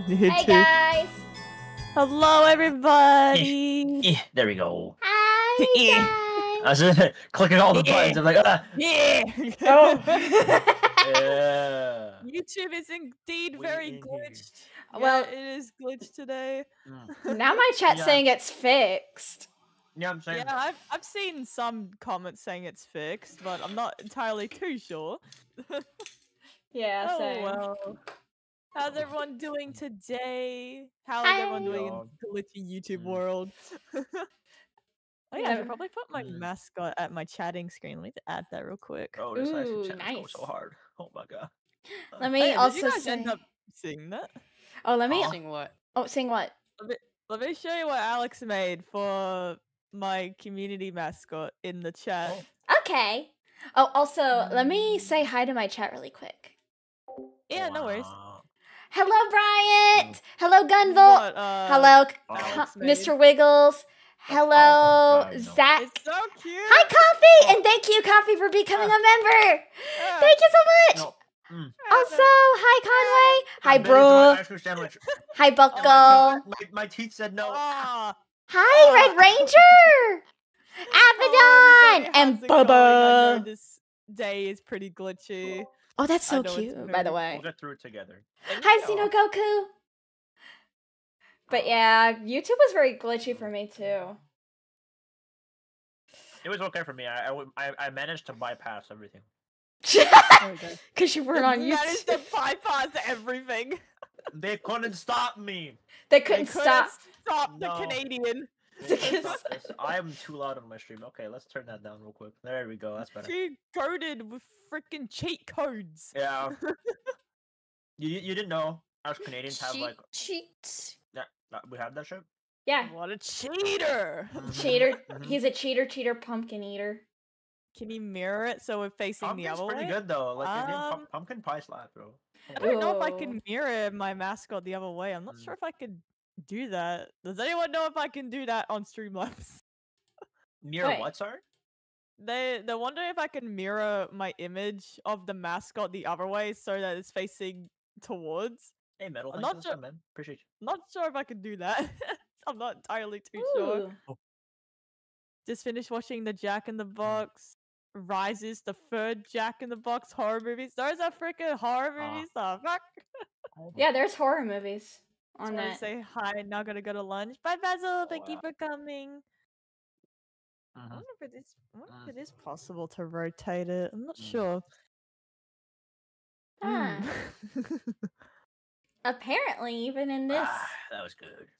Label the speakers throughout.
Speaker 1: Hey guys.
Speaker 2: Hello, everybody.
Speaker 3: Eh, there we go.
Speaker 1: Hi
Speaker 2: Yeah.
Speaker 3: I was just clicking all the buttons. I'm like, ah,
Speaker 2: yeah.
Speaker 1: Oh.
Speaker 3: yeah.
Speaker 2: YouTube is indeed
Speaker 3: We
Speaker 2: very
Speaker 3: indeed.
Speaker 2: glitched.
Speaker 1: Well-
Speaker 2: yeah, it is glitched today.
Speaker 3: Mm.
Speaker 1: now my chat's
Speaker 3: Yeah.
Speaker 1: saying it's fixed.
Speaker 3: Yeah, I'm saying.
Speaker 2: Yeah, I've I've seen some comments saying it's fixed, but I'm not entirely too sure.
Speaker 1: Yeah,
Speaker 2: oh
Speaker 1: same.
Speaker 2: well. How's everyone doing today? How's
Speaker 1: Hi.
Speaker 2: everyone doing in
Speaker 3: Dog.
Speaker 2: glitchy YouTube
Speaker 3: Mm.
Speaker 2: world? oh yeah, I
Speaker 1: Yeah.
Speaker 2: should probably put my
Speaker 3: Mm.
Speaker 2: mascot at my chatting screen. Let me add that real quick.
Speaker 3: Oh, this actually
Speaker 1: Ooh,
Speaker 3: chat go so hard. Oh my god.
Speaker 1: Let
Speaker 2: Oh,
Speaker 1: me
Speaker 2: yeah,
Speaker 1: also
Speaker 2: did you guys
Speaker 1: say.
Speaker 2: end up seeing that?
Speaker 1: Oh, let me.
Speaker 3: Aw.
Speaker 4: Sing what?
Speaker 1: Oh, sing what?
Speaker 2: Let me show you what Alex made for my community mascot in the chat.
Speaker 3: Oh.
Speaker 1: Okay. Oh, also, let me
Speaker 2: Mm.
Speaker 1: say hi to my chat really quick.
Speaker 2: Yeah, no worries.
Speaker 3: Wow.
Speaker 1: Hello, Bryant.
Speaker 2: Mm. Hello,
Speaker 1: Gunvolt.
Speaker 2: what, uh,
Speaker 1: Hello, C-
Speaker 2: Alex
Speaker 1: Co-
Speaker 2: made.
Speaker 1: Mr. Wiggles. Hello,
Speaker 3: God.
Speaker 1: Zach.
Speaker 2: It's so cute.
Speaker 1: Hi, Coffee, oh. and thank you, Coffee, for becoming ah. a member.
Speaker 2: Yeah.
Speaker 1: Thank you so much.
Speaker 3: No. Mm.
Speaker 1: Also, hi, Conway. Hi,
Speaker 3: I'm bit into my
Speaker 1: Bro.
Speaker 3: ice cream sandwich.
Speaker 1: Hi,
Speaker 3: Oh, my, teeth, my, my teeth said no.
Speaker 2: Ah,
Speaker 1: Hi, ah. Red Ranger.
Speaker 2: oh,
Speaker 1: Abaddon
Speaker 2: everybody,
Speaker 1: and
Speaker 2: how's it going? I know
Speaker 1: Bubba.
Speaker 2: this day is pretty glitchy.
Speaker 1: Oh, that's so cute, by the way.
Speaker 3: We'll get through it together.
Speaker 1: Hi, Xeno Goku. But oh. yeah, YouTube was very glitchy for me too.
Speaker 3: It was okay for me. I I managed to bypass everything.
Speaker 1: Oh, because you weren't on
Speaker 2: You managed to bypass everything.
Speaker 3: They couldn't stop me.
Speaker 1: They
Speaker 2: They
Speaker 1: couldn't
Speaker 2: couldn't
Speaker 1: stop.
Speaker 2: Stop the
Speaker 3: No.
Speaker 2: Canadian.
Speaker 3: They couldn't stop this. I am too loud on my stream. Okay, let's turn that down real quick. There we go. That's better.
Speaker 2: She coded with freaking cheat codes.
Speaker 3: Yeah. you you you didn't know us Canadians have like
Speaker 1: sheets.
Speaker 3: yeah we have that shit.
Speaker 1: Yeah,
Speaker 2: What a cheater!
Speaker 3: Mhm,
Speaker 1: cheater.
Speaker 3: mhm.
Speaker 1: He's a cheater, cheater, pumpkin eater.
Speaker 2: Can you mirror it so we're facing the other way?
Speaker 3: Pumpkin's pretty good though. Like your name,
Speaker 2: Um,
Speaker 3: pump- pumpkin pie slap, bro.
Speaker 2: I don't know if I can mirror my mascot the other way. I'm not
Speaker 3: Mm.
Speaker 2: sure if I could do that. Does anyone know if I can do that on Streamlabs?
Speaker 3: Mirror
Speaker 1: Wait.
Speaker 3: what, sorry?
Speaker 2: They they're wondering if I can mirror my image of the mascot the other way so that it's facing towards.
Speaker 3: Hey, metal.
Speaker 2: I'm
Speaker 3: Thanks for
Speaker 2: not
Speaker 3: the
Speaker 2: sure-
Speaker 3: sub, man. Appreciate you.
Speaker 2: Not sure if I can do that. I'm not entirely too sure.
Speaker 1: Ooh.
Speaker 2: Just finished watching the Jack in the Box Rises, the third Jack in the Box horror movies. Those are freaking horror
Speaker 3: Ah.
Speaker 2: movies. The fuck.
Speaker 1: Yeah, there's horror movies on that.
Speaker 2: say hi. Now gonna go to lunch. Bye, Basil. Thank you for coming. I
Speaker 3: Mhm.
Speaker 2: wonder if it is. I wonder if it is possible to rotate it. I'm not
Speaker 3: Mm.
Speaker 2: sure.
Speaker 1: Ah,
Speaker 2: Mm.
Speaker 1: apparently, even in this,
Speaker 3: Ah, that was good.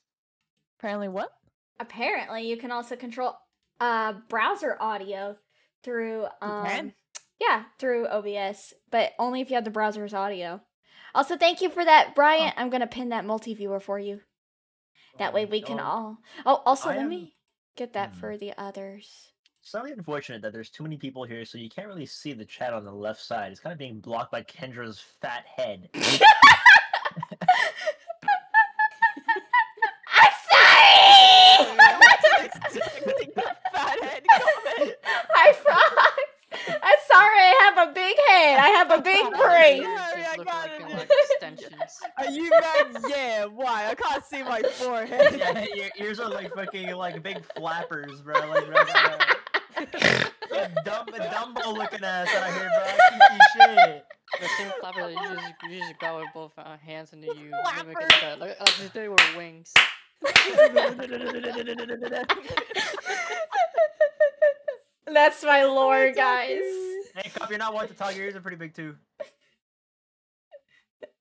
Speaker 2: Apparently, what?
Speaker 1: apparently you can also control uh browser audio through um yeah through OBS, but only if you have the browser's audio. Also, thank you for that, Bryant. I'm gonna pin that multi-viewer for you. That way
Speaker 3: Um,
Speaker 1: we can
Speaker 3: oh,
Speaker 1: all. Oh, also
Speaker 3: I
Speaker 1: let
Speaker 3: am-
Speaker 1: me get that
Speaker 3: Hmm.
Speaker 1: for the others.
Speaker 3: Slightly unfortunate that there's too many people here, so you can't really see the chat on the left side. It's kind of being blocked by Kendra's fat head.
Speaker 1: I'm sorry.
Speaker 2: Expecting the comment.
Speaker 1: Hi, frogs. I'm sorry. I have a big head. I have a big brain.
Speaker 2: Sorry, I
Speaker 4: Just look
Speaker 2: got
Speaker 4: like,
Speaker 2: it.
Speaker 4: in, like extensions.
Speaker 2: Are you mad? Yeah. Why? I can't see my forehead.
Speaker 3: yeah, your ears are like fucking like big flappers, bro. Like, bro, bro. Dumb, Dumbo looking ass out here, bro. Kinky shit.
Speaker 4: The same flapper that you just, you just got with both uh, hands and then you mimic
Speaker 2: Flapper.
Speaker 4: it that. Like, like just do it with wings.
Speaker 1: That's my lore, guys.
Speaker 3: Hey, Cup, you're not one to talk. Your ears are pretty big too.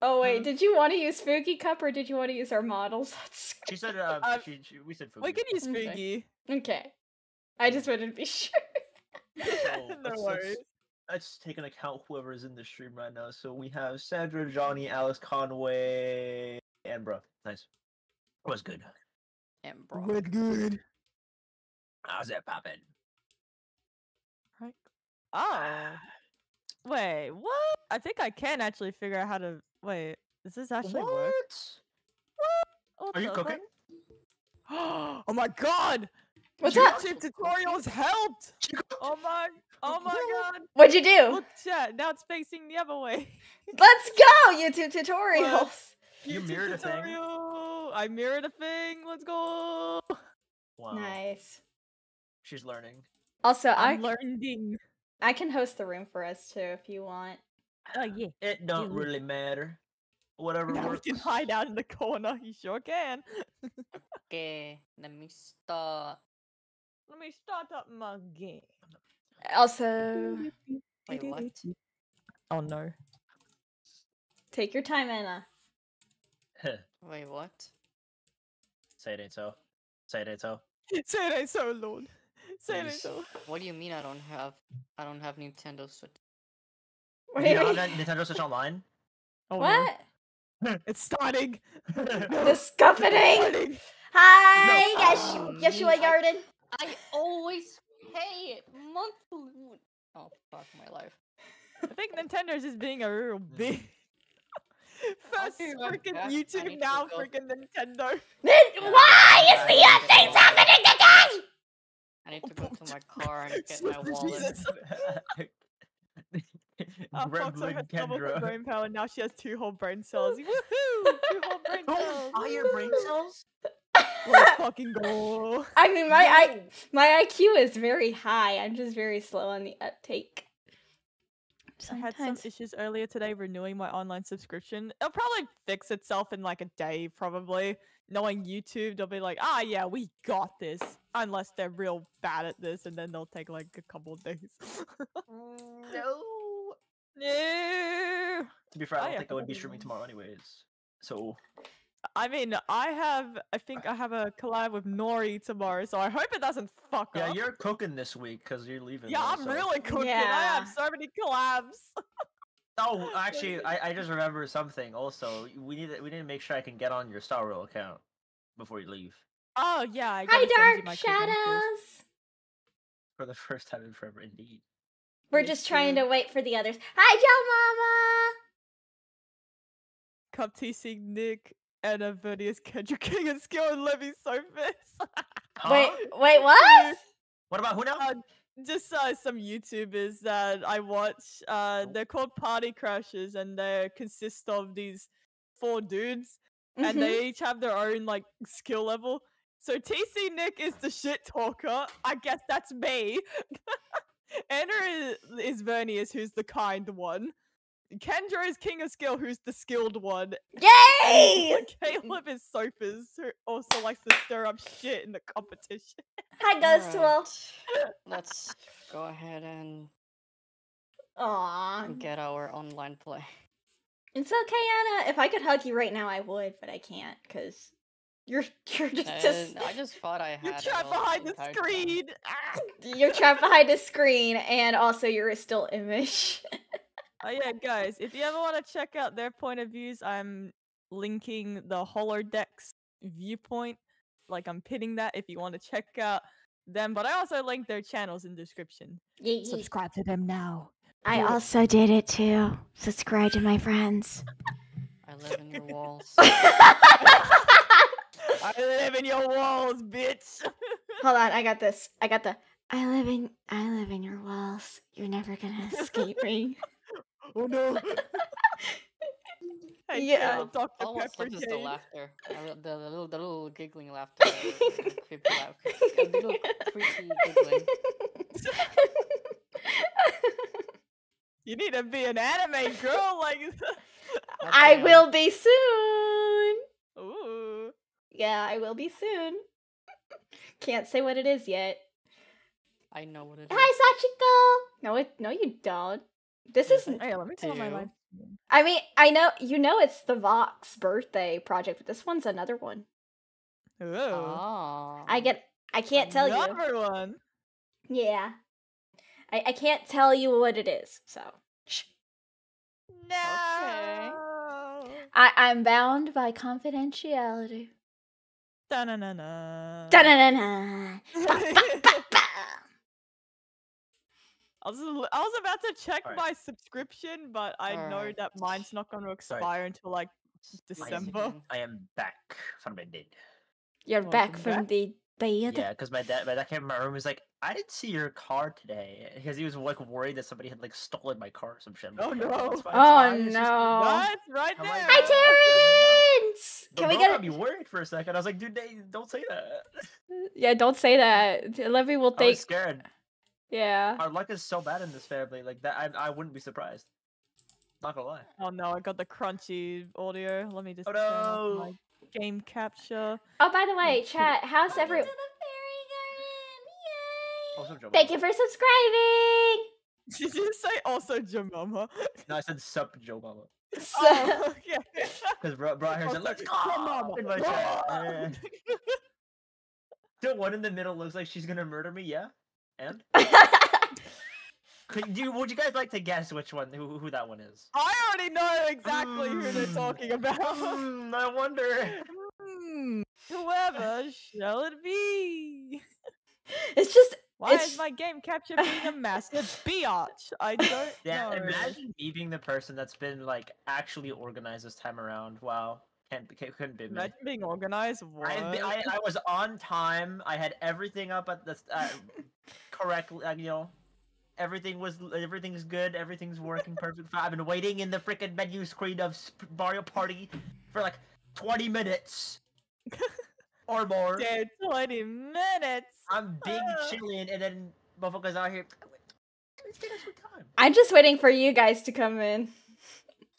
Speaker 1: Oh wait,
Speaker 3: Hmm?
Speaker 1: did you want to use Spooky Cup or did you want to use our models? That's
Speaker 3: She said, uh,
Speaker 2: Um,
Speaker 3: she, she, we said food.
Speaker 2: We can use
Speaker 1: Okay. Okay. I just wanted to be sure.
Speaker 2: no
Speaker 3: let's- let's-
Speaker 2: worries.
Speaker 3: Let's take an account whoever is in the stream right now. So we have Sandra, Johnny, Alice, Conway, and bro. Nice. That was good.
Speaker 4: And bro.
Speaker 2: Good, good.
Speaker 3: How's that poppin'?
Speaker 2: Oh. Wait, what? I think I can actually figure out how to. Wait, does this actually work? What
Speaker 3: Are you
Speaker 2: the
Speaker 3: cooking?
Speaker 2: oh my god!
Speaker 1: What's up?
Speaker 2: YouTube tutorials helped! Oh my, oh my god!
Speaker 1: What'd you do?
Speaker 2: Look, chat, now it's facing the other way.
Speaker 1: Let's go, YouTube tutorials.
Speaker 3: You
Speaker 2: YouTube
Speaker 3: mirrored a thing?
Speaker 2: tutorial. I mirrored a thing. Let's go.
Speaker 3: Wow.
Speaker 1: Nice.
Speaker 3: She's learning.
Speaker 1: Also, I
Speaker 2: I'm learning.
Speaker 1: I can host the room for us too if you want.
Speaker 2: Oh yeah.
Speaker 3: It don't
Speaker 2: You-
Speaker 3: really matter. Whatever
Speaker 2: Now we
Speaker 3: works.
Speaker 2: can hide out in the corner. You sure can.
Speaker 4: Okay, let me start.
Speaker 2: Let me start up my game.
Speaker 1: Also,
Speaker 4: Wait, what?
Speaker 2: Oh no.
Speaker 1: take your time, Anna.
Speaker 4: Wait, what?
Speaker 3: Say it ain't so. Say it ain't so.
Speaker 2: Say it ain't so, Lord. Say it ain't so.
Speaker 4: What do you mean I don't have? I don't have Nintendo Switch.
Speaker 1: What do
Speaker 3: You
Speaker 1: you mean?
Speaker 3: have that Nintendo Switch Online?
Speaker 2: Oh, no.
Speaker 1: What?
Speaker 2: It's starting.
Speaker 1: Discomforting.
Speaker 2: Starting.
Speaker 1: Hi,
Speaker 4: No.
Speaker 1: Yesh-
Speaker 4: Oh,
Speaker 1: Yeshua
Speaker 4: me, I-
Speaker 1: Yarden.
Speaker 4: I always pay it monthly. Oh fuck my life.
Speaker 2: I think Nintendo's just being a real big. First
Speaker 4: be
Speaker 2: freaking YouTube, now
Speaker 4: go.
Speaker 2: freaking Nintendo.
Speaker 1: Then Why is the updates happening again?
Speaker 4: I need to go to my car and get my
Speaker 2: Sweet
Speaker 4: wallet.
Speaker 2: Jesus. Fox
Speaker 3: Gremlin
Speaker 2: has double her brain power. Now she has two whole brain cells. Woohoo! Two whole brain cells.
Speaker 3: Are your brain cells?
Speaker 2: Let's fucking go.
Speaker 1: I mean, my I my IQ is very high. I'm just very slow on the uptake.
Speaker 2: I had some issues earlier today renewing my online subscription. It'll probably fix itself in like a day, probably. Knowing YouTube, they'll be like, ah, yeah, we got this. Unless they're real bad at this, and then they'll take like a couple of days.
Speaker 3: No.
Speaker 2: No.
Speaker 3: To be fair, I don't
Speaker 2: yeah,
Speaker 3: think I would be streaming tomorrow anyways. So
Speaker 2: I mean, I have, I think I have a collab with Nori tomorrow, so I hope it doesn't fuck
Speaker 3: yeah,
Speaker 2: up.
Speaker 3: Yeah, you're cooking this week because you're leaving.
Speaker 2: Yeah,
Speaker 3: though,
Speaker 2: I'm
Speaker 3: so-
Speaker 2: really cooking. I have so many collabs.
Speaker 3: Oh, actually, I, I just remember something. Also, we need to, we need to make sure I can get on your Star Rail account before you leave
Speaker 2: Oh yeah, I
Speaker 1: Hi,
Speaker 2: gotta you
Speaker 1: Dark
Speaker 2: my cooking skills.
Speaker 1: Shadows.
Speaker 3: for the first time in forever. Indeed.
Speaker 1: We're just trying to wait for the others. Hi, Joe Mama.
Speaker 2: Cup TC Nick and Avernius Kendrick King and Skill and Levy Sophis.
Speaker 3: Huh?
Speaker 1: Joe Wait, wait, what?
Speaker 3: What about who now?
Speaker 2: Uh, just uh, some YouTubers that I watch. Uh,
Speaker 3: Oh.
Speaker 2: they're called Party Crashers, and they consist of these four dudes, and
Speaker 1: Mhm.
Speaker 2: they each have their own like skill level. So TC Nick is the shit talker. I guess that's me. Anna is, is Vernius, who's the kind one. Kendra is King of Skill, who's the skilled one.
Speaker 1: Yay!
Speaker 2: Caleb is Sophus, who also likes to stir up shit in the competition.
Speaker 1: Hi, Ghost
Speaker 4: Alright,
Speaker 1: Wolf.
Speaker 4: Let's go ahead and
Speaker 1: Aw.
Speaker 4: get our online play.
Speaker 1: It's okay, Anna. If I could hug you right now, I would, but I can't because you're you're just, just
Speaker 4: I just thought I had.
Speaker 2: You're trapped behind the screen. Ah!
Speaker 1: you're trapped behind a screen, and also you're a still image.
Speaker 2: Oh yeah, guys, if you ever want to check out their point of views, I'm linking the Holodex viewpoint. Like I'm pinning that if you want to check out them, but I also link their channels in description.
Speaker 1: Ye- ye-
Speaker 2: Subscribe to them now.
Speaker 1: I
Speaker 2: do
Speaker 1: also did it too. Subscribe to my friends.
Speaker 4: I live in your walls.
Speaker 2: I live in your walls, bitch.
Speaker 1: Hold on, I got this. I got the. I live in. I live in your walls. You're never gonna escape me.
Speaker 2: oh no. hey,
Speaker 1: Yeah.
Speaker 2: yeah. Dr.
Speaker 4: All what's
Speaker 2: Pepper
Speaker 4: left the laughter. I li- The, the little, the little giggling laughter. the- the creepy laugh. The little creepy giggling.
Speaker 2: You need to be an anime girl, like.
Speaker 1: I will be soon.
Speaker 2: Ooh.
Speaker 1: Yeah, I will be soon. Can't say what it is yet.
Speaker 4: I know what it is.
Speaker 1: Hi, Sachiko. No, it. No, you don't. This
Speaker 4: Yes,
Speaker 1: is.
Speaker 4: I
Speaker 2: Hey, let me tell my life.
Speaker 1: I mean, I know you know it's the Vox birthday project, but this one's another one.
Speaker 4: Oh.
Speaker 1: I get. I can't tell you.
Speaker 2: Another one.
Speaker 1: Yeah. I, I can't tell you what it is, so. Shh.
Speaker 2: No.
Speaker 1: I, I'm bound by confidentiality.
Speaker 2: Da-na-na-na.
Speaker 1: Da-na-na-na.
Speaker 2: I was, l- I was about to check
Speaker 3: Alright.
Speaker 2: my subscription, but I know
Speaker 4: Alright.
Speaker 2: that mine's not going to expire until like December.
Speaker 3: I am back from the dead.
Speaker 1: You're back from
Speaker 2: back.
Speaker 1: the dead.
Speaker 3: Yeah, because my dad, my dad came in my room. He's like, "I didn't see your car today," because he was like worried that somebody had like stolen my car or some shit. I'm
Speaker 2: Oh,
Speaker 3: like,
Speaker 2: no.
Speaker 3: it's fine, it's
Speaker 1: Oh,
Speaker 3: fine, just-
Speaker 1: no.
Speaker 2: That's right
Speaker 3: I'm
Speaker 2: there.
Speaker 3: like,
Speaker 1: Hi,
Speaker 3: got
Speaker 1: gonna
Speaker 3: me worried for a second. I was like, dude, they, don't say that.
Speaker 1: yeah. Don't say that. Lebby will
Speaker 3: I was
Speaker 1: think.
Speaker 3: scared.
Speaker 1: Yeah.
Speaker 3: Our luck is so bad in this family. Like that, I, I wouldn't be surprised. Not gonna lie.
Speaker 2: Oh no, I got the crunchy audio. Let me just
Speaker 3: Oh
Speaker 2: turn off
Speaker 3: no.
Speaker 2: My game capture.
Speaker 1: Oh, by the way, chat. How's every?
Speaker 3: Also, oh,
Speaker 1: Thank you for subscribing.
Speaker 2: Did you say also Jamama?
Speaker 3: No, I said sup, Joe Mama.
Speaker 1: So,
Speaker 2: Oh, okay.
Speaker 3: Because bro, bro here said, let's go.
Speaker 2: Jamama.
Speaker 3: in my chat. The one in the middle looks like she's gonna murder me. Yeah. And could you? Would you guys like to guess which one? Who, who that one is?
Speaker 2: I already know exactly who they're
Speaker 3: Mm.
Speaker 2: talking about.
Speaker 3: Hmm, I wonder.
Speaker 2: Hmm, Whoever shall it be?
Speaker 1: it's just
Speaker 2: Why
Speaker 1: It's-
Speaker 2: is my game capture being a massive biatch? I don't
Speaker 3: Yeah,
Speaker 2: know.
Speaker 3: imagine me being the person that's been like actually organized this time around. Wow, can't can't- couldn't be me.
Speaker 2: Imagine being organized. What?
Speaker 3: I, I I was on time. I had everything up at the s- uh, correctly. Uh, you know, everything was everything's good. Everything's working perfect. I've been waiting in the freaking menu screen of Sp- Mario Party for like twenty minutes or more.
Speaker 2: Dude, 20 minutes.
Speaker 3: I'm big
Speaker 2: Uh.
Speaker 3: chilling, and then motherfuckers out here. Let's take us some time.
Speaker 1: I'm just waiting for you guys to come in.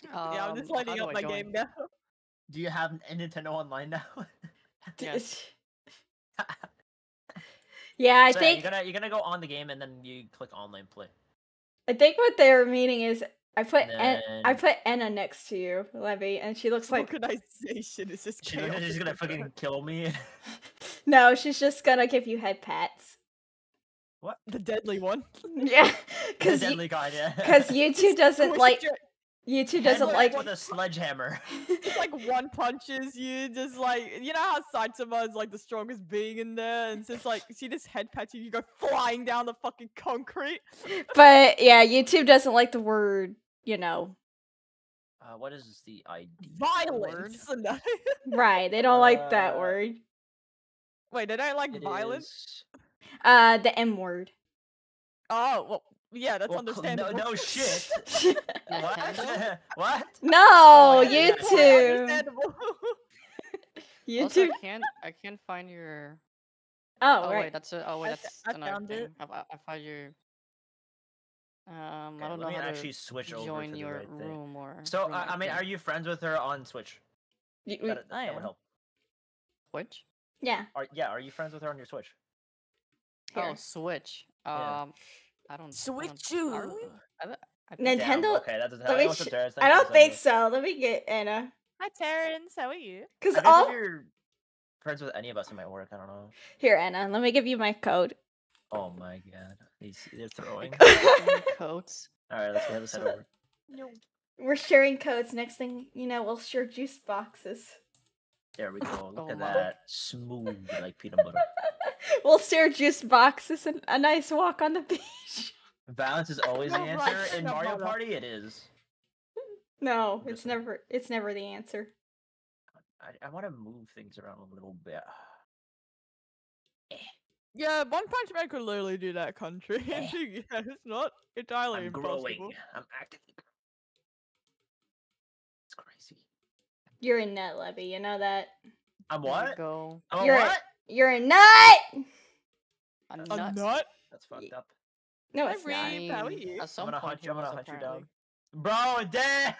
Speaker 2: yeah, I'm just
Speaker 4: Um,
Speaker 2: lighting
Speaker 4: do
Speaker 2: up my
Speaker 4: join?
Speaker 2: game now.
Speaker 3: Do you have a Nintendo Online now?
Speaker 4: Yes.
Speaker 1: yeah, I
Speaker 3: So, yeah,
Speaker 1: think
Speaker 3: you're gonna you're gonna go on the game and then you click online play.
Speaker 1: I think what they're meaning is I put en- I put Enna next to you, Lebby, and she looks like
Speaker 2: Organization is just
Speaker 3: She's
Speaker 2: chaos.
Speaker 3: just gonna fucking kill me.
Speaker 1: no, she's just gonna give you head pats.
Speaker 2: What the deadly one.
Speaker 1: Yeah, because
Speaker 3: deadly kind, yeah.
Speaker 1: because YouTube doesn't
Speaker 2: Squish
Speaker 1: like
Speaker 2: your-
Speaker 1: YouTube doesn't
Speaker 3: Headbutt
Speaker 1: like
Speaker 3: with a sledgehammer.
Speaker 2: It's like one punches you, just like you know how Saitama is like the strongest being in there, and it's just like see this head pats you, you go flying down the fucking concrete.
Speaker 1: but yeah, YouTube doesn't like the word, you know.
Speaker 3: Uh, what is the ID?
Speaker 2: Violence.
Speaker 1: Right, they don't like that
Speaker 3: Uh,
Speaker 1: word.
Speaker 2: Wait, they don't like violence.
Speaker 3: is-
Speaker 1: Uh the M word.
Speaker 2: Oh well, yeah, that's
Speaker 3: Well,
Speaker 2: understandable.
Speaker 3: No, no shit. what? What?
Speaker 1: no,
Speaker 3: Oh, yeah, yeah.
Speaker 2: Quite
Speaker 1: YouTube.
Speaker 4: Also,
Speaker 1: YouTube.
Speaker 4: I can't. I can't find your.
Speaker 1: Oh,
Speaker 4: Oh
Speaker 1: right.
Speaker 4: wait, that's a. Oh wait, that's
Speaker 2: I
Speaker 4: another
Speaker 2: found
Speaker 4: thing.
Speaker 2: it.
Speaker 4: I, I, I found your. Um,
Speaker 3: Okay,
Speaker 4: I don't
Speaker 3: let
Speaker 4: know
Speaker 3: me
Speaker 4: how
Speaker 3: actually
Speaker 4: to
Speaker 3: switch over
Speaker 4: join
Speaker 3: to the
Speaker 4: your
Speaker 3: right thing.
Speaker 4: room or.
Speaker 3: So,
Speaker 4: room
Speaker 3: uh, I mean,
Speaker 4: ID.
Speaker 3: are you friends with her on Switch?
Speaker 1: Y-
Speaker 3: That, that,
Speaker 2: I
Speaker 3: that would help.
Speaker 4: Switch?
Speaker 1: yeah.
Speaker 3: Are, yeah, are you friends with her on your Switch?
Speaker 1: Here.
Speaker 4: Oh, Switch.
Speaker 3: Yeah.
Speaker 4: I don't. I
Speaker 2: Switch
Speaker 4: don't- are
Speaker 2: you.
Speaker 4: we? I, I think
Speaker 1: Nintendo-
Speaker 3: Damn, okay, that doesn't
Speaker 1: let me
Speaker 3: help.
Speaker 1: ch-
Speaker 3: Terrence,
Speaker 1: I don't think so. Let me get Anna.
Speaker 2: Hi, Terrence. How are you?
Speaker 1: Cause
Speaker 3: I guess
Speaker 1: all
Speaker 3: if you're friends with any of us, it might work. I don't know.
Speaker 1: here, Anna. Let me give you my code.
Speaker 3: Oh my god, he's they're throwing.
Speaker 4: Any codes.
Speaker 3: All right, let's let's head over.
Speaker 1: We're sharing codes. Next thing you know, we'll share juice boxes.
Speaker 3: There we go. Look
Speaker 4: Oh
Speaker 3: at
Speaker 4: my.
Speaker 3: that, smooth like peanut butter.
Speaker 1: we'll share juice boxes and a nice walk on the beach.
Speaker 3: Balance is always the answer
Speaker 2: right,
Speaker 3: in
Speaker 2: no,
Speaker 3: Mario
Speaker 2: no, no.
Speaker 3: Party. It is.
Speaker 1: No,
Speaker 3: Just
Speaker 1: it's
Speaker 3: like-
Speaker 1: never. It's never the answer.
Speaker 3: I, I want to move things around a little bit.
Speaker 2: Yeah, One Punch Man could literally do that country.
Speaker 3: Eh.
Speaker 2: yeah, it's not entirely
Speaker 3: I'm
Speaker 2: impossible.
Speaker 3: growing. I'm actively. growing. It's crazy.
Speaker 1: You're a nut, Lebby. You know that.
Speaker 3: I'm
Speaker 4: There we
Speaker 3: what?
Speaker 4: Go.
Speaker 3: I'm
Speaker 1: You're a-
Speaker 3: what?
Speaker 1: You're a nut.
Speaker 4: A
Speaker 2: A
Speaker 4: nut.
Speaker 2: nut?
Speaker 3: That's fucked up.
Speaker 1: No,
Speaker 2: Hi,
Speaker 1: it's
Speaker 2: Reed.
Speaker 1: not.
Speaker 4: I
Speaker 2: How are you?
Speaker 4: At some
Speaker 3: I'm gonna
Speaker 4: point
Speaker 3: hunt you. I'm gonna
Speaker 4: was
Speaker 3: hunt you
Speaker 4: apparently.
Speaker 3: down. Bro, damn.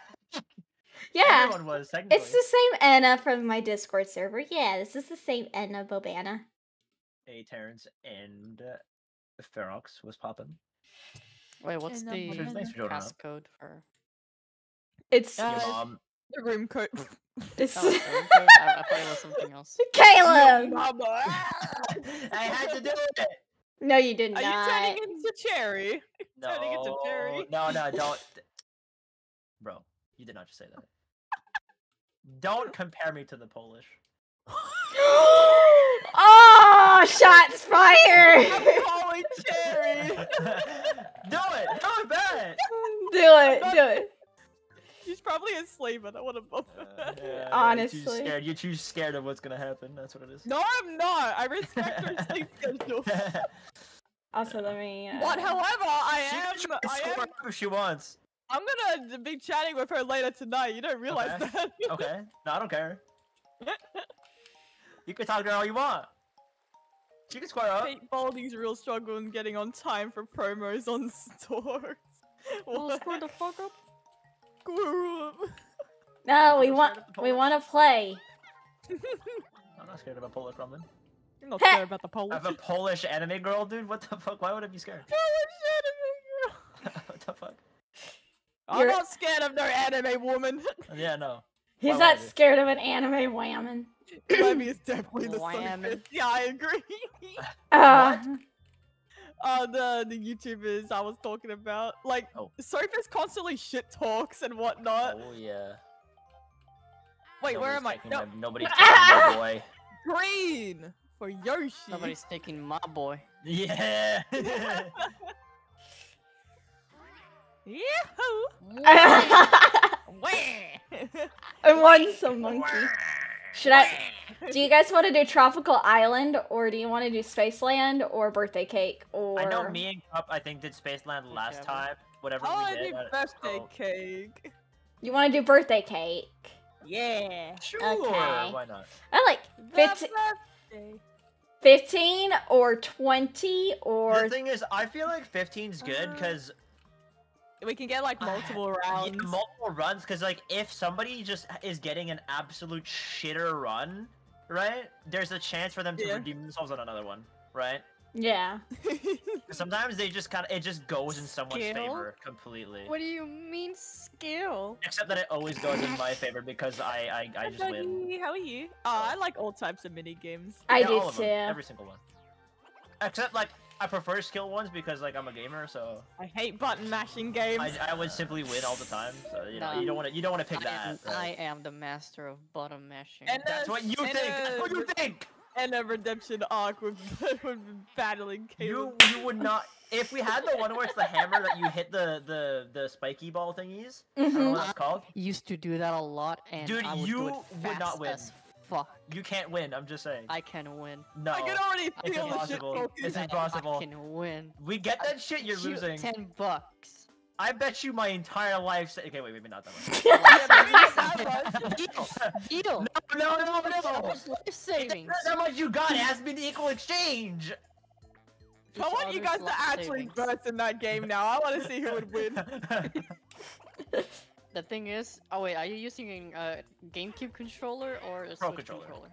Speaker 1: Yeah,
Speaker 3: Everyone was technically.
Speaker 1: it's the same Anna from my Discord server. Yeah, this is the same Anna Bobana.
Speaker 3: A Terrence and uh, Ferox was popping.
Speaker 4: Wait, what's
Speaker 2: And,
Speaker 4: the
Speaker 2: Cheers,
Speaker 3: thanks for showing up.
Speaker 4: passcode for?
Speaker 1: It's
Speaker 2: Uh,
Speaker 3: Your mom.
Speaker 2: The room coat.
Speaker 1: it's
Speaker 4: Oh, it's room code? I, I thought it was something else.
Speaker 1: Caleb.
Speaker 2: Mama. Ah!
Speaker 3: I had to do it.
Speaker 1: No, you did
Speaker 2: Are
Speaker 1: not.
Speaker 2: Are you turning into Cherry? Turning into
Speaker 3: No, no, no, don't. Bro, you did not just say that. Don't compare me to the Polish.
Speaker 1: oh, shots fired!
Speaker 2: I'm calling Cherry.
Speaker 3: do it. Do it, bet.
Speaker 1: do it, do it.
Speaker 2: She's probably asleep. But I don't want to bump
Speaker 3: Uh,
Speaker 2: her.
Speaker 3: yeah, You're
Speaker 1: Honestly.
Speaker 3: too scared. You're too scared of what's gonna happen. That's what it is.
Speaker 2: No, I'm not. I respect her sleep schedule.
Speaker 1: Also, let me. Uh,
Speaker 2: But however, I
Speaker 3: she
Speaker 2: am.
Speaker 3: can
Speaker 2: I
Speaker 3: score
Speaker 2: am.
Speaker 3: if she wants.
Speaker 2: I'm gonna be chatting with her later tonight. You don't realize
Speaker 3: Okay.
Speaker 2: that.
Speaker 3: Okay. No, I don't care. You can talk to her all you want. She can square up.
Speaker 2: Kate Balding's real struggle in getting on time for promos on stores.
Speaker 4: Well,
Speaker 2: What?
Speaker 4: screw the fuck up.
Speaker 2: Screw up.
Speaker 1: No, we want
Speaker 3: scared of the
Speaker 1: we want to play.
Speaker 3: I'm not scared of a Polish woman.
Speaker 2: You're not
Speaker 1: Heh.
Speaker 2: scared about the
Speaker 3: I
Speaker 2: Polish.
Speaker 3: have a Polish anime girl, dude. What the fuck? Why would I be scared?
Speaker 2: Polish anime girl.
Speaker 3: what the fuck?
Speaker 2: I'm not scared of no anime woman.
Speaker 3: Yeah, no.
Speaker 1: He's
Speaker 3: Why
Speaker 1: not scared of an anime whammon.
Speaker 2: Lebby is definitely the
Speaker 4: Wham.
Speaker 2: safest. Yeah, I agree.
Speaker 1: Uh,
Speaker 2: uh, the the YouTubers I was talking about, like,
Speaker 3: Oh.
Speaker 2: Sophus constantly shit talks and whatnot.
Speaker 3: Oh yeah.
Speaker 2: Wait, where am I?
Speaker 3: Nobody's
Speaker 2: No,
Speaker 3: my- Nobody's taking my boy.
Speaker 2: green for Yoshi.
Speaker 4: Nobody's taking my boy.
Speaker 3: Yeah.
Speaker 2: Yahoo!
Speaker 1: I want some monkey. Should I? Do you guys want to do Tropical Island or do you want to do Spaceland or Birthday Cake or?
Speaker 3: I know me and Cup, I think, did Spaceland last
Speaker 4: Whichever.
Speaker 3: time. Whatever
Speaker 2: Oh,
Speaker 3: we
Speaker 2: I
Speaker 3: did.
Speaker 2: did birthday
Speaker 3: oh,
Speaker 2: cake.
Speaker 1: You want to do Birthday Cake?
Speaker 2: Yeah.
Speaker 3: Sure.
Speaker 1: Okay.
Speaker 3: Why not?
Speaker 1: I like 15, 15 or 20 or
Speaker 3: the thing is, I feel like 15's good
Speaker 2: Uh,
Speaker 3: because
Speaker 2: We can get like ah, multiple rounds.
Speaker 3: multiple runs. Because like, if somebody just is getting an absolute shitter run, right? There's a chance for them to
Speaker 2: Yeah.
Speaker 3: redeem themselves on another one, right?
Speaker 1: Yeah.
Speaker 3: Sometimes they just kind of it just goes in someone's
Speaker 4: Skill?
Speaker 3: favor completely.
Speaker 4: What do you mean skill?
Speaker 3: Except that it always goes in my favor because I I, I just win.
Speaker 2: Buddy, How are you? Oh, I like all types of mini games.
Speaker 1: I
Speaker 3: Yeah,
Speaker 1: do
Speaker 3: all of them,
Speaker 1: too.
Speaker 3: every single one. Except like I prefer skill ones because like I'm a gamer, so
Speaker 2: I hate button mashing games.
Speaker 3: I, I would simply win all the time. So you know
Speaker 4: Nah.
Speaker 3: you don't want to you don't want to pick
Speaker 4: I am,
Speaker 3: that.
Speaker 4: I am the master of button mashing.
Speaker 2: And
Speaker 3: That's
Speaker 2: uh,
Speaker 3: what you
Speaker 2: and,
Speaker 3: think. That's what you
Speaker 2: uh,
Speaker 3: think.
Speaker 2: And a redemption arc with, with battling
Speaker 3: You
Speaker 2: Caleb.
Speaker 3: you would not if we had the one where it's the hammer that you hit the the the spiky ball thingies. I don't know what that's called.
Speaker 4: used to do that a lot, and
Speaker 3: Dude,
Speaker 4: I would
Speaker 3: you
Speaker 4: do it
Speaker 3: would not win.
Speaker 4: as fuck.
Speaker 3: You can't win. I'm just saying.
Speaker 4: I can win.
Speaker 3: no,
Speaker 2: I can already
Speaker 3: it's
Speaker 2: feel the
Speaker 3: impossible.
Speaker 2: talking.
Speaker 3: It's impossible.
Speaker 4: I can win.
Speaker 3: we get that shit. You're losing.
Speaker 4: Ten bucks.
Speaker 3: I bet you my entire life. sa- Okay, wait, maybe not that much.
Speaker 2: Yeah, maybe not that much.
Speaker 4: Deal. Deal.
Speaker 3: No, no, no, no.
Speaker 4: Life savings.
Speaker 3: That's how much you got. It has been equal exchange.
Speaker 2: I want you guys to actually
Speaker 4: savings.
Speaker 2: burst in that game now. I want to see who would win.
Speaker 4: The thing is, oh wait, are you using a uh, GameCube controller or a
Speaker 3: Pro
Speaker 4: Switch
Speaker 3: controller.
Speaker 4: controller?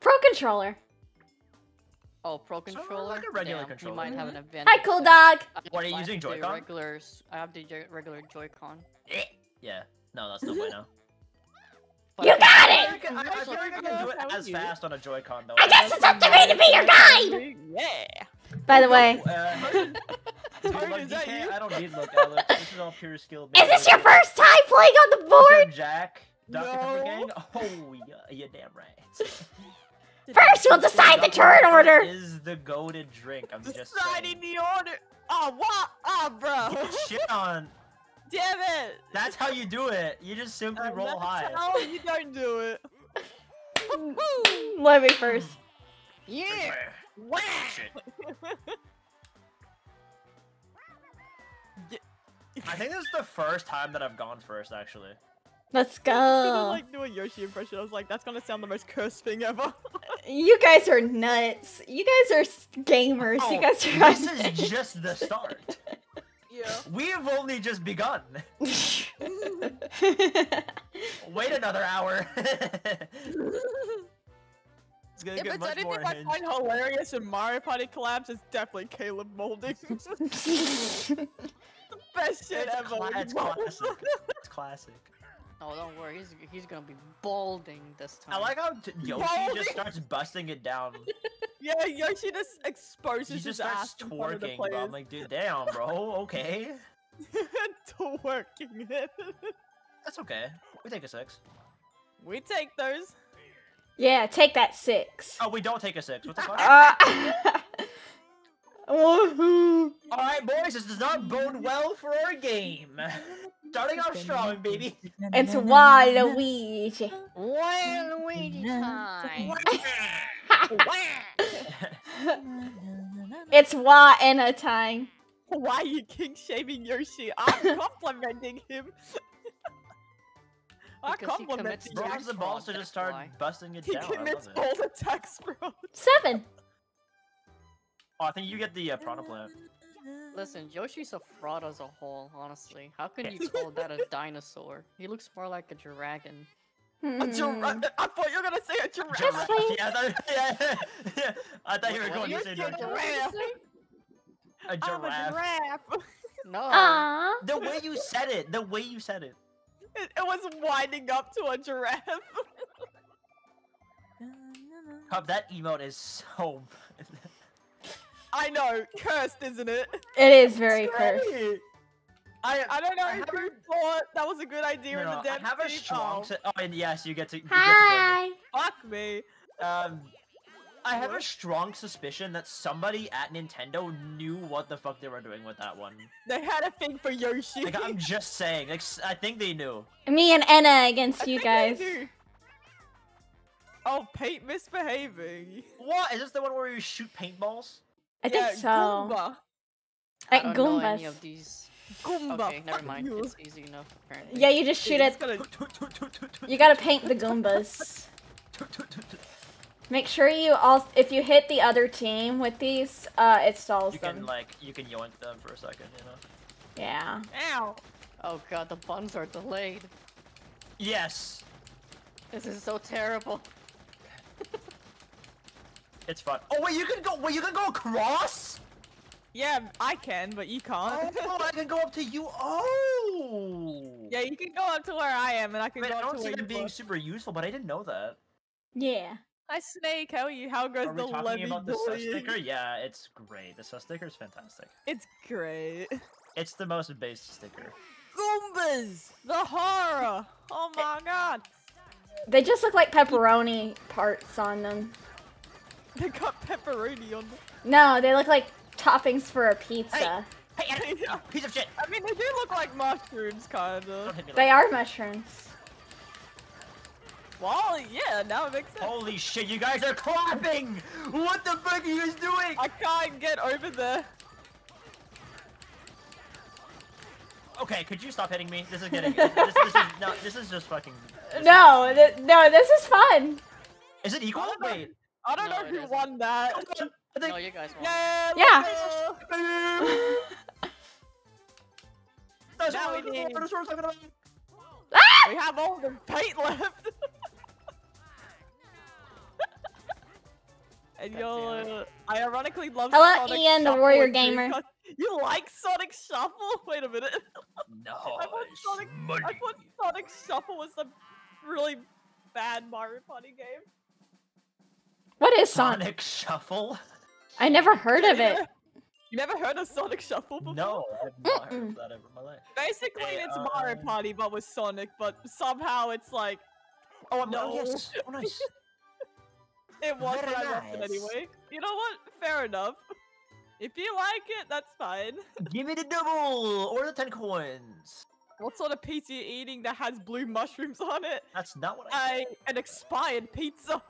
Speaker 1: Pro controller.
Speaker 4: Oh, Pro
Speaker 3: So,
Speaker 4: controller.
Speaker 3: like a regular
Speaker 4: Damn,
Speaker 3: controller.
Speaker 4: You might have an
Speaker 1: mm-hmm.
Speaker 4: advantage.
Speaker 1: Hi,
Speaker 4: cool
Speaker 1: dog.
Speaker 3: What, are you
Speaker 4: I
Speaker 3: using Joy-Con?
Speaker 4: Regular, s- I have the regular Joy-Con.
Speaker 3: Eh, yeah. No, that's no way now.
Speaker 4: But
Speaker 1: You
Speaker 4: I-
Speaker 1: got it!
Speaker 3: feel like I, I feel like I can do it as fast on a Joy-Con though.
Speaker 1: I guess it's up to me to be your guide.
Speaker 2: Yeah.
Speaker 1: By the way,
Speaker 3: Uh, dude,
Speaker 2: Target,
Speaker 3: look,
Speaker 2: is that you?
Speaker 3: I don't need look, Alex. This is all pure skill.
Speaker 1: is this your first time playing on the board?
Speaker 3: up, Jack? Dr. Pepper
Speaker 2: No.
Speaker 3: Gang? Oh, yeah, you're damn right.
Speaker 1: First, we'll decide the turn order.
Speaker 3: Is the goaded drink? I'm just
Speaker 2: Deciding
Speaker 3: saying.
Speaker 2: the order. Oh, what? Oh, bro.
Speaker 3: Get shit on.
Speaker 2: Damn it.
Speaker 3: That's how you do it. You just simply
Speaker 2: Um,
Speaker 3: roll
Speaker 2: that's
Speaker 3: high.
Speaker 2: how you don't do it.
Speaker 1: Let me first.
Speaker 4: Yeah.
Speaker 3: Wah! I think this is the first time that I've gone first, actually.
Speaker 1: Let's
Speaker 2: I was gonna
Speaker 1: go.
Speaker 2: like do a Yoshi impression. I was like, that's gonna sound the most cursed thing ever.
Speaker 1: You guys are nuts. You guys are s- gamers. You
Speaker 3: Oh,
Speaker 1: guys are.
Speaker 3: This is just the start.
Speaker 2: yeah.
Speaker 3: We've only just begun. Wait another hour. it's gonna
Speaker 2: If
Speaker 3: get
Speaker 2: it's
Speaker 3: much
Speaker 2: anything
Speaker 3: more
Speaker 2: I find hilarious in Mario Party collabs, it's definitely Caleb molding. Best shit
Speaker 3: It's,
Speaker 2: ever.
Speaker 3: cla- it's classic. It's classic.
Speaker 4: Oh, don't worry. He's he's gonna be balding this time.
Speaker 3: I like how t- Yoshi
Speaker 2: Balding.
Speaker 3: just starts busting it down.
Speaker 2: yeah, Yoshi just exposes
Speaker 3: He
Speaker 2: his
Speaker 3: just starts
Speaker 2: ass in front of
Speaker 3: twerking, bro. I'm like, dude, damn, bro. Okay,
Speaker 2: Twerking it.
Speaker 3: that's okay. We take a six.
Speaker 2: we take those.
Speaker 1: yeah, take that six.
Speaker 3: Oh, we don't take a six. What the fuck?
Speaker 1: Uh, Woohoo.
Speaker 3: All right, boys, this does not bode well for our game. Starting off strong, baby.
Speaker 1: It's Waluigi.
Speaker 4: Waluigi time.
Speaker 1: It's Wa and a time.
Speaker 2: Why are you king shaming Yoshi? I'm complimenting him. I
Speaker 4: Because he commits.
Speaker 3: Bro
Speaker 4: tax
Speaker 3: the
Speaker 4: fraud,
Speaker 3: balls to just start
Speaker 4: why.
Speaker 3: busting it
Speaker 2: He
Speaker 3: down. I love
Speaker 2: commits
Speaker 3: it.
Speaker 2: all the tax fraud.
Speaker 1: Seven.
Speaker 3: Oh, I think you get the uh, piranha plant.
Speaker 4: Listen, Yoshi's a fraud as a whole, honestly. How can you call that a dinosaur? He looks more like a dragon.
Speaker 2: A giraffe.
Speaker 1: Hmm.
Speaker 2: I thought you were gonna say a giraffe.
Speaker 1: Just.
Speaker 3: Yeah, I thought, yeah, yeah. I thought you were going to say
Speaker 2: so
Speaker 3: no,
Speaker 2: giraffe.
Speaker 3: a
Speaker 2: I'm a
Speaker 3: giraffe.
Speaker 2: giraffe.
Speaker 4: No.
Speaker 1: Aw.
Speaker 3: The way you said it, the way you said it.
Speaker 2: It, it was winding up to a giraffe.
Speaker 3: Hub, that emote is so.
Speaker 2: I know, cursed, isn't it?
Speaker 1: It is very cursed.
Speaker 3: I
Speaker 2: I don't know
Speaker 3: I
Speaker 2: who
Speaker 3: haven't-
Speaker 2: thought that was a good idea
Speaker 3: no,
Speaker 2: in
Speaker 3: no,
Speaker 2: the
Speaker 3: I have a strong.
Speaker 2: Oh,
Speaker 3: oh, and yes, you get to. You
Speaker 1: Hi.
Speaker 2: fuck me.
Speaker 3: Get to join. um, I have a strong suspicion that somebody at Nintendo knew what the fuck they were doing with that one.
Speaker 2: They had a thing for Yoshi.
Speaker 3: Like I'm just saying. Like s- I think they knew.
Speaker 1: Me and Enna against
Speaker 2: I
Speaker 1: you
Speaker 2: think they
Speaker 1: guys.
Speaker 2: Oh, paint misbehaving.
Speaker 3: What is this the one where you shoot paintballs?
Speaker 1: I think
Speaker 2: yeah,
Speaker 1: so.
Speaker 2: Goomba.
Speaker 4: I
Speaker 1: Like
Speaker 4: don't know any of these.
Speaker 2: Goomba.
Speaker 4: Okay, never mind.
Speaker 2: You.
Speaker 4: It's easy enough, apparently.
Speaker 1: Yeah, you just shoot
Speaker 2: Yeah,
Speaker 1: it.
Speaker 2: just gotta-
Speaker 1: You gotta paint the Goombas. Make sure you all, if you hit the other team with these, uh, it stalls
Speaker 3: You
Speaker 1: them.
Speaker 3: can like you can yoink them for a second, you know.
Speaker 1: Yeah.
Speaker 2: Ow.
Speaker 4: Oh god, the buns are delayed.
Speaker 3: Yes,
Speaker 4: This is so terrible.
Speaker 3: It's fun. Oh wait, you can go. Wait, you can go across.
Speaker 2: Yeah, I can, but you can't.
Speaker 3: Oh, I can go up to you. Oh.
Speaker 2: yeah, you can go up to where I am, and I can
Speaker 3: Wait,
Speaker 2: go
Speaker 3: I don't see
Speaker 2: where
Speaker 3: that
Speaker 2: you
Speaker 3: being
Speaker 2: are.
Speaker 3: super useful, but I didn't know that.
Speaker 1: Yeah.
Speaker 2: Hi, Snake. How are you? How goes
Speaker 3: Are we
Speaker 2: the
Speaker 3: talking
Speaker 2: levy
Speaker 3: about the sus sticker? Yeah, it's great. The sus sticker is fantastic.
Speaker 2: It's great.
Speaker 3: It's the most based sticker.
Speaker 2: Goombas! The horror! Oh my god!
Speaker 1: They just look like pepperoni parts on them.
Speaker 2: They got pepperoni on them.
Speaker 1: No, they look like toppings for a pizza.
Speaker 3: Hey, Enna,
Speaker 2: Yeah.
Speaker 3: piece of shit!
Speaker 2: I mean, they do look like mushrooms, kinda.
Speaker 3: hit me like
Speaker 1: They are mushrooms.
Speaker 2: Well, yeah, now it makes sense.
Speaker 3: Holy shit, you guys are clapping! What the fuck are you guys doing?
Speaker 2: I can't get over there.
Speaker 3: Okay, could you stop hitting me? This is getting. This, this, this is no. This is just fucking. this is-
Speaker 1: No, th- no, this is fun.
Speaker 3: Is it equal? Wait.
Speaker 2: I don't
Speaker 4: No,
Speaker 2: know
Speaker 4: it
Speaker 2: who
Speaker 4: isn't.
Speaker 2: won that.
Speaker 3: I think.
Speaker 4: No, you guys won.
Speaker 2: Yeah,
Speaker 1: Yeah.
Speaker 3: That's
Speaker 2: Now
Speaker 3: what
Speaker 2: we need-
Speaker 3: that's what we're.
Speaker 2: We have all the paint left. and you'll,
Speaker 4: damn
Speaker 2: uh, I ironically love
Speaker 1: Hello,
Speaker 2: Sonic
Speaker 1: Ian, the warrior
Speaker 2: too,
Speaker 1: gamer.
Speaker 2: 'cause You like Sonic Shuffle? Wait a minute.
Speaker 3: No.
Speaker 2: I thought Sonic, I thought Sonic Shuffle was a really bad Mario Party game.
Speaker 1: What is Sonic?
Speaker 3: Sonic Shuffle?
Speaker 1: I never heard of it.
Speaker 2: You never heard of Sonic Shuffle before?
Speaker 3: No, I've not heard of that ever in my life.
Speaker 2: Basically,
Speaker 3: Hey,
Speaker 2: it's Mario
Speaker 3: um,
Speaker 2: Party, but with Sonic, but somehow it's like,
Speaker 3: Oh, I'm
Speaker 2: No.
Speaker 3: no. yes. Oh, nice.
Speaker 2: it was,
Speaker 3: Very
Speaker 2: but I loved it anyway. You know what? Fair enough. If you like it, that's fine.
Speaker 3: Give me the double or the ten coins.
Speaker 2: What sort of pizza are you eating that has blue mushrooms on it?
Speaker 3: That's not what I.
Speaker 2: I an expired pizza.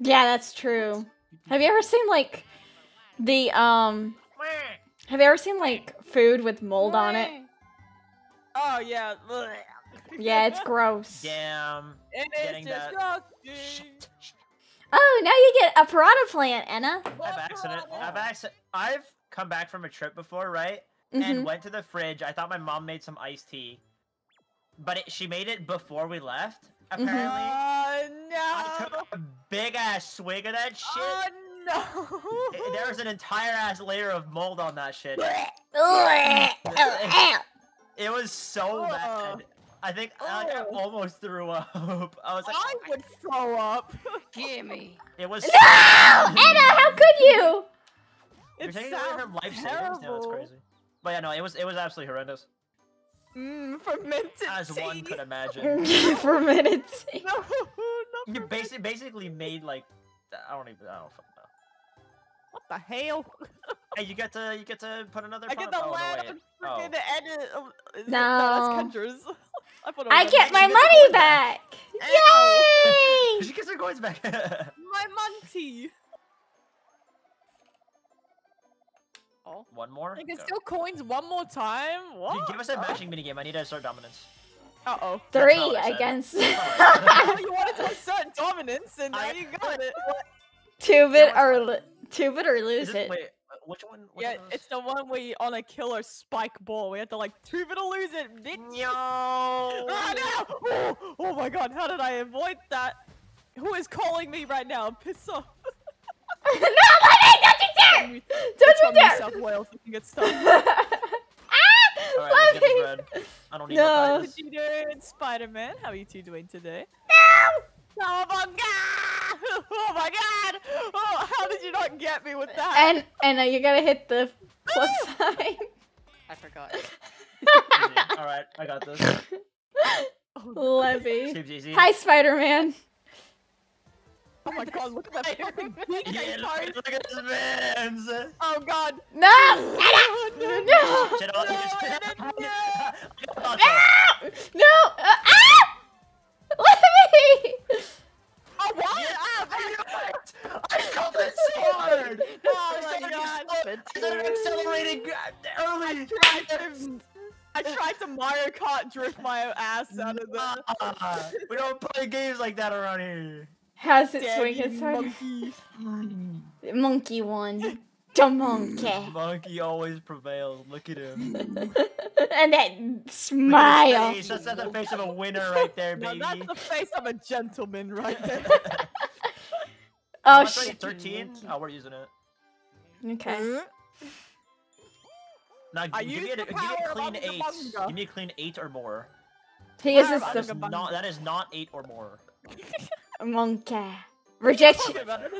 Speaker 1: Yeah, that's true. Have you ever seen like the um? Have you ever seen like food with mold on it?
Speaker 2: Oh yeah.
Speaker 1: Yeah, it's gross.
Speaker 3: Damn.
Speaker 2: It
Speaker 3: getting
Speaker 2: is
Speaker 3: that- Shit. shit.
Speaker 1: Oh, now you get a piranha plant, Enna.
Speaker 3: I've accident. I've accident. I've come back from a trip before, right?
Speaker 1: Mhm.
Speaker 3: And went to the fridge. I thought my mom made some iced tea, but it, she made it before we left. Apparently,
Speaker 2: Oh
Speaker 3: I Oh,
Speaker 2: no.
Speaker 3: took a big ass swig of that shit.
Speaker 2: Oh no.
Speaker 3: There was an entire ass layer of mold on that shit.
Speaker 1: Ugh.
Speaker 3: It was so
Speaker 2: Ugh.
Speaker 3: bad. I think I, like, I
Speaker 2: oh.
Speaker 3: almost threw up. I was like,
Speaker 2: I would throw up.
Speaker 4: Gimme.
Speaker 3: it was.
Speaker 1: No, Enna, how could you?
Speaker 3: You're
Speaker 2: It
Speaker 3: taking away her
Speaker 2: sounds
Speaker 3: life savings now. It's crazy. But yeah, no, it was it was absolutely horrendous,
Speaker 2: Mmm, fermented
Speaker 3: as one could imagine.
Speaker 1: For minutes.
Speaker 2: No, not
Speaker 3: You
Speaker 2: fermented-
Speaker 3: basically basically made like I don't even I don't fucking know.
Speaker 2: What the hell?
Speaker 3: Hey, you get to you get to put another.
Speaker 2: I get the
Speaker 3: oh, no,
Speaker 2: loud
Speaker 3: wait.
Speaker 2: edit. of- uh, is it-
Speaker 1: No.
Speaker 2: that's Kendra's. I, thought it was
Speaker 1: I
Speaker 2: a
Speaker 1: get my money back.
Speaker 3: Ow.
Speaker 1: Yay!
Speaker 3: She gets her coins back.
Speaker 2: My Monty.
Speaker 4: Oh,
Speaker 3: One more.
Speaker 2: I can
Speaker 3: Go.
Speaker 2: steal coins one more time. What?
Speaker 3: Dude, give us a matching minigame. I need to start dominance.
Speaker 2: Uh oh.
Speaker 1: Three
Speaker 3: not what I said.
Speaker 1: against
Speaker 2: you wanted to assert dominance, and now
Speaker 3: I-
Speaker 2: you got it.
Speaker 1: two bit or
Speaker 3: it's
Speaker 1: two bit or lose
Speaker 3: it,
Speaker 1: it.
Speaker 3: wait, uh, which one? Which
Speaker 2: Yeah,
Speaker 3: one
Speaker 2: it's the one where you on a killer spike ball. We have to like two bit or lose it. bitch.
Speaker 3: No.
Speaker 2: Oh, no! Oh, oh my god, how did I avoid that? Who is calling me right now? Piss off.
Speaker 1: no, Lebby, don't you dare!
Speaker 2: Don't
Speaker 1: Don't you dare!
Speaker 2: South Wales you can get stuck.
Speaker 3: Alright, let's get this
Speaker 1: Lebby!
Speaker 3: red. I don't need
Speaker 1: No.
Speaker 3: no.
Speaker 2: What you doing, Spider-Man? How are you two doing today?
Speaker 1: No!
Speaker 2: Oh my god! Oh my god! Oh, how did you not get me with that?
Speaker 1: And and uh, you gotta hit the plus sign.
Speaker 4: I forgot.
Speaker 3: Alright, I got this.
Speaker 1: Lebby.
Speaker 3: Seems.
Speaker 1: Hi, Spider Man.
Speaker 2: Oh my god, look at that fucking big
Speaker 3: Yeah, look, look at this man's.
Speaker 2: Oh god.
Speaker 1: No!
Speaker 2: Oh, no.
Speaker 1: No!
Speaker 3: Shit, I'll-
Speaker 2: No, no,
Speaker 1: No! No! Uh, ah! Lebby!
Speaker 2: Oh, what?
Speaker 3: Yeah,
Speaker 2: Ah,
Speaker 3: I
Speaker 2: fuck.
Speaker 3: knew it! I got the sword!
Speaker 2: Oh
Speaker 3: I
Speaker 2: my god.
Speaker 3: acceler- I started accelerating uh, early!
Speaker 2: tried to, I tried to Mario Kart drift my ass out of the.
Speaker 3: Ah, we don't play games like that around here.
Speaker 1: How's it
Speaker 2: Damn
Speaker 1: swing
Speaker 2: you
Speaker 1: his sword?
Speaker 2: monkey.
Speaker 1: Monkey one. The monkey.
Speaker 3: Monkey always prevails. Look at him.
Speaker 1: and that
Speaker 3: Look at
Speaker 1: smile.
Speaker 3: his face. That's, that's the face of a winner right there,
Speaker 2: Now
Speaker 3: baby.
Speaker 2: that's the face of a gentleman right there.
Speaker 1: Oh
Speaker 3: What's
Speaker 1: shit.
Speaker 3: 13? Oh, we're using it.
Speaker 1: Okay. Mm-hmm.
Speaker 3: Now,
Speaker 2: I
Speaker 3: give me,
Speaker 2: used
Speaker 3: a, give me a clean 8. Give me a clean 8 or more.
Speaker 1: He is a
Speaker 3: That is, not, that is not 8 or more.
Speaker 1: Monkey. Reject
Speaker 2: Talking about it.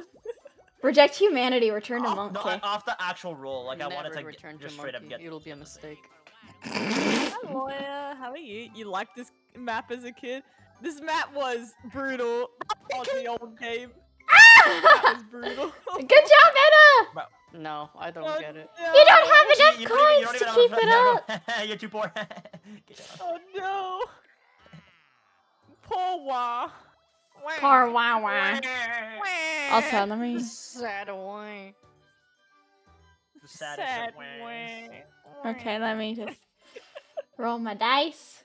Speaker 1: reject humanity, return to
Speaker 3: Off,
Speaker 1: monkey.
Speaker 3: no, off the actual roll. Like, I
Speaker 4: Never
Speaker 3: wanted to
Speaker 4: return
Speaker 3: get,
Speaker 4: to
Speaker 3: just straight up get.
Speaker 4: It'll be a mistake.
Speaker 2: Hi, Lawyer. How are you? You liked this map as a kid? This map was brutal on the old game. That was brutal.
Speaker 1: Good job, Enna!
Speaker 4: No, I don't
Speaker 2: Oh,
Speaker 4: get it.
Speaker 1: Oh, you don't have enough
Speaker 3: you you
Speaker 1: coins
Speaker 3: don't
Speaker 1: to
Speaker 3: even
Speaker 1: keep it
Speaker 3: have
Speaker 1: up.
Speaker 3: enough- You're too poor.
Speaker 2: Oh no. Poor Wah.
Speaker 1: Poor Wah Wah. Also, let me.
Speaker 4: Sad away.
Speaker 3: The saddest
Speaker 2: Sad
Speaker 3: of
Speaker 2: way.
Speaker 1: Okay, let me just roll my dice.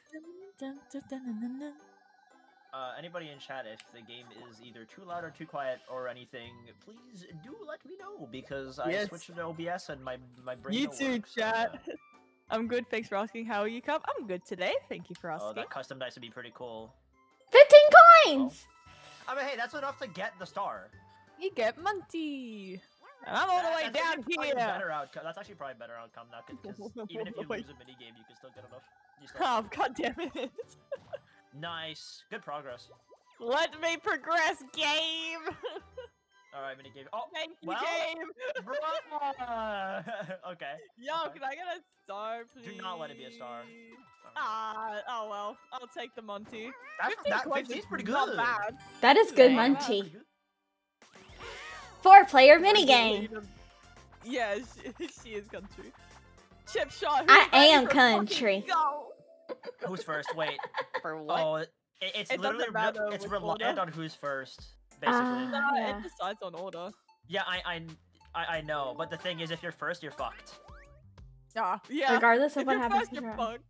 Speaker 3: Uh, anybody in chat, if the game is either too loud or too quiet or anything, please do let me know because I
Speaker 2: Yes.
Speaker 3: switched to OBS and my my brain.
Speaker 2: You
Speaker 3: don't
Speaker 2: too,
Speaker 3: work, so,
Speaker 2: chat.
Speaker 3: yeah.
Speaker 2: I'm good. Thanks for asking. How are you, Cup? I'm good today. Thank you for asking.
Speaker 3: Oh,
Speaker 2: asking.
Speaker 3: that custom dice would be pretty cool.
Speaker 1: 15 coins!
Speaker 3: I mean, hey, that's enough to get the star.
Speaker 2: You get Monty. And I'm all the way down here.
Speaker 3: Better outcome. That's actually probably a better outcome now, because even if you lose a mini game, you can still get enough. Still
Speaker 2: Oh, god damn it.
Speaker 3: Nice, good progress.
Speaker 2: Let me progress, game.
Speaker 3: All right, mini game. Oh,
Speaker 2: Thank you,
Speaker 3: Well,
Speaker 2: game.
Speaker 3: bruh. okay.
Speaker 2: Yo,
Speaker 3: okay.
Speaker 2: can I get a star, please?
Speaker 3: Do not let it be a star.
Speaker 2: Ah, oh well. I'll take the Monty.
Speaker 3: That's,
Speaker 2: 15
Speaker 3: that
Speaker 2: coins
Speaker 3: 15's
Speaker 2: is
Speaker 3: pretty good.
Speaker 2: Not bad.
Speaker 1: That is good,
Speaker 2: Yeah.
Speaker 1: Munchie. Four player minigame.
Speaker 2: Yeah, she, she is country. Chip shot.
Speaker 1: I am country.
Speaker 2: Go.
Speaker 3: Who's first? Wait.
Speaker 4: For what?
Speaker 3: Oh, it, it's
Speaker 2: It
Speaker 3: literally re- it's
Speaker 2: which
Speaker 3: reliant on who's first, basically.
Speaker 1: Ah,
Speaker 2: no,
Speaker 1: Yeah.
Speaker 2: it decides on order.
Speaker 3: yeah, I, I I I know, but the thing is, if you're first, you're fucked.
Speaker 2: Yeah. Yeah.
Speaker 1: Regardless of
Speaker 2: if
Speaker 1: what
Speaker 2: you're
Speaker 1: happens
Speaker 2: first, you're
Speaker 1: the round.
Speaker 2: fucked.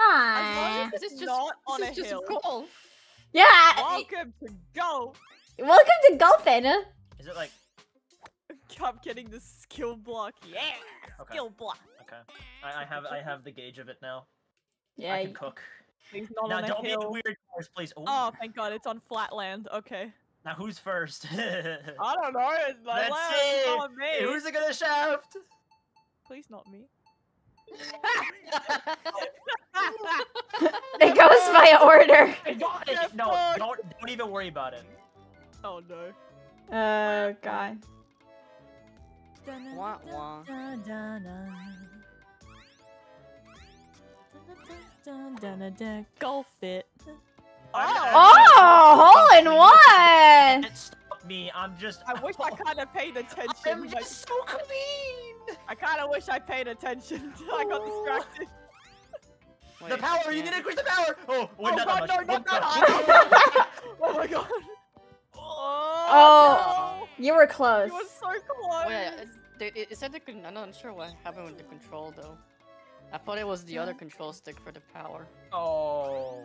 Speaker 2: As long as
Speaker 4: This
Speaker 2: it's
Speaker 4: is just
Speaker 2: not on
Speaker 4: this
Speaker 2: a
Speaker 4: is just golf.
Speaker 1: Yeah.
Speaker 2: Welcome to go.
Speaker 1: Welcome to Golf, Enna.
Speaker 3: Is it like
Speaker 2: I'm getting the skill block. Yeah.
Speaker 3: Okay.
Speaker 2: Skill block.
Speaker 3: okay? I, I have I have the gauge of it now.
Speaker 1: Yeah.
Speaker 3: I can cook.
Speaker 2: He's not
Speaker 3: now
Speaker 2: on a
Speaker 3: don't be
Speaker 2: hill.
Speaker 3: in weird cars, please. Ooh.
Speaker 2: Oh, thank God, it's on flat land. Okay.
Speaker 3: Now who's first?
Speaker 2: I don't know. It's like,
Speaker 3: Let's
Speaker 2: well,
Speaker 3: see.
Speaker 2: it's me.
Speaker 3: Who's it gonna shaft?
Speaker 2: Please not me.
Speaker 1: It goes by order.
Speaker 3: No, don't don't even worry about it.
Speaker 2: oh no.
Speaker 1: Oh god.
Speaker 4: Wah, wah.
Speaker 2: Golf it.
Speaker 3: I'm-
Speaker 1: Oh, hole in one!
Speaker 3: Can't me. I'm just.
Speaker 2: I wish I kind of paid attention.
Speaker 3: I'm just so clean.
Speaker 2: I kind of wish I paid attention. until I got distracted.
Speaker 3: The
Speaker 4: Wait,
Speaker 3: power. You
Speaker 4: yeah.
Speaker 3: need to increase the power. Oh, wait,
Speaker 2: oh
Speaker 3: not
Speaker 2: god,
Speaker 3: that
Speaker 2: no,
Speaker 3: much.
Speaker 2: not that
Speaker 3: One-
Speaker 2: high. oh my god.
Speaker 1: Oh. oh you were close.
Speaker 2: You were so close.
Speaker 4: Oh, yeah, it, they- it, it said they. I'm not sure what happened with the control though. I thought it was the other control stick for the power.
Speaker 3: Oh.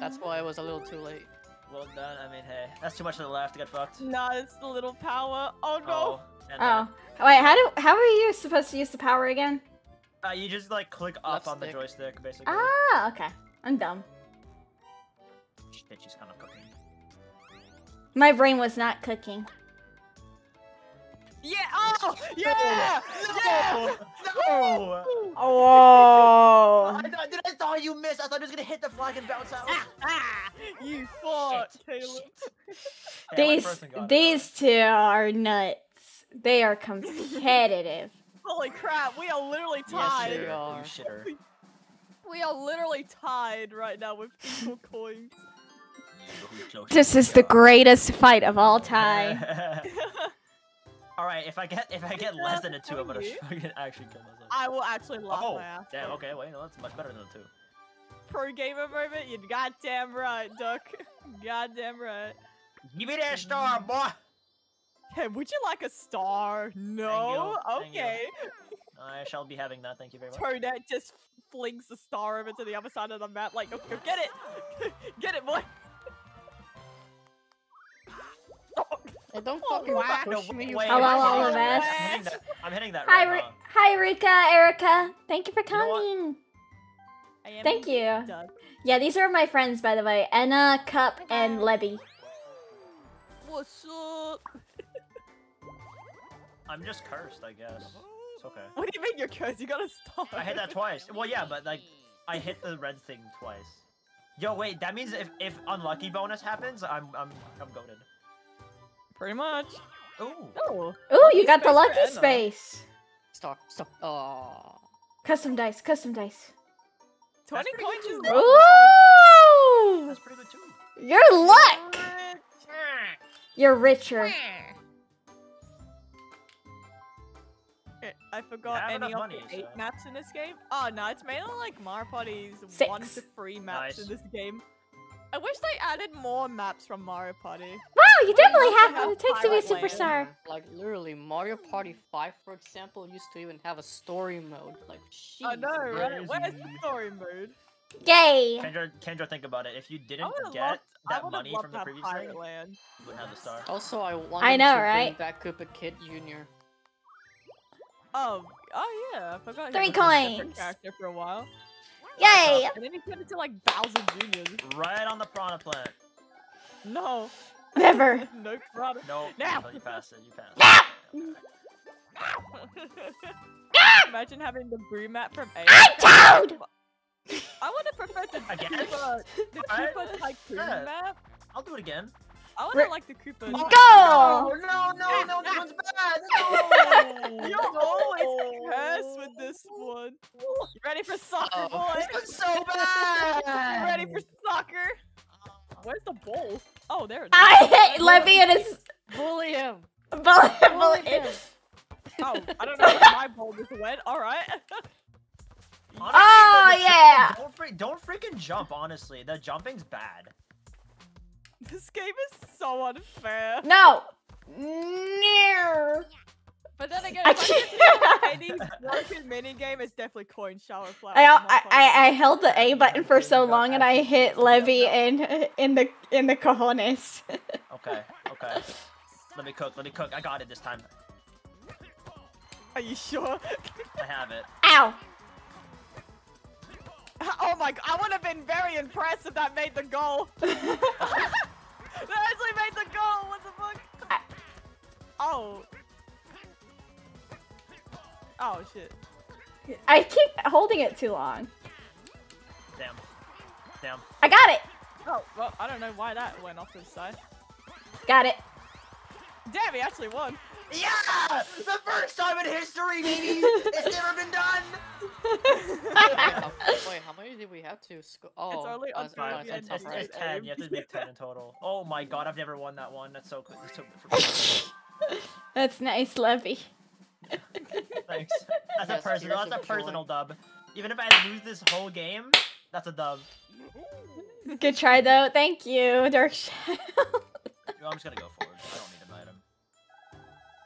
Speaker 4: That's why it was a little too late.
Speaker 3: Well done. I mean, hey, that's too much to the left to get fucked.
Speaker 2: Nah, it's the little power. Oh no.
Speaker 3: Oh.
Speaker 1: Oh. Wait, how do how are you supposed to use the power again?
Speaker 3: then- Uh, you just like click up
Speaker 4: Left
Speaker 3: on the joystick, basically.
Speaker 1: Ah, okay. I'm dumb.
Speaker 3: Shit, she's kind of cooking.
Speaker 1: My brain was not cooking.
Speaker 2: Yeah. Oh. Yeah. Yeah.
Speaker 3: No!
Speaker 1: Oh.
Speaker 3: I, thought- did I thought you missed? I thought it was gonna hit the flag and bounce out.
Speaker 2: Ah, you fought,
Speaker 3: Shit,
Speaker 2: Caleb.
Speaker 3: Hey,
Speaker 1: These
Speaker 3: person got it,
Speaker 1: these two are nuts. They are competitive.
Speaker 2: Holy crap, we are literally tied.
Speaker 4: they
Speaker 3: You
Speaker 4: are.
Speaker 3: You shitter.
Speaker 2: We are literally tied right now with equal coins.
Speaker 1: This is the greatest fight of all time.
Speaker 3: All right, if I get if I get less than a two, I'm gonna fucking actually kill myself.
Speaker 2: I will actually laugh
Speaker 3: oh,
Speaker 2: my ass
Speaker 3: damn. Okay, wait, no, that's much better than a two.
Speaker 2: Pro gamer moment, you goddamn right, Duck. Goddamn right.
Speaker 3: Give me that star, boy.
Speaker 2: Hey, would you like a star? No? Okay.
Speaker 3: I shall be having that. Thank you very much.
Speaker 2: Toadette just flings the star over to the other side of the map, like, go, go get it! get it, boy!
Speaker 4: Hey, don't
Speaker 2: Oh,
Speaker 4: fucking
Speaker 2: wow.
Speaker 4: push me. you
Speaker 3: Wait,
Speaker 1: Hello,
Speaker 3: I'm
Speaker 1: all
Speaker 3: hitting
Speaker 1: of
Speaker 3: that-
Speaker 1: us.
Speaker 3: I'm hitting that, I'm hitting that
Speaker 1: Hi,
Speaker 3: right now.
Speaker 1: hi, Rika, Erica. Thank you for
Speaker 3: You know
Speaker 1: coming. Thank you.
Speaker 2: done.
Speaker 1: Yeah, these are my friends, by the way. Enna, Cup, and Lebby.
Speaker 2: What's up?
Speaker 3: I'm just cursed, I guess. It's okay.
Speaker 2: What do you mean you're cursed? You gotta stop.
Speaker 3: I hit that twice. Well, yeah, but like, I hit the red thing twice. Yo, wait, that means if if unlucky bonus happens, I'm I'm I'm goaded.
Speaker 2: Pretty much.
Speaker 3: Ooh.
Speaker 2: Oh.
Speaker 1: Ooh, you got the lucky space.
Speaker 4: Stop, stop. Oh.
Speaker 1: Custom dice, custom dice.
Speaker 2: 20 coins is
Speaker 3: too.
Speaker 1: Ooh!
Speaker 3: That's pretty good too.
Speaker 1: Your luck!
Speaker 2: Rich.
Speaker 1: You're richer.
Speaker 2: Okay, I forgot
Speaker 3: have
Speaker 2: any
Speaker 3: enough
Speaker 2: of
Speaker 3: money,
Speaker 2: the eight
Speaker 3: so-
Speaker 2: maps in this game. Oh no, it's mainly like Mario Party's one to three maps in this game. I wish they added more maps from Mario Party.
Speaker 1: Wow, you definitely have
Speaker 2: have
Speaker 1: what it takes to be a superstar.
Speaker 4: Like literally, Mario Party 5, for example, used to even have a story mode. Like,
Speaker 2: I
Speaker 4: jeez.
Speaker 2: know, right? Where's the story mode?
Speaker 1: Yay!
Speaker 3: Kendra, Kendra, think about it. If you didn't
Speaker 2: would've
Speaker 3: get
Speaker 2: loved,
Speaker 3: that
Speaker 2: would've
Speaker 3: money from the previous thing,
Speaker 2: Land.
Speaker 3: you wouldn't have the star.
Speaker 4: Also, I wanted
Speaker 1: know,
Speaker 4: to
Speaker 1: right?
Speaker 4: bring back Koopa Kid Jr.
Speaker 2: Oh, oh yeah, I forgot.
Speaker 1: Three
Speaker 2: was a
Speaker 1: coins.
Speaker 2: Character for a while,
Speaker 1: Yay!
Speaker 2: and then he turned into like Bowser Junior.
Speaker 3: Right on the Piranha plant.
Speaker 2: No,
Speaker 1: Never.
Speaker 2: no problem.
Speaker 3: No,
Speaker 2: Now.
Speaker 3: no, you passed it. You passed it.
Speaker 2: Imagine having the brew map from A.
Speaker 1: I'm Toad!
Speaker 2: I would have preferred the
Speaker 3: Again?
Speaker 2: Koopa, the
Speaker 3: Alright.
Speaker 2: Koopa Tycoon
Speaker 3: Yeah.
Speaker 2: map.
Speaker 3: I'll do it again.
Speaker 2: I would
Speaker 1: Re-
Speaker 2: have liked the Koopa.
Speaker 1: Oh, Go!
Speaker 3: No, no, no, no, this one's bad. No.
Speaker 2: You're always cursed with this one. You ready for soccer,
Speaker 4: Oh.
Speaker 2: boy?
Speaker 3: This one's so bad.
Speaker 2: You ready for soccer? Where's the ball? Oh, there it is.
Speaker 1: I hit Lebby and his
Speaker 4: Bully him!
Speaker 1: bullet.
Speaker 4: Bully him!
Speaker 2: Oh, I don't know if my ball just went. All right.
Speaker 3: Honestly,
Speaker 1: Oh,
Speaker 3: the- the-
Speaker 1: yeah.
Speaker 3: Don't freak, don't freaking jump. Honestly, the jumping's bad.
Speaker 2: this game is so unfair.
Speaker 1: No! No!
Speaker 2: But then again,
Speaker 1: I
Speaker 2: if I could
Speaker 1: can't.
Speaker 2: any broken mini game, it's definitely coin shower flower.
Speaker 1: I, I, I, I held the A button for so long and I hit Lebby in in the in the cojones.
Speaker 3: Okay, okay. Let me cook. Let me cook. I got it this time.
Speaker 2: Are you sure?
Speaker 3: I have it.
Speaker 1: Ow!
Speaker 2: Oh my god, I would have been very impressed if that made the goal. that actually made the goal. What the fuck?
Speaker 1: I-
Speaker 2: Oh. Oh shit.
Speaker 1: I keep holding it too long.
Speaker 3: Damn. Damn.
Speaker 1: I got it.
Speaker 2: Oh, well, I don't know why that went off his side.
Speaker 1: Got it.
Speaker 2: Damn, he actually won.
Speaker 3: Yeah! The first time in history, baby! It's never been done!
Speaker 4: Wait, how, many did we have to score? Oh,
Speaker 2: only
Speaker 4: I was-
Speaker 2: until
Speaker 4: I
Speaker 3: Five.
Speaker 4: was
Speaker 3: It's, it's,
Speaker 4: top
Speaker 3: it's ten. You have to make ten in total. Oh my god, I've never won that one. That's so good. That's so good for me.
Speaker 1: That's nice, Lebby.
Speaker 3: Thanks. That's a personal. That's a
Speaker 4: of joy.
Speaker 3: personal dub. Even if I lose this whole game, that's a dub.
Speaker 1: Good try though. Thank you, Dark Shadow.
Speaker 3: I'm just gonna go forward.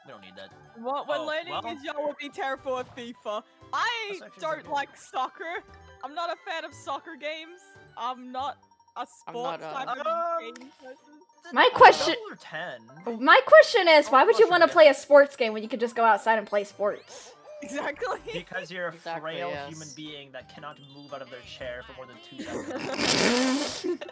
Speaker 3: I don't need an item. We don't need that.
Speaker 2: What we're
Speaker 3: Oh,
Speaker 2: learning
Speaker 3: well.
Speaker 2: is y'all will be terrible at FIFA. I don't
Speaker 3: pretty good.
Speaker 2: like soccer. I'm not a fan of soccer games. I'm not a
Speaker 4: I'm not,
Speaker 2: sports
Speaker 4: uh,
Speaker 2: type of
Speaker 3: Um,
Speaker 2: game person.
Speaker 1: My question-
Speaker 3: ten.
Speaker 1: My question is, why would you want to play a sports game when you could just go outside and play sports?
Speaker 2: Exactly.
Speaker 3: Because you're a
Speaker 4: Exactly,
Speaker 3: frail
Speaker 4: yes.
Speaker 3: human being that cannot move out of their chair for more than two seconds.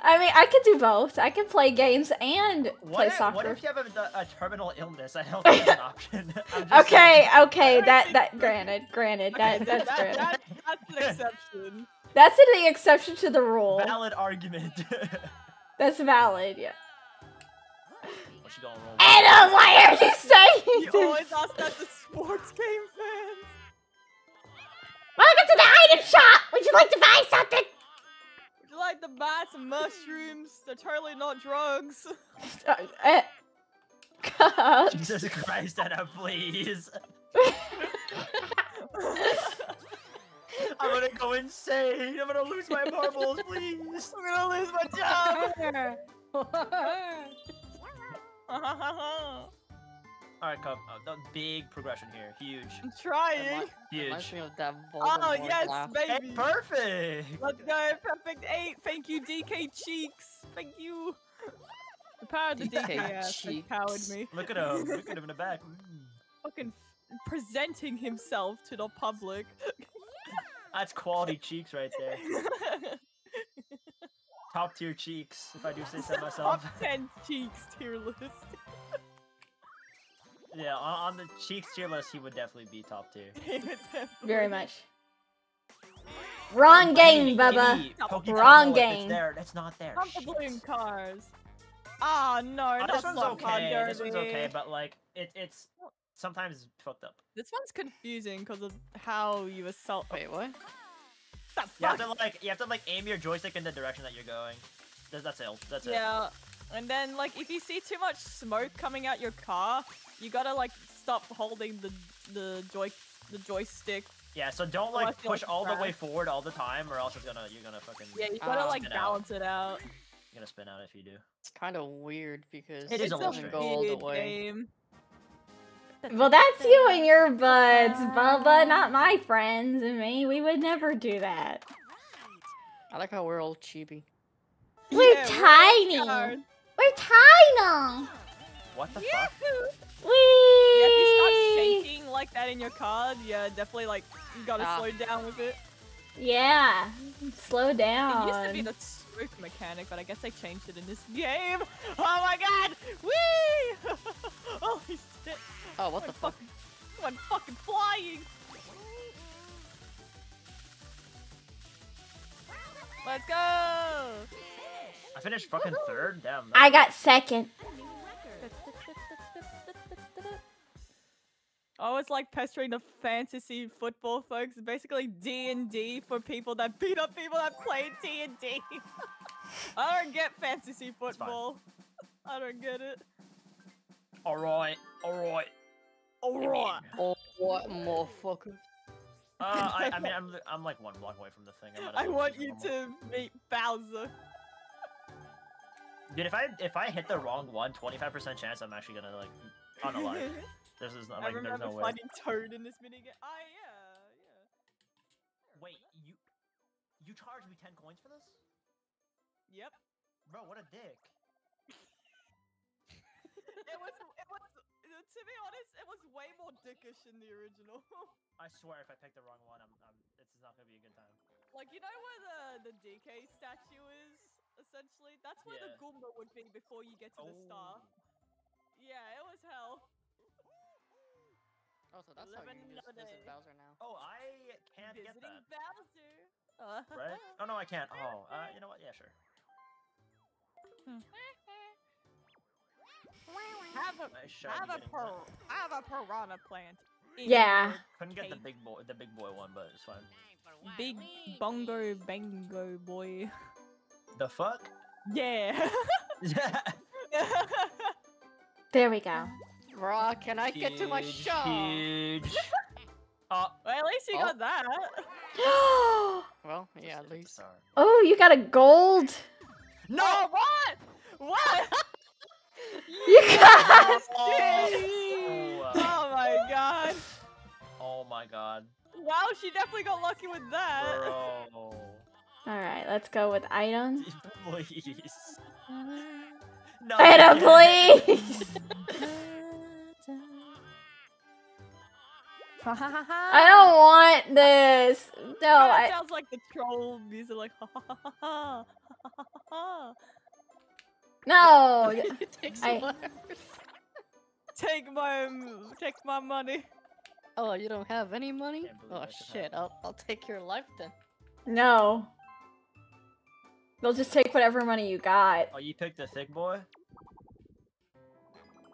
Speaker 1: I mean, I could do both. I can play games and play
Speaker 3: if,
Speaker 1: soccer.
Speaker 3: what if you have a, a terminal illness? I don't think that's an option.
Speaker 1: Okay,
Speaker 3: saying.
Speaker 1: okay, that that granted, granted, that that's
Speaker 2: that-
Speaker 1: granted.
Speaker 2: that- that's an exception.
Speaker 1: That's an exception to the rule.
Speaker 3: Valid argument.
Speaker 1: That's valid, yeah.
Speaker 3: What you gonna roll?
Speaker 1: Enna, why are you saying
Speaker 2: You always ask that to sports game fans.
Speaker 1: Welcome to the item shop. Would you like to buy something?
Speaker 2: Would you like to buy some mushrooms? They're totally not drugs.
Speaker 1: Uh, uh, God.
Speaker 3: Jesus Christ, Enna, please. I'm gonna go insane. I'm gonna lose my marbles, please.
Speaker 2: I'm gonna lose my job.
Speaker 3: All right, come. Uh, big progression here. Huge.
Speaker 2: I'm trying.
Speaker 3: Huge.
Speaker 4: Reminds me of that
Speaker 2: Oh yes,
Speaker 4: laugh.
Speaker 3: Hey,
Speaker 2: baby.
Speaker 3: perfect.
Speaker 2: Let's go, perfect eight. Thank you, DK Cheeks. Thank you. The power of the DK,
Speaker 4: DK
Speaker 2: ass has powered me.
Speaker 3: Look at him. Look at him in the back. Mm.
Speaker 2: Fucking f- presenting himself to the public.
Speaker 3: That's quality cheeks right there. Top tier cheeks, if I do say so myself.
Speaker 2: Top 10 Cheeks tier list.
Speaker 3: Yeah, on, on the cheeks tier list, he would definitely be top tier.
Speaker 1: Very much. Wrong game, Bubba. Wrong
Speaker 3: Go, if it's
Speaker 1: game.
Speaker 3: there. That's not there.
Speaker 2: Not the
Speaker 3: Shit.
Speaker 2: balloon cars. Ah, no,
Speaker 3: Oh,
Speaker 2: that's
Speaker 3: this one's
Speaker 2: not Card
Speaker 3: okay. This one's okay, but like it, it's sometimes fucked up.
Speaker 2: This one's confusing because of how you assault.
Speaker 4: Wait, what?
Speaker 2: the
Speaker 3: You have to like you have to like aim your joystick in the direction that you're going. That's, that's it. That's it.
Speaker 2: Yeah, and then like if you see too much smoke coming out your car, you gotta like stop holding the the joy the joystick.
Speaker 3: Yeah. So don't like push
Speaker 2: like
Speaker 3: all the way forward all the time, or else it's gonna you're gonna fucking
Speaker 2: Yeah, you gotta
Speaker 4: Ah.
Speaker 2: like
Speaker 3: Spin out.
Speaker 2: balance it out.
Speaker 3: you're gonna spin out if you do.
Speaker 4: It's kind of weird because
Speaker 3: It is
Speaker 2: it's
Speaker 3: a
Speaker 4: it
Speaker 3: little
Speaker 4: doesn't go all the
Speaker 2: weird
Speaker 4: way.
Speaker 2: game.
Speaker 1: Well, that's you and your buds, Bubba, not my friends and me. We would never do that.
Speaker 4: I like how we're all chibi.
Speaker 1: We're
Speaker 2: Yeah,
Speaker 1: tiny.
Speaker 2: cars.
Speaker 1: We're tiny.
Speaker 3: What the fuck?
Speaker 2: Yahoo!
Speaker 1: Wee.
Speaker 2: Yeah, if you start shaking like that in your car, yeah, definitely like you gotta
Speaker 4: Ah.
Speaker 2: slow down with it.
Speaker 1: Yeah. Slow down.
Speaker 2: It used to be the smoke mechanic, but I guess they changed it in this game. Oh my god! Whee! Oh, Holy shit!
Speaker 4: Oh, what the fuck?
Speaker 2: fucking, went fucking flying! Let's go!
Speaker 3: I finished fucking third. Damn.
Speaker 1: I got second.
Speaker 2: I was like pestering the fantasy football folks. Basically D and D for people that beat up people that play D and D. I don't get fantasy football. I don't get it.
Speaker 3: All right. All right.
Speaker 2: All right.
Speaker 4: Oh, what motherfucker?
Speaker 3: Uh, I, I mean, I'm I'm like one block away from the thing. I'm gonna
Speaker 2: I want you
Speaker 3: normal.
Speaker 2: to meet Bowser.
Speaker 3: Dude, if I if I hit the wrong one, 25% chance I'm actually gonna like unalive. This is not
Speaker 2: I
Speaker 3: like there's
Speaker 2: remember
Speaker 3: no way.
Speaker 2: finding Toad in this minigame. Ah, yeah, yeah.
Speaker 3: Wait, you you charged me 10 coins for this?
Speaker 2: Yep.
Speaker 3: Bro, what a dick.
Speaker 2: It was, it was, uh, to be honest, it was way more dickish in the original.
Speaker 3: I swear if I pick the wrong one, I'm, I'm it's not gonna be a good time.
Speaker 2: like, you know where the, the DK statue is, essentially? That's where
Speaker 3: Yeah.
Speaker 2: the Goomba would be before you get to the star.
Speaker 3: Oh.
Speaker 2: Yeah, it was hell.
Speaker 4: Oh, that's how you just visit. Bowser now.
Speaker 3: Oh, I can't get that.
Speaker 2: Bowser.
Speaker 3: Right? Oh no, I can't. Oh, uh, you know what? Yeah, sure.
Speaker 2: Have a,
Speaker 3: I should
Speaker 2: have a
Speaker 3: getting
Speaker 2: per,
Speaker 3: that.
Speaker 2: have a piranha plant.
Speaker 1: Yeah.
Speaker 2: your
Speaker 3: Couldn't get the big boy, the big boy one, but it's fine.
Speaker 2: Big bongo bango boy.
Speaker 3: The fuck?
Speaker 2: Yeah.
Speaker 1: There we go.
Speaker 4: Bruh, can I get to my
Speaker 3: Huge,
Speaker 4: shop?
Speaker 3: Huge. Oh,
Speaker 2: well, at least you
Speaker 4: Oh.
Speaker 2: got that.
Speaker 4: Well, yeah,
Speaker 3: just
Speaker 4: at least.
Speaker 1: oh, you got a gold.
Speaker 3: No!
Speaker 2: Oh, what? What?
Speaker 1: You got.
Speaker 3: Oh
Speaker 2: oh, oh. oh, oh my god.
Speaker 3: oh my god.
Speaker 2: Wow, she definitely got lucky with that.
Speaker 3: Bro.
Speaker 1: Alright, let's go with items.
Speaker 3: Please. No.
Speaker 1: Item, please! I don't want this. No, I...
Speaker 2: sounds like the troll music, like ha ha ha ha ha ha.
Speaker 1: No,
Speaker 4: it takes
Speaker 1: I...
Speaker 2: Take my take my money.
Speaker 4: Oh, you don't have any money? Oh shit! I'll I'll take your life then.
Speaker 1: No. They'll just take whatever money you got.
Speaker 3: Oh, you picked a sick boy.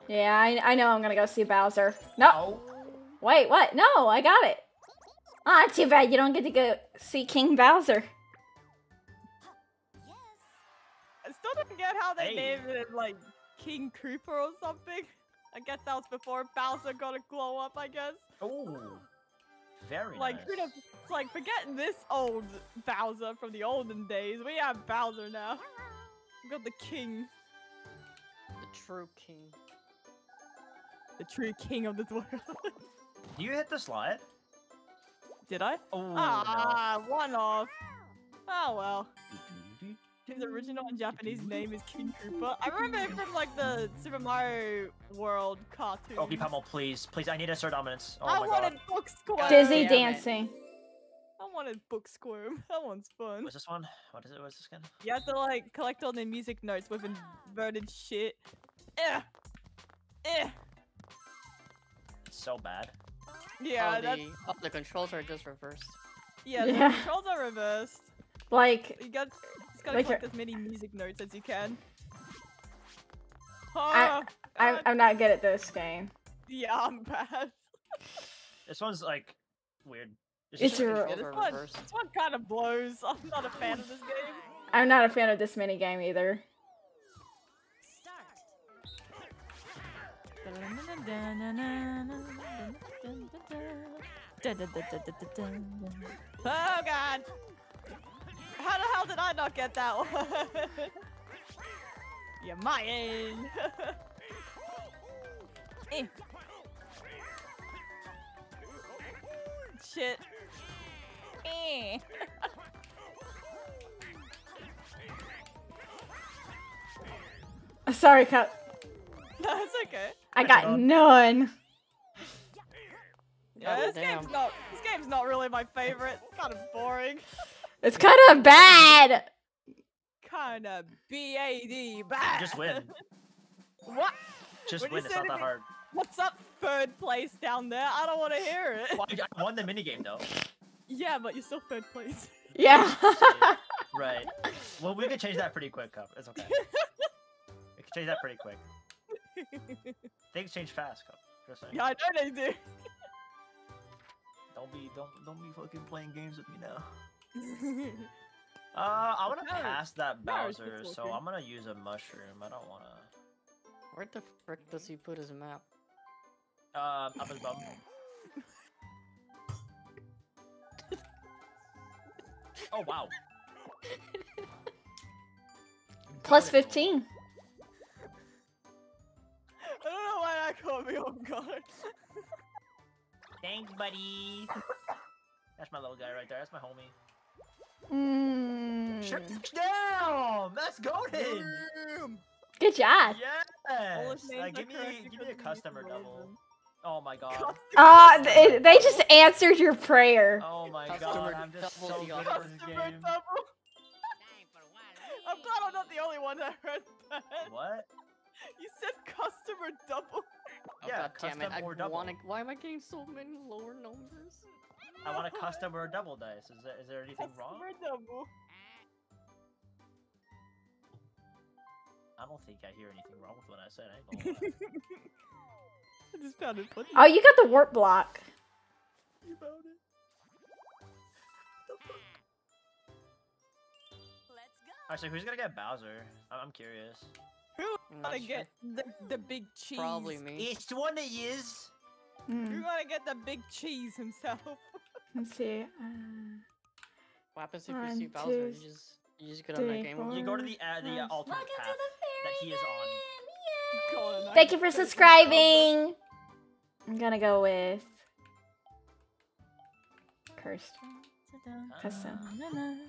Speaker 1: Yeah, I I know. I'm gonna go see Bowser. No.
Speaker 3: Oh.
Speaker 1: Wait, what? No, I got it. Ah, too bad you don't get to go see King Bowser.
Speaker 2: I still don't get how they
Speaker 3: Hey.
Speaker 2: named it like King Cooper or something. I guess that was before Bowser got a glow up. I guess.
Speaker 3: Oh. Very
Speaker 2: Like,
Speaker 3: nice.
Speaker 2: who the, like, forgetting this old Bowser from the olden days. We have Bowser now. We got the king,
Speaker 4: The true king.
Speaker 2: the true king of this world.
Speaker 3: You hit the slide?
Speaker 2: Did I?
Speaker 3: Oh,
Speaker 2: ah, one off. Oh well.
Speaker 3: no.
Speaker 2: His original in Japanese name is King Koopa. I remember it from like the Super Mario World cartoon.
Speaker 3: Ogi Pummel, please. Please, I need a Sir Dominance. Oh
Speaker 2: I
Speaker 3: my
Speaker 2: wanted
Speaker 3: god.
Speaker 2: Book Squirm.
Speaker 1: Dizzy
Speaker 4: damn it.
Speaker 1: dancing.
Speaker 2: I wanted Book Squirm. That one's fun.
Speaker 3: What's this one? What is it? What's this again?
Speaker 2: You have to like collect all the music notes with inverted shit. Eh. Eh.
Speaker 3: It's so bad.
Speaker 2: Yeah,
Speaker 4: oh,
Speaker 2: that's
Speaker 4: the, oh, the controls are just reversed.
Speaker 2: yeah. The
Speaker 1: Yeah.
Speaker 2: controls are reversed.
Speaker 1: Like,
Speaker 2: You got just gotta
Speaker 1: Like
Speaker 2: collect
Speaker 1: your-
Speaker 2: as many music notes as you can.
Speaker 1: I-
Speaker 2: Oh,
Speaker 1: I'm, I'm not good at this game.
Speaker 2: yeah, I'm bad.
Speaker 3: This one's like weird. This
Speaker 1: It's your-
Speaker 2: Yeah,
Speaker 4: Controls
Speaker 2: this one,
Speaker 4: reversed.
Speaker 2: this one kind of blows. I'm not a fan of this game.
Speaker 1: I'm not a fan of this mini game either.
Speaker 2: Oh god! How the hell did I not get that one? You're mine! Eh. Shit. Eh.
Speaker 1: Sorry, cut.
Speaker 2: No, it's okay.
Speaker 1: I got none.
Speaker 2: Oh, yeah,
Speaker 4: God
Speaker 2: this
Speaker 4: damn.
Speaker 2: game's not this game's not really my favorite. It's kind of boring.
Speaker 1: It's kind of bad.
Speaker 2: Kind of BAD bad.
Speaker 3: Just win.
Speaker 2: What?
Speaker 3: Just
Speaker 2: When
Speaker 3: win. It's not that hard.
Speaker 2: What's up, third place down there? I don't want to hear it.
Speaker 3: Well, I I won the minigame though.
Speaker 2: Yeah, but you're still third place.
Speaker 1: Yeah.
Speaker 3: Right. Well, we can change that pretty quick, Cup. It's okay. we can change that pretty quick. Things change fast, Cup. Just saying.
Speaker 2: yeah, I know they do.
Speaker 3: Don't be, don't, don't be fucking playing games with me now. Uh, I want to
Speaker 2: Mario-
Speaker 3: pass that Bowser,
Speaker 2: just
Speaker 3: so. I'm gonna use a mushroom. I don't wanna.
Speaker 4: Where the frick does he put his map?
Speaker 3: Um, up his bum. oh wow.
Speaker 1: Plus
Speaker 3: Got
Speaker 2: that caught me off guard.
Speaker 3: Thanks, buddy. That's my little guy right there. That's my homie.
Speaker 1: Mm.
Speaker 3: Shut Damn! That's golden!
Speaker 1: Good job.
Speaker 3: Yes! Uh, give me,
Speaker 2: correct
Speaker 3: give me a customer double. Oh my god.
Speaker 1: Uh, th- they just answered your prayer.
Speaker 3: Oh my
Speaker 4: Customer
Speaker 3: god, I'm just
Speaker 4: double
Speaker 3: so good at this game.
Speaker 2: double. I'm glad I'm not the only one that heard that.
Speaker 3: What?
Speaker 2: You said customer double.
Speaker 4: Oh,
Speaker 3: Yeah,
Speaker 4: God damn it!
Speaker 3: custom
Speaker 4: I
Speaker 3: or double.
Speaker 4: wanna. Why am I getting so many lower numbers?
Speaker 3: I want a custom or a double dice. Is there, is there anything wrong?
Speaker 2: Customer double.
Speaker 3: I don't think I hear anything wrong with what I said. I ain't gonna lie.
Speaker 2: I just found it funny.
Speaker 1: Oh, you got the warp block.
Speaker 2: about it.
Speaker 3: Actually, who's gonna get Bowser? I- I'm curious.
Speaker 2: Who
Speaker 4: I'm
Speaker 2: gonna
Speaker 4: not
Speaker 2: get the, the big cheese?
Speaker 4: Probably me.
Speaker 3: It's one of yous.
Speaker 1: Hmm,
Speaker 2: Who's gonna get the big cheese himself?
Speaker 1: Let's see. Uh,
Speaker 4: What happens if
Speaker 1: One,
Speaker 4: you see Bowser?
Speaker 1: two,
Speaker 4: You just you just get on
Speaker 1: three,
Speaker 4: that game.
Speaker 1: four.
Speaker 3: You go to the uh, the uh,
Speaker 1: Nice.
Speaker 3: alternate path that he is on.
Speaker 2: God,
Speaker 1: thank you for subscribing. I'm gonna go with. first. Custom.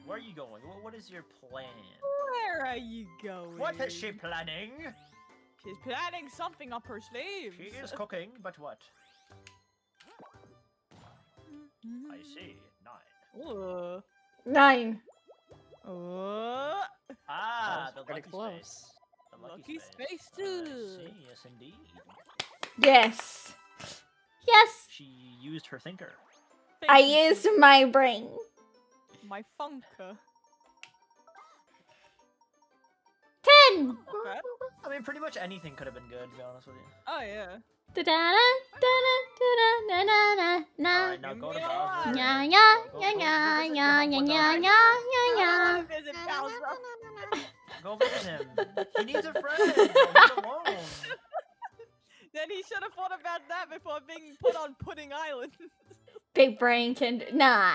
Speaker 3: Where are you going? Wh- What is your plan?
Speaker 2: Where are you going?
Speaker 3: What is she planning?
Speaker 2: She's planning something up her sleeve.
Speaker 3: She is cooking, but what? I see. Nine.
Speaker 2: Ooh.
Speaker 1: Nine.
Speaker 2: Ooh.
Speaker 3: Ah, the
Speaker 4: pretty
Speaker 3: lucky
Speaker 4: close.
Speaker 3: space. The lucky,
Speaker 2: Lucky
Speaker 3: space.
Speaker 2: space
Speaker 3: I
Speaker 2: too.
Speaker 3: see. Yes, indeed.
Speaker 1: Yes. Yes.
Speaker 3: She used her thinker.
Speaker 1: I
Speaker 2: you,
Speaker 1: used my brain.
Speaker 2: my funker.
Speaker 1: Ten.
Speaker 3: I mean, pretty much anything could have been good, to be honest with you.
Speaker 2: Oh yeah.
Speaker 1: Da-da-da, da-da, da-da, na-na-na.
Speaker 3: Alright, now go to
Speaker 2: Yeah.
Speaker 3: Bowser.
Speaker 1: Yeah,
Speaker 3: and
Speaker 1: yeah,
Speaker 3: go- go-
Speaker 1: yeah,
Speaker 3: go
Speaker 1: yeah, yeah, yeah, yeah, yeah, yeah,
Speaker 2: I
Speaker 1: yeah.
Speaker 2: visit Bowser.
Speaker 3: Go visit him. He needs a friend. Leave him alone.
Speaker 2: Then he should have thought about that before being put on Pudding Island.
Speaker 1: Big brain can nah.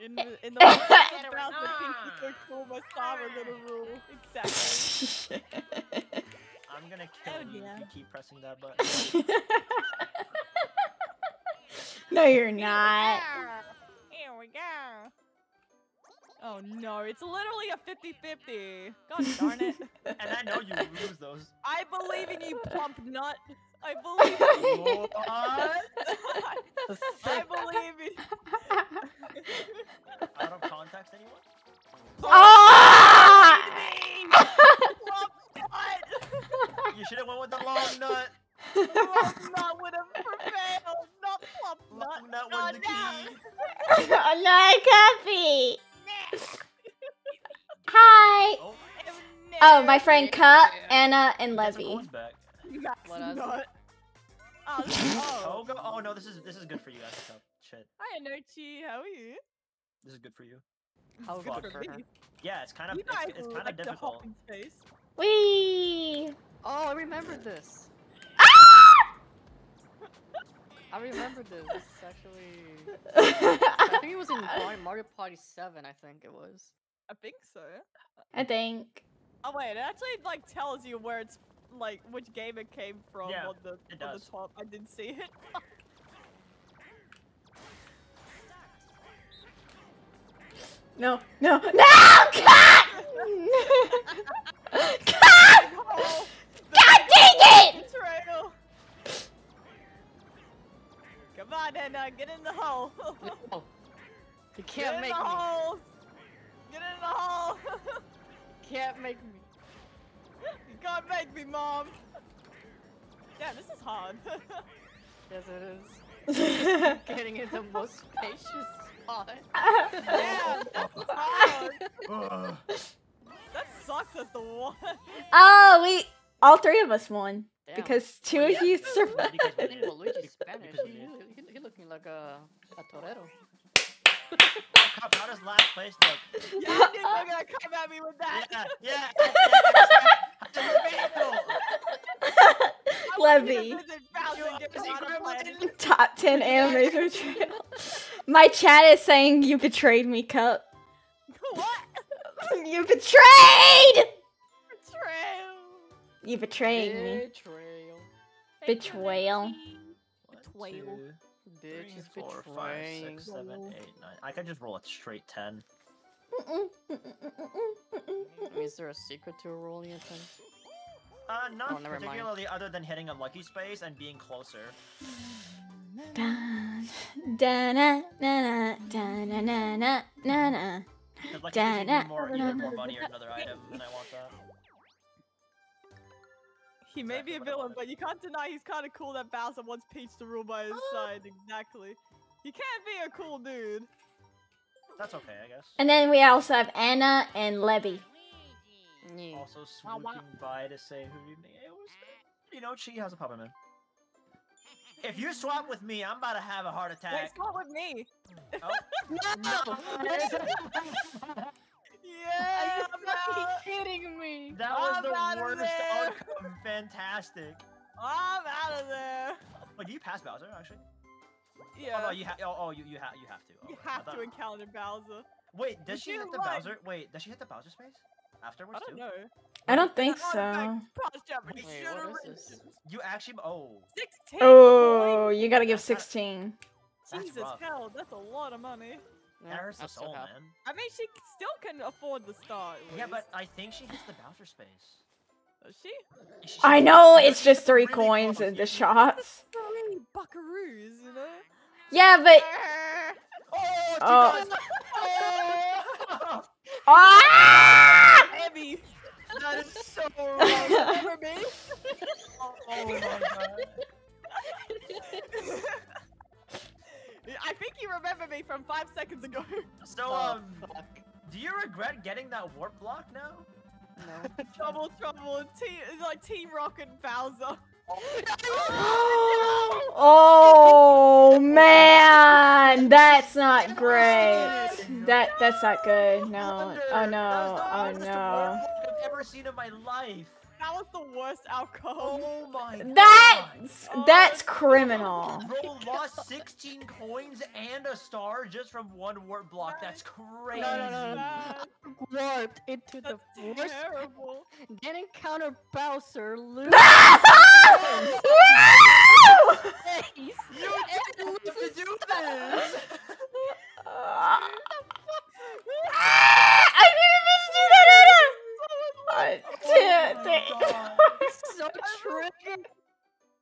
Speaker 2: In the in the world of Bowser, Pinky so cool, Masara gonna rule. Exactly.
Speaker 3: I'm gonna oh, kill
Speaker 2: Oh,
Speaker 3: you
Speaker 2: yeah.
Speaker 3: if you keep pressing that button.
Speaker 1: no, you're not.
Speaker 2: Here we go. Oh no, it's literally a 50-50. God darn it.
Speaker 3: And I know you lose those.
Speaker 2: I believe in you, plump nut. I believe in you.
Speaker 3: What?
Speaker 2: I believe in
Speaker 3: Out of context, anyone?
Speaker 1: Ah!
Speaker 2: plump.
Speaker 3: You should have went with the long nut.
Speaker 2: Plump nut would have prevailed, not plump nut.
Speaker 3: Long nut
Speaker 2: Oh,
Speaker 3: was the
Speaker 2: no.
Speaker 3: key.
Speaker 1: Not coffee. Hi.
Speaker 3: Oh,
Speaker 1: Oh, my friend Cup, Enna, and
Speaker 3: guess what
Speaker 1: Lebby.
Speaker 3: Goes back.
Speaker 2: Max
Speaker 4: What else?
Speaker 2: nut. Oh, oh.
Speaker 3: Oh. Oh no, this is this is good for you guys. Cup. Shit,
Speaker 2: Hi, Anochi. How are you?
Speaker 3: this is good for you.
Speaker 4: How
Speaker 2: Good
Speaker 3: fuck
Speaker 4: good
Speaker 2: for
Speaker 4: for her.
Speaker 3: Yeah, it's kind of
Speaker 2: You
Speaker 3: it's,
Speaker 2: guys
Speaker 3: it's kind of
Speaker 2: like the
Speaker 3: difficult.
Speaker 2: hopping space.
Speaker 1: Wee.
Speaker 4: Oh, I remember this.
Speaker 1: Ah!
Speaker 4: I remember this. This is actually. I think it was in Mario, Mario Party 7, I think it was.
Speaker 2: I think so.
Speaker 1: I think.
Speaker 2: Oh wait, it actually like tells you where it's like which game it came from
Speaker 3: Yeah,
Speaker 2: on the on
Speaker 3: does.
Speaker 2: the top. I didn't see it.
Speaker 1: No, no, no! Cup! Cup!
Speaker 2: Oh,
Speaker 1: God dang it!
Speaker 2: betrayal. Come on, Enna, get in the hole.
Speaker 4: No! You can't
Speaker 2: in
Speaker 4: make
Speaker 2: the
Speaker 4: me!
Speaker 2: hole. Get in the hole.
Speaker 4: Can't make me!
Speaker 2: You can't make me, mom. Yeah, this is hard.
Speaker 4: Yes, it is. Getting in the most spacious spot.
Speaker 2: yeah, that's hard.
Speaker 3: Ugh.
Speaker 2: That sucks as the one.
Speaker 1: oh, we all three of us won
Speaker 4: Damn.
Speaker 1: because two
Speaker 3: Well,
Speaker 1: of
Speaker 3: yeah,
Speaker 1: you survived.
Speaker 3: we
Speaker 4: I
Speaker 3: did.
Speaker 4: think Luigi's Spanish. He, looking like a, a torero.
Speaker 3: How does last place look?
Speaker 2: You think you're gonna come at me with that?
Speaker 3: Yeah, yeah.
Speaker 1: Lebby.
Speaker 2: visit Bowser and get
Speaker 3: Is he
Speaker 2: on a
Speaker 3: grandma
Speaker 2: plane.
Speaker 3: didn't-
Speaker 1: Top 10 anime betrayal. My chat is saying you betrayed me, Cup.
Speaker 2: What?
Speaker 1: You betrayed!
Speaker 2: Betrayal.
Speaker 1: You betrayed me.
Speaker 4: Betrayal.
Speaker 1: Betrayal.
Speaker 3: One,
Speaker 2: Betrayal.
Speaker 3: two,
Speaker 4: Bitch
Speaker 3: three,
Speaker 4: is
Speaker 3: four, five,
Speaker 4: betraying.
Speaker 3: six, seven, eight, nine. I could just roll a straight ten.
Speaker 4: Is there a secret to a rolling a 10?
Speaker 3: Uh, not
Speaker 4: Oh, never mind.
Speaker 3: particularly other than hitting a lucky space and being closer.
Speaker 1: Na, na, na, na, na, na, na.
Speaker 3: More, either more money or another item, and I want that.
Speaker 2: He may be a
Speaker 3: Exactly what I
Speaker 2: villain, but you can't deny he's kind of cool that Bowser wants Peach to rule by his side. Exactly. He can't be a cool dude.
Speaker 3: That's okay, I guess.
Speaker 1: And then we also have Enna and Lebby.
Speaker 4: Yeah.
Speaker 3: Also
Speaker 2: Wow, wow.
Speaker 3: swooping by to say who you it was. You know, she has a puppet man. If you swap with me, I'm about to have a heart attack.
Speaker 2: Wait,
Speaker 3: attack.
Speaker 2: swap with me.
Speaker 3: Oh.
Speaker 2: Yeah,
Speaker 4: Are
Speaker 2: I'm
Speaker 4: you fucking
Speaker 2: out.
Speaker 4: kidding me?
Speaker 3: that was
Speaker 2: I'm
Speaker 3: the worst
Speaker 2: there.
Speaker 3: outcome. Fantastic.
Speaker 2: I'm out of there.
Speaker 3: Wait, do you pass Bowser actually?
Speaker 2: Yeah.
Speaker 3: Oh no, you have. Oh, oh, you you have you have to.
Speaker 2: Oh, you
Speaker 3: Okay, I
Speaker 2: have
Speaker 3: thought-
Speaker 2: to encounter Bowser.
Speaker 3: Wait, does she
Speaker 2: you
Speaker 3: hit the
Speaker 2: like-
Speaker 3: Bowser? Wait, does she hit the Bowser space afterwards too?
Speaker 2: I don't
Speaker 3: too?
Speaker 2: know.
Speaker 1: I don't think
Speaker 2: Oh,
Speaker 1: so.
Speaker 2: no, Pause jump.
Speaker 3: Wait,
Speaker 4: what is this?
Speaker 3: You actually. Oh.
Speaker 2: 16
Speaker 1: Oh,
Speaker 2: points?
Speaker 1: you gotta give 16.
Speaker 3: That's
Speaker 2: Jesus
Speaker 3: rough.
Speaker 2: hell, that's a lot of money.
Speaker 4: Yeah,
Speaker 3: That hurts the
Speaker 4: I
Speaker 3: soul, man.
Speaker 2: I mean, she still can afford the star. at
Speaker 3: Yeah, but I think she hits the Bowser space.
Speaker 2: Does she?
Speaker 3: She-
Speaker 1: I know it's just three
Speaker 3: really
Speaker 1: coins
Speaker 3: close.
Speaker 1: in the
Speaker 3: You-
Speaker 1: shots.
Speaker 2: Three buckaroos, you know.
Speaker 1: Yeah, but
Speaker 3: Oh,
Speaker 1: Oh.
Speaker 3: does! Oh!
Speaker 1: ah!
Speaker 2: Heavy.
Speaker 3: that is so rough.
Speaker 2: Remember me?
Speaker 3: Oh, oh my god.
Speaker 2: I think you remember me from five seconds ago.
Speaker 3: So,
Speaker 4: Oh,
Speaker 3: um,
Speaker 4: fuck.
Speaker 3: do you regret getting that warp block now?
Speaker 4: No.
Speaker 2: trouble, trouble. Team, like Team Rocket Bowser.
Speaker 1: Oh man, that's not great. That that's not good. No. Oh no. Oh no.
Speaker 3: I've ever seen in my life.
Speaker 2: That was the worst outcome.
Speaker 3: Oh my god.
Speaker 1: That's
Speaker 2: Oh,
Speaker 1: that's
Speaker 2: no.
Speaker 1: criminal.
Speaker 3: Bro lost 16 coins and a star just from one warp block. That's crazy.
Speaker 4: No, no, no, no.
Speaker 2: Bad.
Speaker 4: Warped into the
Speaker 2: That's
Speaker 4: worst.
Speaker 2: terrible.
Speaker 4: Then encounter Bowser, lose.
Speaker 3: You didn't have to do this.
Speaker 1: Ah, I didn't mean to do that, Enna. I did.
Speaker 3: Oh my God.
Speaker 4: so triggered.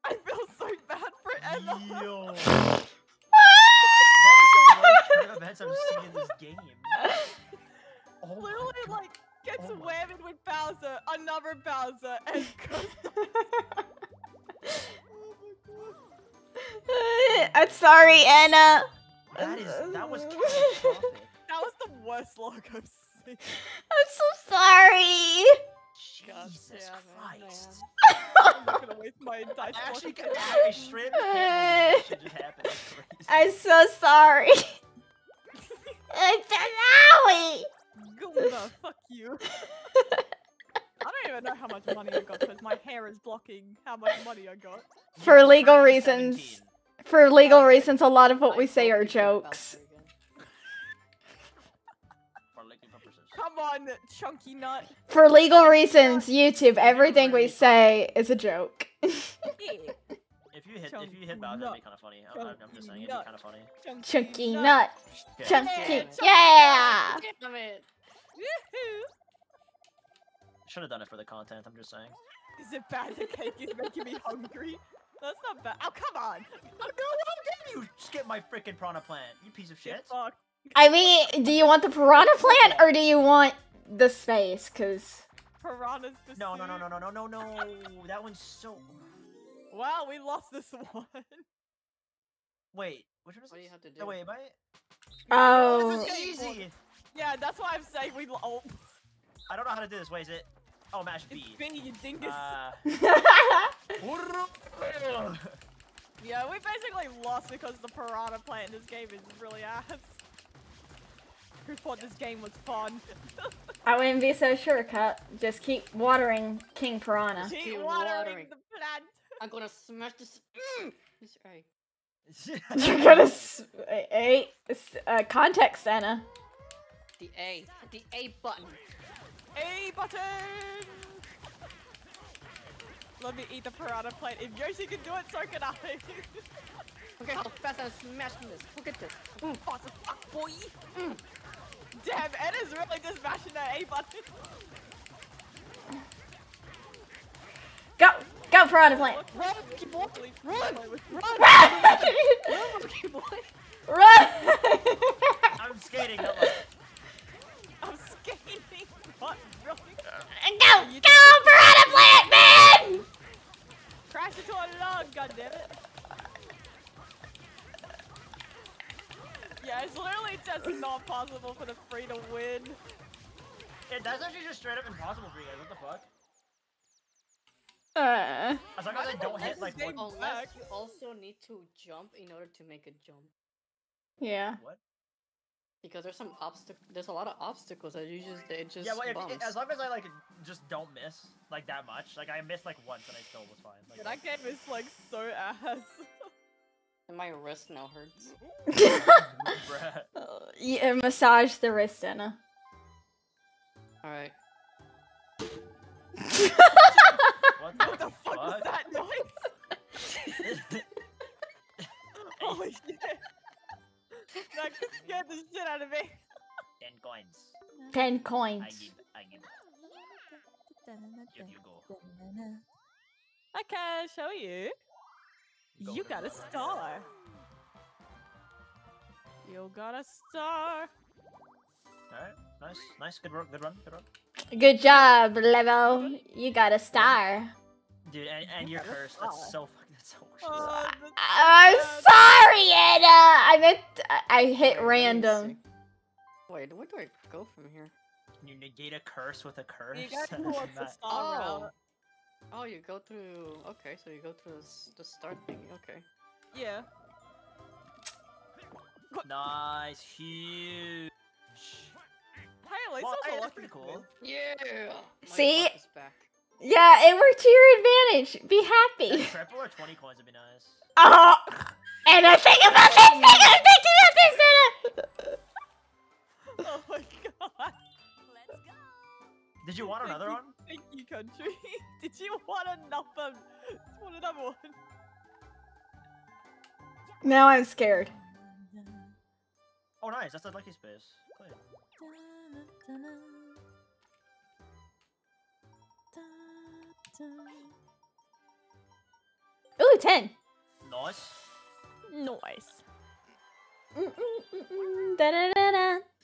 Speaker 2: I feel so bad for Enna.
Speaker 3: Yo. That is the worst turn of events I've seen in this game. Oh
Speaker 2: Literally, like, gets
Speaker 3: Oh
Speaker 2: whammed with Bowser, another Bowser, and goes.
Speaker 1: I'm sorry, Enna.
Speaker 3: That is that was catastrophic.
Speaker 2: That was the worst log I've seen.
Speaker 1: I'm so sorry.
Speaker 3: Jesus Christ.
Speaker 2: I'm not gonna waste my dice.
Speaker 3: I actually
Speaker 2: block.
Speaker 3: I straight up can't believe that shit just happened. It's crazy.
Speaker 1: I'm so sorry. I'm so sorry.
Speaker 2: Gunda, fuck you. I don't even know how much money I got because my hair is blocking how much money I got.
Speaker 1: For legal reasons. For legal reasons, a lot of what we say are
Speaker 4: you kill
Speaker 1: jokes.
Speaker 2: Come on, chunky nut.
Speaker 1: For legal reasons, YouTube, everything we say is a joke.
Speaker 3: If you hit if
Speaker 2: Chunky
Speaker 3: you hit Bowser, that'd
Speaker 2: nut.
Speaker 3: be kind of funny. I'm, I'm- I'm just saying, it'd be
Speaker 2: Chunky
Speaker 3: kind of funny.
Speaker 1: Chunky nut.
Speaker 3: Yeah.
Speaker 1: Chunky.
Speaker 2: Yeah.
Speaker 1: Yeah.
Speaker 4: Damn it.
Speaker 2: Woohoo.
Speaker 3: Should have done it for the content. I'm just saying.
Speaker 2: Is it bad the cake is making me hungry? That's not bad. Oh, come on.
Speaker 3: Oh, no, how dare you skip my freaking piranha plant, you piece of
Speaker 2: Get
Speaker 3: shit.
Speaker 2: fucked.
Speaker 1: I mean, do you want the piranha plant or do you want the space? Cause
Speaker 2: Piranha's pursuit.
Speaker 3: No, no, no, no, no, no, no, no. That one's so.
Speaker 2: Wow, we lost this one.
Speaker 3: Wait, which one is
Speaker 4: What do you
Speaker 3: this?
Speaker 4: have to do?
Speaker 3: No, wait, am I?
Speaker 1: oh,
Speaker 3: This is easy.
Speaker 2: yeah, that's why I'm saying we. lo- Oh,
Speaker 3: I don't know how to do this. Wait, is it? Oh, mash B.
Speaker 2: it's
Speaker 3: B.
Speaker 2: B, you dingus.
Speaker 3: Uh,
Speaker 2: yeah, we basically lost because the piranha plant in this game is really ass. Who thought this game was fun?
Speaker 1: I wouldn't be so sure, Cup. Just keep watering King Piranha.
Speaker 2: Keep
Speaker 4: Keep
Speaker 2: watering,
Speaker 4: watering.
Speaker 2: the plant.
Speaker 4: I'm gonna smash this. Mm! This right.
Speaker 1: You're gonna s- a, a, uh, context, Enna.
Speaker 4: The A. The A button.
Speaker 2: A button. Let me eat the piranha plant. If Yoshi can do it, so can I.
Speaker 4: Look at how fast I'm smashing this. Look at this. Mm.
Speaker 2: Boss of fuck, boy. Damn, Ed is really just mashing that A button.
Speaker 1: Go, go, Piranha Plant.
Speaker 4: Run, monkey boy. Run. Run.
Speaker 1: Run!
Speaker 4: Run, monkey boy.
Speaker 1: Run!
Speaker 3: I'm skating. Not
Speaker 2: I'm skating. What? Really?
Speaker 1: go, go, Piranha Plant, man!
Speaker 2: Crash into a log, goddammit. Yeah, it's literally just not possible for the free to win.
Speaker 3: yeah, that's actually just straight up impossible for you guys. What the fuck?
Speaker 1: Uh,
Speaker 3: As long as I don't hit like
Speaker 2: Game
Speaker 3: one.
Speaker 4: Unless
Speaker 2: back.
Speaker 4: you also need to jump in order to make a jump.
Speaker 1: yeah.
Speaker 3: What?
Speaker 4: Because there's some obstacle. There's a lot of obstacles that you just it just
Speaker 3: Yeah, well, if,
Speaker 4: bumps.
Speaker 3: as long as I like just don't miss like that much, like I missed like once and I still was fine. Like,
Speaker 2: Yeah, that game is like so ass.
Speaker 4: And my wrist now hurts.
Speaker 3: bruh.
Speaker 1: yeah, massage the wrist, Enna.
Speaker 4: All right.
Speaker 3: What
Speaker 2: what
Speaker 3: the
Speaker 2: the fuck was that noise? Holy shit. the shit out of me.
Speaker 3: Ten coins.
Speaker 1: Ten
Speaker 3: I
Speaker 1: coins.
Speaker 3: give. I give. Here you go.
Speaker 2: I can show you.
Speaker 3: Go
Speaker 2: You got a star. You got a star.
Speaker 3: Alright. Nice. Nice. Good run. Good run. Good run.
Speaker 1: Good job, Lebby. You got a star.
Speaker 3: Dude, and, and you're cursed. That's so fucking. That's so
Speaker 2: Oh, that's
Speaker 1: I'm
Speaker 2: sad.
Speaker 1: sorry, Enna. I meant I hit
Speaker 4: Wait,
Speaker 1: random.
Speaker 4: Wait, where do I go from here?
Speaker 3: You negate a curse with a curse.
Speaker 2: You gotta go the star
Speaker 4: Oh.
Speaker 2: route.
Speaker 4: Oh, you go through. Okay, so you go through the, the start thing. Okay.
Speaker 2: Yeah.
Speaker 3: Nice. Huge.
Speaker 2: Hey, at least
Speaker 3: Well,
Speaker 2: also
Speaker 3: hey, that's pretty cool.
Speaker 4: Yeah. My
Speaker 1: See?
Speaker 4: back.
Speaker 1: Yeah, it worked to your advantage. Be
Speaker 3: Yeah,
Speaker 1: happy.
Speaker 3: triple or 20 coins would be nice.
Speaker 1: Oh, and I think about this thing. I'm thinking about this. Enna.
Speaker 2: Oh my god.
Speaker 3: Did you want another one?
Speaker 2: Thank you, country. Did you want another? Want another one.
Speaker 1: Now I'm scared.
Speaker 3: Oh, nice. That's a lucky space. Play.
Speaker 1: Ooh, ten.
Speaker 3: Nice.
Speaker 2: Nice.
Speaker 1: Da-da-da-da. Da-da-da-da. Da-da-da-da-da. Da-da-da-da-da.
Speaker 2: Hmm.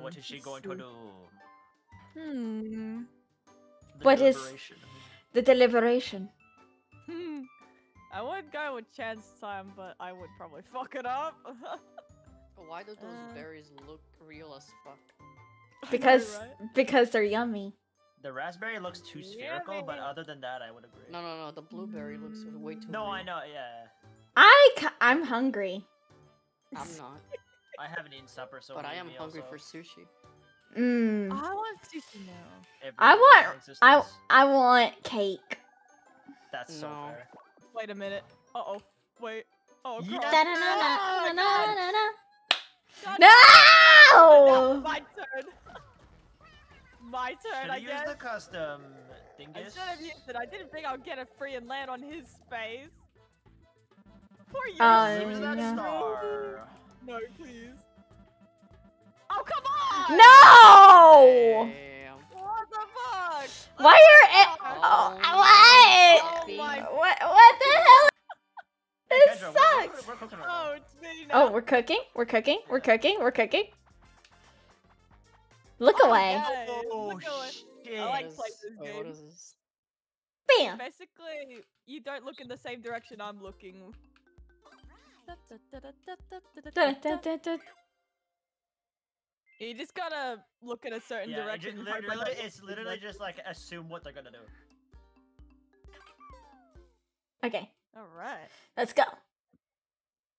Speaker 3: What is she going to do?
Speaker 2: Hmm.
Speaker 1: What is- The deliberation.
Speaker 2: Hmm. I would go with chance time, but I would probably fuck it up.
Speaker 4: Why do those berries look real as fuck?
Speaker 1: Because because they're yummy.
Speaker 3: The raspberry looks too
Speaker 2: Yeah,
Speaker 3: spherical, but other than that, I would agree.
Speaker 4: No, no, no. The blueberry looks way too.
Speaker 3: No, I know. Yeah,
Speaker 1: I ca- I'm hungry.
Speaker 4: I'm not,
Speaker 3: I haven't eaten supper, so
Speaker 4: but I am hungry
Speaker 3: also.
Speaker 4: for sushi.
Speaker 1: Mmm.
Speaker 2: I want sushi now.
Speaker 3: Every
Speaker 1: I want- I. I want cake.
Speaker 3: That's so fair.
Speaker 2: Wait a minute. Uh oh. Wait. Oh,
Speaker 3: Yeah.
Speaker 2: crap.
Speaker 1: Da-da-da-da-da-da-da.
Speaker 2: God,
Speaker 1: No!
Speaker 2: My turn. My turn,
Speaker 3: Should
Speaker 2: I
Speaker 3: have used
Speaker 2: guess.
Speaker 3: the custom
Speaker 2: I should have used it. I didn't think I'd get a free and land on his space. Poor you.
Speaker 1: Uh, oh,
Speaker 3: Use that
Speaker 1: yeah.
Speaker 3: star.
Speaker 2: No, please. Oh, come on!
Speaker 1: No!
Speaker 4: Damn.
Speaker 2: What the fuck?
Speaker 1: Why oh, are it?
Speaker 2: Oh,
Speaker 1: Oh,
Speaker 4: Oh
Speaker 1: what?
Speaker 2: Oh my-
Speaker 1: What? What the hell?
Speaker 3: Hey,
Speaker 1: This
Speaker 3: Kendra, we're- we're-
Speaker 1: sucks.
Speaker 3: we're cooking right oh, now.
Speaker 2: Oh, it's me now.
Speaker 1: Oh, we're cooking. We're cooking. We're cooking. We're cooking. Look
Speaker 2: Oh,
Speaker 1: away.
Speaker 2: yeah.
Speaker 3: Oh,
Speaker 2: Look away.
Speaker 3: shit.
Speaker 2: I like oh,
Speaker 4: What is-
Speaker 2: playing this game.
Speaker 4: is this?
Speaker 1: Bam.
Speaker 2: Basically, you don't look in the same direction I'm looking. You just gotta look in a certain
Speaker 3: Yeah,
Speaker 2: direction.
Speaker 3: ju-
Speaker 2: and hope I
Speaker 3: literally, it's
Speaker 2: look in the
Speaker 3: literally just like assume what they're gonna do.
Speaker 1: Okay,
Speaker 2: Alright.
Speaker 1: let's go.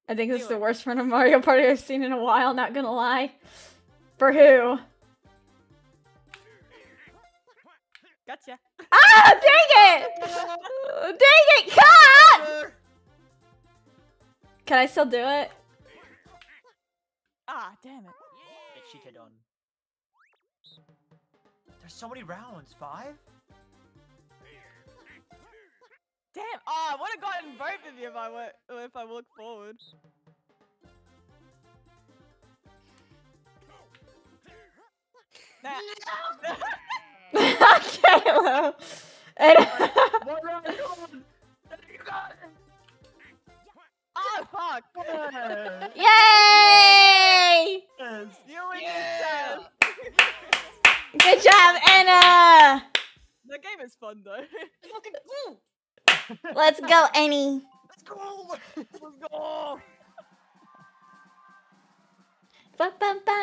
Speaker 1: I think this is the worst run of Mario Party I've seen in a while. Not gonna lie. For who?
Speaker 2: Gotcha.
Speaker 1: Ah! Dang it! Dang it! Cup! Can I still do it?
Speaker 2: Ah, damn it.
Speaker 3: It cheated on. There's so many rounds. Five?
Speaker 2: Damn. Oh, I would have gotten both of you if I went if I looked forward. Nah.
Speaker 1: Caleb. And
Speaker 2: oh fuck.
Speaker 1: Yay!
Speaker 3: Yes.
Speaker 4: Yeah.
Speaker 1: Good job, Enna.
Speaker 2: The game is fun though.
Speaker 1: Let's go, Annie.
Speaker 3: Let's go.
Speaker 2: Let's go.
Speaker 1: Ba, ba, ba,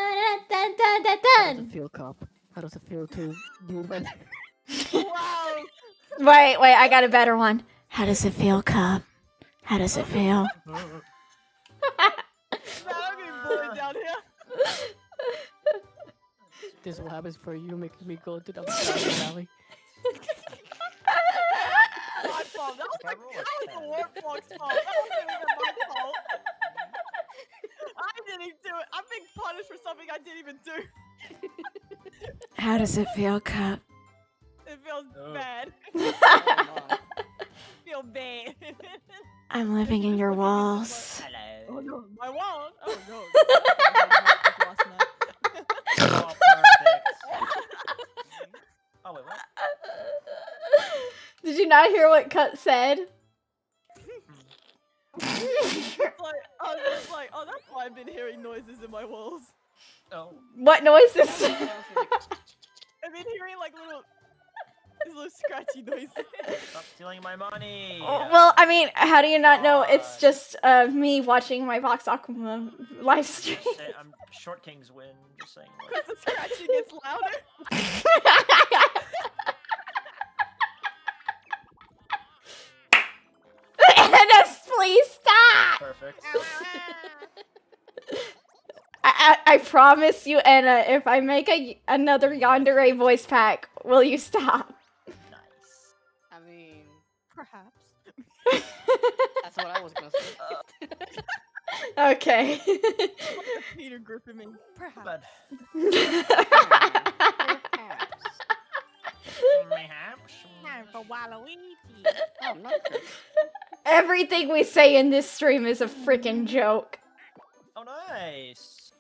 Speaker 1: da, da, da, da.
Speaker 4: feel, cop? How does it feel to be when
Speaker 2: Wow.
Speaker 1: Wait, wait, I got a better one. How does it feel, Cup? How does it feel?
Speaker 2: Man, I'm getting bullied down here.
Speaker 4: this is what happens for you making me go to the Stardew Valley?
Speaker 2: My fault. That was,
Speaker 3: If I
Speaker 2: like,
Speaker 3: a
Speaker 2: that was the
Speaker 3: 10.
Speaker 2: warp fault. That wasn't even my fault. I didn't do it. I'm being punished for something I didn't even do.
Speaker 1: How does it feel, Cup?
Speaker 2: It feels
Speaker 3: Oh.
Speaker 2: bad.
Speaker 4: Oh, no.
Speaker 2: Feel bad.
Speaker 1: I'm living in your walls.
Speaker 3: Hello.
Speaker 2: oh no, my wall. Oh no.
Speaker 3: Oh, oh, oh wait, what?
Speaker 1: Did you not hear what Cup said?
Speaker 2: It's like, I was just like, oh, that's why I've been hearing noises in my walls.
Speaker 3: Oh.
Speaker 1: what noises?
Speaker 2: I've been hearing like little, these little scratchy noises.
Speaker 3: Stop stealing my money.
Speaker 1: Oh, well, I mean, how do you not know? It's just uh, me watching my Vox Akuma live stream.
Speaker 3: Just say- I'm Short Kings win. Just saying. like-
Speaker 2: Because the scratching gets louder.
Speaker 3: Perfect.
Speaker 1: I, I, I promise you, Enna, if I make a another Yandere voice pack, will you stop?
Speaker 3: Nice.
Speaker 4: I mean,
Speaker 2: Perhaps.
Speaker 4: that's what I was gonna say.
Speaker 1: okay.
Speaker 2: Peter Griffin. me. Perhaps.
Speaker 3: But
Speaker 4: Perhaps.
Speaker 3: mayhaps.
Speaker 2: Time for Waluigi.
Speaker 4: Oh, I'm not cursed.
Speaker 1: Everything we say in this stream is a freaking joke.
Speaker 3: Oh, nice.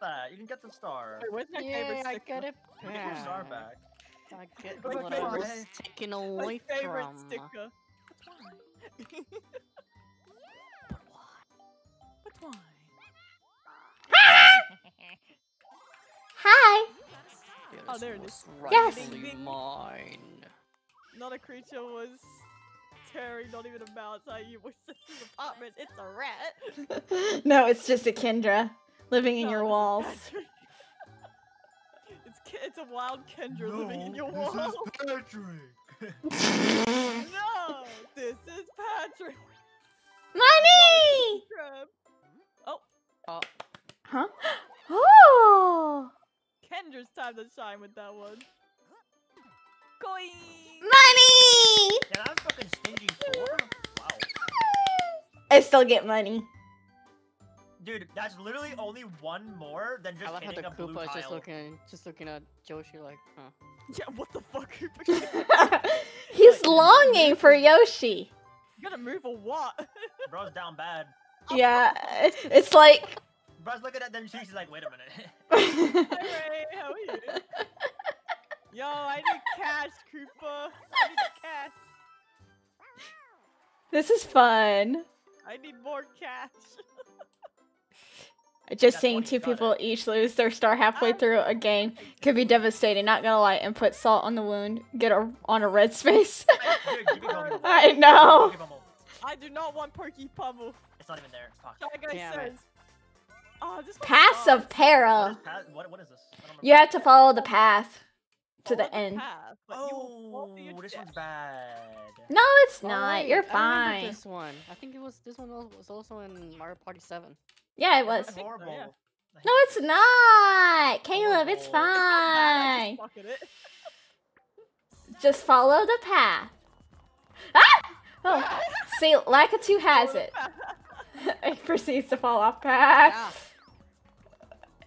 Speaker 3: That you can get the star.
Speaker 2: Wait, where's my
Speaker 4: Yeah,
Speaker 2: favorite
Speaker 4: I
Speaker 2: sticker?
Speaker 4: get it
Speaker 3: You get your star
Speaker 4: back.
Speaker 3: back.
Speaker 4: I get
Speaker 2: My
Speaker 4: what I
Speaker 2: favorite-
Speaker 4: was taken
Speaker 2: My
Speaker 4: away
Speaker 2: favorite
Speaker 4: from.
Speaker 2: sticker. But why?
Speaker 1: Hi.
Speaker 2: Oh, there it
Speaker 4: was.
Speaker 1: Yes.
Speaker 4: mine.
Speaker 2: Not a creature was tearing, not even a mouse. Like you was in his apartment. It's a rat.
Speaker 1: no, it's just a Kendra living in
Speaker 2: No,
Speaker 1: your walls.
Speaker 2: Patrick. it's it's a wild Kendra living in your walls.
Speaker 3: Patrick.
Speaker 2: no, this is Patrick.
Speaker 1: Money!
Speaker 2: Crab.
Speaker 4: Oh,
Speaker 1: Huh? Oh!
Speaker 2: Kendra's time to shine with that one. Coin.
Speaker 1: Money!
Speaker 3: Yeah, that's fucking stingy four. Wow.
Speaker 1: I still get money.
Speaker 3: Dude, that's literally only one more than just
Speaker 4: I
Speaker 3: just
Speaker 4: love how the
Speaker 3: a blue
Speaker 4: Koopa is just looking, just looking at Yoshi like, huh.
Speaker 2: Yeah, what the fuck? Koopa?
Speaker 1: He's longing for Yoshi.
Speaker 2: you gotta move a what?
Speaker 3: Bro's down bad.
Speaker 1: Yeah, it's like.
Speaker 3: Bro's looking at them shoes. He's like, wait a minute.
Speaker 2: Hi Ray, how are you? Yo, I need cash, Koopa. I need cash.
Speaker 1: this is fun.
Speaker 2: I need more cash.
Speaker 1: Just seeing two
Speaker 3: got it.
Speaker 1: people each lose their star halfway through a game could be devastating. Not gonna lie, and put salt on the wound. Get a, on a red space.
Speaker 3: Dude, give me Pokemon.
Speaker 1: I know.
Speaker 2: I do not want Pokey Pummel.
Speaker 3: It's not even there. Fuck.
Speaker 2: Shy Guy
Speaker 4: Damn it.
Speaker 2: says. Oh, this one's
Speaker 1: Pass of
Speaker 3: What
Speaker 1: Terra.
Speaker 3: is, pa- what, what is this? I don't remember.
Speaker 1: You have to follow the path to the end.
Speaker 2: path, but you will fall to your
Speaker 3: Oh, this
Speaker 2: death.
Speaker 3: one's bad.
Speaker 1: No, it's
Speaker 4: Oh,
Speaker 1: not.
Speaker 4: wait,
Speaker 1: You're
Speaker 4: I
Speaker 1: fine.
Speaker 4: This one, I think it was this one was also in Mario Party Seven.
Speaker 1: Yeah, it was.
Speaker 3: That's
Speaker 2: think so,
Speaker 3: horrible.
Speaker 2: yeah.
Speaker 1: No, it's not. Caleb, it's
Speaker 3: Oh.
Speaker 2: It's not bad,
Speaker 1: fine.
Speaker 2: just it.
Speaker 1: Just follow the path. Ah! Oh, see, Lakitu has it.
Speaker 2: the
Speaker 1: it proceeds to fall off path.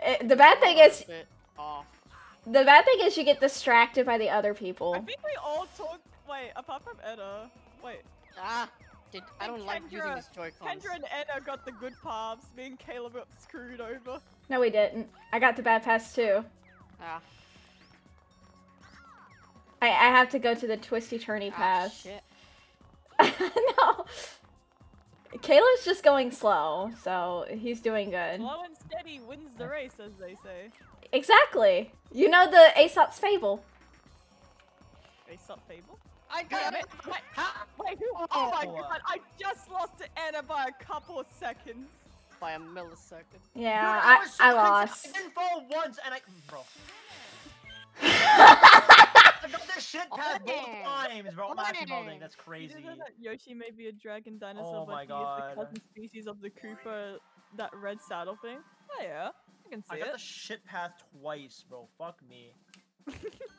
Speaker 4: Yeah.
Speaker 1: It- the bad thing is,
Speaker 4: off.
Speaker 1: The bad thing is, you get distracted by the other people.
Speaker 2: I think we all took. Wait, apart from Enna. Wait,
Speaker 4: Ah, did, I
Speaker 2: think
Speaker 4: don't like using
Speaker 2: this
Speaker 4: these Joy-Cons.
Speaker 2: Kendra and Enna got the good paths. Me and Caleb got screwed over.
Speaker 1: No, we didn't. I got the bad pass too.
Speaker 4: Ah,
Speaker 1: I, I have to go to the twisty turny
Speaker 4: ah,
Speaker 1: path.
Speaker 4: shit.
Speaker 1: no. Caleb's just going slow, so he's doing good.
Speaker 2: Slow and steady wins the race, as they say.
Speaker 1: Exactly. You know the Aesop's fable.
Speaker 2: Aesop Fable.
Speaker 4: I got
Speaker 2: it!
Speaker 4: it.
Speaker 2: Wait, wait, who? Oh my
Speaker 3: Oh.
Speaker 2: god! I just lost to Enna by a couple of seconds.
Speaker 4: by a millisecond.
Speaker 1: Yeah,
Speaker 3: Dude,
Speaker 1: I,
Speaker 3: was so
Speaker 1: I lost.
Speaker 3: I didn't fall once, and I, bro. I got this shit past both
Speaker 4: Dang.
Speaker 3: times, bro. I'm actually
Speaker 4: Dang.
Speaker 3: molding. That's crazy.
Speaker 2: didn't know that Yoshi may be a dragon dinosaur,
Speaker 3: Oh
Speaker 2: but
Speaker 3: my
Speaker 2: he is
Speaker 3: God.
Speaker 2: the cousin species of the Koopa, that red saddle thing. Oh yeah, I can
Speaker 3: I got
Speaker 2: it.
Speaker 3: the shit path twice, bro. Fuck me.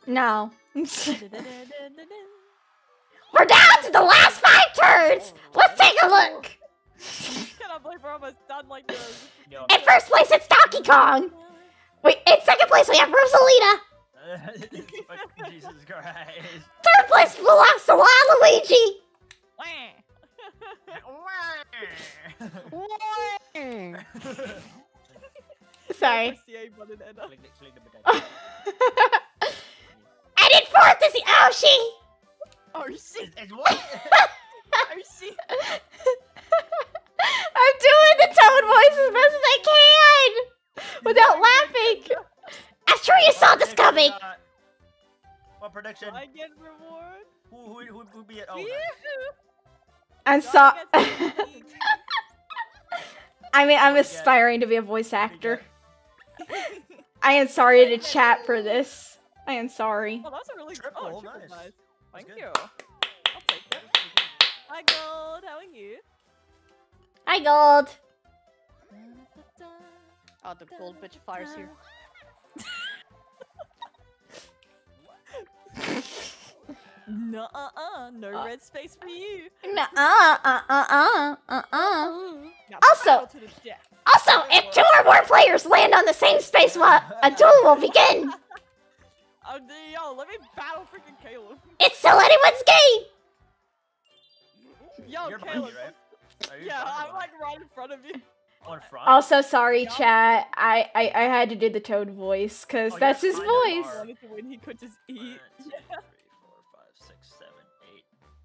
Speaker 1: no. We're down to the last five turns! Oh, Let's take a look!
Speaker 2: I cannot believe we're almost done like this?
Speaker 3: Yo.
Speaker 1: In first place, it's Donkey Kong! Wait, in second place, we have Rosalina!
Speaker 3: Jesus Christ.
Speaker 1: Third place belongs to Waluigi! Sorry.
Speaker 2: CA button Enna.
Speaker 3: Click the- click the button.
Speaker 1: Edit forth to see. Oh, she.
Speaker 2: Oh shit!
Speaker 3: It's- it's what?
Speaker 2: Oh shit!
Speaker 1: I'm doing the Toad voice as best as I can without laughing. I'm sure you saw this coming.
Speaker 3: What prediction?
Speaker 2: I get reward.
Speaker 3: Who who who who be it? Oh,
Speaker 2: Yoo-hoo.
Speaker 1: I'm
Speaker 2: Do. I get some meat?
Speaker 1: I mean, I'm aspiring to be a voice
Speaker 3: We
Speaker 1: actor.
Speaker 3: Get-
Speaker 1: I am sorry to chat for this. I am sorry.
Speaker 2: Oh, that's a really
Speaker 3: Triple,
Speaker 2: oh, triple
Speaker 3: nice.
Speaker 2: nice. Thank
Speaker 3: good.
Speaker 2: you. I'll take that. Hi, Gold. How are you?
Speaker 1: Hi, Gold.
Speaker 4: Oh, the gold bitch fires here.
Speaker 2: No, uh, uh, no
Speaker 1: Uh.
Speaker 2: red space for you.
Speaker 1: No, uh, uh, uh, uh, uh, uh.
Speaker 2: Now,
Speaker 1: Also-
Speaker 2: battle to the death.
Speaker 1: Also, if two or more players land on the same space, while a duel will begin.
Speaker 2: Oh, yo, let me battle freaking Caleb.
Speaker 1: It's still anyone's game.
Speaker 2: Yo,
Speaker 3: You're
Speaker 2: Caleb.
Speaker 3: me, right?
Speaker 2: Yeah, I'm
Speaker 3: me?
Speaker 2: like right in front of you.
Speaker 3: on front.
Speaker 1: Also, sorry,
Speaker 2: Yup.
Speaker 1: chat. I, I I had to do the Toad voice because
Speaker 3: Oh,
Speaker 1: that's
Speaker 3: you're
Speaker 1: his voice.
Speaker 3: hard.
Speaker 2: wanted he could just eat.
Speaker 3: two, three,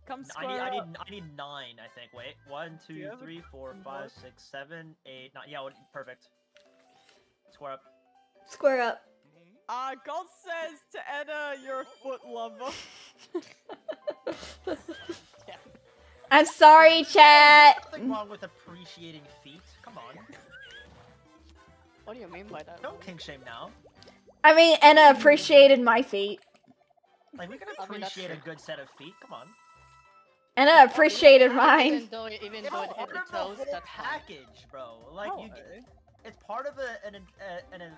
Speaker 3: eight.
Speaker 2: Come
Speaker 3: I
Speaker 2: square
Speaker 3: need, I need,
Speaker 2: up.
Speaker 3: I need nine. I think. Wait, one,
Speaker 2: you
Speaker 3: two,
Speaker 2: have a
Speaker 3: three, four,
Speaker 2: more?
Speaker 3: five, six, seven, eight, nine. Yeah, perfect. Square up.
Speaker 1: Square up.
Speaker 2: Uh, God says to Enna, you're a foot lover. yeah.
Speaker 1: I'm sorry, chat.
Speaker 3: Nothing wrong with appreciating feet. Come on.
Speaker 4: What do you mean by that?
Speaker 3: Don't kink shame now.
Speaker 1: I mean, Enna appreciated my feet.
Speaker 3: Like we can
Speaker 4: I mean,
Speaker 3: appreciate a good set of feet. Come on.
Speaker 1: Enna appreciated mine.
Speaker 4: Even
Speaker 1: mine.
Speaker 4: though, even
Speaker 3: It's
Speaker 4: though it hit
Speaker 3: part
Speaker 4: the
Speaker 3: of the
Speaker 4: toes,
Speaker 3: whole
Speaker 4: that's
Speaker 3: package, bro. Like you,
Speaker 2: Why?
Speaker 3: it's part of a an, a, an, an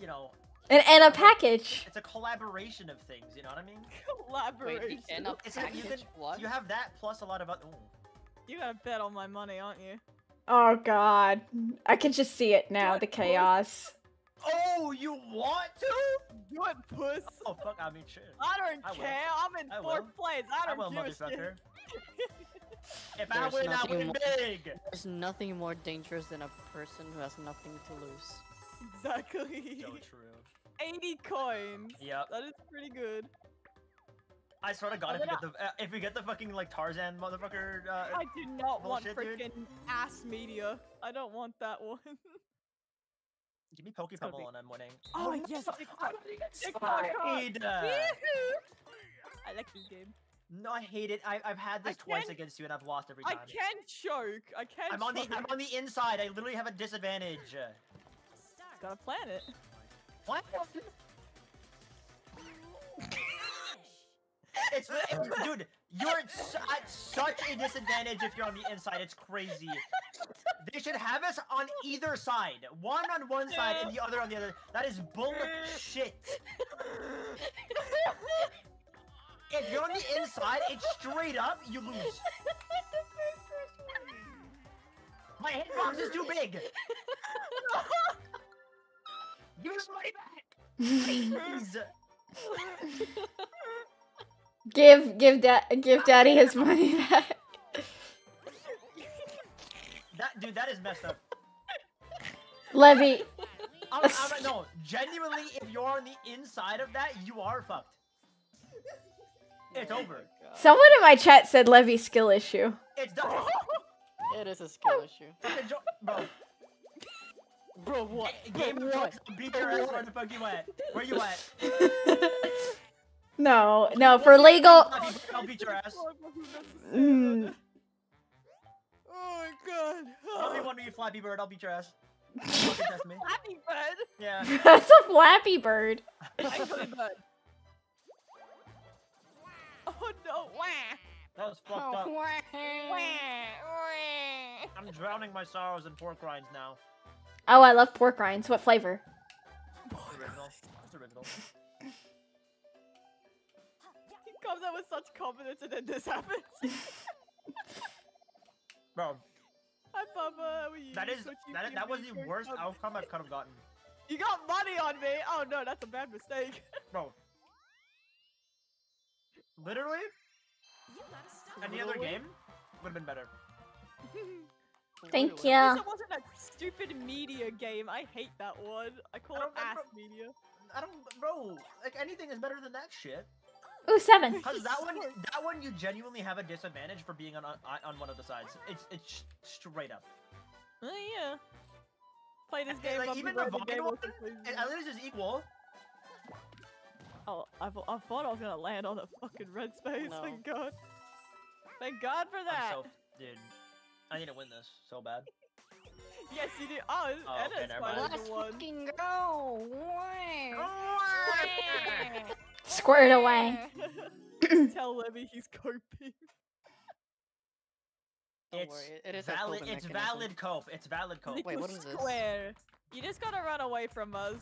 Speaker 3: you know,
Speaker 1: An Enna package.
Speaker 3: it's a collaboration of things. You know what I mean?
Speaker 2: Collaboration.
Speaker 4: the end up
Speaker 3: It's like you
Speaker 4: package?
Speaker 3: can-
Speaker 4: What?
Speaker 3: You have that plus a lot of other. Ooh.
Speaker 2: You gotta bet on my money, aren't you?
Speaker 1: Oh god. I can just see it now,
Speaker 2: What?
Speaker 1: the chaos.
Speaker 3: Oh, you want to?
Speaker 2: Do it, puss.
Speaker 3: Oh fuck! I mean, shit.
Speaker 2: I don't
Speaker 3: I will.
Speaker 2: care. I'm in
Speaker 3: I
Speaker 2: fourth
Speaker 3: will.
Speaker 2: place. I
Speaker 3: I
Speaker 2: don't
Speaker 3: will,
Speaker 2: give a
Speaker 3: motherfucker.
Speaker 2: shit.
Speaker 3: If I
Speaker 4: There's
Speaker 3: win, I win
Speaker 4: more-
Speaker 3: big.
Speaker 4: There's nothing more dangerous than a person who has nothing to lose.
Speaker 2: Exactly.
Speaker 3: So true.
Speaker 2: 80 coins.
Speaker 3: Yep.
Speaker 2: That is pretty good.
Speaker 3: I swear to God,
Speaker 2: Oh,
Speaker 3: if we get the uh, if we get the fucking like Tarzan motherfucker, uh,
Speaker 2: I do not want
Speaker 3: Bullshit, dude.
Speaker 2: freaking ass media. I don't want that one.
Speaker 3: give me Pokey
Speaker 2: gonna
Speaker 3: Pummel
Speaker 2: be-
Speaker 3: and I'm winning.
Speaker 2: Oh,
Speaker 3: no,
Speaker 2: yes,
Speaker 3: fucking
Speaker 2: TikTok.
Speaker 3: God,
Speaker 2: TikTok.
Speaker 3: Spied,
Speaker 2: I like this game.
Speaker 3: No, I hate it. I, I've had
Speaker 2: I
Speaker 3: this twice against you and I've lost every time.
Speaker 2: I can choke. I can
Speaker 3: I'm on the. I'm on the inside. I literally have a disadvantage.
Speaker 2: Gotta plan it.
Speaker 3: What? It's it- dude. You're at, su- at such a disadvantage if you're on the inside. It's crazy. They should have us on either side. One on one side and the other on the other. That is bullshit. If you're on the inside, it's straight up. You lose. My hitbox is too big. Give me money back, please.
Speaker 1: Give give da- give daddy his money back.
Speaker 3: That dude, that is messed up.
Speaker 1: Lebby.
Speaker 3: I'm, I'm, no, genuinely, if you're on the inside of that, you are fucked. It's over.
Speaker 1: Someone in my chat said Lebby skill issue.
Speaker 3: It's done.
Speaker 4: It is a skill issue.
Speaker 3: Bro,
Speaker 4: Bro, what?
Speaker 3: ga- game
Speaker 4: Bro, what?
Speaker 3: Beat your ass. Where the fuck you at? Where you at?
Speaker 1: no, no, for legal.
Speaker 3: I'll beat- your ass.
Speaker 1: Mm,
Speaker 2: Oh my god.
Speaker 3: Tell me one of you Flappy Bird, I'll beat your ass. Fucking test me.
Speaker 2: Happy bird.
Speaker 3: Yeah.
Speaker 1: that's a Flappy Bird.
Speaker 2: Angry bird. Oh no. Wah.
Speaker 3: That was fucked up.
Speaker 2: Oh, wah. Wah.
Speaker 3: I'm drowning my sorrows in pork rinds now.
Speaker 1: Oh, I love pork rinds. What flavor?
Speaker 3: It's original. It's original.
Speaker 2: He comes out with such confidence and then this happens.
Speaker 3: Bro,
Speaker 2: Hi, Bubba. How are you?
Speaker 3: that is
Speaker 2: What you
Speaker 3: that, that was the worst outcome I could have gotten.
Speaker 2: You got money on me. Oh no, that's a bad mistake.
Speaker 3: Bro. Literally, any other game, would have been better.
Speaker 1: Thank you.
Speaker 2: At least it wasn't a stupid media game. I hate that one. I call
Speaker 3: I
Speaker 2: it
Speaker 3: don't
Speaker 2: ass
Speaker 3: remember-
Speaker 2: media.
Speaker 3: I don't, bro. Like anything is better than that shit.
Speaker 1: Ooh, seven.
Speaker 3: Cause that one, that one, you genuinely have a disadvantage for being on on, on one of the sides. It's it's straight up.
Speaker 2: Oh yeah. Play this
Speaker 3: And,
Speaker 2: game.
Speaker 3: like, even the
Speaker 2: right,
Speaker 3: Vine
Speaker 2: game
Speaker 3: one,
Speaker 2: also plays
Speaker 3: It,
Speaker 2: this.
Speaker 3: at least it's equal.
Speaker 2: Oh, I, I thought I was gonna land on the fucking red space.
Speaker 4: No.
Speaker 2: Thank God. Thank God for that.
Speaker 3: I'm so, dude. I need to win this so bad.
Speaker 2: Yes, you do. Oh, it's
Speaker 3: Oh, okay,
Speaker 2: Enna's
Speaker 3: never
Speaker 2: finally
Speaker 3: mind.
Speaker 4: Let's
Speaker 2: one.
Speaker 4: fucking go! Why?
Speaker 1: Squared away.
Speaker 2: Tell Lebby he's coping.
Speaker 4: Don't
Speaker 3: It's
Speaker 4: worry, it is
Speaker 3: valid.
Speaker 4: coping
Speaker 3: It's
Speaker 4: mechanism.
Speaker 3: valid cope. It's valid cope.
Speaker 4: Wait, what is Nicholas this?
Speaker 2: Square. You just gotta run away from us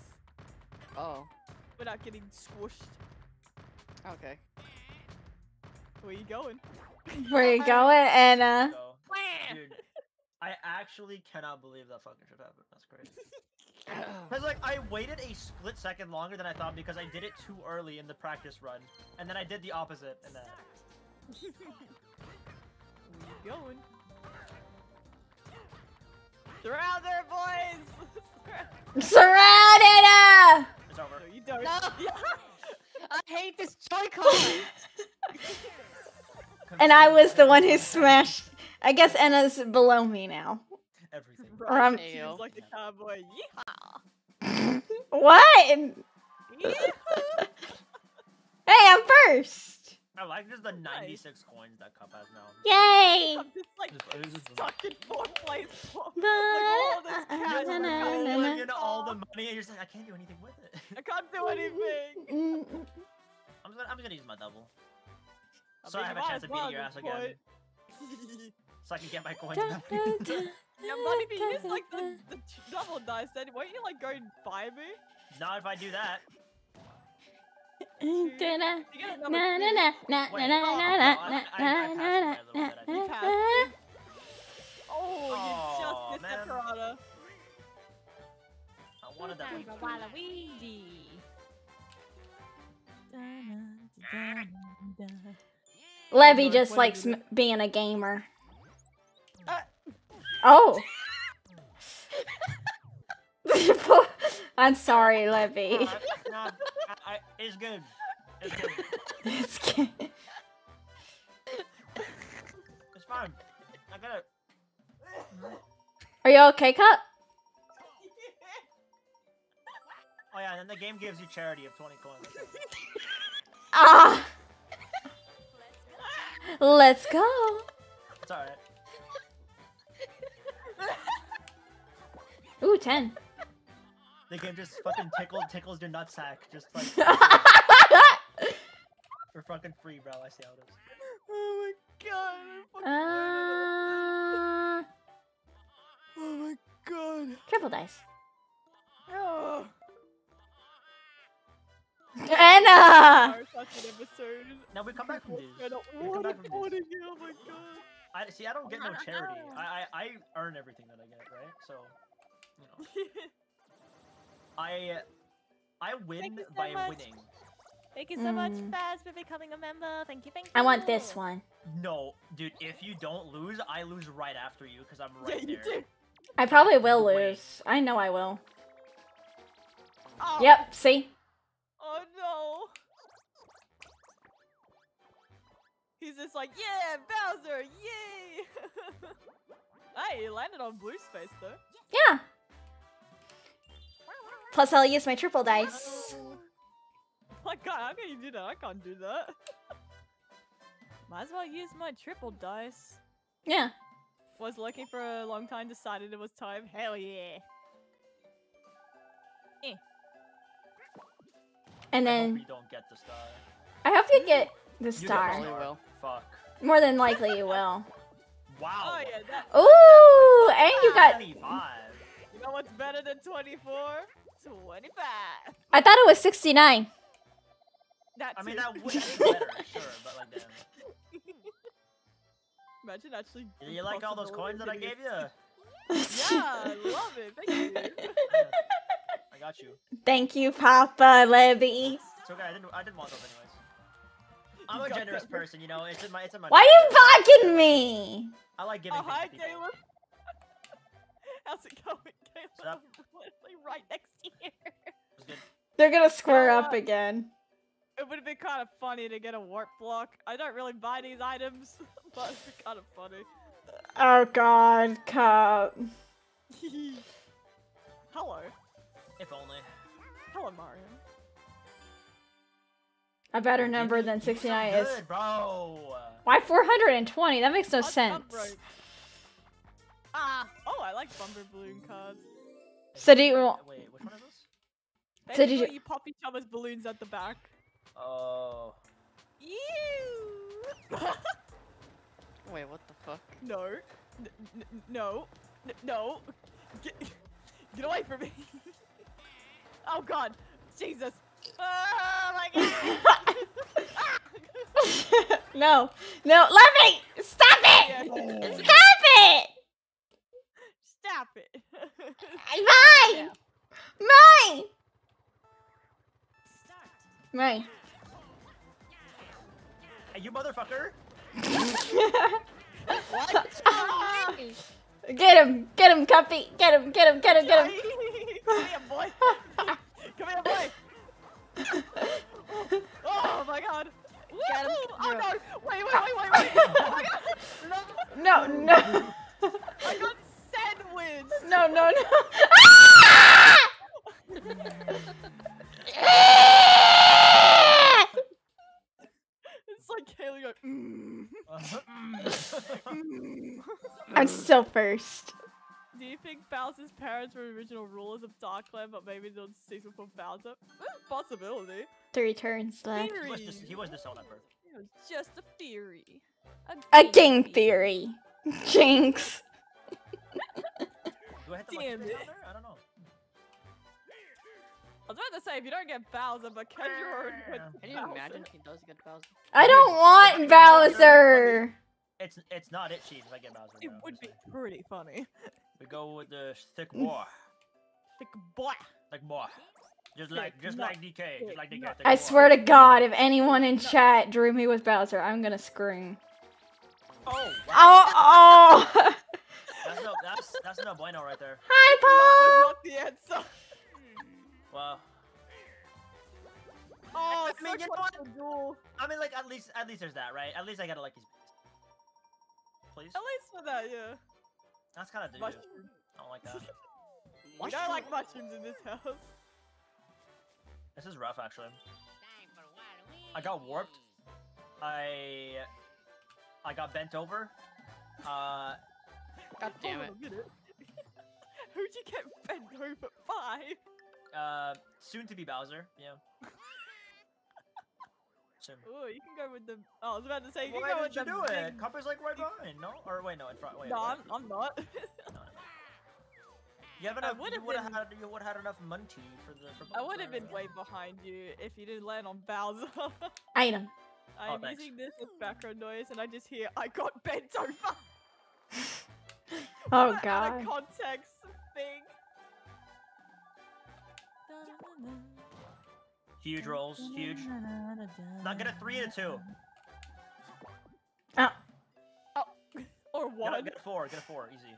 Speaker 4: Oh,
Speaker 2: without getting squished.
Speaker 4: okay.
Speaker 2: Where you going?
Speaker 1: Where you going, Enna?
Speaker 3: So, dude, I actually cannot believe that fucking shit happened. That's crazy. Cause like I waited a split second longer than I thought because I did it too early in the practice run, and then I did the opposite, and then
Speaker 2: Where you going? They're out there, boys!
Speaker 1: Surrounded! uh!
Speaker 3: It's over.
Speaker 2: no, you don't.
Speaker 4: No! I hate this Joy-Con!
Speaker 1: And I was the one who smashed. I guess Enna's below me now.
Speaker 3: everything.
Speaker 1: Or I'm-
Speaker 4: Ayo.
Speaker 2: like a cowboy. Yeehaw!
Speaker 1: What?
Speaker 2: Yeehaw!
Speaker 1: Hey, I'm first!
Speaker 3: I like just the 96 coins that Cup has now.
Speaker 1: Yay!
Speaker 2: I'm just like
Speaker 3: Just- just-
Speaker 2: stuck in fourth place. all this
Speaker 1: na-
Speaker 2: cash
Speaker 1: na-
Speaker 2: in the
Speaker 1: na-
Speaker 2: company.
Speaker 1: na-
Speaker 3: Pulling
Speaker 1: na.
Speaker 3: all the money, and you're just like, I can't do anything with it.
Speaker 2: I can't do anything.
Speaker 3: I'm just gonna, I'm just gonna use my double,
Speaker 2: I
Speaker 3: so
Speaker 2: mean,
Speaker 3: I have a chance of beating your ass
Speaker 2: this
Speaker 3: again, so I can get my coins back.
Speaker 1: dun, dun.
Speaker 2: yeah, but if you use like the, the double dice, then won't you like go and buy me?
Speaker 3: Not if I do that. Oh,
Speaker 2: You
Speaker 3: think.
Speaker 1: na.
Speaker 2: Oh, you
Speaker 3: Aw,
Speaker 2: just missed
Speaker 3: man.
Speaker 2: that Karada.
Speaker 3: I wanted that. like,
Speaker 2: Waluigi. Lebby
Speaker 1: just likes being a gamer.
Speaker 2: Uh.
Speaker 1: Oh. I'm sorry, Lebby.
Speaker 3: no, no, I- I- it's good. It's good.
Speaker 1: It's good.
Speaker 3: It's fine. I got it.
Speaker 1: Are you okay, Cup?
Speaker 3: Oh yeah, and then the game gives you charity of 20 coins.
Speaker 1: Ah. Let's go.
Speaker 3: It's alright.
Speaker 1: Ooh, 10.
Speaker 3: The game just fucking tickles tickles your nutsack, just like for fucking free, bro. I see how it is.
Speaker 2: Oh my god. I fucking
Speaker 1: uh,
Speaker 2: Oh my god.
Speaker 1: triple dice.
Speaker 2: Oh.
Speaker 1: Enna!
Speaker 2: Our fucking episode.
Speaker 3: Now we come back from these.
Speaker 2: I don't
Speaker 3: We come
Speaker 2: want to
Speaker 3: from
Speaker 2: put it Oh my god.
Speaker 3: I see. I don't get no charity. I, I I earn everything that I get, right? So, you know, I I win
Speaker 2: you so
Speaker 3: by
Speaker 2: much.
Speaker 3: winning.
Speaker 2: Thank you so much,
Speaker 1: Mm.
Speaker 2: Faz, for becoming a member. Thank you, thank you.
Speaker 1: I want this one.
Speaker 3: No, dude. If you don't lose, I lose right after you because I'm
Speaker 2: Yeah,
Speaker 3: right
Speaker 2: you
Speaker 3: there.
Speaker 2: do.
Speaker 1: I probably will
Speaker 3: Wait.
Speaker 1: lose. I know I will.
Speaker 2: Oh,
Speaker 1: Yep, see?
Speaker 2: Oh no. He's just like, yeah, Bowser, yay! hey, you landed on blue space though.
Speaker 1: Yeah. Plus, I'll use my triple dice.
Speaker 2: Oh my god, how can you do that? I can't do that. Might as well use my triple dice.
Speaker 1: Yeah.
Speaker 2: Was looking for a long time, decided it was time. Hell yeah. Eh.
Speaker 1: And then.
Speaker 3: I hope
Speaker 1: then
Speaker 3: you don't get the star.
Speaker 1: I hope you get the
Speaker 3: You
Speaker 1: star.
Speaker 4: Probably will.
Speaker 3: Fuck.
Speaker 1: More than likely, you will.
Speaker 3: Wow.
Speaker 2: Oh yeah, that.
Speaker 1: Ooh, and you got.
Speaker 3: 25.
Speaker 2: You know what's better than 24? 25.
Speaker 1: I thought it was 69.
Speaker 2: That
Speaker 3: I mean, that would be better, sure, but like, damn.
Speaker 2: Imagine actually.
Speaker 3: You like all those coins that I gave you?
Speaker 2: Yeah, I love it. Thank you.
Speaker 3: I got you.
Speaker 1: Thank you, Papa Lebby.
Speaker 3: It's okay. I didn't. I didn't want those anyways. I'm
Speaker 2: You
Speaker 3: a generous
Speaker 2: that.
Speaker 3: person, you know. It's in my it's in my.
Speaker 1: Why
Speaker 3: nature.
Speaker 1: you blocking me?
Speaker 3: I like giving
Speaker 2: Oh,
Speaker 3: things
Speaker 2: hi,
Speaker 3: to people.
Speaker 2: Caleb. How's it going, Caleb?
Speaker 3: Sup?
Speaker 2: I'm literally right next to you.
Speaker 3: It's good.
Speaker 1: They're gonna square
Speaker 2: Uh,
Speaker 1: up again.
Speaker 2: It would have been kind of funny to get a warp block. I don't really buy these items, but it's kind of funny.
Speaker 1: Oh god, Cup.
Speaker 2: Hello.
Speaker 3: If only.
Speaker 2: Hello, Mario.
Speaker 1: A better number than
Speaker 3: give me some
Speaker 1: 69 is.
Speaker 3: good, bro.
Speaker 1: Why 420? That makes no
Speaker 2: I'm- I'm
Speaker 1: sense.
Speaker 2: Broke. Ah! Oh, I like bumper balloon cars.
Speaker 1: So do you-
Speaker 3: Wait, which one is this?
Speaker 1: So did you-
Speaker 2: you pop each other's balloons at the back.
Speaker 3: Oh.
Speaker 2: Ew!
Speaker 4: Wait, what the fuck?
Speaker 2: no. N- n- no. N- no. Get, get away from me. oh god. Jesus. Oh my god.
Speaker 1: no, no, let me! Stop
Speaker 2: Yeah.
Speaker 1: it! Stop it!
Speaker 2: Stop it.
Speaker 1: Mine! Mine! Mine.
Speaker 3: Hey, you motherfucker!
Speaker 2: Ah!
Speaker 1: get him! Get him, Cuppy! Get him! Get him! Get him! Get him!
Speaker 2: Come here, boy. Come here, boy. Oh my god.
Speaker 4: Get him,
Speaker 2: Oh no! Wait, wait, wait, wait, wait! Oh my god!
Speaker 1: No! No, no!
Speaker 2: I got sandwiched!
Speaker 1: No, no, no!
Speaker 2: It's like Kaylee going, mm, mm.
Speaker 1: I'm still first.
Speaker 2: Do you think Bowser's parents were original rulers of Darkland, but maybe they'll cease before Bowser? That's possibility.
Speaker 1: Three turns left.
Speaker 3: he was
Speaker 2: Theory.
Speaker 3: just he was disowned at birth.
Speaker 2: It was just a theory.
Speaker 1: A game theory. Jinx.
Speaker 3: Do I hit the
Speaker 2: Damn
Speaker 3: lucky
Speaker 2: it.
Speaker 3: there? I don't know.
Speaker 2: I was about to say, if you don't get Bowser, but Kendra already went
Speaker 4: Can you
Speaker 2: Bowser.
Speaker 4: imagine he does get Bowser?
Speaker 1: I don't want Bowser.
Speaker 3: It's it's not itchy if I get Bowser.
Speaker 2: It
Speaker 3: though,
Speaker 2: would be pretty funny.
Speaker 3: We go with the thick mm. boy,
Speaker 2: Thick boy.
Speaker 3: like boy, just
Speaker 2: Thick
Speaker 3: like just like DK, just like DK. thick
Speaker 1: I
Speaker 3: boy.
Speaker 1: swear to God, if anyone in chat drew me with Bowser, I'm gonna scream.
Speaker 3: Oh, wow.
Speaker 1: Oh, oh!
Speaker 3: That's no that's that's no bueno right there.
Speaker 1: Hi,
Speaker 2: That
Speaker 1: Paul.
Speaker 2: was not the answer.
Speaker 3: Well,
Speaker 2: Oh,
Speaker 3: I mean,
Speaker 2: so
Speaker 3: you know what?
Speaker 2: to.
Speaker 3: I mean, like at least at least there's that, right? At least I gotta like these. Please.
Speaker 2: At least for that, yeah.
Speaker 3: That's kind of dude.
Speaker 2: Mushroom.
Speaker 3: I don't like that.
Speaker 2: We don't like mushrooms in this house.
Speaker 3: This is rough, actually. I got warped. I I got bent over. Uh,
Speaker 4: God damn it.
Speaker 2: on a minute. Who'd you get bent over by?
Speaker 3: uh, soon to be Bowser. Yeah. Soon.
Speaker 2: Oh, you can go with the. Oh, I was about to say you can
Speaker 3: Why
Speaker 2: go
Speaker 3: did
Speaker 2: with
Speaker 3: you
Speaker 2: the
Speaker 3: do it?
Speaker 2: big-
Speaker 3: Copper's like right behind, no? Or wait, no, in front. Wait,
Speaker 2: No,
Speaker 3: wait.
Speaker 2: I'm, I'm not.
Speaker 3: No, no, no. You haven't.
Speaker 2: I
Speaker 3: Have, you
Speaker 2: would've
Speaker 3: would have
Speaker 2: been-
Speaker 3: had. You would have had enough money for the. For
Speaker 2: I
Speaker 3: both,
Speaker 2: would have been way behind you if you didn't land on Bowser.
Speaker 1: Item.
Speaker 2: I'm
Speaker 3: thanks.
Speaker 2: using this as background noise, and I just hear I got bent over.
Speaker 1: Oh
Speaker 2: What a Out
Speaker 1: God.
Speaker 2: of context thing.
Speaker 3: Huge rolls, huge. Now get a three and a two.
Speaker 1: Oh, oh.
Speaker 2: Or
Speaker 3: Get
Speaker 2: one.
Speaker 3: a, get a four. Get a four. Easy.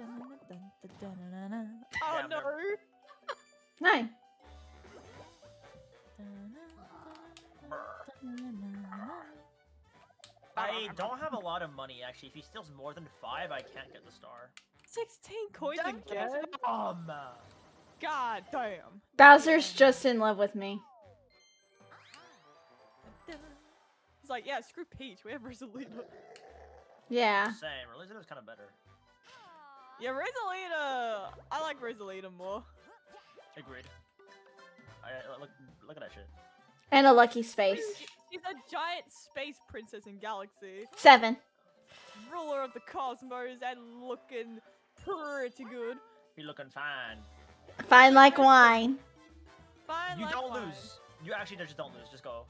Speaker 2: Oh
Speaker 3: Damn,
Speaker 2: no.
Speaker 3: they're-
Speaker 1: nine.
Speaker 3: I don't have a lot of money actually. If he steals more than five, I can't get the star.
Speaker 2: 16 coins
Speaker 3: Damn
Speaker 2: again?
Speaker 3: it. Um,
Speaker 2: God damn.
Speaker 1: Bowser's just in love with me.
Speaker 2: He's like, yeah, screw Peach. We have Rosalina.
Speaker 1: Yeah.
Speaker 3: same. Rosalina's kind of better.
Speaker 2: Yeah, Rosalina. I like Rosalina more.
Speaker 3: Agreed. I, I- look, look at that shit.
Speaker 1: And a lucky space.
Speaker 2: She- She's a giant space princess in Galaxy.
Speaker 1: Seven.
Speaker 2: Ruler of the cosmos and looking pretty good.
Speaker 3: You're looking fine.
Speaker 1: Fine like wine.
Speaker 2: Fine
Speaker 3: You
Speaker 2: like
Speaker 3: don't
Speaker 2: wine.
Speaker 3: lose. You actually just don't lose. Just go.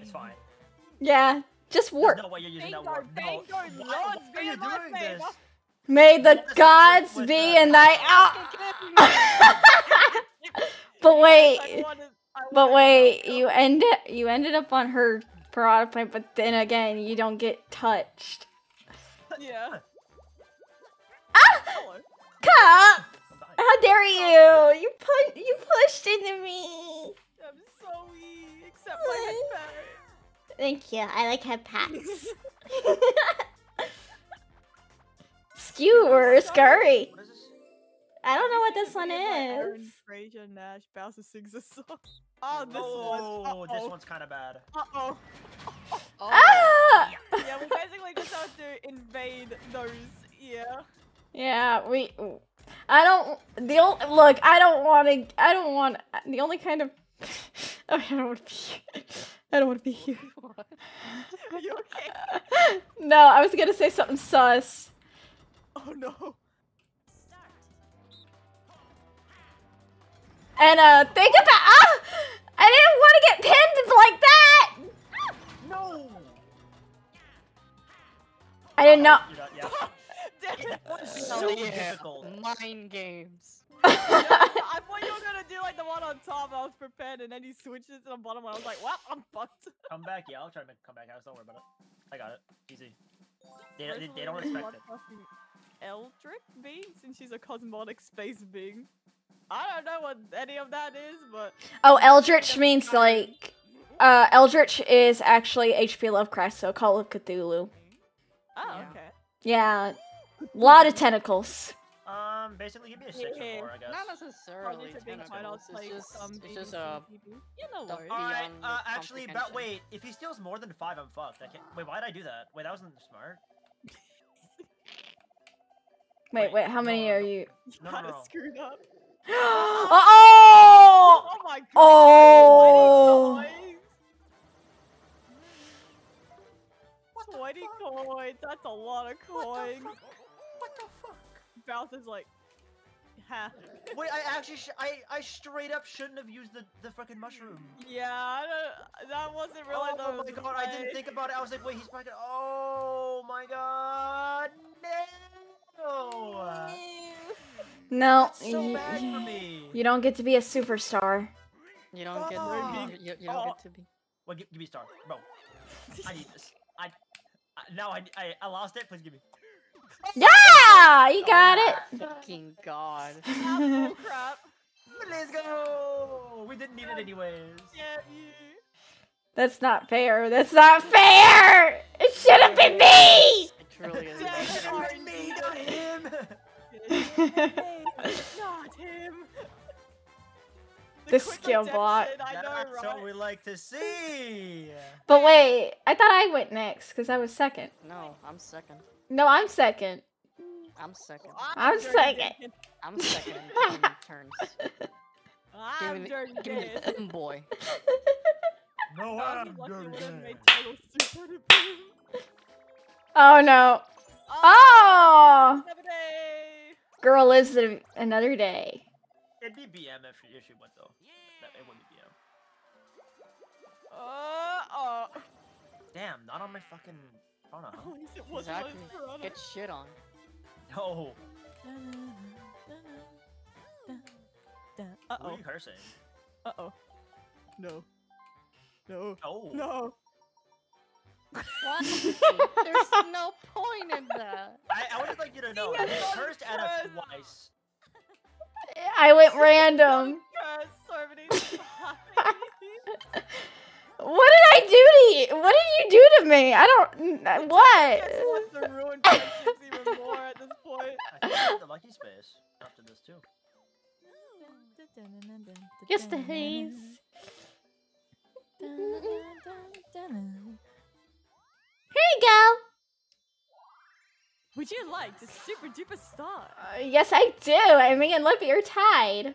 Speaker 3: It's fine.
Speaker 1: Yeah. Just
Speaker 3: There's no way you're using that
Speaker 2: Bingo,
Speaker 3: word. No. Why, why are you doing
Speaker 2: favor.
Speaker 3: this?
Speaker 1: May the gods be in thy. Ah! but
Speaker 2: I
Speaker 1: wait. But wait, you ended you ended up on her piranha plant, but then again, you don't get touched.
Speaker 2: Yeah.
Speaker 1: Ah!
Speaker 2: Hello.
Speaker 1: Cup! How dare you? You put you pushed into me.
Speaker 2: I'm so weak. Except my head parrot.
Speaker 1: Thank you. I like head pats. Skewer, scurry.
Speaker 3: What is this?
Speaker 1: I don't know what this one
Speaker 2: the video where Aaron
Speaker 1: is.
Speaker 2: Nash Bowser sings a song. Oh, this
Speaker 3: oh,
Speaker 2: one. Uh-oh.
Speaker 3: one's kind of bad.
Speaker 2: Uh-oh.
Speaker 4: Oh,
Speaker 1: Ah!
Speaker 2: Yeah, we basically just have to invade those. Yeah.
Speaker 1: Yeah, we. I don't. The only look. I don't want to. I don't want. The only kind of. I don't want to be. I don't want to be here.
Speaker 2: Are you okay?
Speaker 1: No, I was gonna say something sus.
Speaker 2: Oh no.
Speaker 1: And uh, think about. Ah! I didn't want to get pinned like that.
Speaker 3: No.
Speaker 1: I did not.
Speaker 3: You're not- yeah.
Speaker 2: Damn it.
Speaker 3: That was
Speaker 4: Oh,
Speaker 3: so
Speaker 4: Mind games.
Speaker 2: Yeah, I thought you were gonna do like the one on top. I was prepared, and then he switched it to the bottom. And I was like, "Well, I'm fucked."
Speaker 3: Come back, yeah. I'll try to make a comeback. Guys. Don't worry about it. I got it. Easy. They, they, they don't respect it.
Speaker 2: Eldritch being, since she's a cosmotic space being. I don't know what any of that is, but
Speaker 1: oh, Eldritch means like. Uh, Eldritch is actually H.P. Lovecraft, so Call of Cthulhu.
Speaker 2: oh,
Speaker 4: Yeah.
Speaker 2: okay.
Speaker 1: Yeah, lot of tentacles.
Speaker 3: Um, basically, give me a six
Speaker 2: Yeah.
Speaker 3: or more, I guess.
Speaker 4: Not necessarily.
Speaker 2: to being quite
Speaker 4: tentacles, It's just,
Speaker 2: some
Speaker 4: it's just
Speaker 2: BBC
Speaker 4: uh,
Speaker 2: people. Yeah, no
Speaker 4: the
Speaker 2: worries.
Speaker 3: All right. Uh, actually, but wait. If he steals more than five, I'm fucked. I can't. Wait, why did I do that? Wait, that wasn't smart.
Speaker 1: Wait,
Speaker 3: Wait,
Speaker 1: wait, how many
Speaker 3: no,
Speaker 1: are
Speaker 3: no.
Speaker 1: you?
Speaker 3: No, no,
Speaker 2: Kinda
Speaker 3: no.
Speaker 2: screwed up.
Speaker 1: oh!
Speaker 2: Oh my god!
Speaker 1: Oh!
Speaker 2: Twenty coins. Coins. That's a lot of coins.
Speaker 3: What the fuck?
Speaker 2: Bowser's like, ha.
Speaker 3: Wait, I actually, sh- I, I straight up shouldn't have used the the fucking mushroom.
Speaker 2: Yeah, I don't, that wasn't really
Speaker 3: oh
Speaker 2: the
Speaker 3: my god, I didn't think about it. I was like, wait, he's fucking. Oh my god, no!
Speaker 1: No,
Speaker 3: so
Speaker 1: y-
Speaker 3: bad for
Speaker 1: y-
Speaker 3: me.
Speaker 1: you don't get to be a superstar.
Speaker 4: You don't get.
Speaker 3: Fuck.
Speaker 4: You, you, you don't get to be.
Speaker 3: Well, give, give me a star, bro. I need this. I, I now I, I I lost it. Please give me.
Speaker 1: Yeah, you oh got
Speaker 4: Oh
Speaker 1: it.
Speaker 4: Fucking god.
Speaker 2: Oh crap.
Speaker 3: Let's go. We didn't need it anyways.
Speaker 1: That's not fair. That's not fair. It should have been me.
Speaker 4: It truly is.
Speaker 2: Damn
Speaker 3: It
Speaker 2: it,
Speaker 3: should have been me, not him.
Speaker 2: Not him.
Speaker 1: The
Speaker 2: quick
Speaker 1: skill block.
Speaker 2: redemption, I
Speaker 3: That's
Speaker 2: right?
Speaker 3: what we like to see.
Speaker 1: But wait, I thought I went next because I was second.
Speaker 4: No, I'm second.
Speaker 1: No, I'm second.
Speaker 4: I'm second.
Speaker 1: I'm
Speaker 2: dirty
Speaker 1: second.
Speaker 4: I'm second in turns.
Speaker 2: I'm
Speaker 4: Give me, give me the thin boy.
Speaker 3: No,
Speaker 2: Oh,
Speaker 3: I'm dirty.
Speaker 2: one made Turtle Super to boom.
Speaker 1: Oh no. Oh, oh!
Speaker 2: Seven day.
Speaker 1: Girl lives a- another day.
Speaker 3: It'd be BM if she, if she went though. That, it wouldn't be BM.
Speaker 2: Uh, oh.
Speaker 3: Damn, not on my fucking phone. huh?
Speaker 2: It wasn't
Speaker 4: Exactly.
Speaker 2: on.
Speaker 4: Get shit on.
Speaker 3: No.
Speaker 2: Uh
Speaker 3: What
Speaker 2: oh.
Speaker 3: are you cursing?
Speaker 2: Uh oh. No. No.
Speaker 3: Oh.
Speaker 2: No.
Speaker 4: What? There's no point in that.
Speaker 3: I, I would just like you to know.
Speaker 2: has
Speaker 3: You
Speaker 2: no
Speaker 3: cursed Enna
Speaker 2: friends.
Speaker 3: twice.
Speaker 1: I went random.
Speaker 2: Curse, so many times.
Speaker 1: What did I do to you? What did you do to me? I don't.
Speaker 2: Guess
Speaker 1: What?
Speaker 2: wants to ruin friendships even more at this point.
Speaker 3: I think the lucky space after this too.
Speaker 1: Just a haze. Here you go.
Speaker 2: Would you like the super duper star?
Speaker 1: Uh, yes, I do. I mean, look, you're tied.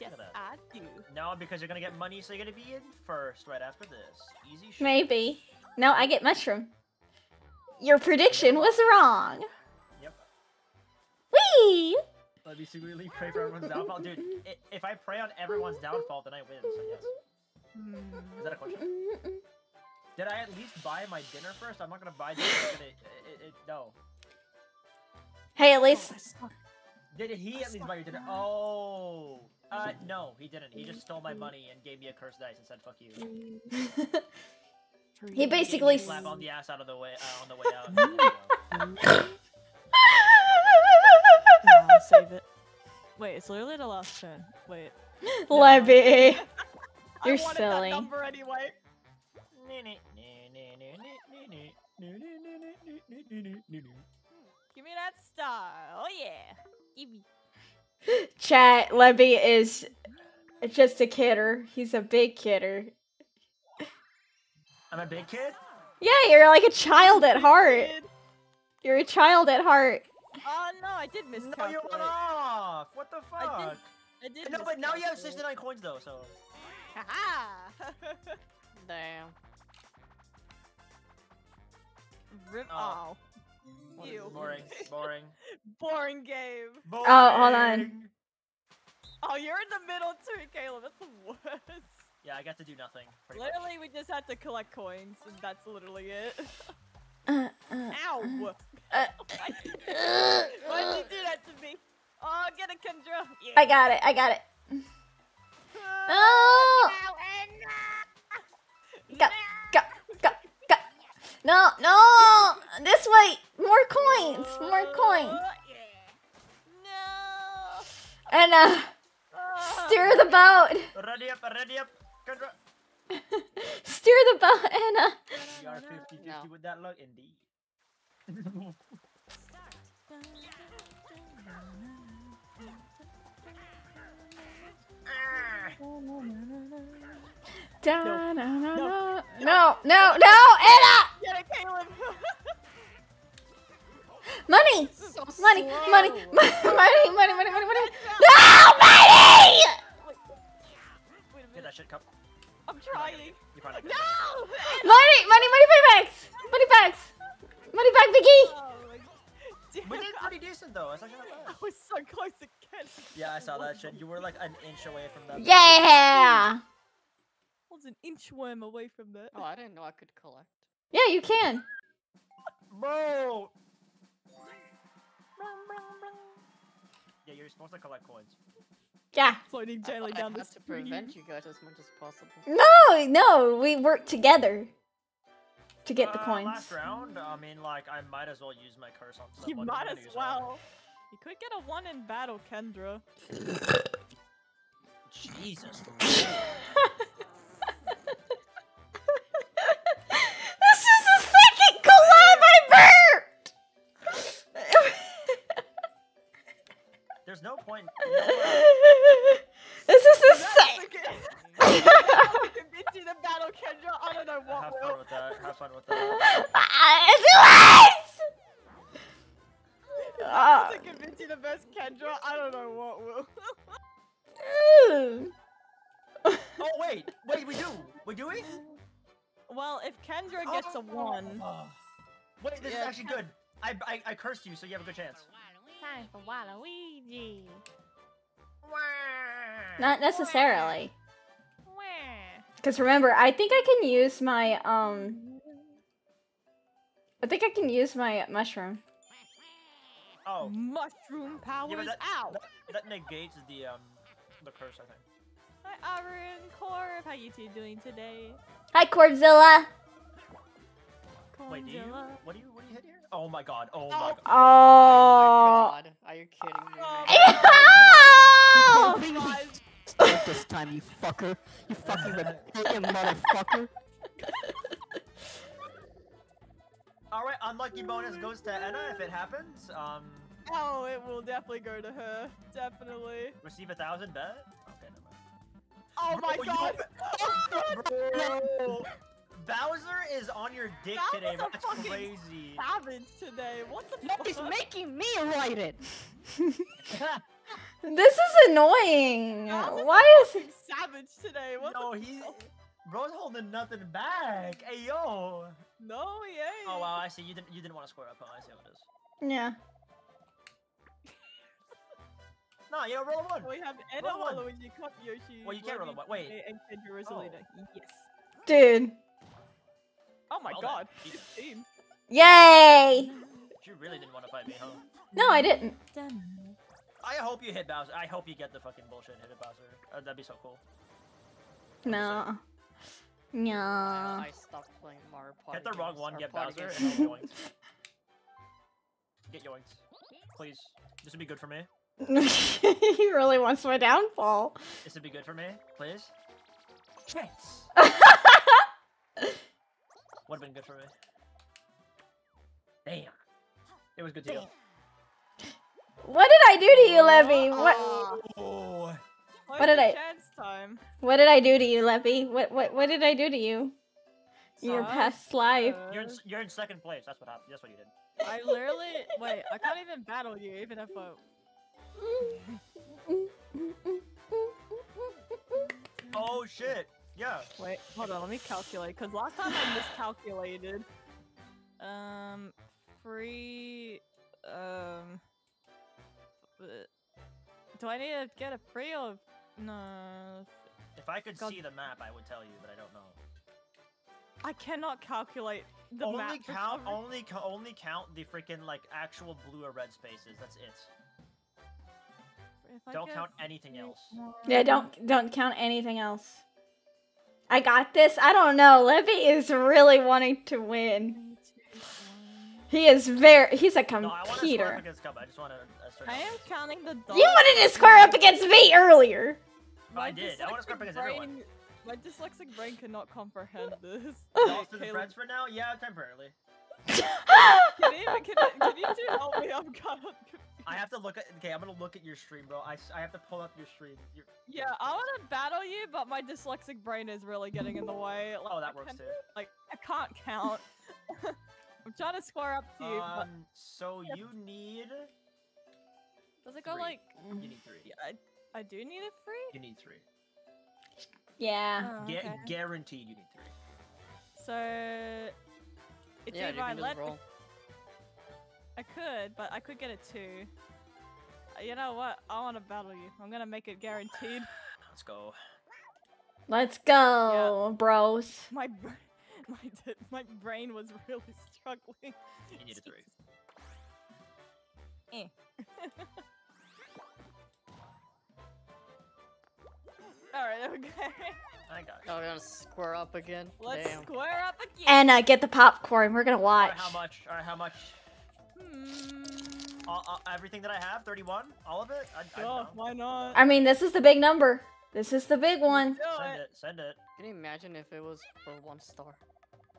Speaker 2: Yes. I do.
Speaker 3: No, because you're gonna get money, so you're gonna be in first right after this. Easy shit.
Speaker 1: Maybe. No, I get mushroom. Your prediction was wrong.
Speaker 3: Yep.
Speaker 1: Whee!
Speaker 3: Let me secretly pray for everyone's downfall. Dude, if I pray on everyone's downfall, then I win, so yes. Is that a question? Did I at least buy my dinner first? I'm not gonna buy dinner. I'm gonna, it, it, no.
Speaker 1: Hey, at least
Speaker 3: Did he at least buy your dinner? Oh. Uh, no, he didn't. He just stole my money and gave me a cursed dice and said "fuck you."
Speaker 1: he basically.
Speaker 3: a slap on the ass out of the way uh, on the way out. There you go.
Speaker 2: Nah, I'll save it. Wait, it's literally the last turn. Wait.
Speaker 1: Lebby.
Speaker 2: I
Speaker 1: You're
Speaker 2: wanted
Speaker 1: silly.
Speaker 2: That number anyway. Give me that star. Oh yeah. Give me.
Speaker 1: Chat, Lebby is just a kidder. He's a big kidder.
Speaker 3: I'm a big kid.
Speaker 1: Yeah, you're like a child at heart. You're a child at heart.
Speaker 2: Oh no, I did
Speaker 3: No,
Speaker 2: miscalculate.
Speaker 3: you went off. What the
Speaker 2: I
Speaker 3: fuck?
Speaker 2: I did.
Speaker 3: No, but now you have 69 coins though, so.
Speaker 2: Haha.
Speaker 4: Damn.
Speaker 2: Rip.
Speaker 3: Oh.
Speaker 2: Oh.
Speaker 3: What is
Speaker 2: Ew.
Speaker 3: Boring. Boring.
Speaker 2: Boring game.
Speaker 3: Boring.
Speaker 1: Oh, hold on.
Speaker 2: Oh, you're in the middle too, Caleb. That's the worst.
Speaker 3: Yeah, I got to do nothing. pretty much.
Speaker 2: Literally, we just had to collect coins, and that's literally it.
Speaker 1: Uh, uh,
Speaker 2: Ow!
Speaker 1: uh,
Speaker 2: Why'd you do that to me? Oh, get it, Kendra. Yeah.
Speaker 1: I got it. I got it. Oh!
Speaker 2: now and
Speaker 1: Go, go, go, go. No, no! This way! More coins! More coins! And, uh, steer the boat!
Speaker 3: Ready up, ready up.
Speaker 1: Steer the boat, Enna!
Speaker 3: You are 50 50
Speaker 4: No.
Speaker 3: with that luck, indeed.
Speaker 1: Na, na. No, no, no, Enna!
Speaker 2: Get it, Caleb.
Speaker 1: Money!
Speaker 4: So
Speaker 1: Money,
Speaker 4: slow.
Speaker 1: money, money, money, money, money, money, money. No, money!
Speaker 2: Wait a
Speaker 3: Get
Speaker 2: minute.
Speaker 3: that shit cup.
Speaker 2: I'm trying.
Speaker 3: You probably
Speaker 2: No!
Speaker 1: Money, money, money, money bags! Money bags! Money bag, Biggie!
Speaker 2: Oh my
Speaker 3: We did pretty decent though. It's actually not
Speaker 2: I was so close again.
Speaker 3: Yeah, I saw that shit. You were like an inch away from that.
Speaker 1: Yeah!
Speaker 2: I was an inchworm away from that.
Speaker 4: Oh, I didn't know I could collect.
Speaker 1: Yeah, you can.
Speaker 3: Bro! Yeah, you're supposed to collect coins.
Speaker 1: Yeah.
Speaker 2: Floating
Speaker 4: I
Speaker 2: gently
Speaker 4: I
Speaker 2: down the
Speaker 4: had to prevent you guys as much as possible.
Speaker 1: No, no, we work together to get the
Speaker 3: Uh,
Speaker 1: coins.
Speaker 3: Last round, I mean, like, I might as well use my curse on someone.
Speaker 2: You might as
Speaker 3: gonna
Speaker 2: well. You could get a one in battle, Kendra.
Speaker 3: Jesus. point. You know what?
Speaker 1: this is the
Speaker 2: That's
Speaker 1: second.
Speaker 2: okay. I convinced you to battle, Kendra. I don't know what
Speaker 3: Have
Speaker 2: will.
Speaker 3: fun with that. Have fun with that.
Speaker 1: It
Speaker 2: That doesn't convince you to verse Kendra. I don't know what will.
Speaker 3: Oh wait, wait, we do. We do we?
Speaker 2: well, if Kendra oh. gets a one,
Speaker 3: Oh. Wait, this
Speaker 2: Yeah.
Speaker 3: is actually good. I, I I cursed you, so you have a good chance.
Speaker 2: time for Waluigi.
Speaker 1: Not necessarily. Because remember, I think I can use my, um... I think I can use my mushroom.
Speaker 3: Oh,
Speaker 2: Mushroom powers
Speaker 3: yeah, that,
Speaker 2: out.
Speaker 3: that, that negates the um the curse, I think.
Speaker 2: Hi, Aaron, Corv. How you two doing today?
Speaker 1: Hi, Corvzilla!
Speaker 3: Wait, do you? What do you? What do you hit here? Oh my god! Oh,
Speaker 2: Oh.
Speaker 3: my god!
Speaker 4: Oh
Speaker 1: Oh!
Speaker 4: my god. Are you kidding me?
Speaker 2: Oh.
Speaker 1: Oh!
Speaker 2: Guys,
Speaker 5: Start this time, you fucker. You fucking ridiculous motherfucker.
Speaker 3: All right, unlucky bonus goes to Enna if it happens. Um,
Speaker 2: oh, it will definitely go to her. Definitely.
Speaker 3: receive a thousand bet. Okay, never mind.
Speaker 2: Oh my
Speaker 3: Bro, you-
Speaker 2: god!
Speaker 3: Bro, Bowser is on your dick
Speaker 2: That
Speaker 3: today.
Speaker 2: was a
Speaker 3: That's
Speaker 2: fucking
Speaker 3: crazy.
Speaker 2: Savage today. What the fuck?
Speaker 5: he's making me write it.
Speaker 1: This is annoying!
Speaker 2: Bowser's
Speaker 1: Why is...
Speaker 2: fucking savage today? What
Speaker 3: no,
Speaker 2: the
Speaker 3: he, bro's holding nothing back. Hey yo.
Speaker 2: No, he ain't.
Speaker 3: Oh wow, I see. You didn't. You didn't want to square up. Huh? I see how it is.
Speaker 1: Yeah.
Speaker 3: No, you know, roll one.
Speaker 2: We have Enna
Speaker 3: Roll one.
Speaker 2: Waluigi, Cup Yoshi.
Speaker 3: Well, you can't roll one. Wait.
Speaker 2: And Kendra Rosalina. Yes.
Speaker 1: Dude.
Speaker 2: Oh my
Speaker 3: Well
Speaker 2: god. Good team.
Speaker 1: Yay!
Speaker 3: You really didn't want to fight me, huh?
Speaker 1: No, I didn't.
Speaker 3: I hope you hit Bowser. I hope you get the fucking bullshit hit it Bowser. Uh, that'd be so cool.
Speaker 1: No. No.
Speaker 4: I stopped playing Mario Party.
Speaker 3: Hit the wrong
Speaker 4: games,
Speaker 3: one, get
Speaker 4: party
Speaker 3: Bowser,
Speaker 4: games.
Speaker 3: and then yoinked. Get yoinked. Please. This would be good for me.
Speaker 1: he really wants my downfall.
Speaker 3: This would be good for me. Please. Chance. Would have been good for me. Damn. It was good to you.
Speaker 1: What did I do to you, Lebby? What
Speaker 3: Oh.
Speaker 1: What did I-
Speaker 2: time.
Speaker 1: what did I do to you, Lebby? What what what did I do to you? In your past life.
Speaker 3: You're in, you're in second place. That's what happened. That's what you did.
Speaker 2: I literally wait. I can't even battle you, even if I.
Speaker 3: Oh shit. Yeah.
Speaker 2: Wait, hold on. Let me calculate. Cause last time I miscalculated. Um, free. Um. Do I need to get a free or no?
Speaker 3: If I could
Speaker 2: God.
Speaker 3: see the map, I would tell you, but I don't know.
Speaker 2: I cannot calculate the
Speaker 3: only
Speaker 2: map.
Speaker 3: count,
Speaker 2: recovery.
Speaker 3: only co- only count the freaking like actual blue or red spaces. That's it.
Speaker 2: If
Speaker 3: Don't count anything
Speaker 2: free
Speaker 3: else.
Speaker 1: Yeah, don't don't count anything else. I got this. I don't know. Lebby is really wanting to win.
Speaker 2: Three, two, one.
Speaker 1: He is very. He's a
Speaker 3: No, I want to square up
Speaker 1: computer.
Speaker 3: I just want to. Uh,
Speaker 2: I am counting the.
Speaker 1: You wanted to square up against me earlier.
Speaker 3: I did. I wanna square up
Speaker 2: dyslexic
Speaker 3: against everyone.
Speaker 2: My dyslexic brain cannot comprehend this.
Speaker 3: Y'all
Speaker 2: Wait,
Speaker 3: still friends for now? Yeah, temporarily.
Speaker 2: Can you, can, can you two help me? I'm kind of.
Speaker 3: I have to look at. Okay, I'm gonna look at your stream, bro. I, I have to pull up your stream. Your,
Speaker 2: Yeah, I want to battle you, but my dyslexic brain is really getting in the way. Like,
Speaker 3: Oh,
Speaker 2: I
Speaker 3: that works too.
Speaker 2: Like, I can't count. I'm trying to square up to you, but
Speaker 3: Um, so you need.
Speaker 2: does it go
Speaker 3: three.
Speaker 2: like?
Speaker 3: You need three.
Speaker 2: Yeah, I, I do need a free.
Speaker 3: You need three.
Speaker 1: Yeah.
Speaker 2: Oh,
Speaker 3: Gu- guaranteed, you need three.
Speaker 2: So it's
Speaker 4: Yeah,
Speaker 2: either
Speaker 4: you
Speaker 2: I
Speaker 4: can just
Speaker 2: let the-
Speaker 4: roll.
Speaker 2: I could, but I could get a two. Uh, You know what? I want to battle you. I'm gonna make it guaranteed.
Speaker 3: Let's go.
Speaker 1: Let's go, bros.
Speaker 2: My br- my my brain was really struggling.
Speaker 3: You need a three.
Speaker 2: Eh. All right, okay.
Speaker 3: I got you.
Speaker 4: Oh, we're gonna square up again.
Speaker 2: Let's
Speaker 4: Damn.
Speaker 2: square up again.
Speaker 1: And uh, get the popcorn. We're gonna
Speaker 3: Alright,
Speaker 1: watch.
Speaker 3: how much? Alright, how much?
Speaker 2: Hmm.
Speaker 3: All, all, everything that I have, 31? All of it? I, I
Speaker 2: Sure, why not?
Speaker 1: I mean, this is the big number. This is the big one.
Speaker 2: Do
Speaker 3: Send
Speaker 2: it.
Speaker 3: it, send it.
Speaker 4: Can you imagine if it was for one star?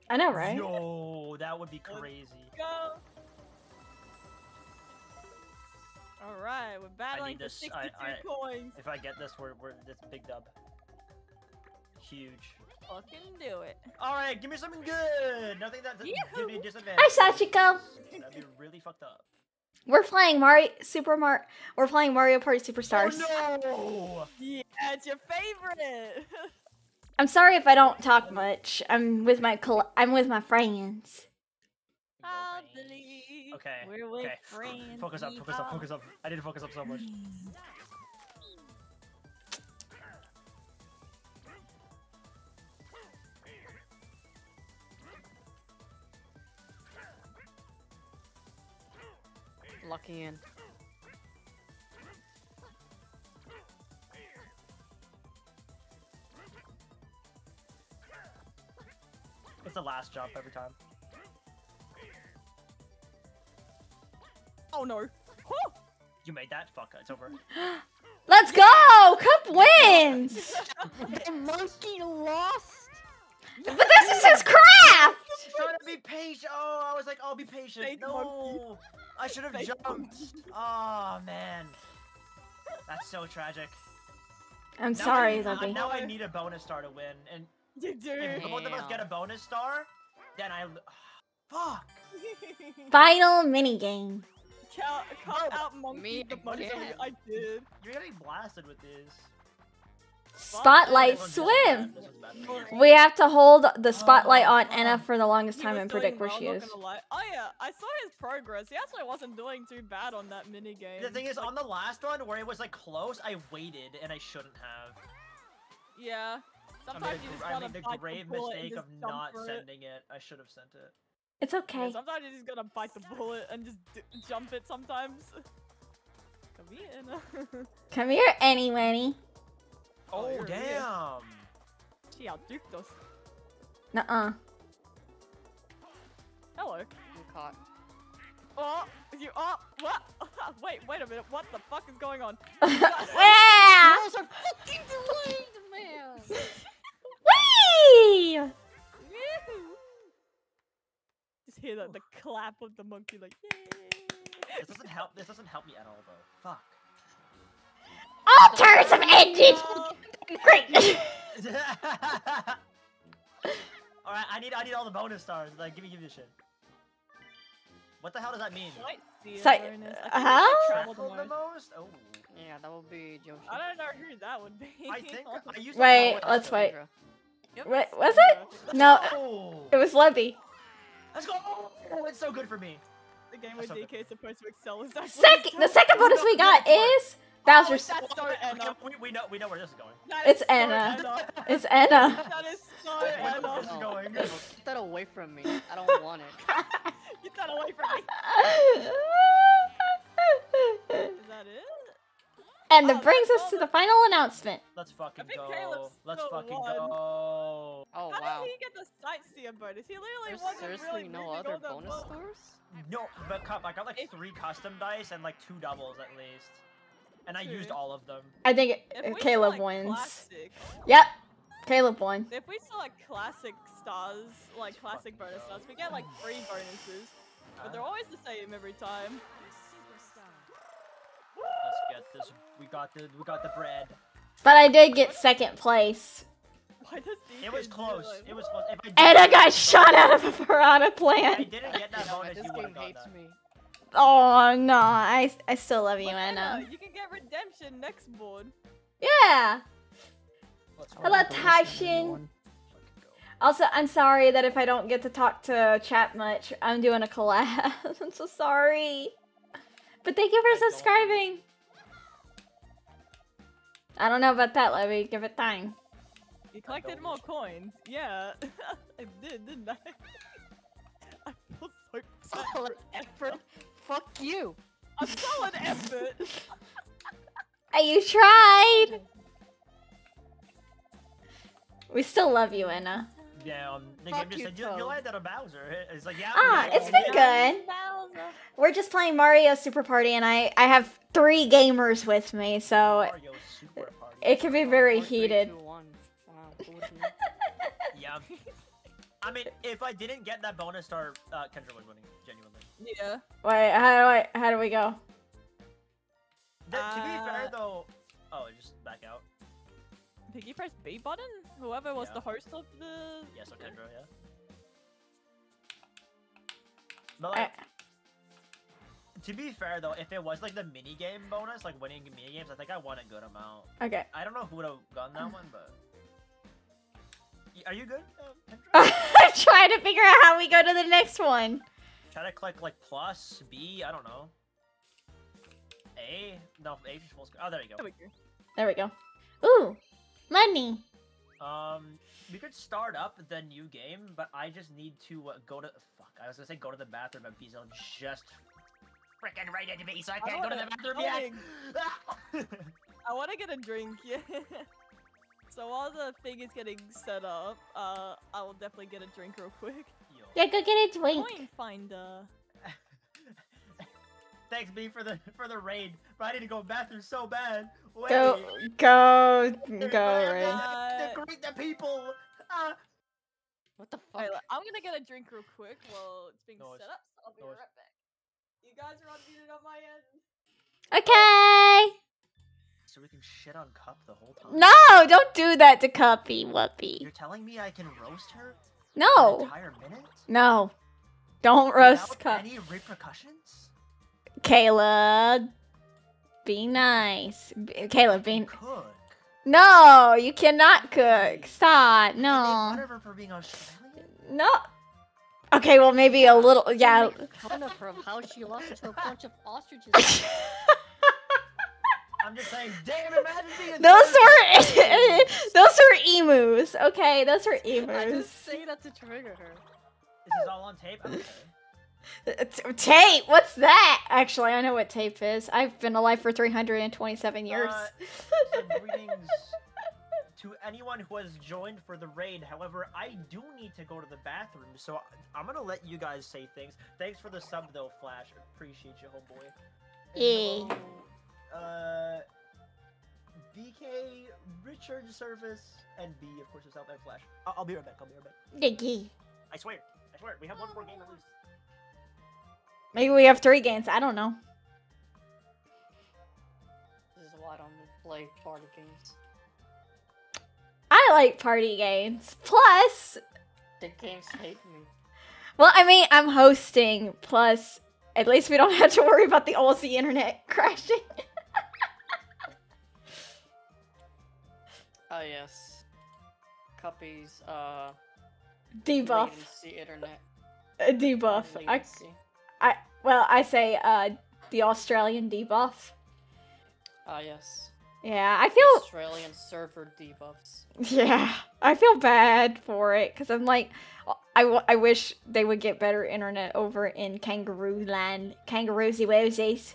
Speaker 1: I know, right?
Speaker 3: Yo, that would be
Speaker 2: Let's
Speaker 3: crazy.
Speaker 2: Go. All right, we're battling for
Speaker 3: this-
Speaker 2: 62
Speaker 3: I- I-
Speaker 2: coins.
Speaker 3: If I get this, we're, we're this big dub. Huge.
Speaker 2: Fucking do it.
Speaker 3: Alright, give me something good! Nothing that gives me
Speaker 2: Yoo-hoo.
Speaker 3: a disadvantage.
Speaker 1: Hi, Sachiko.
Speaker 3: That'd be really fucked up.
Speaker 1: We're playing Mario Super Mar. We're playing Mario Party Superstars.
Speaker 3: Oh no!
Speaker 2: Yeah, it's your favorite.
Speaker 1: I'm sorry if I don't talk much. I'm with my col- I'm with my friends.
Speaker 3: no!
Speaker 2: I
Speaker 3: Yo, friends.
Speaker 2: believe
Speaker 3: Okay,
Speaker 2: we're with
Speaker 3: okay.
Speaker 2: friends.
Speaker 3: Focus up, focus up, focus up. I need to focus up so much.
Speaker 4: Lucky in.
Speaker 3: It's the last jump every time.
Speaker 2: Oh no. Whew.
Speaker 3: You made that? Fuck, it's over.
Speaker 1: Let's go! Cup wins!
Speaker 5: The monkey lost.
Speaker 1: but this is his craft!
Speaker 3: Trying to be patient. Oh, I was like, I'll be patient.
Speaker 2: Fake
Speaker 3: no,
Speaker 2: monkey.
Speaker 3: I should have
Speaker 2: Fake
Speaker 3: jumped. Oh man, that's so tragic.
Speaker 1: I'm
Speaker 3: Now I
Speaker 1: sorry,
Speaker 3: need-
Speaker 1: Lebby.
Speaker 3: Now I need a bonus star to win, and
Speaker 2: You do.
Speaker 3: if both of us get a bonus star, then I. Fuck.
Speaker 1: Final minigame.
Speaker 2: count, count out monkey
Speaker 4: me
Speaker 2: the monkey
Speaker 4: again.
Speaker 2: I did.
Speaker 3: You're getting blasted with this.
Speaker 1: Spotlight
Speaker 3: This one's- this one's
Speaker 1: swim.
Speaker 3: bad, this one's bad for me.
Speaker 1: We have to hold the spotlight on. Enna for the longest time and predict where
Speaker 2: well,
Speaker 1: she is.
Speaker 2: Oh yeah, I saw his progress. He actually wasn't doing too bad on that mini game.
Speaker 3: The thing is, on the last one where it was like close, I waited and I shouldn't have.
Speaker 2: yeah.
Speaker 3: I
Speaker 2: Sometimes
Speaker 3: made,
Speaker 2: you
Speaker 3: the,
Speaker 2: just
Speaker 3: I
Speaker 2: gotta
Speaker 3: made the
Speaker 2: bite
Speaker 3: grave
Speaker 2: the bullet and
Speaker 3: mistake
Speaker 2: just
Speaker 3: of
Speaker 2: jump
Speaker 3: not
Speaker 2: it.
Speaker 3: sending it. I should have sent it.
Speaker 1: It's
Speaker 2: Yeah,
Speaker 1: okay.
Speaker 2: sometimes you just gotta bite the bullet and just jump it sometimes. Come here, Enna.
Speaker 1: Come here, Annie Manny.
Speaker 3: Oh,
Speaker 2: you're here.
Speaker 3: damn.
Speaker 2: she outduked us.
Speaker 1: Nuh-uh.
Speaker 2: Hello.
Speaker 4: I'm caught.
Speaker 2: Oh, you. Oh, what? wait, wait a minute. What the fuck is going on?
Speaker 1: yeah!
Speaker 4: Girls are fucking delayed, man!
Speaker 1: Whee!
Speaker 2: Just hear the, the clap of the monkey, like, yay.
Speaker 3: This doesn't help. This doesn't help me at all, though. Fuck.
Speaker 1: All turns have ended!
Speaker 2: Oh,
Speaker 1: Great!
Speaker 3: all right, I need I need all the bonus stars. Like, give me give me the shit. What the hell does that mean?
Speaker 2: sightseer
Speaker 1: Sight-
Speaker 2: bonus.
Speaker 1: Uh,
Speaker 2: we
Speaker 1: how?
Speaker 2: travel the most.
Speaker 3: most? Oh.
Speaker 4: Yeah, that would be Yoshi.
Speaker 2: I don't know who that would be.
Speaker 3: I think I used
Speaker 1: Wait,
Speaker 3: know
Speaker 1: let's wait.
Speaker 4: Kendra.
Speaker 2: Yep,
Speaker 1: Wait, was
Speaker 2: Sandra.
Speaker 3: Let's
Speaker 1: No.
Speaker 3: go!
Speaker 1: It was Lebby.
Speaker 3: Let's go! Oh, it's so good for me.
Speaker 2: The game where
Speaker 3: so
Speaker 2: DK is supposed to excel is actually
Speaker 1: Second, the second bonus we got is Bowser's.
Speaker 2: Oh, that's so
Speaker 3: Okay,
Speaker 2: Enna.
Speaker 3: we, we know we know where this is going.
Speaker 2: That
Speaker 1: It's
Speaker 2: is
Speaker 1: Enna.
Speaker 2: Enna.
Speaker 1: It's Enna.
Speaker 2: That is so
Speaker 3: Wait, where
Speaker 2: Enna.
Speaker 3: this is going.
Speaker 4: Get that away from me. I don't want it.
Speaker 2: Get that away from me. Is that it?
Speaker 1: and
Speaker 2: Oh,
Speaker 1: that brings us to the final announcement.
Speaker 3: Let's fucking go.
Speaker 2: Caleb's
Speaker 3: Let's fucking
Speaker 2: one.
Speaker 3: go.
Speaker 4: Oh
Speaker 2: How
Speaker 4: wow.
Speaker 2: did he get the sightseer bonus? He literally
Speaker 4: There's
Speaker 2: wasn't
Speaker 4: seriously
Speaker 2: really
Speaker 4: no other bonus
Speaker 2: well.
Speaker 4: stores?
Speaker 3: No, but I got like
Speaker 2: If-
Speaker 3: three custom dice and like two doubles at least, and I used all of them.
Speaker 1: I think
Speaker 2: we
Speaker 1: Caleb
Speaker 2: select
Speaker 1: wins.
Speaker 2: Classic,
Speaker 1: Yep. Caleb won.
Speaker 2: if we select classic stars, like classic bonus stars, we get like three bonuses, but they're always the same every time.
Speaker 3: Let's get this. We got the we got the bread.
Speaker 1: But I did get second place.
Speaker 2: Why does DK
Speaker 3: It was close. It was close. If
Speaker 1: And I got shot out of a piranha
Speaker 3: if I
Speaker 1: plant.
Speaker 3: didn't get that bonus,
Speaker 4: this
Speaker 3: you would
Speaker 4: game
Speaker 3: have got
Speaker 4: hates
Speaker 3: that.
Speaker 4: me.
Speaker 1: Oh no, I, I still love you, Enna.
Speaker 2: Enna, you can get redemption next board.
Speaker 1: Yeah.
Speaker 3: Let's
Speaker 1: Hello,
Speaker 3: fucking
Speaker 1: Taishin. Also, I'm sorry that if I don't get to talk to chat much, I'm doing a collab. I'm so sorry. But thank you for subscribing. I don't know about that, Lebby. Give it time.
Speaker 2: You collected more coins. Yeah, I did, didn't I? I feel so bad.
Speaker 4: Solid effort. Fuck you.
Speaker 2: A solid effort.
Speaker 1: You tried. We still love you, Enna.
Speaker 3: Yeah, um, the
Speaker 4: Fuck
Speaker 3: game just
Speaker 4: you,
Speaker 3: said you, you
Speaker 4: Toad.
Speaker 3: landed a Bowser. It's like yeah.
Speaker 1: Ah,
Speaker 3: yeah,
Speaker 1: it's been
Speaker 3: yeah.
Speaker 1: good. We're just playing Mario Super Party, and I I have three gamers with me, so
Speaker 3: Mario
Speaker 1: it can be
Speaker 4: Oh,
Speaker 1: very
Speaker 4: four,
Speaker 1: heated.
Speaker 4: two, one. Wow, who would've known?
Speaker 3: Yeah. I mean, if I didn't get that bonus star, uh, Kendra was winning. Genuinely.
Speaker 2: Yeah.
Speaker 1: Wait, how do I how do we go?
Speaker 3: Th- to be fair
Speaker 2: Uh,
Speaker 3: though, oh, just back out.
Speaker 2: Piggy press B button? Whoever was
Speaker 3: Yeah.
Speaker 2: the host of the.
Speaker 3: Yeah, so Kendra, yeah. But like, to be fair though, if it was like the mini game bonus, like winning mini games, I think I won a good amount.
Speaker 1: Okay.
Speaker 3: I don't know who would have gotten that one, but are you good, uh, Kendra?
Speaker 1: I'm trying to figure out how we go to the next one.
Speaker 3: Try to click like plus B. I don't know. A no A is full screen. Oh, there you go.
Speaker 2: we go.
Speaker 1: There we go. Ooh, money.
Speaker 3: Um, we could start up the new game, but I just need to uh, go to. Fuck, I was gonna say go to the bathroom, but Bezo just freaking right into me, so I
Speaker 2: I
Speaker 3: can't go to the bathroom
Speaker 2: I
Speaker 3: yet.
Speaker 2: I want to get a drink, yeah. so while the thing is getting set up, uh, I will definitely get a drink real quick.
Speaker 3: Yo.
Speaker 1: Yeah, go get a drink.
Speaker 2: Coin finder.
Speaker 3: Thanks, B, for the for the raid. But I need to go to the bathroom so bad. Wait.
Speaker 1: Go, go,
Speaker 3: Everybody
Speaker 1: go,
Speaker 3: have
Speaker 1: Ray.
Speaker 3: to-
Speaker 2: Uh,
Speaker 3: to greet the people. Ah.
Speaker 4: What the fuck?
Speaker 2: Wait, I'm gonna get a drink real quick while it's being
Speaker 3: No,
Speaker 2: set up. So I'll be
Speaker 3: no,
Speaker 2: right back. You guys are unmuted on my end.
Speaker 1: Okay.
Speaker 3: So we can shit on Cup the whole time.
Speaker 1: No, don't do that to Cuppy Wuppy.
Speaker 3: You're telling me I can roast her for an
Speaker 1: No,
Speaker 3: entire minute?
Speaker 1: no. Don't roast
Speaker 3: without
Speaker 1: Cup.
Speaker 3: Any repercussions?
Speaker 1: Caleb. Be nice. B- Caleb, be.
Speaker 3: Cook.
Speaker 1: No, you cannot cook. Stop. No.
Speaker 3: for being
Speaker 1: No. Okay, well, maybe a little. Yeah.
Speaker 4: Make fun of her of how she lost to a bunch of ostriches.
Speaker 3: I'm just saying, damn, imagine being
Speaker 1: Those were those were emus. Okay, those were emus.
Speaker 4: I just say that to trigger her.
Speaker 3: This is all on tape. Okay.
Speaker 1: Uh, Tape? What's that? Actually, I know what tape is. I've been alive for 327 years.
Speaker 3: Uh, so greetings to anyone who has joined for the raid. However, I do need to go to the bathroom, so I'm gonna let you guys say things. Thanks for the sub, though, Flash. Appreciate you, homeboy.
Speaker 1: Yeah.
Speaker 3: Hello, Uh, BK, Richard Service, and B, of course, yourself, and Flash. I'll, I'll be right back. I'll be right back.
Speaker 1: Diggy.
Speaker 3: I swear. I swear. We have one more game to lose.
Speaker 1: Maybe we have three games. I don't know.
Speaker 4: This is why I don't play party games.
Speaker 1: I like party games. Plus,
Speaker 4: The games hate me.
Speaker 1: well, I mean, I'm hosting. Plus, at least we don't have to worry about the Aussie internet crashing.
Speaker 4: Oh yes. Copies, uh
Speaker 1: Debuff.
Speaker 4: latency internet.
Speaker 1: Uh, debuff. I,
Speaker 4: latency.
Speaker 1: I, well, I say, uh, the Australian debuff.
Speaker 4: Ah yes.
Speaker 1: Yeah, I feel
Speaker 4: Australian server debuffs.
Speaker 1: Yeah, I feel bad for it because I'm like, I, w- I wish they would get better internet over in Kangaroo Land, Kangaroosy Woosies.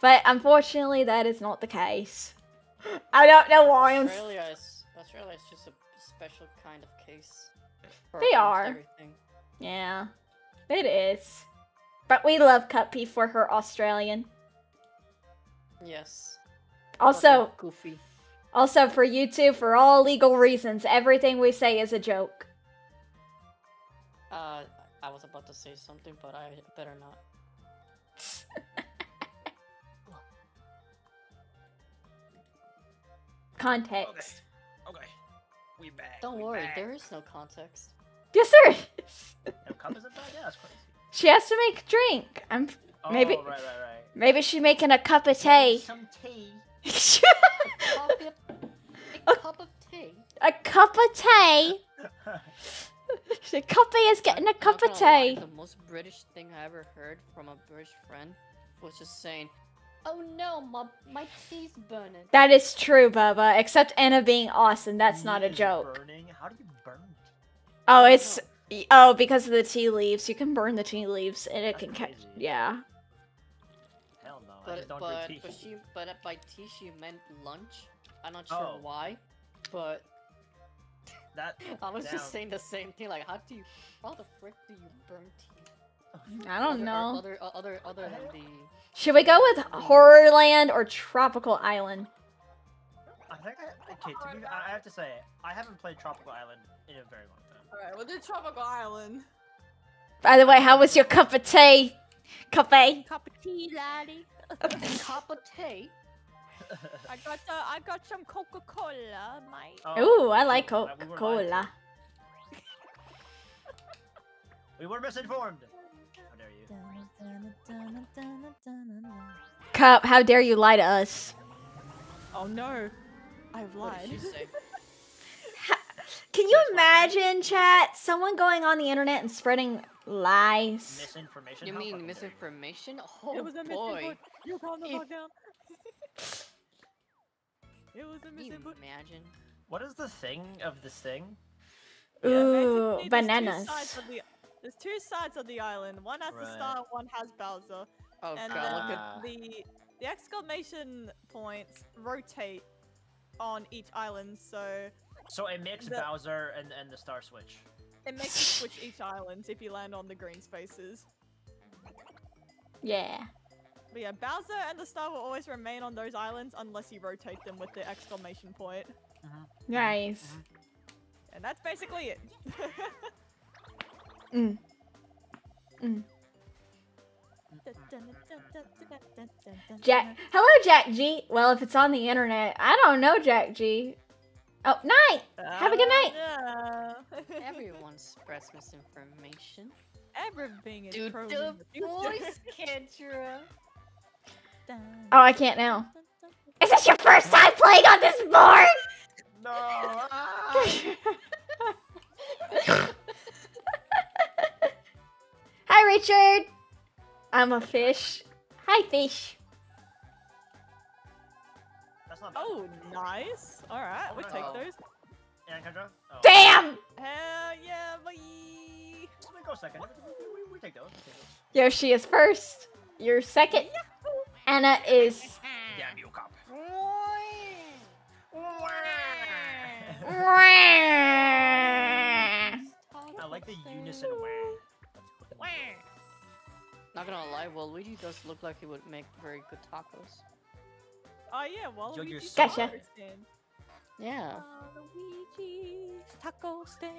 Speaker 1: But unfortunately, that is not the case. I don't know why I'm.
Speaker 4: Australia is Australia is just a special kind of case.
Speaker 1: They are.
Speaker 4: Everything.
Speaker 1: Yeah, it is. But we love Cuppy for her Australian.
Speaker 4: Yes.
Speaker 1: Also,
Speaker 4: Fucking goofy.
Speaker 1: also for YouTube, for all legal reasons, everything we say is a joke.
Speaker 4: Uh, I was about to say something, but I better not.
Speaker 1: Context.
Speaker 3: Okay. We back.
Speaker 4: Don't
Speaker 3: we
Speaker 4: worry,
Speaker 3: back.
Speaker 4: there is no context.
Speaker 1: Yes, there is.
Speaker 3: No, cup isn't bad? Yeah, that's crazy.
Speaker 1: She has to make drink. I'm
Speaker 3: Oh,
Speaker 1: Maybe-
Speaker 3: right, right, right.
Speaker 1: maybe she's making a cup of tea.
Speaker 3: Some tea.
Speaker 4: Coffee of- a cup of tea.
Speaker 1: a cup of tea. The cuppy is getting a
Speaker 4: I'm
Speaker 1: cup
Speaker 4: not
Speaker 1: of
Speaker 4: gonna lie,
Speaker 1: tea.
Speaker 4: The most British thing I ever heard from a British friend was just saying, "Oh no, my my tea's burning."
Speaker 1: That is true, Bubba. Except Enna being awesome. That's not a joke.
Speaker 3: Burning? How do you burn?
Speaker 1: Oh, it's
Speaker 4: don't
Speaker 1: oh because of the tea leaves. You can burn the tea leaves and it
Speaker 3: That's
Speaker 1: can catch. Yeah.
Speaker 3: Hell no. I
Speaker 4: But
Speaker 3: just don't
Speaker 4: but
Speaker 3: drink tea.
Speaker 4: but she but by tea she meant lunch. I'm not sure
Speaker 3: Oh.
Speaker 4: why, but
Speaker 3: That.
Speaker 4: I was
Speaker 3: Damn.
Speaker 4: just saying the same thing. Like, how do you, how the frick do you burn tea?
Speaker 1: I don't
Speaker 4: other,
Speaker 1: know.
Speaker 4: Other other other than the
Speaker 1: Should we go with Horrorland or Tropical Island?
Speaker 3: I think I. Okay, to be, I I have to say, I haven't played Tropical Island in a very long time.
Speaker 2: Alright, we'll do Tropical Island.
Speaker 1: By the way, how was your cup of tea? Cuppy?
Speaker 2: Cup of tea, laddie.
Speaker 4: cup of tea.
Speaker 2: I got uh, I got some Coca Cola, mate.
Speaker 3: Oh,
Speaker 1: Ooh, I like
Speaker 3: uh, we were
Speaker 1: Coca
Speaker 3: lied to.
Speaker 1: Cola.
Speaker 3: We were misinformed. How dare you?
Speaker 1: Cup, how dare you lie to us?
Speaker 2: Oh no, I've lied.
Speaker 1: Can you imagine, chat, someone going on the internet and spreading lies?
Speaker 3: Misinformation.
Speaker 4: You mean
Speaker 3: fucking dare you.
Speaker 4: misinformation? Oh
Speaker 2: it was a
Speaker 4: boy!
Speaker 2: You calm the
Speaker 4: If-
Speaker 2: fuck down. it was a
Speaker 4: Can you
Speaker 2: misinput.
Speaker 4: imagine?
Speaker 3: What is the thing of this thing?
Speaker 1: Ooh,
Speaker 2: Basically, there's two
Speaker 1: bananas.
Speaker 2: sides of the- There's two sides of the island. One has the star, one has Bowser.
Speaker 4: Oh
Speaker 2: and
Speaker 4: god,
Speaker 2: then
Speaker 3: Ah.
Speaker 2: the the exclamation points rotate on each island, so
Speaker 3: So it makes
Speaker 2: The-
Speaker 3: Bowser and and the Star Switch.
Speaker 2: it makes you switch each island if you land on the green spaces.
Speaker 1: Yeah.
Speaker 2: But yeah, Bowser and the star will always remain on those islands unless you rotate them with the exclamation point.
Speaker 1: Nice.
Speaker 2: And that's basically it.
Speaker 1: Mm. Mm. Jack. Hello, Jack G. Well, if it's on the internet, I don't know Jack G. Oh, night. Have a good night.
Speaker 2: Yeah.
Speaker 4: everyone spreads misinformation.
Speaker 2: Everything is
Speaker 4: Dude, the
Speaker 2: the
Speaker 4: voice, Kendra.
Speaker 1: Oh, I can't now. Is this your first time playing on this board?
Speaker 3: No.
Speaker 1: Hi, Richard. I'm a fish. Hi, fish.
Speaker 3: That's not bad.
Speaker 2: Oh, nice. All right, oh, we take
Speaker 3: Oh.
Speaker 2: those.
Speaker 3: And Kendra? Oh.
Speaker 1: Damn.
Speaker 2: Hell yeah, boy.
Speaker 3: Just let me go second. we take those. We take those.
Speaker 1: Yoshi is first. You're second. Enna is.
Speaker 3: Damn you, Cup. I like the unison wah.
Speaker 4: Not gonna lie, Waluigi does look like he would make very good tacos.
Speaker 2: Oh yeah, well,
Speaker 3: Yo, you're
Speaker 2: Luigi's
Speaker 3: so
Speaker 1: Gotcha.
Speaker 2: taco stand.
Speaker 4: Yeah,
Speaker 2: Luigi's taco stand.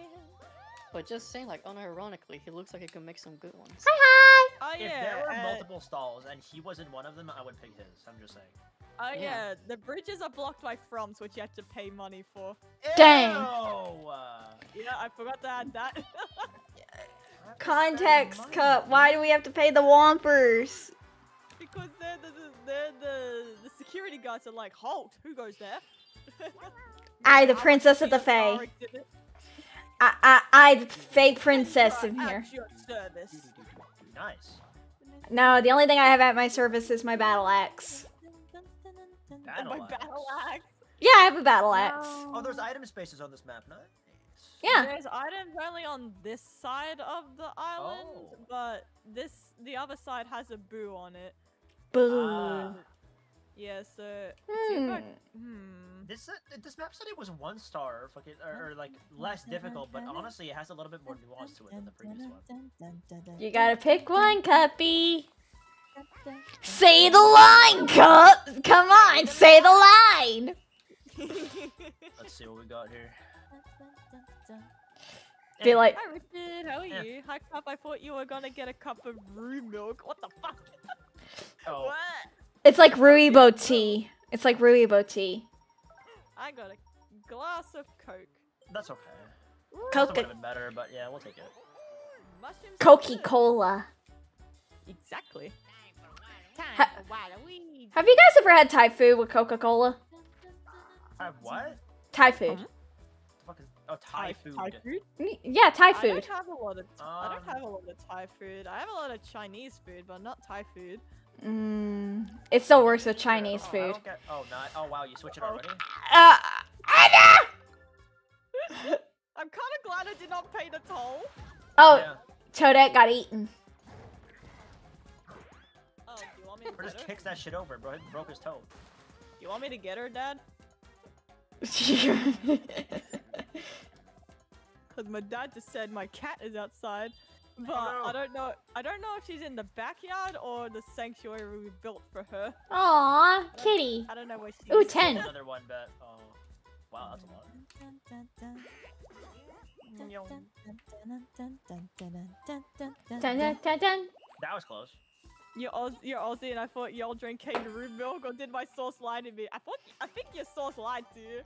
Speaker 4: but just saying, like unironically, he looks like he can make some good ones.
Speaker 1: Hi hi.
Speaker 2: Oh
Speaker 3: If there were
Speaker 2: uh,
Speaker 3: multiple stalls and he was in one of them, I would pick his. I'm just saying.
Speaker 2: Oh yeah.
Speaker 4: Yeah.
Speaker 2: the bridges are blocked by froms, which you have to pay money for.
Speaker 1: Dang.
Speaker 3: Ew, uh,
Speaker 2: Yeah, I forgot to add that.
Speaker 1: Context
Speaker 3: money.
Speaker 1: cup. Why do we have to pay the Whompers?
Speaker 2: because they're the, the, they're the the security guards are like, halt, who goes there?
Speaker 1: I, the princess of the
Speaker 2: PR
Speaker 1: Fae. I, I, I, the Fae princess in here.
Speaker 3: Nice.
Speaker 1: No, the only thing I have at my service is my battle axe.
Speaker 2: And
Speaker 3: Battle
Speaker 2: my
Speaker 3: axe.
Speaker 2: battle axe.
Speaker 1: Yeah, I have a battle axe.
Speaker 3: Oh, there's item spaces on this map. Nice.
Speaker 1: Yeah.
Speaker 2: There's items only on this side of the island,
Speaker 3: Oh.
Speaker 2: but this the other side has a boo on it.
Speaker 1: Boo.
Speaker 3: Ah.
Speaker 2: Yeah, so see if
Speaker 1: Hmm.
Speaker 2: hmm.
Speaker 3: This uh, this map said it was one star, fucking, or, or like less difficult, but honestly, it has a little bit more nuance to it than the previous one.
Speaker 1: You gotta pick one, Cuppy. Say the line, Cup. Come on, say the line.
Speaker 3: Let's see what we got here.
Speaker 1: Be like,
Speaker 2: Hi Richard, how are
Speaker 3: Yeah.
Speaker 2: you? Hi Cup, I thought you were gonna get a cup of brew milk. What the fuck?
Speaker 3: Oh,
Speaker 2: What?
Speaker 1: it's like Ruibo tea. It's like Ruibo tea.
Speaker 2: I got a glass of Coke.
Speaker 3: that's okay.
Speaker 1: Coke-
Speaker 3: Coke would have been better, but yeah, we'll take it.
Speaker 2: Mushrooms.
Speaker 1: Coca Cola.
Speaker 2: Exactly.
Speaker 1: Ha- Have you guys ever had Thai food with Coca Cola?
Speaker 3: I have what? Mm-hmm.
Speaker 1: Thai food.
Speaker 3: The fuck is? Oh, Thai food.
Speaker 2: Thai food?
Speaker 1: Yeah, Thai
Speaker 2: I
Speaker 1: food.
Speaker 2: don't have a lot of. I don't
Speaker 3: Um,
Speaker 2: have a lot of Thai food. I have a lot of Chinese food, but not Thai food.
Speaker 1: Mm, it still works with Chinese
Speaker 3: oh,
Speaker 1: food.
Speaker 3: get- oh, not. Oh wow, you switch it
Speaker 2: Oh.
Speaker 3: already?
Speaker 1: Uh, Enna!
Speaker 2: I'm kind of glad I did not pay the toll.
Speaker 1: Oh,
Speaker 3: Yeah.
Speaker 1: Toadette got eaten.
Speaker 2: Oh, you want me to
Speaker 3: Or just
Speaker 2: her?
Speaker 3: kicks that shit over, bro. He broke his toe.
Speaker 2: You want me to get her, Dad? Because my dad just said my cat is outside, but
Speaker 3: no.
Speaker 2: I don't know. I don't know if she's in the backyard or the sanctuary we built for her.
Speaker 1: Aw, kitty.
Speaker 2: I don't know where she
Speaker 1: Ooh,
Speaker 2: is.
Speaker 1: 10.
Speaker 3: Another one bet. Oh, wow, that's a lot. That was close.
Speaker 2: You're, Oz- you're Aussie, and I thought y'all drank kangaroo milk, or did my sauce lie to me? I thought, I think your sauce lied to you.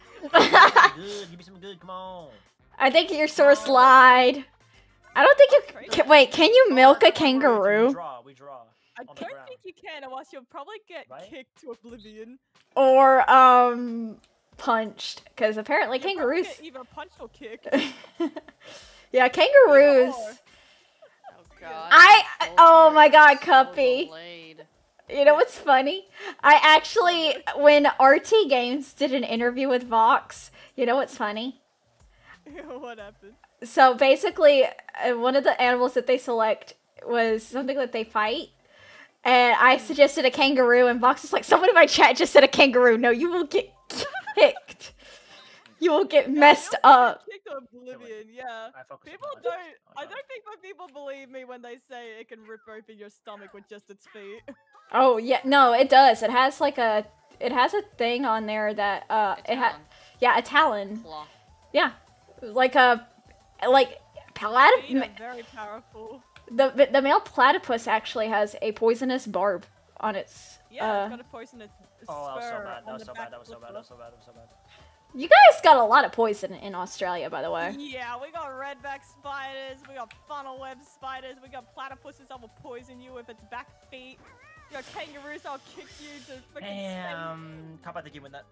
Speaker 3: good. Give me some good. Come on.
Speaker 1: I think your source lied. I don't think you. Can, wait, can you milk a
Speaker 3: We
Speaker 1: kangaroo?
Speaker 3: draw. We draw.
Speaker 2: I don't
Speaker 3: ground.
Speaker 2: think you can, or else you'll probably get
Speaker 3: Right?
Speaker 2: kicked to oblivion.
Speaker 1: Or, um, punched? Because apparently
Speaker 2: You'll probably
Speaker 1: kangaroos.
Speaker 2: get either punched or kicked.
Speaker 1: yeah, kangaroos.
Speaker 2: Or-
Speaker 4: Oh god.
Speaker 1: I- oh my god,
Speaker 4: so
Speaker 1: Cuppy.
Speaker 4: delayed.
Speaker 1: You know what's funny? I actually, when RT Games did an interview with Vox, you know what's funny?
Speaker 2: what happened?
Speaker 1: So basically, uh, one of the animals that they select was something that they fight. And I suggested a kangaroo, and Vox is like, someone in my chat just said a kangaroo. No, you will get kicked. You will get messed up.
Speaker 2: get Kicked oblivion, yeah. People don't. I don't think my people believe me when they say it can rip open your stomach with just its feet.
Speaker 1: Oh yeah, no, it does. It has like a, it has a thing on there that uh, it has, yeah, a talon.
Speaker 4: claw.
Speaker 1: Yeah, like a, like
Speaker 2: Feet
Speaker 1: platypus.
Speaker 2: very powerful.
Speaker 1: The the male platypus actually has a poisonous barb on its.
Speaker 2: Yeah,
Speaker 1: uh,
Speaker 2: it's got a poisonous
Speaker 3: Oh, that was so
Speaker 2: spur
Speaker 3: bad. That
Speaker 2: on
Speaker 3: was
Speaker 2: the
Speaker 3: so
Speaker 2: back
Speaker 3: bad. That was so bad. That was so bad. That was so bad.
Speaker 1: You guys got a lot of poison in Australia, by the way.
Speaker 2: Yeah, we got redback spiders, we got funnel web spiders, we got platypuses that will poison you with its back feet. You got kangaroos that'll kick you to freaking
Speaker 3: Damn. Cup, I think you win that.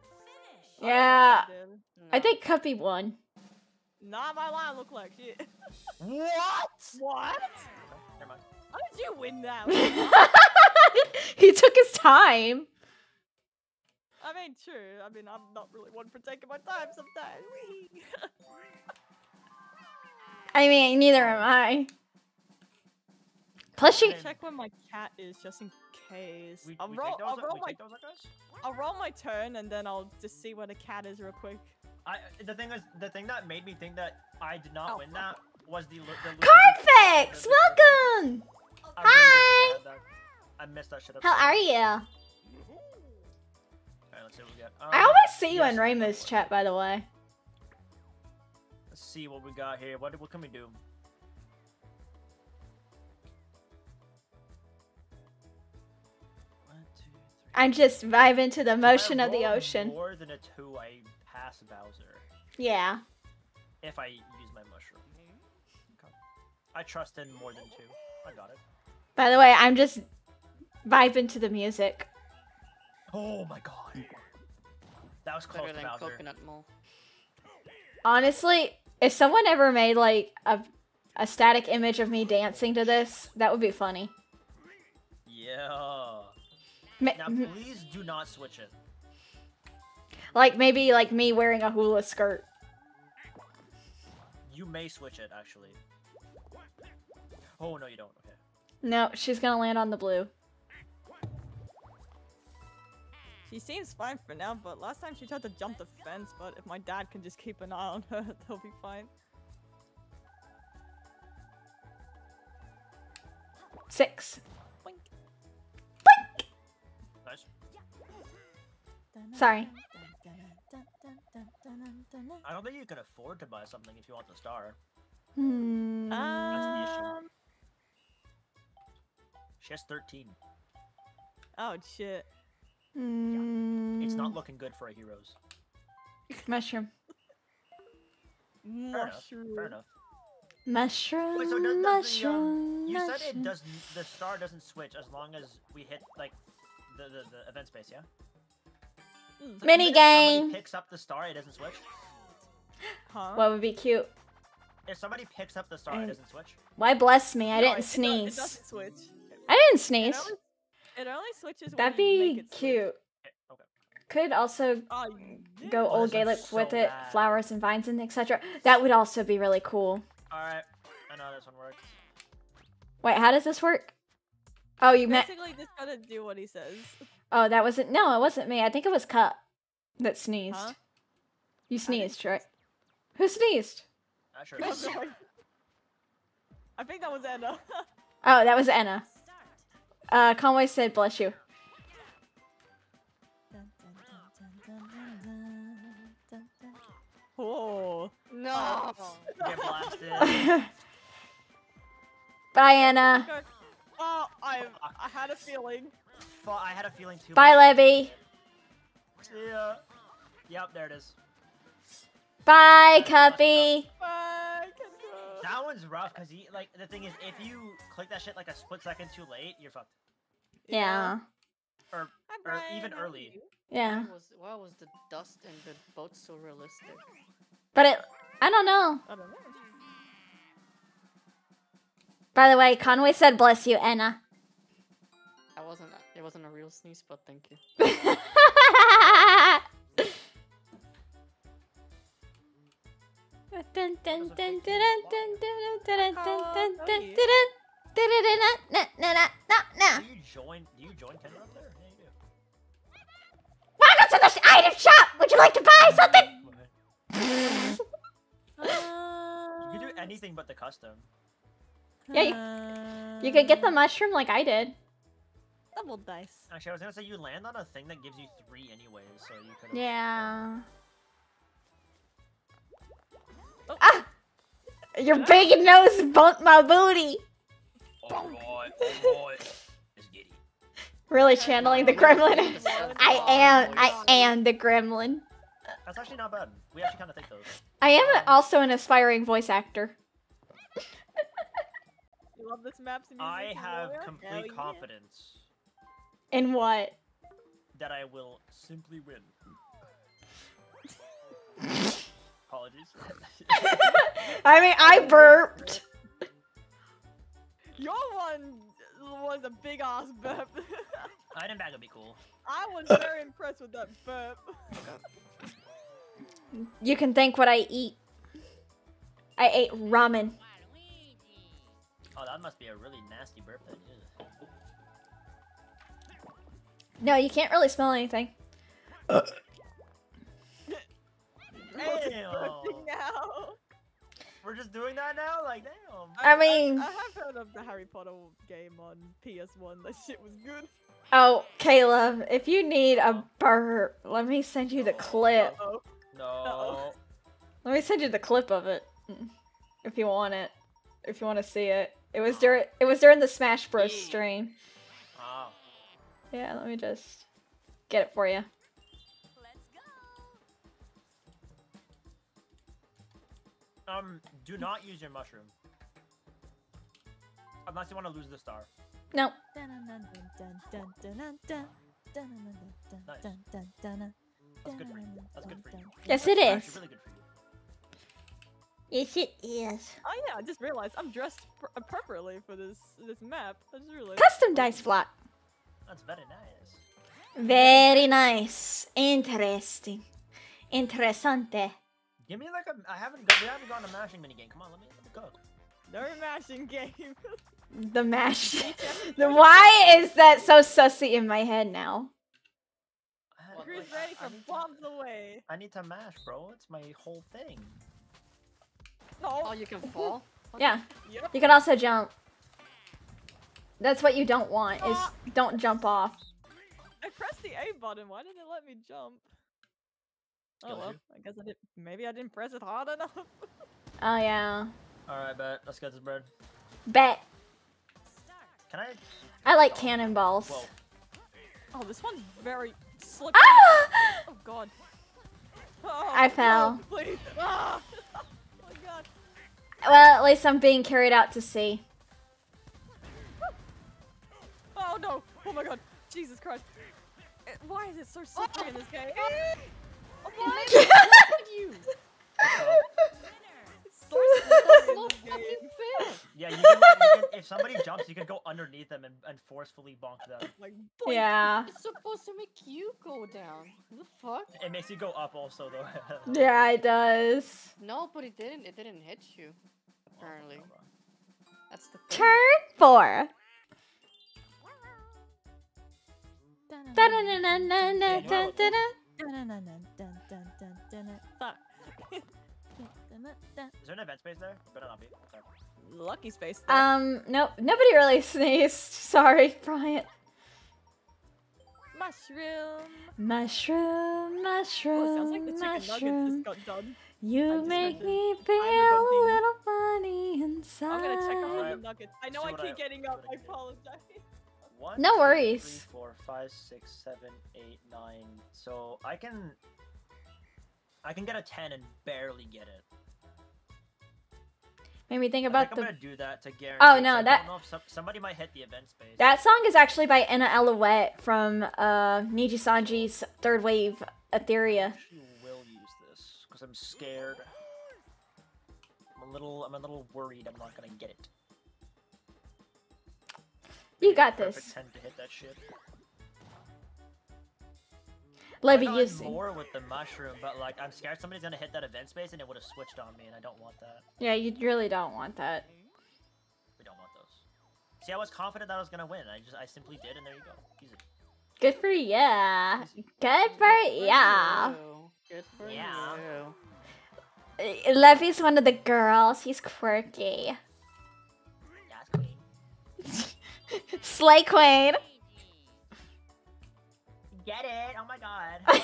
Speaker 1: Yeah,
Speaker 4: No.
Speaker 1: I think Cuppy won.
Speaker 2: Not my line look like shit.
Speaker 3: What?
Speaker 2: what?
Speaker 3: Never mind.
Speaker 2: How did you win that?
Speaker 1: he took his time.
Speaker 2: I mean, true. I mean, I'm not really one for taking my time sometimes.
Speaker 1: I mean, neither am I. Plushie.
Speaker 3: Okay.
Speaker 2: Check where my cat is just in case.
Speaker 3: We,
Speaker 2: I'll
Speaker 3: we
Speaker 2: roll. I'll roll my.
Speaker 3: take those, guys?
Speaker 2: I'll roll my turn and then I'll just see where the cat is real quick.
Speaker 3: I the thing is the thing that made me think that I did not
Speaker 2: Oh,
Speaker 3: win
Speaker 2: fuck.
Speaker 3: that was the, lu- the Lucy-
Speaker 1: Carfax,
Speaker 3: the- the-
Speaker 1: welcome.
Speaker 3: I
Speaker 1: Hi.
Speaker 3: did. I missed that shit up.
Speaker 1: How are you?
Speaker 3: Let's see what we got.
Speaker 1: I
Speaker 3: Um,
Speaker 1: always see you in Rainbow's chat, by the way.
Speaker 3: Let's see what we got here. What what can we do?
Speaker 1: I'm just vibing to the motion of the ocean.
Speaker 3: More than a two, I pass Bowser.
Speaker 1: Yeah.
Speaker 3: If I use my mushroom. Okay. I trust in more than two. I got it.
Speaker 1: By the way, I'm just vibing to the music.
Speaker 3: Oh my god. That was close
Speaker 4: Better
Speaker 3: to
Speaker 4: than coconut mall.
Speaker 1: Honestly, if someone ever made like a a static image of me dancing to this, that would be funny.
Speaker 3: Yeah.
Speaker 1: Ma-
Speaker 3: Now please do not switch it.
Speaker 1: like maybe like me wearing a hula skirt.
Speaker 3: You may switch it actually. Oh no you don't. Okay.
Speaker 1: No, she's gonna land on the blue.
Speaker 2: She seems fine for now, but last time she tried to jump the fence. But if my dad can just keep an eye on her, they'll be fine.
Speaker 1: Six.
Speaker 2: Boink.
Speaker 3: Nice.
Speaker 1: Sorry.
Speaker 3: I don't think you can afford to buy something if you want the star.
Speaker 1: Hmm.
Speaker 3: the issue.
Speaker 2: Um.
Speaker 3: She has 13.
Speaker 2: Oh shit.
Speaker 3: It's not
Speaker 1: Hmm.
Speaker 3: looking good for a heroes.
Speaker 1: mushroom.
Speaker 3: Fair enough.
Speaker 2: Mushroom.
Speaker 3: Fair enough.
Speaker 1: Mushroom.
Speaker 3: Wait, so does, does the,
Speaker 1: mushroom.
Speaker 3: um, you said it doesn't. The star doesn't switch as long as we hit like the the, the event space, yeah.
Speaker 2: Mm,
Speaker 3: So
Speaker 1: Mini
Speaker 3: even if somebody
Speaker 1: game.
Speaker 3: picks up the star, it doesn't switch.
Speaker 2: Huh?
Speaker 1: What would be cute?
Speaker 3: If somebody picks up the star,
Speaker 1: Mm.
Speaker 3: it doesn't switch.
Speaker 1: Why bless me? I
Speaker 2: No,
Speaker 1: didn't
Speaker 2: it- it do-
Speaker 1: sneeze.
Speaker 2: It doesn't switch.
Speaker 1: I didn't
Speaker 2: It
Speaker 1: sneeze.
Speaker 2: only, it only switches
Speaker 1: That'd be cute.
Speaker 3: Okay. okay.
Speaker 1: Could also
Speaker 2: Oh,
Speaker 1: go old Gaelic
Speaker 3: so
Speaker 1: with it,
Speaker 3: bad.
Speaker 1: flowers and vines and etc. That would also be really cool.
Speaker 3: All right. I know this one works.
Speaker 1: Wait, how does this work? Oh, you.
Speaker 2: Basically, just gotta do what he says.
Speaker 1: Oh, that wasn't. No, it wasn't me. I think it was Cup that sneezed.
Speaker 2: Huh?
Speaker 1: You sneezed, right? Who sneezed?
Speaker 3: Not sure.
Speaker 2: I think that was Enna.
Speaker 1: Oh, that was Enna. Uh, Conway said, "Bless you."
Speaker 2: oh.
Speaker 4: No.
Speaker 3: Get blasted.
Speaker 1: Bye,
Speaker 2: Enna. Oh, I I had a feeling.
Speaker 3: I had a feeling too.
Speaker 1: Bye,
Speaker 3: much.
Speaker 1: Lebby.
Speaker 3: Yeah. Yep, there it is.
Speaker 1: Bye, Cuppy.
Speaker 2: Bye, Kendra.
Speaker 3: That one's rough because he like the thing is if you click that shit like a split second too late, you're fucked.
Speaker 1: Yeah.
Speaker 3: Or or even early.
Speaker 1: Yeah.
Speaker 4: Why was, why was the dust and the boat so realistic?
Speaker 1: But it. I don't know.
Speaker 2: I don't know.
Speaker 1: By the way, Conway said, "Bless you, Enna."
Speaker 4: I wasn't. It wasn't a real sneeze, but thank you.
Speaker 1: Dun, dun, dun, Da -da -da -na,
Speaker 2: na,
Speaker 1: na, na, na.
Speaker 3: Do you join? Do you join Kendra up there? Yeah, you do.
Speaker 1: Welcome to the item shop. Would you like to buy something?
Speaker 3: uh, you do anything but the custom.
Speaker 1: Yeah, you, you could get the uh, mushroom like I did.
Speaker 2: Double dice.
Speaker 3: Actually, I was gonna say you land on a thing that gives you three anyways, so you could.
Speaker 1: Yeah.
Speaker 2: Oh.
Speaker 1: Ah! Your big nose bumped my booty.
Speaker 3: Alright, alright. Let's get it.
Speaker 1: Really channeling the gremlin. I am. I am the gremlin.
Speaker 3: That's actually not bad. We actually kind of think those.
Speaker 1: I am also an aspiring voice actor.
Speaker 2: You love this map's music.
Speaker 3: I have
Speaker 2: know it? Hell
Speaker 3: complete
Speaker 2: yeah.
Speaker 3: confidence
Speaker 1: In what?
Speaker 3: that I will simply win. Apologies.
Speaker 1: I mean, I burped.
Speaker 2: Your one was a big ass burp.
Speaker 3: Item bag would be cool.
Speaker 2: I was very impressed with that burp.
Speaker 1: You can thank what I eat. I ate ramen.
Speaker 3: Oh, that must be a really nasty burp. Then.
Speaker 1: No, you can't really smell anything.
Speaker 3: Damn.
Speaker 2: now.
Speaker 3: We're just doing that now? Like, damn.
Speaker 1: I mean-
Speaker 2: I, have heard of the Harry Potter game on PS1. That shit was good.
Speaker 1: Oh, Caleb, if you need a burp, let me send you the clip.
Speaker 2: Oh,
Speaker 3: No.
Speaker 1: Let me send you the clip of it. mm, If you want it. If you want to see it. It was during it was during the Smash Bros
Speaker 3: Yeah.
Speaker 1: stream.
Speaker 3: Oh.
Speaker 1: Yeah, let me just get it for you. Let's go.
Speaker 3: Um, do not use your mushroom. Unless you want to lose the star.
Speaker 1: No.
Speaker 3: That's good for you. That's good for you.
Speaker 1: Yes,
Speaker 3: That's
Speaker 1: it
Speaker 3: actually
Speaker 1: is.
Speaker 3: really good for you.
Speaker 1: Yes, it is.
Speaker 2: Oh yeah, I just realized I'm dressed appropriately for this this map. I just realized.
Speaker 1: Custom dice flop.
Speaker 3: That's very nice.
Speaker 1: Very nice. Interesting. Interessante.
Speaker 3: Give me like a. I haven't. Go, we haven't gone to mashing mini game. Come on, let me let me go.
Speaker 2: No mashing game.
Speaker 1: The mash. the why is that so sussy in my head now?
Speaker 3: I-
Speaker 2: Who's
Speaker 3: like,
Speaker 2: ready
Speaker 3: I- I
Speaker 2: for
Speaker 3: need to-
Speaker 2: bombs away?
Speaker 3: I need to mash, bro. It's my whole thing.
Speaker 2: No.
Speaker 4: Oh, you can fall?
Speaker 1: Yeah.
Speaker 2: Yep.
Speaker 1: You can also jump. That's what you don't want is ah. don't jump off.
Speaker 2: I pressed the A button. Why didn't it let me jump? Oh well,
Speaker 3: you.
Speaker 2: I guess I did. Maybe I didn't press it hard enough.
Speaker 1: Oh yeah.
Speaker 3: All right, bet. Let's get this bread.
Speaker 1: Bet.
Speaker 3: Can I?
Speaker 1: I like cannonballs.
Speaker 3: Whoa.
Speaker 2: oh, this one's very slippery.
Speaker 1: Ah!
Speaker 2: Oh god. Oh,
Speaker 1: I
Speaker 2: no,
Speaker 1: fell.
Speaker 2: please. Ah! oh my god.
Speaker 1: Well, at least I'm being carried out to sea.
Speaker 2: Oh no. Oh my god. Jesus Christ. Eh, Why is it so slippery in this game? Why?
Speaker 4: you? That's
Speaker 2: slippery in
Speaker 4: no
Speaker 2: this
Speaker 4: fucking fair.
Speaker 3: Yeah, you can, like, you can. If somebody jumps, you can go underneath them and, and forcefully bonk them.
Speaker 2: Like, boink.
Speaker 1: Yeah.
Speaker 4: It's supposed to make you go down. The fuck?
Speaker 3: It makes you go up also though.
Speaker 1: Yeah, it does.
Speaker 4: No, but it didn't. It didn't hit you. Apparently. That's the thing.
Speaker 1: Turn four.
Speaker 2: Fuck.
Speaker 3: Is there an event space there? Better not be. Sorry.
Speaker 2: Lucky space. there.
Speaker 1: Um, nope. Nobody really sneezed. Sorry, Bryant.
Speaker 2: Mushroom.
Speaker 1: Mushroom, mushroom,
Speaker 2: Oh, it sounds like the chicken
Speaker 1: mushroom.
Speaker 2: just got done.
Speaker 1: You
Speaker 2: just
Speaker 1: make me feel a little funny inside.
Speaker 2: I'm gonna check on
Speaker 3: Alright.
Speaker 2: the nuggets. I know I keep
Speaker 3: I-
Speaker 2: getting up.
Speaker 3: I
Speaker 2: I apologize.
Speaker 3: One,
Speaker 1: No worries.
Speaker 3: three, four, five, six, seven, eight, nine. So I can, I can get a ten and barely get it.
Speaker 1: Made me think
Speaker 3: I
Speaker 1: about
Speaker 3: think
Speaker 1: the.
Speaker 3: I'm gonna do that to guarantee.
Speaker 1: Oh, no,
Speaker 3: I
Speaker 1: that-
Speaker 3: Don't know if some, somebody might hit the event space.
Speaker 1: That song is actually by Enna Alouette from uh, Nijisanji's Third Wave Ethyria.
Speaker 3: She will use this because I'm scared. I'm a little, I'm a little worried. I'm not gonna get it.
Speaker 1: You got
Speaker 3: Perfect
Speaker 1: this.
Speaker 3: Ten to hit that shit.
Speaker 1: Lebby
Speaker 3: I got more with the mushroom, but like I'm scared somebody's gonna hit that event space and it would have switched on me, and I don't want that.
Speaker 1: Yeah, you really don't want that.
Speaker 3: We don't want those. See, I was confident that I was gonna win. I just, I simply did, and there you go. Easy.
Speaker 1: Good for ya. Good for ya.
Speaker 4: You. Good for
Speaker 3: Yeah.
Speaker 4: you.
Speaker 1: Lebby's one of the girls. He's quirky. Slay Queen.
Speaker 3: Get it? Oh my god.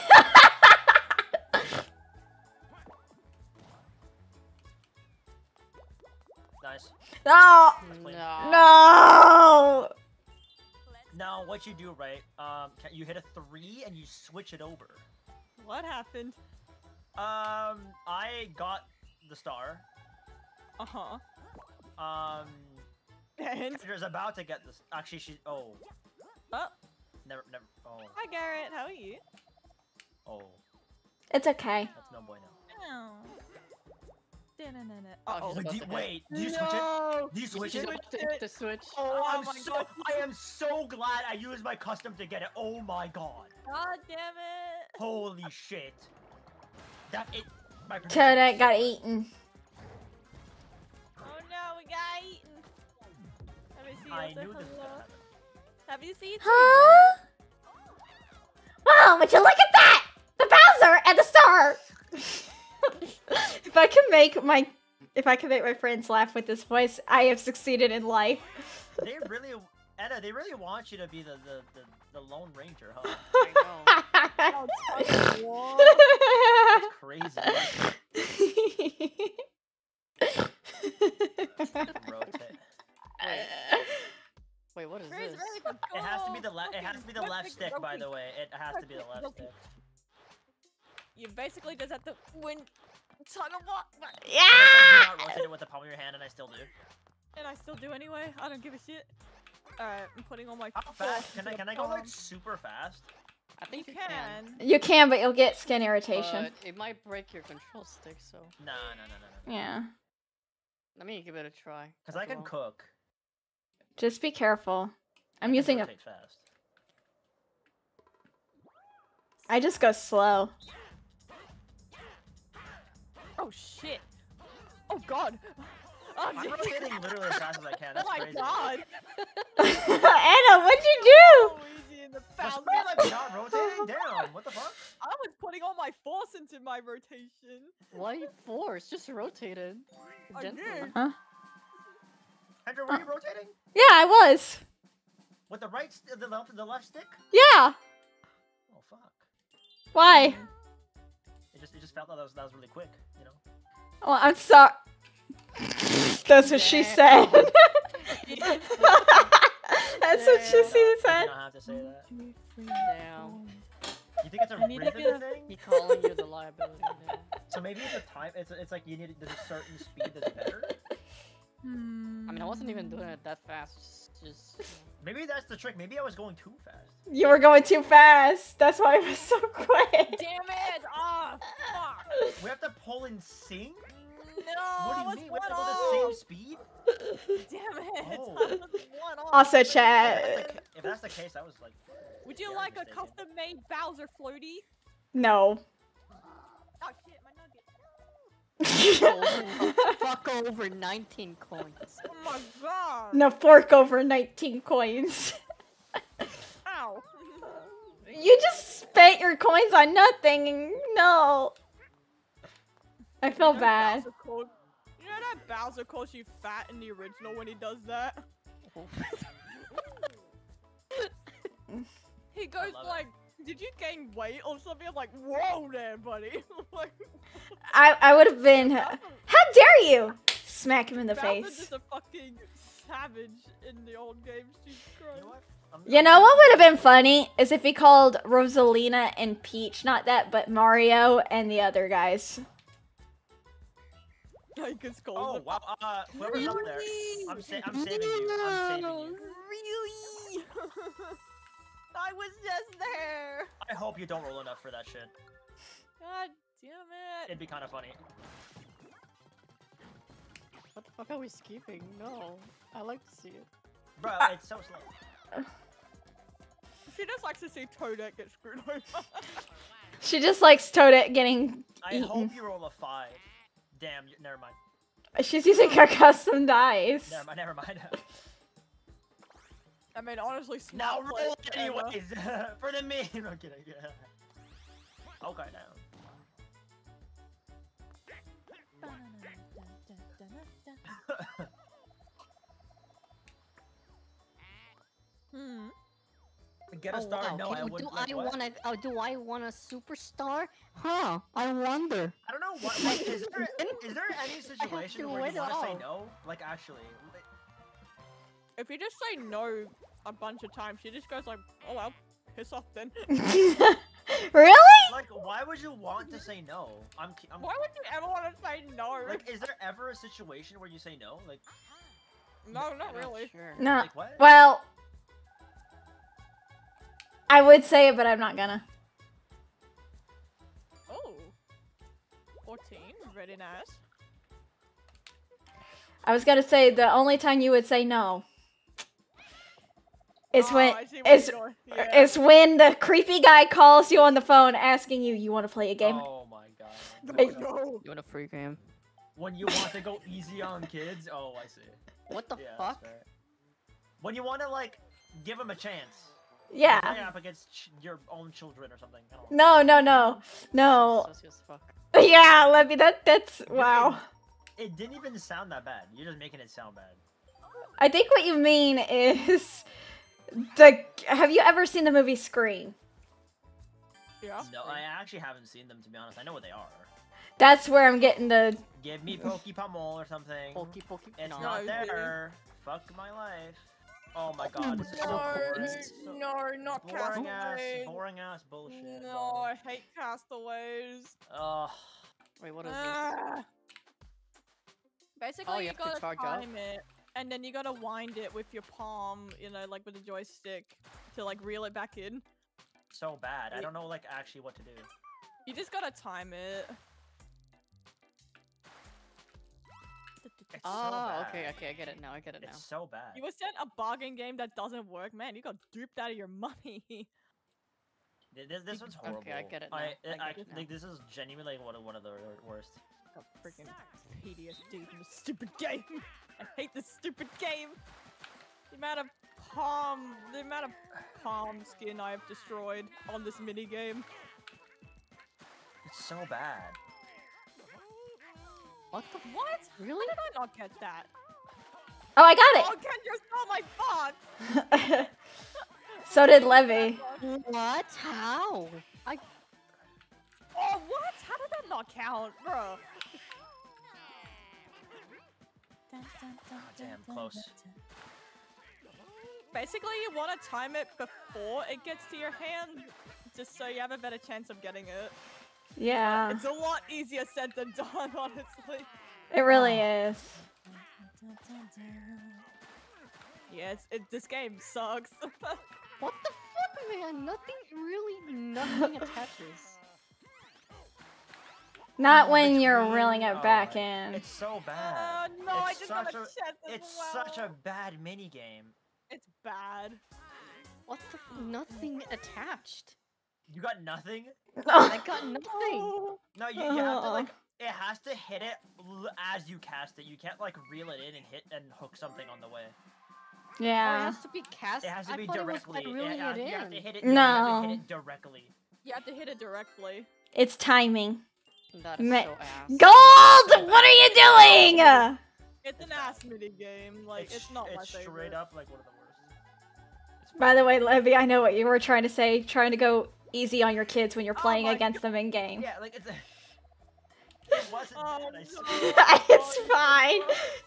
Speaker 3: nice.
Speaker 1: No.
Speaker 3: clean.
Speaker 4: No.
Speaker 1: No.
Speaker 3: Now, what you do, right? Um, you hit a three and you switch it over.
Speaker 2: What happened?
Speaker 3: Um, I got the star.
Speaker 2: Uh huh.
Speaker 3: Um,
Speaker 2: And
Speaker 3: Kendra's about to get this. Actually, she. Oh,
Speaker 2: oh,
Speaker 3: never, never. Oh,
Speaker 2: hi Garrett. How are you?
Speaker 3: oh,
Speaker 1: It's okay.
Speaker 3: that's no bueno.
Speaker 2: Oh.
Speaker 4: Oh,
Speaker 2: Oh,
Speaker 4: she's
Speaker 3: do,
Speaker 4: to hit.
Speaker 3: wait, do you switch it?
Speaker 2: no.
Speaker 3: Do you switch
Speaker 4: She's
Speaker 3: it?
Speaker 4: about to switch.
Speaker 3: Oh,
Speaker 2: Oh
Speaker 3: I'm
Speaker 2: my
Speaker 3: so,
Speaker 2: God.
Speaker 3: I am so glad I used my custom to get it. Oh my god.
Speaker 2: God damn it.
Speaker 3: Holy shit. That it. My prediction
Speaker 1: Toadette got eaten.
Speaker 2: Got eaten.
Speaker 3: I knew this was
Speaker 2: hello.
Speaker 3: gonna happen.
Speaker 2: Have you seen?
Speaker 1: Huh? Wow, would you look at that? The Bowser and the star. if I can make my if I can make my friends laugh with this voice, I have succeeded in life.
Speaker 3: They really, Edda, they really want you to be the the, the, the Lone Ranger, huh?
Speaker 4: I know.
Speaker 2: Oh,
Speaker 3: Crazy. Rotate.
Speaker 4: Wait, what is
Speaker 2: Chris,
Speaker 4: this?
Speaker 2: very good.
Speaker 3: It has to be the left. It has to be the left
Speaker 2: rotate,
Speaker 3: stick, by the way. It has to be the left stick.
Speaker 2: You basically just have to win tug of war,
Speaker 1: yeah.
Speaker 3: said not rotate it with the palm of your hand, and I still do.
Speaker 2: and I still do anyway. I don't give a shit. Alright, I'm putting all my.
Speaker 3: How fast? Can I can I go like super fast?
Speaker 4: I think
Speaker 2: You
Speaker 4: you can.
Speaker 2: can.
Speaker 1: You can, but you'll get skin irritation.
Speaker 4: But it might break your control stick, so
Speaker 3: Nah, no, no, no, no.
Speaker 1: Yeah.
Speaker 4: let me give it a try.
Speaker 3: Because I can
Speaker 4: all.
Speaker 3: cook.
Speaker 1: Just be careful. I'm using
Speaker 3: can
Speaker 1: a.
Speaker 3: fast.
Speaker 1: I just go slow.
Speaker 2: Oh shit. Oh god. Oh,
Speaker 3: I'm
Speaker 2: Jesus.
Speaker 3: rotating literally as fast as I can.
Speaker 2: Oh
Speaker 3: That's
Speaker 2: my
Speaker 3: crazy.
Speaker 2: god.
Speaker 1: Enna, what'd you do?
Speaker 2: So easy in the
Speaker 3: Just
Speaker 2: Bowser.
Speaker 3: me like not rotating down. What the fuck?
Speaker 2: I was putting all my force into my rotation.
Speaker 4: Why force? Just rotated. it.
Speaker 2: I
Speaker 4: Gently.
Speaker 2: did.
Speaker 3: Andrew, were you uh. rotating
Speaker 1: Yeah, I was.
Speaker 3: with the right, st- the left, the left stick?
Speaker 1: Yeah.
Speaker 3: Oh fuck!
Speaker 1: Why?
Speaker 3: It just, it just felt like that was that was really quick. You know.
Speaker 1: Well, I'm sorry. That's what she said. That's what she
Speaker 3: No, you
Speaker 1: said.
Speaker 3: don't have to say that.
Speaker 4: Damn.
Speaker 3: You think it's a
Speaker 2: I need to
Speaker 3: rhythm thing?
Speaker 4: He calling you the liability now.
Speaker 3: So maybe it's a time. It's it's like you need there's a certain speed that's better.
Speaker 2: Hmm.
Speaker 4: I mean, I wasn't even doing it that fast. Just, just you know.
Speaker 3: Maybe that's the trick. Maybe I was going too fast.
Speaker 1: You were going too fast. That's why it was so quick.
Speaker 2: Damn it! Oh, fuck!
Speaker 3: We have to pull in sync.
Speaker 2: No,
Speaker 3: what do you mean? We have to
Speaker 2: one
Speaker 3: go the same
Speaker 2: off.
Speaker 3: speed?
Speaker 2: Damn it!
Speaker 3: Oh.
Speaker 2: I was one off.
Speaker 1: Also,
Speaker 3: If that's,
Speaker 1: chat.
Speaker 3: the, if that's the case, I was like.
Speaker 2: Would you like a custom-made Bowser floaty?
Speaker 1: No.
Speaker 4: Fuck over 19 coins.
Speaker 2: Oh my god!
Speaker 1: no fork over 19 coins.
Speaker 2: Ow!
Speaker 1: You just spent your coins on nothing. No. I feel
Speaker 2: You know
Speaker 1: bad.
Speaker 2: Called, you know that Bowser calls you fat in the original when he does that? He goes
Speaker 3: like, it.
Speaker 2: Like, "Did you gain weight or something?" I'm like, "Whoa, there, buddy!" like,
Speaker 1: I I would have been. How dare you? Smack him in the
Speaker 2: Bowser's
Speaker 1: face.
Speaker 2: just a fucking savage in the old games. Jesus Christ.
Speaker 3: You know what? I'm,
Speaker 1: You know what would have been funny is if he called Rosalina and Peach, not that, but Mario and the other guys.
Speaker 2: I can scold
Speaker 3: Oh
Speaker 2: him.
Speaker 3: wow! Uh, whoever's up there, I'm, sa- I'm saving you. I'm saving you.
Speaker 2: Really? I was just there.
Speaker 3: I hope you don't roll enough for that shit.
Speaker 2: God damn it.
Speaker 3: It'd be kind of funny.
Speaker 4: What the fuck are we skipping? No. I like to see it.
Speaker 3: Bro,
Speaker 1: Ah.
Speaker 3: it's so slow.
Speaker 2: She just likes to see Toadette get screwed over.
Speaker 1: She just likes Toadette getting
Speaker 3: I
Speaker 1: eaten.
Speaker 3: hope you roll a five. Damn, you- never mind.
Speaker 1: She's using her custom dice.
Speaker 3: Never mind. Never mind.
Speaker 2: I mean, honestly,
Speaker 3: now
Speaker 2: smart play
Speaker 3: roll it anyways for the meme. No kidding. Yeah. Okay, now.
Speaker 2: Hmm.
Speaker 3: Get a
Speaker 4: Oh,
Speaker 3: star?
Speaker 4: wow.
Speaker 3: No,
Speaker 4: Can-
Speaker 3: I
Speaker 4: do
Speaker 3: wouldn't.
Speaker 4: I
Speaker 3: like, what?
Speaker 4: want a? Oh, do I want a superstar? Huh? I wonder.
Speaker 3: I don't know what. what is, there, is there any situation where
Speaker 4: win
Speaker 3: you want to say no? Like actually,
Speaker 2: If you just say no a bunch of times, she just goes like, "Oh well, piss off then."
Speaker 1: really?
Speaker 3: like why would you want to say no? I'm. I'm
Speaker 2: Why would you ever want to say no?
Speaker 3: like, is there ever a situation where you say no? Like,
Speaker 2: no, not
Speaker 4: Not
Speaker 2: really.
Speaker 4: Sure.
Speaker 1: No.
Speaker 3: like what?
Speaker 1: Well, I would say it, but I'm not gonna.
Speaker 2: Oh. 14, very nice.
Speaker 1: I was gonna say the only time you would say no is
Speaker 2: Oh,
Speaker 1: when
Speaker 2: I see what
Speaker 1: is
Speaker 2: you're doing. Er, yeah.
Speaker 1: is when the creepy guy calls you on the phone asking you you want to play a game.
Speaker 3: Oh my god.
Speaker 1: Hey.
Speaker 2: no.
Speaker 4: You want a free game?
Speaker 3: When you want to go easy on kids? Oh, I see.
Speaker 4: What the
Speaker 3: Yeah,
Speaker 4: fuck?
Speaker 3: fair. when you want to like give them a chance.
Speaker 1: Yeah.
Speaker 3: Play up against ch- your own children or something. I don't know.
Speaker 1: No, no, no, no.
Speaker 4: Sussy as fuck.
Speaker 1: Yeah, Lebby, that that's wow.
Speaker 3: It didn't even sound that bad. You're just making it sound bad.
Speaker 1: I think what you mean is the. Have you ever seen the movie Scream?
Speaker 2: Yeah.
Speaker 3: No, I actually haven't seen them to be honest. I know what they are.
Speaker 1: That's where I'm getting the.
Speaker 3: Give me Pokey Pummel or something.
Speaker 4: Pokey pokey.
Speaker 3: It's
Speaker 4: no.
Speaker 3: not
Speaker 2: No, dude.
Speaker 3: there. Fuck my life. Oh my god, this is so
Speaker 2: No,
Speaker 3: boring.
Speaker 2: No, not
Speaker 3: boring ass,
Speaker 2: Castaways.
Speaker 3: boring ass bullshit.
Speaker 2: No, I hate Castaways.
Speaker 3: Ugh.
Speaker 4: Wait, what is this?
Speaker 2: Ah. Basically,
Speaker 4: Oh, you
Speaker 2: you,
Speaker 4: to
Speaker 2: gotta
Speaker 4: charge up?
Speaker 2: time it, and then you gotta wind it with your palm, you know, like with a joystick, to like reel it back in.
Speaker 3: So bad. I don't know like actually what to do.
Speaker 2: You just gotta time it.
Speaker 3: It's so
Speaker 4: Oh,
Speaker 3: bad.
Speaker 4: okay, okay, I get it now. I get it now.
Speaker 3: It's so bad.
Speaker 2: You were sent a bargain game that doesn't work, man. You got duped out of your money.
Speaker 3: This, this one's horrible.
Speaker 4: Okay, I get it now.
Speaker 3: I,
Speaker 4: I get
Speaker 3: I,
Speaker 4: it now.
Speaker 3: think this is genuinely one of one of the worst.
Speaker 2: Got freaking PTSD from this stupid game. I hate this stupid game. The amount of palm, the amount of palm skin I have destroyed on this mini game.
Speaker 3: It's so bad.
Speaker 4: What the?
Speaker 2: What?
Speaker 4: Really?
Speaker 2: How did I not get that?
Speaker 1: Oh, I got it.
Speaker 2: Oh, Ken, you stole my box.
Speaker 1: got it. so did Lebby.
Speaker 4: What? How? I
Speaker 2: Oh, what? How did that not count, bro?
Speaker 3: God damn, close.
Speaker 2: Basically, you want to time it before it gets to your hand, just so you have a better chance of getting it.
Speaker 1: Yeah,
Speaker 2: It's a lot easier said than done, honestly.
Speaker 1: it really oh. is.
Speaker 2: Yeah, it's, it, this game sucks.
Speaker 4: What the fuck, man? Nothing really, nothing attaches.
Speaker 1: Not when you're reeling it
Speaker 3: oh
Speaker 1: back
Speaker 3: my-
Speaker 1: in.
Speaker 3: It's so
Speaker 2: Oh
Speaker 3: bad.
Speaker 2: no, I
Speaker 3: It's
Speaker 2: just got a
Speaker 3: a-
Speaker 2: chest as
Speaker 3: It's
Speaker 2: well.
Speaker 3: such a bad mini game.
Speaker 2: It's bad.
Speaker 4: What the? Nothing attached.
Speaker 3: You got nothing.
Speaker 4: I got nothing.
Speaker 3: No, you, you have to like. It has to hit it as you cast it. You can't like reel it in and hit and hook something on the way.
Speaker 4: Oh, it has to be cast.
Speaker 3: It has to
Speaker 4: I
Speaker 3: be
Speaker 4: thought
Speaker 3: directly.
Speaker 4: It was like reeling
Speaker 3: ha-
Speaker 4: it
Speaker 3: you have to
Speaker 4: in.
Speaker 3: hit it. yeah, you have to
Speaker 1: No.
Speaker 3: hit it directly.
Speaker 2: You have to hit it directly.
Speaker 1: It's timing.
Speaker 4: That is
Speaker 1: Ma-
Speaker 4: so ass.
Speaker 1: Gold! What are you doing?
Speaker 2: It's an ass mini game. Like it's,
Speaker 3: sh-
Speaker 2: not my
Speaker 3: It's
Speaker 2: favorite.
Speaker 3: straight up like one of the worst.
Speaker 1: By the way, Lebby, I know what you were trying to say. Trying to go easy on your kids when you're
Speaker 3: Oh
Speaker 1: playing
Speaker 3: my
Speaker 1: against them in game.
Speaker 3: Yeah, like it's. A... It wasn't
Speaker 2: Oh,
Speaker 3: bad. I
Speaker 2: no.
Speaker 1: it's fine.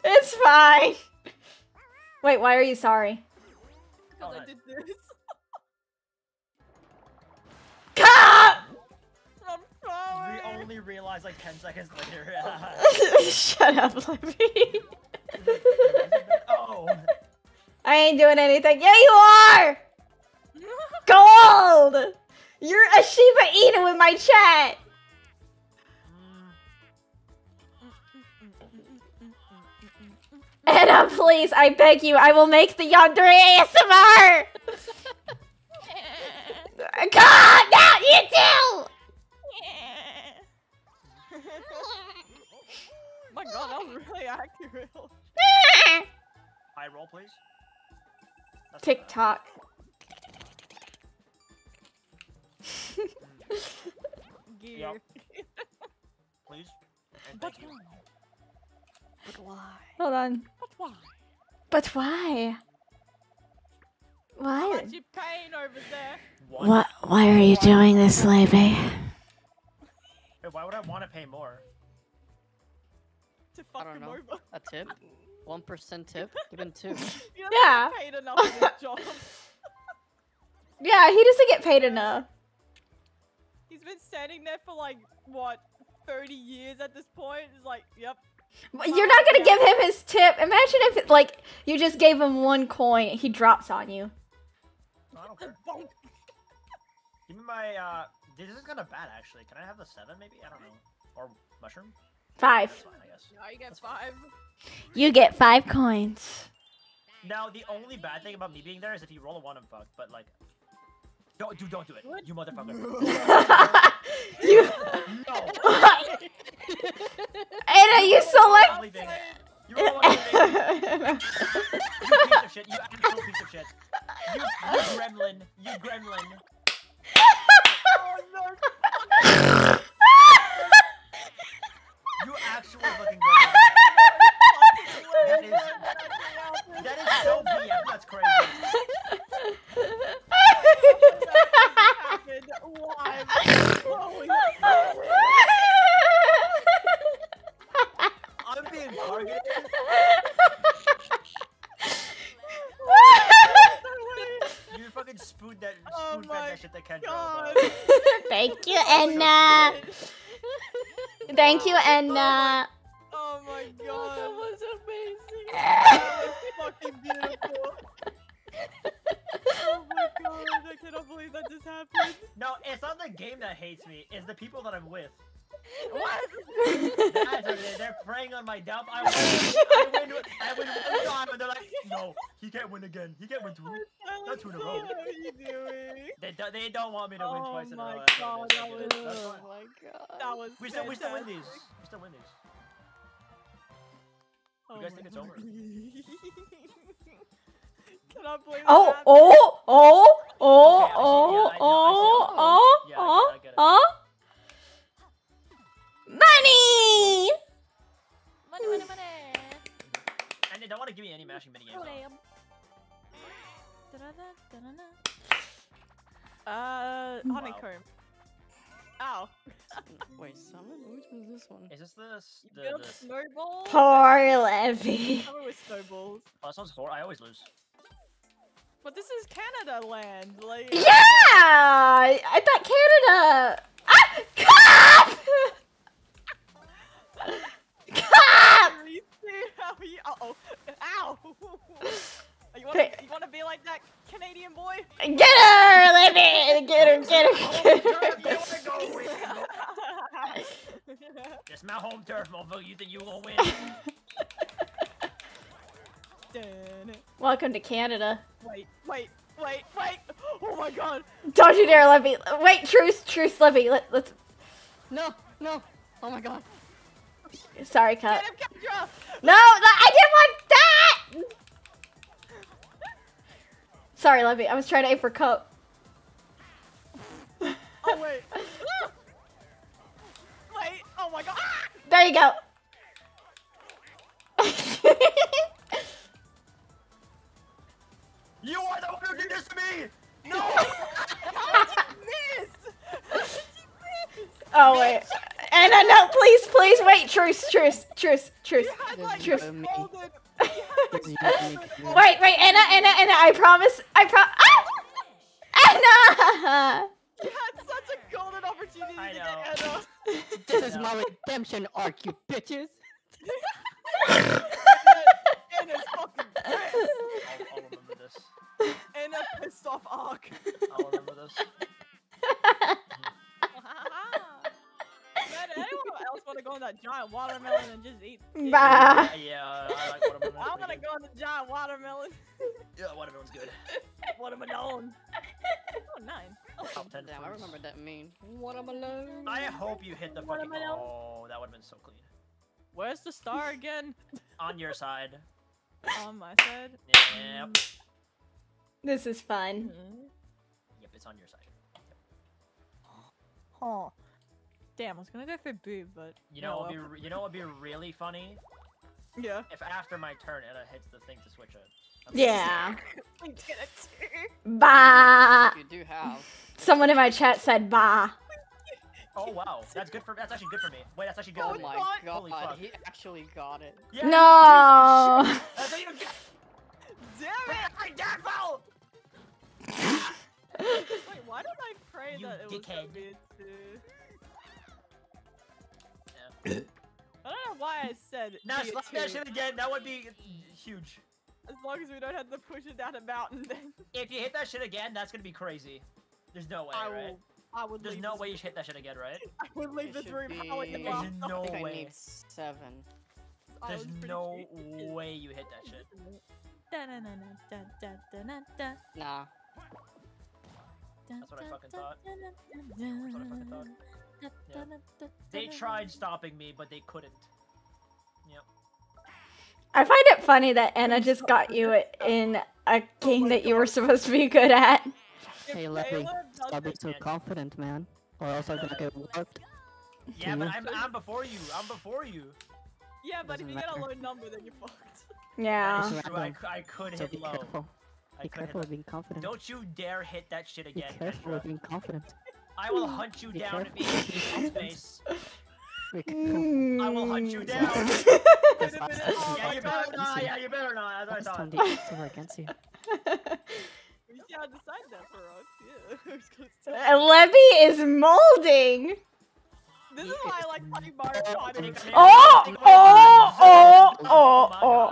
Speaker 1: It's fine. Wait, why are you sorry?
Speaker 2: Because
Speaker 3: Oh,
Speaker 2: I did this. Sorry.
Speaker 3: We only realized like 10 seconds later.
Speaker 1: Shut up, Lebby.
Speaker 3: oh!
Speaker 1: I ain't doing anything. Yeah, you are. Gold. You're a Shiba Inu in my chat. Enna, please, I beg you, I will make the Yandere ASMR. God, no, you too.
Speaker 2: My god, that was really accurate.
Speaker 3: High roll, please. That's not.
Speaker 1: TikTok.
Speaker 2: Gear.
Speaker 3: Yep. Please. And
Speaker 2: But why?
Speaker 4: But why?
Speaker 1: Hold on.
Speaker 2: But why?
Speaker 1: But why? Why?
Speaker 2: Aren't you pain over there?
Speaker 1: What? Why are you doing this, Lebby?
Speaker 3: Hey, why would I want to pay more?
Speaker 2: To fuck
Speaker 4: don't
Speaker 2: him
Speaker 4: know.
Speaker 2: over.
Speaker 4: A tip? One percent tip? Even two.
Speaker 2: You're
Speaker 1: Yeah.
Speaker 2: not paid enough for this job.
Speaker 1: Yeah, he doesn't get paid enough.
Speaker 2: He's been standing there for like what, 30 years at this point. He's like, yep.
Speaker 1: But You're not gonna give him his tip. Imagine if, like, you just gave him one coin, he drops on you.
Speaker 3: No, I don't care.
Speaker 2: Bonk.
Speaker 3: Give me my, uh, this is kind of bad, actually. Can I have the seven, maybe? I don't know. Or mushroom?
Speaker 1: Five.
Speaker 3: That's fine, I guess.
Speaker 2: Now you get five.
Speaker 1: You get five coins.
Speaker 3: Now, the only bad thing about me being there is if you roll a one, I'm fucked. But, like, don't, dude, don't do it.
Speaker 2: What?
Speaker 3: You motherfucker.
Speaker 1: you.
Speaker 3: no!
Speaker 1: Enna, you select.
Speaker 3: I'm. You roll one, You piece of shit. You actual piece of shit. You, you gremlin. You gremlin.
Speaker 2: Oh no!
Speaker 3: You actual fucking gremlin. That is that is so BM. That's crazy.
Speaker 2: Why?
Speaker 3: I'm being targeted. You fucking spoon that
Speaker 2: Oh
Speaker 3: spoon fed
Speaker 2: my
Speaker 3: that shit that Kendra.
Speaker 2: God.
Speaker 1: Thank you, Enna. Thank you, oh, Enna.
Speaker 2: Oh my oh oh, god.
Speaker 4: that was amazing.
Speaker 2: That was fucking beautiful. Oh my god, I cannot believe that just happened.
Speaker 3: No, it's not the game that hates me. It's the people that I'm with.
Speaker 2: What?
Speaker 3: They're preying on my doubt. I win. I win. I win one time, and they're like, "No, he can't win again. He can't win two. Not two in a row.
Speaker 2: What are you doing?
Speaker 3: They, do, they don't want me to win
Speaker 2: Oh
Speaker 3: twice in a row. Oh my. That's
Speaker 2: God,
Speaker 3: what it is.
Speaker 2: that was-
Speaker 4: Oh my god.
Speaker 2: That was
Speaker 3: We still, we still win these. We still win these.
Speaker 2: Oh
Speaker 3: guys think it's over?
Speaker 2: Oh god. Cannot believe
Speaker 1: Oh,
Speaker 2: that happened.
Speaker 1: oh, oh, oh,
Speaker 3: Okay, I see-
Speaker 1: oh,
Speaker 3: yeah, I know, I see.
Speaker 1: oh,
Speaker 3: Yeah, I
Speaker 1: oh,
Speaker 3: get it, I get it.
Speaker 1: oh. Money!
Speaker 2: Money, money, money.
Speaker 3: And they don't want to give me any mashing mini games.
Speaker 2: Uh, honeycomb. Ow.
Speaker 4: Wait, Summer? Which was this one?
Speaker 3: Is this the the,
Speaker 2: Build
Speaker 3: the s-
Speaker 2: snowballs.
Speaker 1: Poor Lebby.
Speaker 2: Cover with snowballs.
Speaker 3: Oh, this one's four. I always lose.
Speaker 2: But this is Canada land. Like.
Speaker 1: Yeah! I thought Canada. Ah! Cop!
Speaker 2: Uh-oh. Ow! You wanna, you wanna be like that Canadian boy?
Speaker 1: Get her, Lebby! Get her, get her, get her.
Speaker 3: They wanna go win. It's my home turf, motherfucker. You think you gonna win?
Speaker 2: Dun-
Speaker 1: Welcome to Canada.
Speaker 2: Wait, wait, wait, wait! Oh my god!
Speaker 1: Don't you dare, Lebby. Wait, truce, truce, Lebby. Let, let's.
Speaker 4: No, no. Oh my god.
Speaker 1: Sorry, Cup.
Speaker 2: Get him, Kendra!
Speaker 1: No, I didn't want that! Sorry, Lebby. I was trying to aim for Cup.
Speaker 2: Oh wait! wait! Oh my god! Ah!
Speaker 1: There you go.
Speaker 3: You are the one who did this to me. No.
Speaker 2: How did you miss?
Speaker 1: oh, wait. Enna, no, please, please, wait. Truce, truce, truce, truce.
Speaker 2: You had
Speaker 4: This
Speaker 2: like
Speaker 1: Truce.
Speaker 2: this
Speaker 4: me.
Speaker 2: golden.
Speaker 4: This is
Speaker 2: You had
Speaker 4: me. Wait,
Speaker 1: Wait, wait, Enna, Enna, Enna, I promise. I pro- ah! Enna!
Speaker 2: You had such a golden opportunity
Speaker 3: I
Speaker 2: to
Speaker 3: know.
Speaker 2: get Enna.
Speaker 4: This is my redemption arc, you bitches.
Speaker 2: Enna's fucking pissed.
Speaker 3: I'll, I'll remember this.
Speaker 2: Enna pissed off Arc.
Speaker 3: I'll remember this.
Speaker 2: Man, anyone else want to go on that giant watermelon and just eat? eat
Speaker 1: bah.
Speaker 3: Yeah, I like watermelon.
Speaker 2: I want to go on the giant watermelon.
Speaker 3: Yeah, watermelon's good.
Speaker 2: Watermelon. Oh, nine.
Speaker 3: Top ten
Speaker 4: Damn, I remember that meme. What am alone?
Speaker 3: I hope you hit the fucking. Oh, that would have been so clean.
Speaker 2: Where's the star again?
Speaker 3: On your side.
Speaker 2: On my side.
Speaker 3: Yep. Mm.
Speaker 1: This is fun. Mm-hmm.
Speaker 3: Yep, it's on your side.
Speaker 2: Huh. Damn, I was gonna go for boob, but
Speaker 3: You oh know,
Speaker 2: oh
Speaker 3: what would
Speaker 2: well.
Speaker 3: be you know, what would be really funny
Speaker 2: yeah.
Speaker 3: if after my turn Enna hits the thing to switch it.
Speaker 1: Yeah.
Speaker 2: We did it too.
Speaker 1: Bah.
Speaker 4: You do have.
Speaker 1: Someone in my chat said bah.
Speaker 3: Oh wow, that's good for. That's actually good for me. Wait, that's actually good
Speaker 2: Oh
Speaker 3: for
Speaker 4: Oh
Speaker 3: me.
Speaker 4: my
Speaker 2: God.
Speaker 4: god,
Speaker 3: Holy fuck.
Speaker 4: he actually got it.
Speaker 3: Yeah,
Speaker 1: No.
Speaker 3: That's how get.
Speaker 2: Damn it!
Speaker 3: I devil!
Speaker 2: Wait, why did I pray
Speaker 3: You
Speaker 2: that it was
Speaker 3: dickhead.
Speaker 2: so good too? I don't know why I said
Speaker 3: Now
Speaker 2: tier
Speaker 3: slap that
Speaker 2: two.
Speaker 3: shit again. That would be huge.
Speaker 2: As long as we don't have to push it down a mountain, then
Speaker 3: If you hit that shit again, that's gonna be crazy. There's no way,
Speaker 2: I
Speaker 3: right?
Speaker 2: will. I would.
Speaker 3: There's
Speaker 2: leave
Speaker 3: no
Speaker 2: this,
Speaker 3: way you hit that shit again, right?
Speaker 2: I would leave
Speaker 4: It
Speaker 2: this
Speaker 4: should
Speaker 2: room howling the
Speaker 4: be-
Speaker 3: There's no
Speaker 4: I think I
Speaker 3: way.
Speaker 4: need seven.
Speaker 3: There's no
Speaker 2: sure
Speaker 3: way you hit that shit.
Speaker 4: Nah.
Speaker 3: That's what I fucking thought. That's what I fucking thought. They tried stopping me, but they couldn't. Yep.
Speaker 1: I find it funny that Enna just got you in a game
Speaker 2: my
Speaker 1: that you were supposed to be good at.
Speaker 5: Hey, Lebby,
Speaker 2: Caleb
Speaker 5: Stop being so confident, man. Or else I'm gonna get warped.
Speaker 3: Yeah, but. I'm, I'm before you. I'm before you.
Speaker 2: Yeah, but if
Speaker 5: Doesn't
Speaker 2: you get a low number, then you're fucked.
Speaker 1: Yeah.
Speaker 3: True. I, I could
Speaker 5: So
Speaker 3: hit
Speaker 5: be
Speaker 3: low.
Speaker 5: careful.
Speaker 3: I
Speaker 5: Be
Speaker 3: could hit
Speaker 5: careful
Speaker 3: low.
Speaker 5: with being confident.
Speaker 3: Don't you dare hit that shit again.
Speaker 5: Be
Speaker 3: again,
Speaker 5: careful
Speaker 3: Kendra.
Speaker 5: with being confident.
Speaker 3: I will hunt you down if you
Speaker 5: careful.
Speaker 3: me in space. I will hunt you down.
Speaker 5: Because
Speaker 2: Wait a
Speaker 5: last
Speaker 2: minute,
Speaker 5: time
Speaker 2: oh
Speaker 3: yeah, you better not. Yeah, you better not. That's what I
Speaker 5: time
Speaker 3: thought.
Speaker 5: the odds against you.
Speaker 2: You should decide that for us. Yeah. I was gonna say.
Speaker 1: Uh, Lebby is molding.
Speaker 2: This is why I like playing Mario Kart.
Speaker 1: Oh, oh, oh, oh, oh,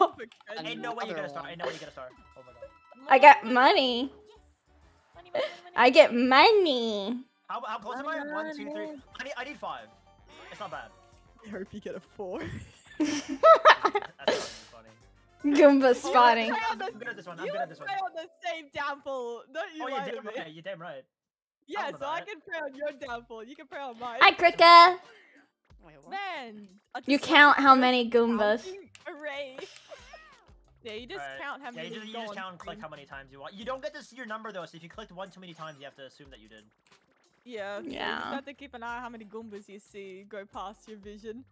Speaker 1: oh.
Speaker 2: Kenji.
Speaker 3: Ain't no way you
Speaker 4: Other
Speaker 3: get a star.
Speaker 4: one.
Speaker 3: Ain't no way you get a star. Oh my god.
Speaker 1: I got money. I get money.
Speaker 3: How, how close am I? One, two, three. I need, I need five. It's not bad.
Speaker 2: I hope you get a four.
Speaker 3: That's funny.
Speaker 1: Goomba spotting.
Speaker 3: Oh, I'm good at this one. I'm
Speaker 2: you
Speaker 3: good at this one.
Speaker 2: play on the same downfall, don't you?
Speaker 3: Oh,
Speaker 2: lie
Speaker 3: you're
Speaker 2: to
Speaker 3: damn
Speaker 2: me.
Speaker 3: right. You're damn right.
Speaker 2: Yeah, so I can play on your downfall. You can play on mine.
Speaker 1: Hi, Krika.
Speaker 4: Wait.
Speaker 2: Man,
Speaker 1: You count how many Goombas.
Speaker 2: Array. Yeah, you just
Speaker 3: Alright.
Speaker 2: count how
Speaker 3: Yeah,
Speaker 2: many.
Speaker 3: you just, you just count and click how many times you want. You don't get to see your number though, so if you clicked one too many times, you have to assume that you did.
Speaker 2: Yeah. so You just
Speaker 1: Yeah.
Speaker 2: have to keep an eye on how many Goombas you see go past your vision.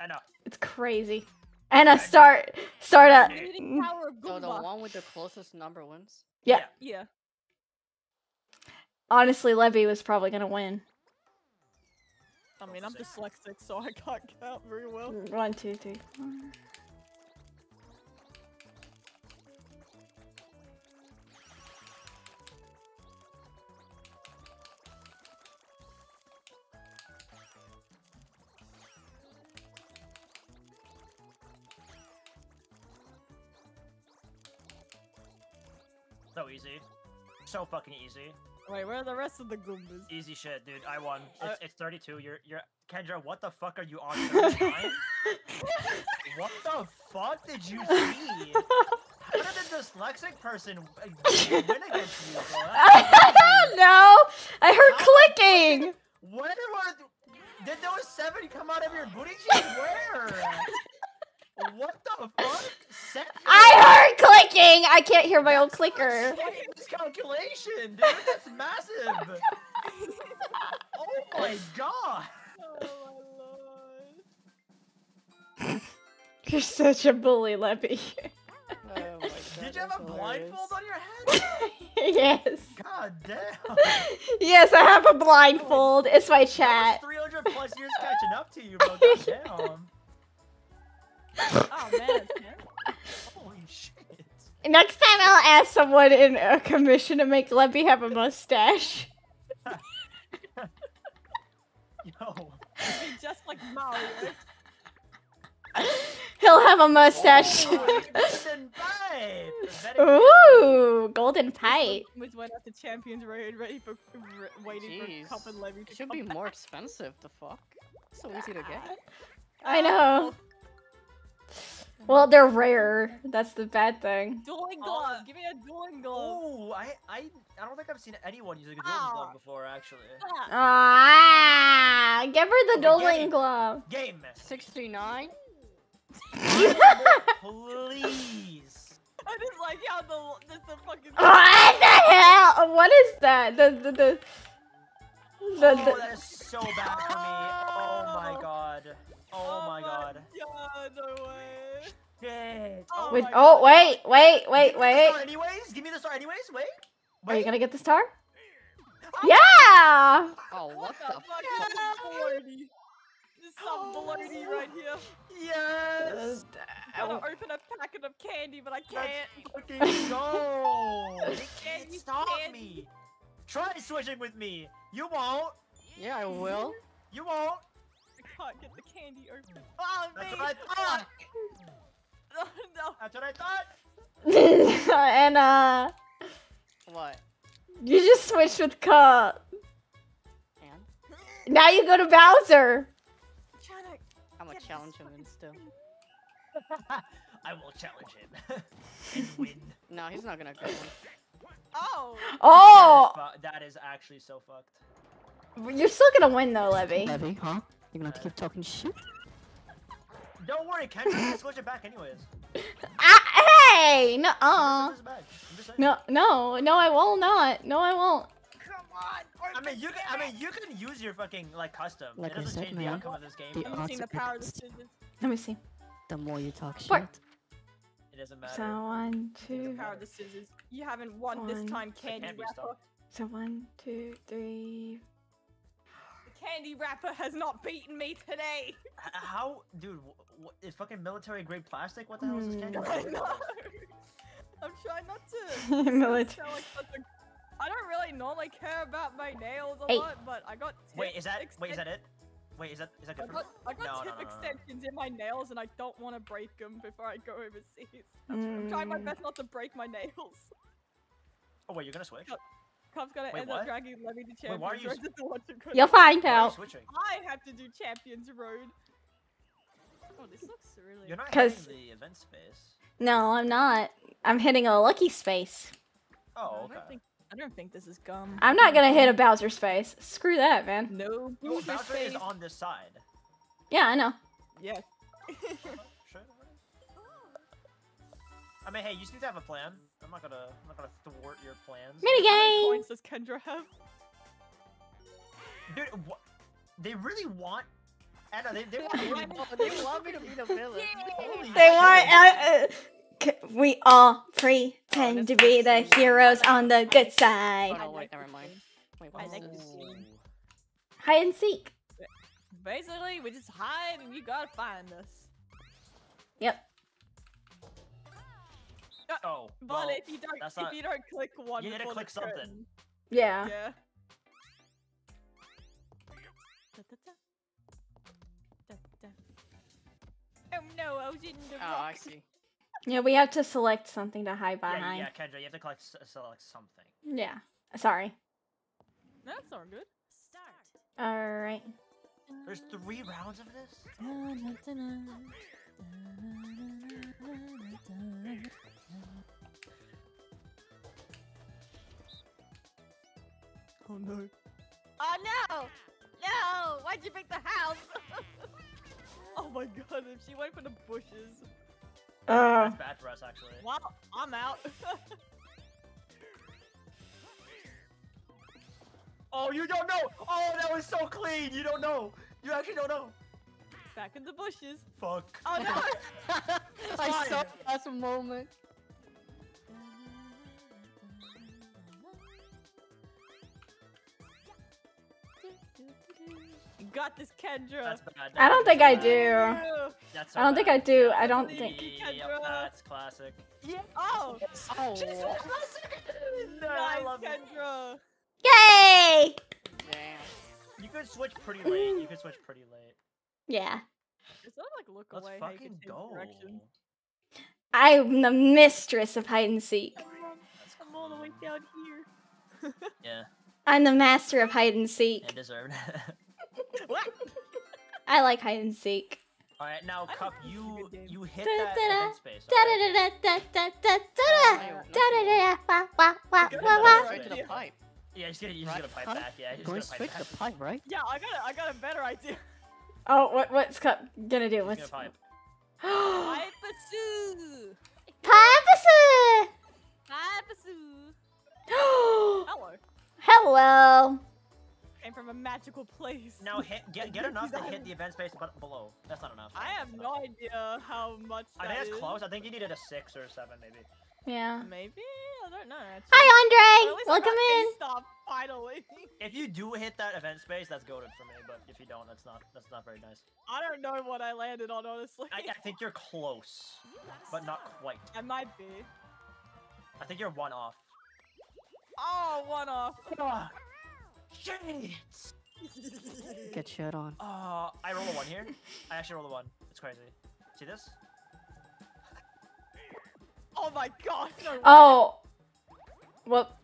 Speaker 3: I know.
Speaker 1: It's crazy. And Enna, start, start a.
Speaker 2: Limiting power of
Speaker 4: So the one with the closest number wins.
Speaker 1: Yeah.
Speaker 2: Yeah.
Speaker 1: Honestly, Lebby was probably gonna win.
Speaker 2: I mean, I'm dyslexic, so I can't count very well.
Speaker 1: One, two, three, four.
Speaker 3: So easy. So fucking easy.
Speaker 2: Wait, where are the rest of the Goombas?
Speaker 3: Easy shit, dude. I won.
Speaker 2: Uh,
Speaker 3: It's, it's 32. You're you're Kendra. What the fuck are you on? 39? what the fuck did you see? How did a dyslexic person win against you, bro? That's crazy.
Speaker 1: no, I heard
Speaker 3: How-
Speaker 1: clicking.
Speaker 3: When were did those seven come out of your booty cheeks? Where? what the fuck? Seven?
Speaker 1: I clicking. I can't hear my own
Speaker 3: That's not
Speaker 1: clicker.
Speaker 3: slight miscalculation, dude. That's massive. oh my god.
Speaker 2: Oh my lord.
Speaker 1: You're such a bully, Lebby.
Speaker 4: Oh my
Speaker 3: Did you have a
Speaker 4: hilarious.
Speaker 3: blindfold on your head?
Speaker 1: yes.
Speaker 3: God damn.
Speaker 1: Yes, I have a blindfold. It's my
Speaker 3: That
Speaker 1: chat.
Speaker 3: was 300 plus years catching up to you, bro. God damn.
Speaker 2: Oh man.
Speaker 3: Holy shit.
Speaker 1: Next time I'll ask someone in a commission to make Lebby have a mustache.
Speaker 3: Yo.
Speaker 2: Just like Mario.
Speaker 1: He'll have a mustache.
Speaker 3: Oh, golden pipe. Very good.
Speaker 1: Ooh, golden pipe.
Speaker 2: We went out to Champions Raid, ready for, for waiting
Speaker 4: Jeez.
Speaker 2: for Cup and Lebby to
Speaker 4: It should
Speaker 2: come
Speaker 4: be
Speaker 2: back.
Speaker 4: more expensive. The fuck? So easy to get.
Speaker 1: I know. Uh, Well, they're rare. That's the bad thing.
Speaker 2: Dueling
Speaker 3: Oh,
Speaker 2: glove.
Speaker 3: uh,
Speaker 2: Give me a dueling glove.
Speaker 3: Oh, I, I, I don't think I've seen anyone using a golden
Speaker 2: Ah.
Speaker 3: glove before, actually.
Speaker 1: Ah, give her the dueling
Speaker 3: game.
Speaker 1: glove.
Speaker 3: Game.
Speaker 4: 69?
Speaker 3: Please.
Speaker 2: I just like how the just the fucking.
Speaker 1: What the hell? What is that? The the the. The,
Speaker 3: Oh,
Speaker 1: the,
Speaker 3: that is so bad for me. Oh my god. Oh, my god.
Speaker 2: god, no way.
Speaker 3: Shit.
Speaker 2: Oh
Speaker 1: with,
Speaker 2: my
Speaker 1: oh wait, wait, wait,
Speaker 3: Give me the
Speaker 1: wait.
Speaker 3: star anyways. Give me the star anyways. Wait.
Speaker 1: Are you gonna get the star? Oh. Yeah.
Speaker 4: Oh, what the
Speaker 2: fuck?
Speaker 4: fuck?
Speaker 2: This is. This is some baloney right here.
Speaker 3: Yes.
Speaker 2: I want to oh. open a packet of candy, but I can't.
Speaker 3: Let's fucking go. They
Speaker 2: Can't
Speaker 3: can't
Speaker 2: you
Speaker 3: stop
Speaker 2: stand-
Speaker 3: me. Try switching with me. You won't.
Speaker 4: Yeah, I will.
Speaker 3: You won't.
Speaker 2: I can't get the candy open. Oh,
Speaker 3: That's
Speaker 2: me.
Speaker 3: what I thought.
Speaker 2: Oh, Oh, no.
Speaker 3: That's what I thought.
Speaker 1: and uh,
Speaker 4: What?
Speaker 1: you just switched with Cup.
Speaker 4: And?
Speaker 1: Now you go to Bowser.
Speaker 2: Trying to
Speaker 4: I'm gonna challenge him and still.
Speaker 3: I will challenge him and win.
Speaker 4: No, he's not gonna get.
Speaker 2: Oh!
Speaker 1: Oh,
Speaker 3: That is, that is, actually so fucked.
Speaker 1: you're still gonna win though, Lebby.
Speaker 5: Lebby, huh? You're gonna have to keep talking shit?
Speaker 3: Don't worry, Kendra can switch it back anyways.
Speaker 1: Ah, hey, no, uh,
Speaker 3: This is bad. I'm just saying.
Speaker 1: no, no, no, I will not. No, I won't.
Speaker 2: Come on.
Speaker 3: I mean, you can. I mean, you can use your fucking like custom.
Speaker 5: Like
Speaker 3: it
Speaker 5: I
Speaker 3: doesn't
Speaker 5: said,
Speaker 3: change the
Speaker 5: man,
Speaker 3: outcome of this game.
Speaker 5: the
Speaker 2: I'm using the
Speaker 5: odds
Speaker 2: power of the scissors.
Speaker 1: Let me see.
Speaker 5: The more you talk shit.
Speaker 1: What?
Speaker 3: It doesn't matter.
Speaker 1: So one,
Speaker 2: The
Speaker 1: two,
Speaker 2: power of the scissors. You haven't won this time, Candy
Speaker 3: can't be
Speaker 2: Wrapper.
Speaker 3: stopped.
Speaker 1: so one, two, three.
Speaker 2: The Candy Wrapper has not beaten me today.
Speaker 3: H- How, dude? Wh- wh- is fucking military grade plastic? What the hell is this
Speaker 1: Hmm.
Speaker 3: candy?
Speaker 2: I know. I'm trying not to.
Speaker 1: Military.
Speaker 2: sound like such a- I don't really normally care about my nails a
Speaker 1: Hey.
Speaker 2: lot, but I got. Tip
Speaker 3: Wait, is that? Wait, is that it? Wait, is that? Is that
Speaker 2: I
Speaker 3: good for
Speaker 2: got, I got
Speaker 3: No, no,
Speaker 2: tip
Speaker 3: no, no, no.
Speaker 2: extensions in my nails, and I don't want to break them before I go overseas. I'm trying my best not to break my nails.
Speaker 3: Oh wait, you're gonna switch?
Speaker 2: Cut. Gonna
Speaker 3: Wait,
Speaker 2: end
Speaker 3: what?
Speaker 2: up dragging Lebby to champions.
Speaker 3: Wait, why are you
Speaker 2: Road
Speaker 3: s-
Speaker 2: just to watch him go
Speaker 1: You'll
Speaker 2: down.
Speaker 1: find
Speaker 3: Why are you
Speaker 1: out.
Speaker 2: I have to do Champions Road. Oh, this looks really.
Speaker 3: You're not
Speaker 1: 'Cause-
Speaker 3: hitting the event space.
Speaker 1: No, I'm not. I'm hitting a lucky space.
Speaker 3: Oh,
Speaker 2: I
Speaker 3: okay.
Speaker 2: don't think. I don't think this is gum.
Speaker 1: I'm not gonna hit a Bowser's face. Screw that, man.
Speaker 2: No, Boozer
Speaker 3: Bowser is on this side.
Speaker 1: Yeah, I know.
Speaker 2: Yeah.
Speaker 3: I mean, hey, you just need to have a plan. I'm not gonna, I'm not gonna thwart your plans.
Speaker 1: Mini
Speaker 2: How many
Speaker 1: game.
Speaker 2: coins does Kendra have?
Speaker 3: Dude, what? They really want. Enna, they, they want.
Speaker 4: I
Speaker 3: really
Speaker 4: they want me to be the villain.
Speaker 3: Holy
Speaker 1: They
Speaker 3: shit.
Speaker 1: want. Uh, uh, c- we all pretend
Speaker 4: this
Speaker 1: to be the
Speaker 4: so
Speaker 1: heroes on the good
Speaker 4: Oh
Speaker 1: side.
Speaker 4: no, wait, never mind. Wait,
Speaker 2: I like this
Speaker 4: this?
Speaker 1: Hide and seek.
Speaker 2: Basically, we just hide and you gotta find us.
Speaker 1: Yep.
Speaker 3: Oh,
Speaker 2: But
Speaker 3: well,
Speaker 2: if you don't,
Speaker 3: that's
Speaker 2: if
Speaker 3: not-
Speaker 2: you don't click one,
Speaker 3: you need to click something.
Speaker 2: curtain-
Speaker 1: Yeah.
Speaker 2: Yeah. Da-da-da. Da-da. Oh no, I was in the
Speaker 4: Oh, I
Speaker 2: rock.
Speaker 4: see.
Speaker 1: Yeah, we have to select something to hide
Speaker 3: yeah,
Speaker 1: behind.
Speaker 3: yeah, Kendra, you have to collect, select something.
Speaker 1: Yeah. Sorry.
Speaker 2: That's all good. Start.
Speaker 1: All right.
Speaker 3: There's three rounds of this.
Speaker 2: Oh no. Oh no! No! Why'd you pick the house? oh my god, if she went for the bushes.
Speaker 1: Uh,
Speaker 3: That's bad for us, actually.
Speaker 2: Well, I'm out.
Speaker 3: Oh, you don't know! Oh, that was so clean! You don't know! You actually don't know!
Speaker 2: Back in the bushes.
Speaker 3: Fuck.
Speaker 2: Oh no!
Speaker 5: I saw
Speaker 3: fine.
Speaker 5: last moment.
Speaker 2: Got this, Kendra.
Speaker 3: That's bad.
Speaker 1: I don't
Speaker 3: That's
Speaker 1: think I do.
Speaker 3: That's
Speaker 1: I don't think. I do. I don't
Speaker 2: believe
Speaker 1: think.
Speaker 2: you,
Speaker 3: Yep,
Speaker 2: Kendra.
Speaker 3: that's classic. Yeah.
Speaker 2: Oh!
Speaker 5: Oh,
Speaker 3: She's so classic! No, I
Speaker 2: nice,
Speaker 3: love it.
Speaker 2: Kendra.
Speaker 1: Yay!
Speaker 4: Damn.
Speaker 3: You could switch pretty late. You could switch pretty late.
Speaker 1: Yeah.
Speaker 2: Is that like look
Speaker 3: Let's
Speaker 2: away? how you
Speaker 3: fucking go.
Speaker 2: direction?
Speaker 1: I'm the mistress of hide and seek.
Speaker 3: That's
Speaker 2: I'm all the way down here.
Speaker 3: Yeah,
Speaker 1: I'm the master of hide and seek.
Speaker 3: and deserved.
Speaker 2: what?
Speaker 1: I like hide and seek.
Speaker 3: All right, now Cup,
Speaker 2: think this is a
Speaker 3: you
Speaker 2: good game.
Speaker 3: you hit
Speaker 1: Da-
Speaker 3: that
Speaker 1: da- da-
Speaker 3: event space.
Speaker 1: Da
Speaker 2: Yeah.
Speaker 4: pipe.
Speaker 3: Yeah, he's gonna, he's just
Speaker 5: Right,
Speaker 3: gonna pipe
Speaker 5: huh?
Speaker 3: back. Yeah, he's
Speaker 5: going
Speaker 3: gonna pipe
Speaker 5: straight
Speaker 3: back.
Speaker 5: to the pipe, right?
Speaker 2: Yeah, I got a, I got a better idea.
Speaker 1: Oh, what what's Cup gonna do?
Speaker 3: He's
Speaker 1: What's
Speaker 3: gonna pipe.
Speaker 2: Pipe Sue.
Speaker 1: Papasu?
Speaker 2: Pipe Sue. Hello.
Speaker 1: Hello.
Speaker 2: Came from a magical place.
Speaker 3: Now hit, get get enough to hit the event space but below. That's not enough.
Speaker 2: I have no idea how much.
Speaker 3: I think it's close. I think you needed a six or a seven, maybe.
Speaker 1: Yeah.
Speaker 2: Maybe I don't know. Actually.
Speaker 1: Hi,
Speaker 2: But
Speaker 1: Andre. Welcome in.
Speaker 2: A-stop finally.
Speaker 3: If you do hit that event space, that's goaded for me. But if you don't, that's not that's not very nice.
Speaker 2: I don't know what I landed on honestly.
Speaker 3: I, I think you're close, but not quite.
Speaker 2: I might be.
Speaker 3: I think you're one off.
Speaker 2: Oh, one off.
Speaker 3: Ah, shit!
Speaker 5: Get shit on.
Speaker 3: Uh, I roll a one here. I actually roll a one. It's crazy. See this?
Speaker 2: Oh my god. No.
Speaker 1: Oh. Well,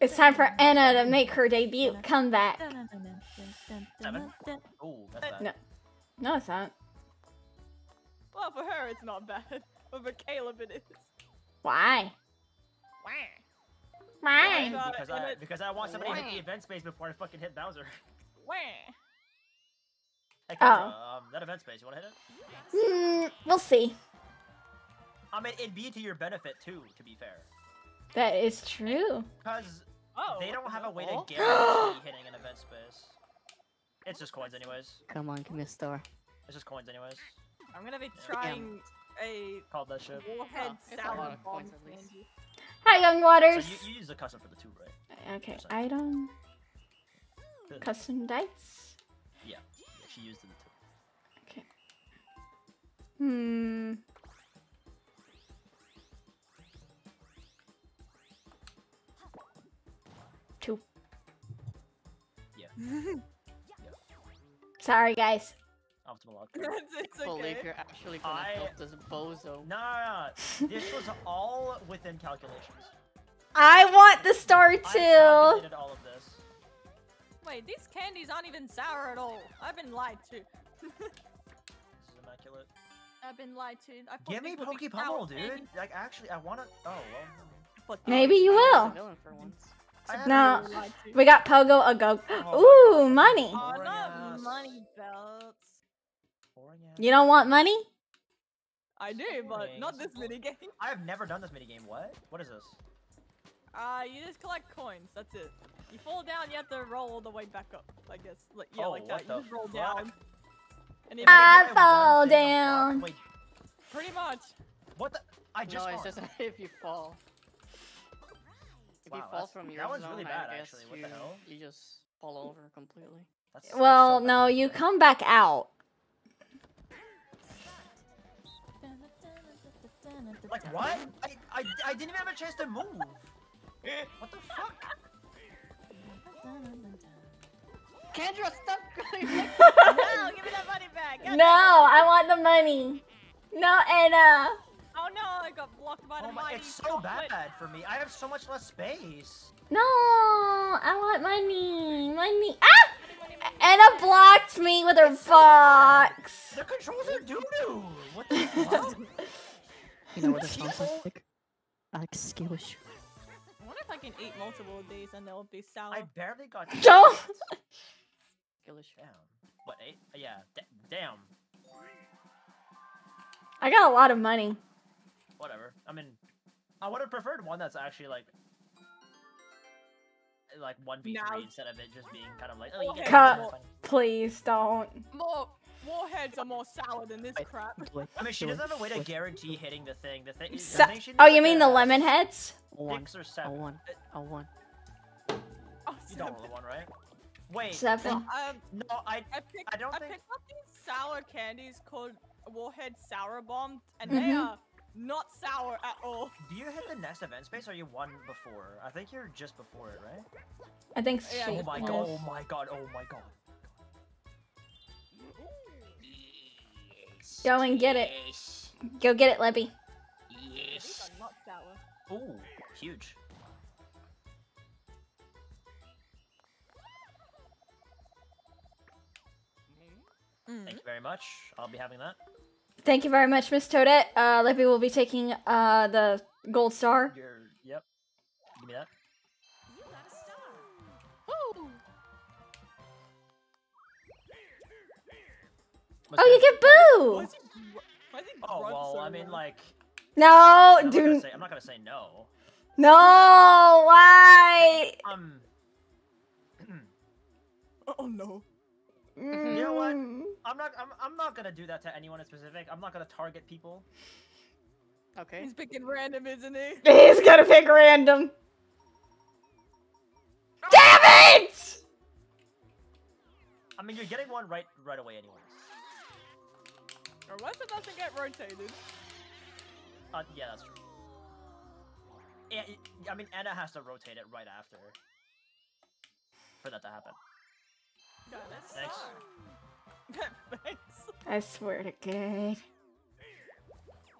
Speaker 1: it's time for Enna to make her debut comeback.
Speaker 3: Seven. Oh, that's bad.
Speaker 1: No. No, it's not.
Speaker 2: Well, for her it's not bad, but for Caleb it is.
Speaker 1: Why? Why?
Speaker 2: Uh,
Speaker 3: Because I because I want somebody to hit the event space before I fucking hit Bowser.
Speaker 2: Wah.
Speaker 3: Hey,
Speaker 1: Oh.
Speaker 3: Um, that event space, you wanna hit it?
Speaker 1: Mm, we'll see.
Speaker 3: I mean, it'd be to your benefit too, to be fair.
Speaker 1: That is true.
Speaker 3: Because
Speaker 2: Oh,
Speaker 3: they don't have a way to
Speaker 4: Oh.
Speaker 3: guarantee hitting an event space. It's just coins anyways.
Speaker 5: Come on, give me a star.
Speaker 3: It's just coins anyways.
Speaker 2: I'm gonna be
Speaker 3: Yeah.
Speaker 2: trying a
Speaker 3: Called that shit.
Speaker 2: warhead
Speaker 4: Oh, it's a
Speaker 2: sour
Speaker 4: lot of
Speaker 2: bomb
Speaker 4: coins at least.
Speaker 2: candy.
Speaker 1: Hi, Young
Speaker 3: So
Speaker 1: Waters.
Speaker 3: you, you use the custom for the two, right?
Speaker 1: Okay,
Speaker 3: Percent.
Speaker 1: item.
Speaker 3: Good.
Speaker 1: Custom dice.
Speaker 3: Yeah. yeah she used the two.
Speaker 1: Okay. Hmm. Two.
Speaker 3: Yeah.
Speaker 1: Sorry, guys.
Speaker 3: Optimal outcome.
Speaker 2: it's, it's
Speaker 4: Believe
Speaker 2: okay.
Speaker 4: you're actually gonna
Speaker 3: I-
Speaker 4: help this bozo.
Speaker 3: No, no, no. This was all within calculations.
Speaker 1: I want the star
Speaker 3: I
Speaker 1: too.
Speaker 3: calculated all of this.
Speaker 2: Wait, these candies aren't even sour at all. I've been lied to.
Speaker 3: This is immaculate.
Speaker 2: I've been lied to. I
Speaker 3: Give me
Speaker 2: these
Speaker 3: Poke
Speaker 2: sour
Speaker 3: Pummel, dude.
Speaker 2: candies.
Speaker 3: Like, actually, I wanna. Oh, well.
Speaker 2: I
Speaker 1: Maybe you
Speaker 2: were
Speaker 4: I was
Speaker 1: will.
Speaker 4: the villain for once.
Speaker 3: I had
Speaker 1: No.
Speaker 3: to-
Speaker 2: lied to.
Speaker 1: We got Pogo a go.
Speaker 3: Oh
Speaker 1: Ooh, money.
Speaker 2: Oh,
Speaker 3: Boring
Speaker 2: not money belts.
Speaker 3: Boring ass.
Speaker 1: You don't want money?
Speaker 2: I do, but not this mini game.
Speaker 3: I have never done this mini game. What? What is this?
Speaker 2: Uh, you just collect coins. That's it. You fall down, you have to roll all the way back up. I guess, like yeah,
Speaker 3: Oh,
Speaker 2: like
Speaker 3: what
Speaker 2: that.
Speaker 3: the
Speaker 2: You just roll
Speaker 3: fuck?
Speaker 2: down. And if
Speaker 1: I
Speaker 2: you
Speaker 1: fall
Speaker 3: one thing of
Speaker 1: down.
Speaker 3: Wait,
Speaker 2: pretty much.
Speaker 3: what the? I just.
Speaker 4: no, it's
Speaker 3: spawned.
Speaker 4: just if you fall. If you fall
Speaker 3: that's-
Speaker 4: from
Speaker 3: that
Speaker 4: your
Speaker 3: was
Speaker 4: zone,
Speaker 3: really
Speaker 4: I
Speaker 3: bad,
Speaker 4: guess
Speaker 3: actually. What
Speaker 4: you,
Speaker 3: the hell?
Speaker 4: you just fall over completely.
Speaker 3: That's- that's
Speaker 1: Well,
Speaker 3: so
Speaker 1: no, you come back out.
Speaker 3: Like what? I, I I didn't even have a chance to move. What the fuck?
Speaker 4: Kendra, stop crying!
Speaker 2: no, give me that money back. God
Speaker 1: No, I want the money. No, Enna.
Speaker 2: Oh no, I got blocked by the
Speaker 3: Oh my,
Speaker 2: mighty
Speaker 3: it's so
Speaker 2: chocolate.
Speaker 3: bad for me. I have so much less space.
Speaker 1: No, I want money. Money. Ah! Enna blocked me with her box.
Speaker 3: The controls are doo doo. What the fuck?
Speaker 5: You know what this sounds like? I like skillish.
Speaker 2: I wonder if I can eat multiple of these and they'll be sour.
Speaker 3: I barely got.
Speaker 1: Don't.
Speaker 4: Skillish.
Speaker 3: Damn. What eight? Yeah. Da- damn.
Speaker 1: I got a lot of money.
Speaker 3: Whatever. I mean, I would have preferred one that's actually like. Like one v three instead of it just being kind of like oh you get
Speaker 1: Cut. Please don't.
Speaker 2: More warheads are more sour than this crap.
Speaker 3: I mean she doesn't have a way to guarantee hitting the thing. The thing. the thing
Speaker 1: oh, you mean the lemon heads?
Speaker 5: A one.
Speaker 3: Six or
Speaker 5: A
Speaker 3: seven.
Speaker 5: one. A one.
Speaker 2: Oh,
Speaker 3: You don't roll one, right? Wait.
Speaker 1: Seven.
Speaker 2: Um,
Speaker 3: No, I.
Speaker 2: I picked,
Speaker 3: I don't
Speaker 2: I
Speaker 3: think-
Speaker 2: picked up these sour candies called Warhead Sour Bomb, and they
Speaker 1: Mhm.
Speaker 2: are not sour at all.
Speaker 3: Do you hit the next event space or are you one before? I think you're just before it, right?
Speaker 1: I think
Speaker 2: Yeah,
Speaker 1: she
Speaker 3: Oh my
Speaker 1: is.
Speaker 3: god! Oh my god! Oh my god!
Speaker 1: Go and get it. Go get it, Lebby.
Speaker 2: These are.
Speaker 3: Ooh, huge.
Speaker 2: Mm.
Speaker 3: Thank you very much. I'll be having that.
Speaker 1: Thank you very much, Miss Toadette. Uh, Lebby will be taking uh the gold star.
Speaker 3: You're. Yep. Give me that.
Speaker 1: Oh, you
Speaker 3: good?
Speaker 1: get
Speaker 2: Why
Speaker 1: boo.
Speaker 2: is he why is he
Speaker 3: Oh well,
Speaker 2: so
Speaker 3: I mean,
Speaker 2: loud?
Speaker 3: like.
Speaker 1: No,
Speaker 3: I'm not, gonna say, I'm not gonna say no.
Speaker 1: no. Why?
Speaker 3: Um.
Speaker 2: Oh no.
Speaker 3: You know what?
Speaker 1: Mm.
Speaker 3: I'm not. I'm, I'm not gonna do that to anyone in specific. I'm not gonna target people.
Speaker 4: Okay.
Speaker 2: He's picking random, isn't he?
Speaker 1: He's gonna pick random. Damn it!
Speaker 3: I mean, you're getting one right right away, anyways.
Speaker 2: Unless it doesn't get rotated.
Speaker 3: Uh, yeah, that's true. Yeah, y- I mean, Enna has to rotate it right after for that to happen.
Speaker 2: Got a
Speaker 3: Thanks.
Speaker 2: Thanks.
Speaker 1: I swear to God.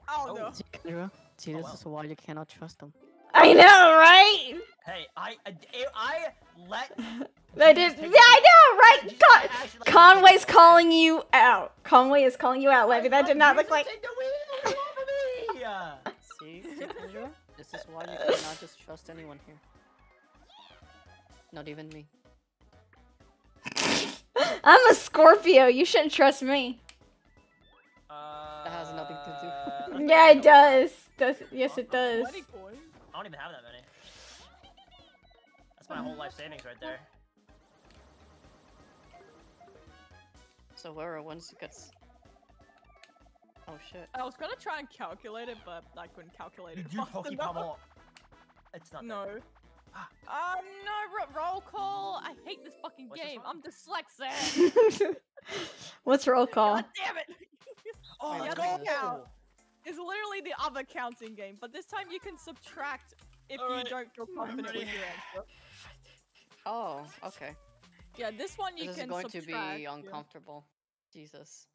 Speaker 2: Oh,
Speaker 3: Oh.
Speaker 2: no.
Speaker 5: See, Kendra? See,
Speaker 3: Oh,
Speaker 5: this is why you cannot trust them.
Speaker 1: I know, right?
Speaker 3: Hey, I I, I let.
Speaker 1: I did. Yeah, I know, right? Con-
Speaker 3: I actually let
Speaker 1: Conway's
Speaker 3: Jesus take the
Speaker 1: calling you out. Conway is calling you out,
Speaker 3: wheel. Lebby.
Speaker 1: That did not look like.
Speaker 3: Take the wheel off of me. Uh,
Speaker 4: See, see, Kendra? This is why you cannot just trust anyone here. Not even me.
Speaker 1: I'm a Scorpio. You shouldn't trust me.
Speaker 3: Uh,
Speaker 4: That has nothing to do.
Speaker 1: Yeah,
Speaker 3: it
Speaker 1: it does. Does yes, it does.
Speaker 2: 20 coins.
Speaker 3: I don't even have that many. That's my whole life savings right there.
Speaker 4: So whoever wins gets. Oh shit.
Speaker 2: I was gonna try and calculate it, but I couldn't calculate
Speaker 3: You
Speaker 2: it.
Speaker 3: do
Speaker 2: fast
Speaker 3: Poke
Speaker 2: enough.
Speaker 3: Pummel. It's not
Speaker 2: No.
Speaker 3: that.
Speaker 2: Um, no, ro- roll call. I hate this fucking
Speaker 3: What's
Speaker 2: game.
Speaker 3: one?
Speaker 2: I'm dyslexic.
Speaker 1: What's roll call?
Speaker 2: God damn it!
Speaker 3: Oh,
Speaker 4: Yeah,
Speaker 3: let's
Speaker 4: that
Speaker 3: go!
Speaker 4: Makes
Speaker 2: sense. It's literally the other counting game, but this time you can subtract if you
Speaker 3: Alright.
Speaker 2: don't feel confident with your answer.
Speaker 4: Oh, okay.
Speaker 2: Yeah, this one you
Speaker 4: This is
Speaker 2: can
Speaker 4: going
Speaker 2: subtract.
Speaker 4: to be
Speaker 2: yeah.
Speaker 4: uncomfortable. Jesus.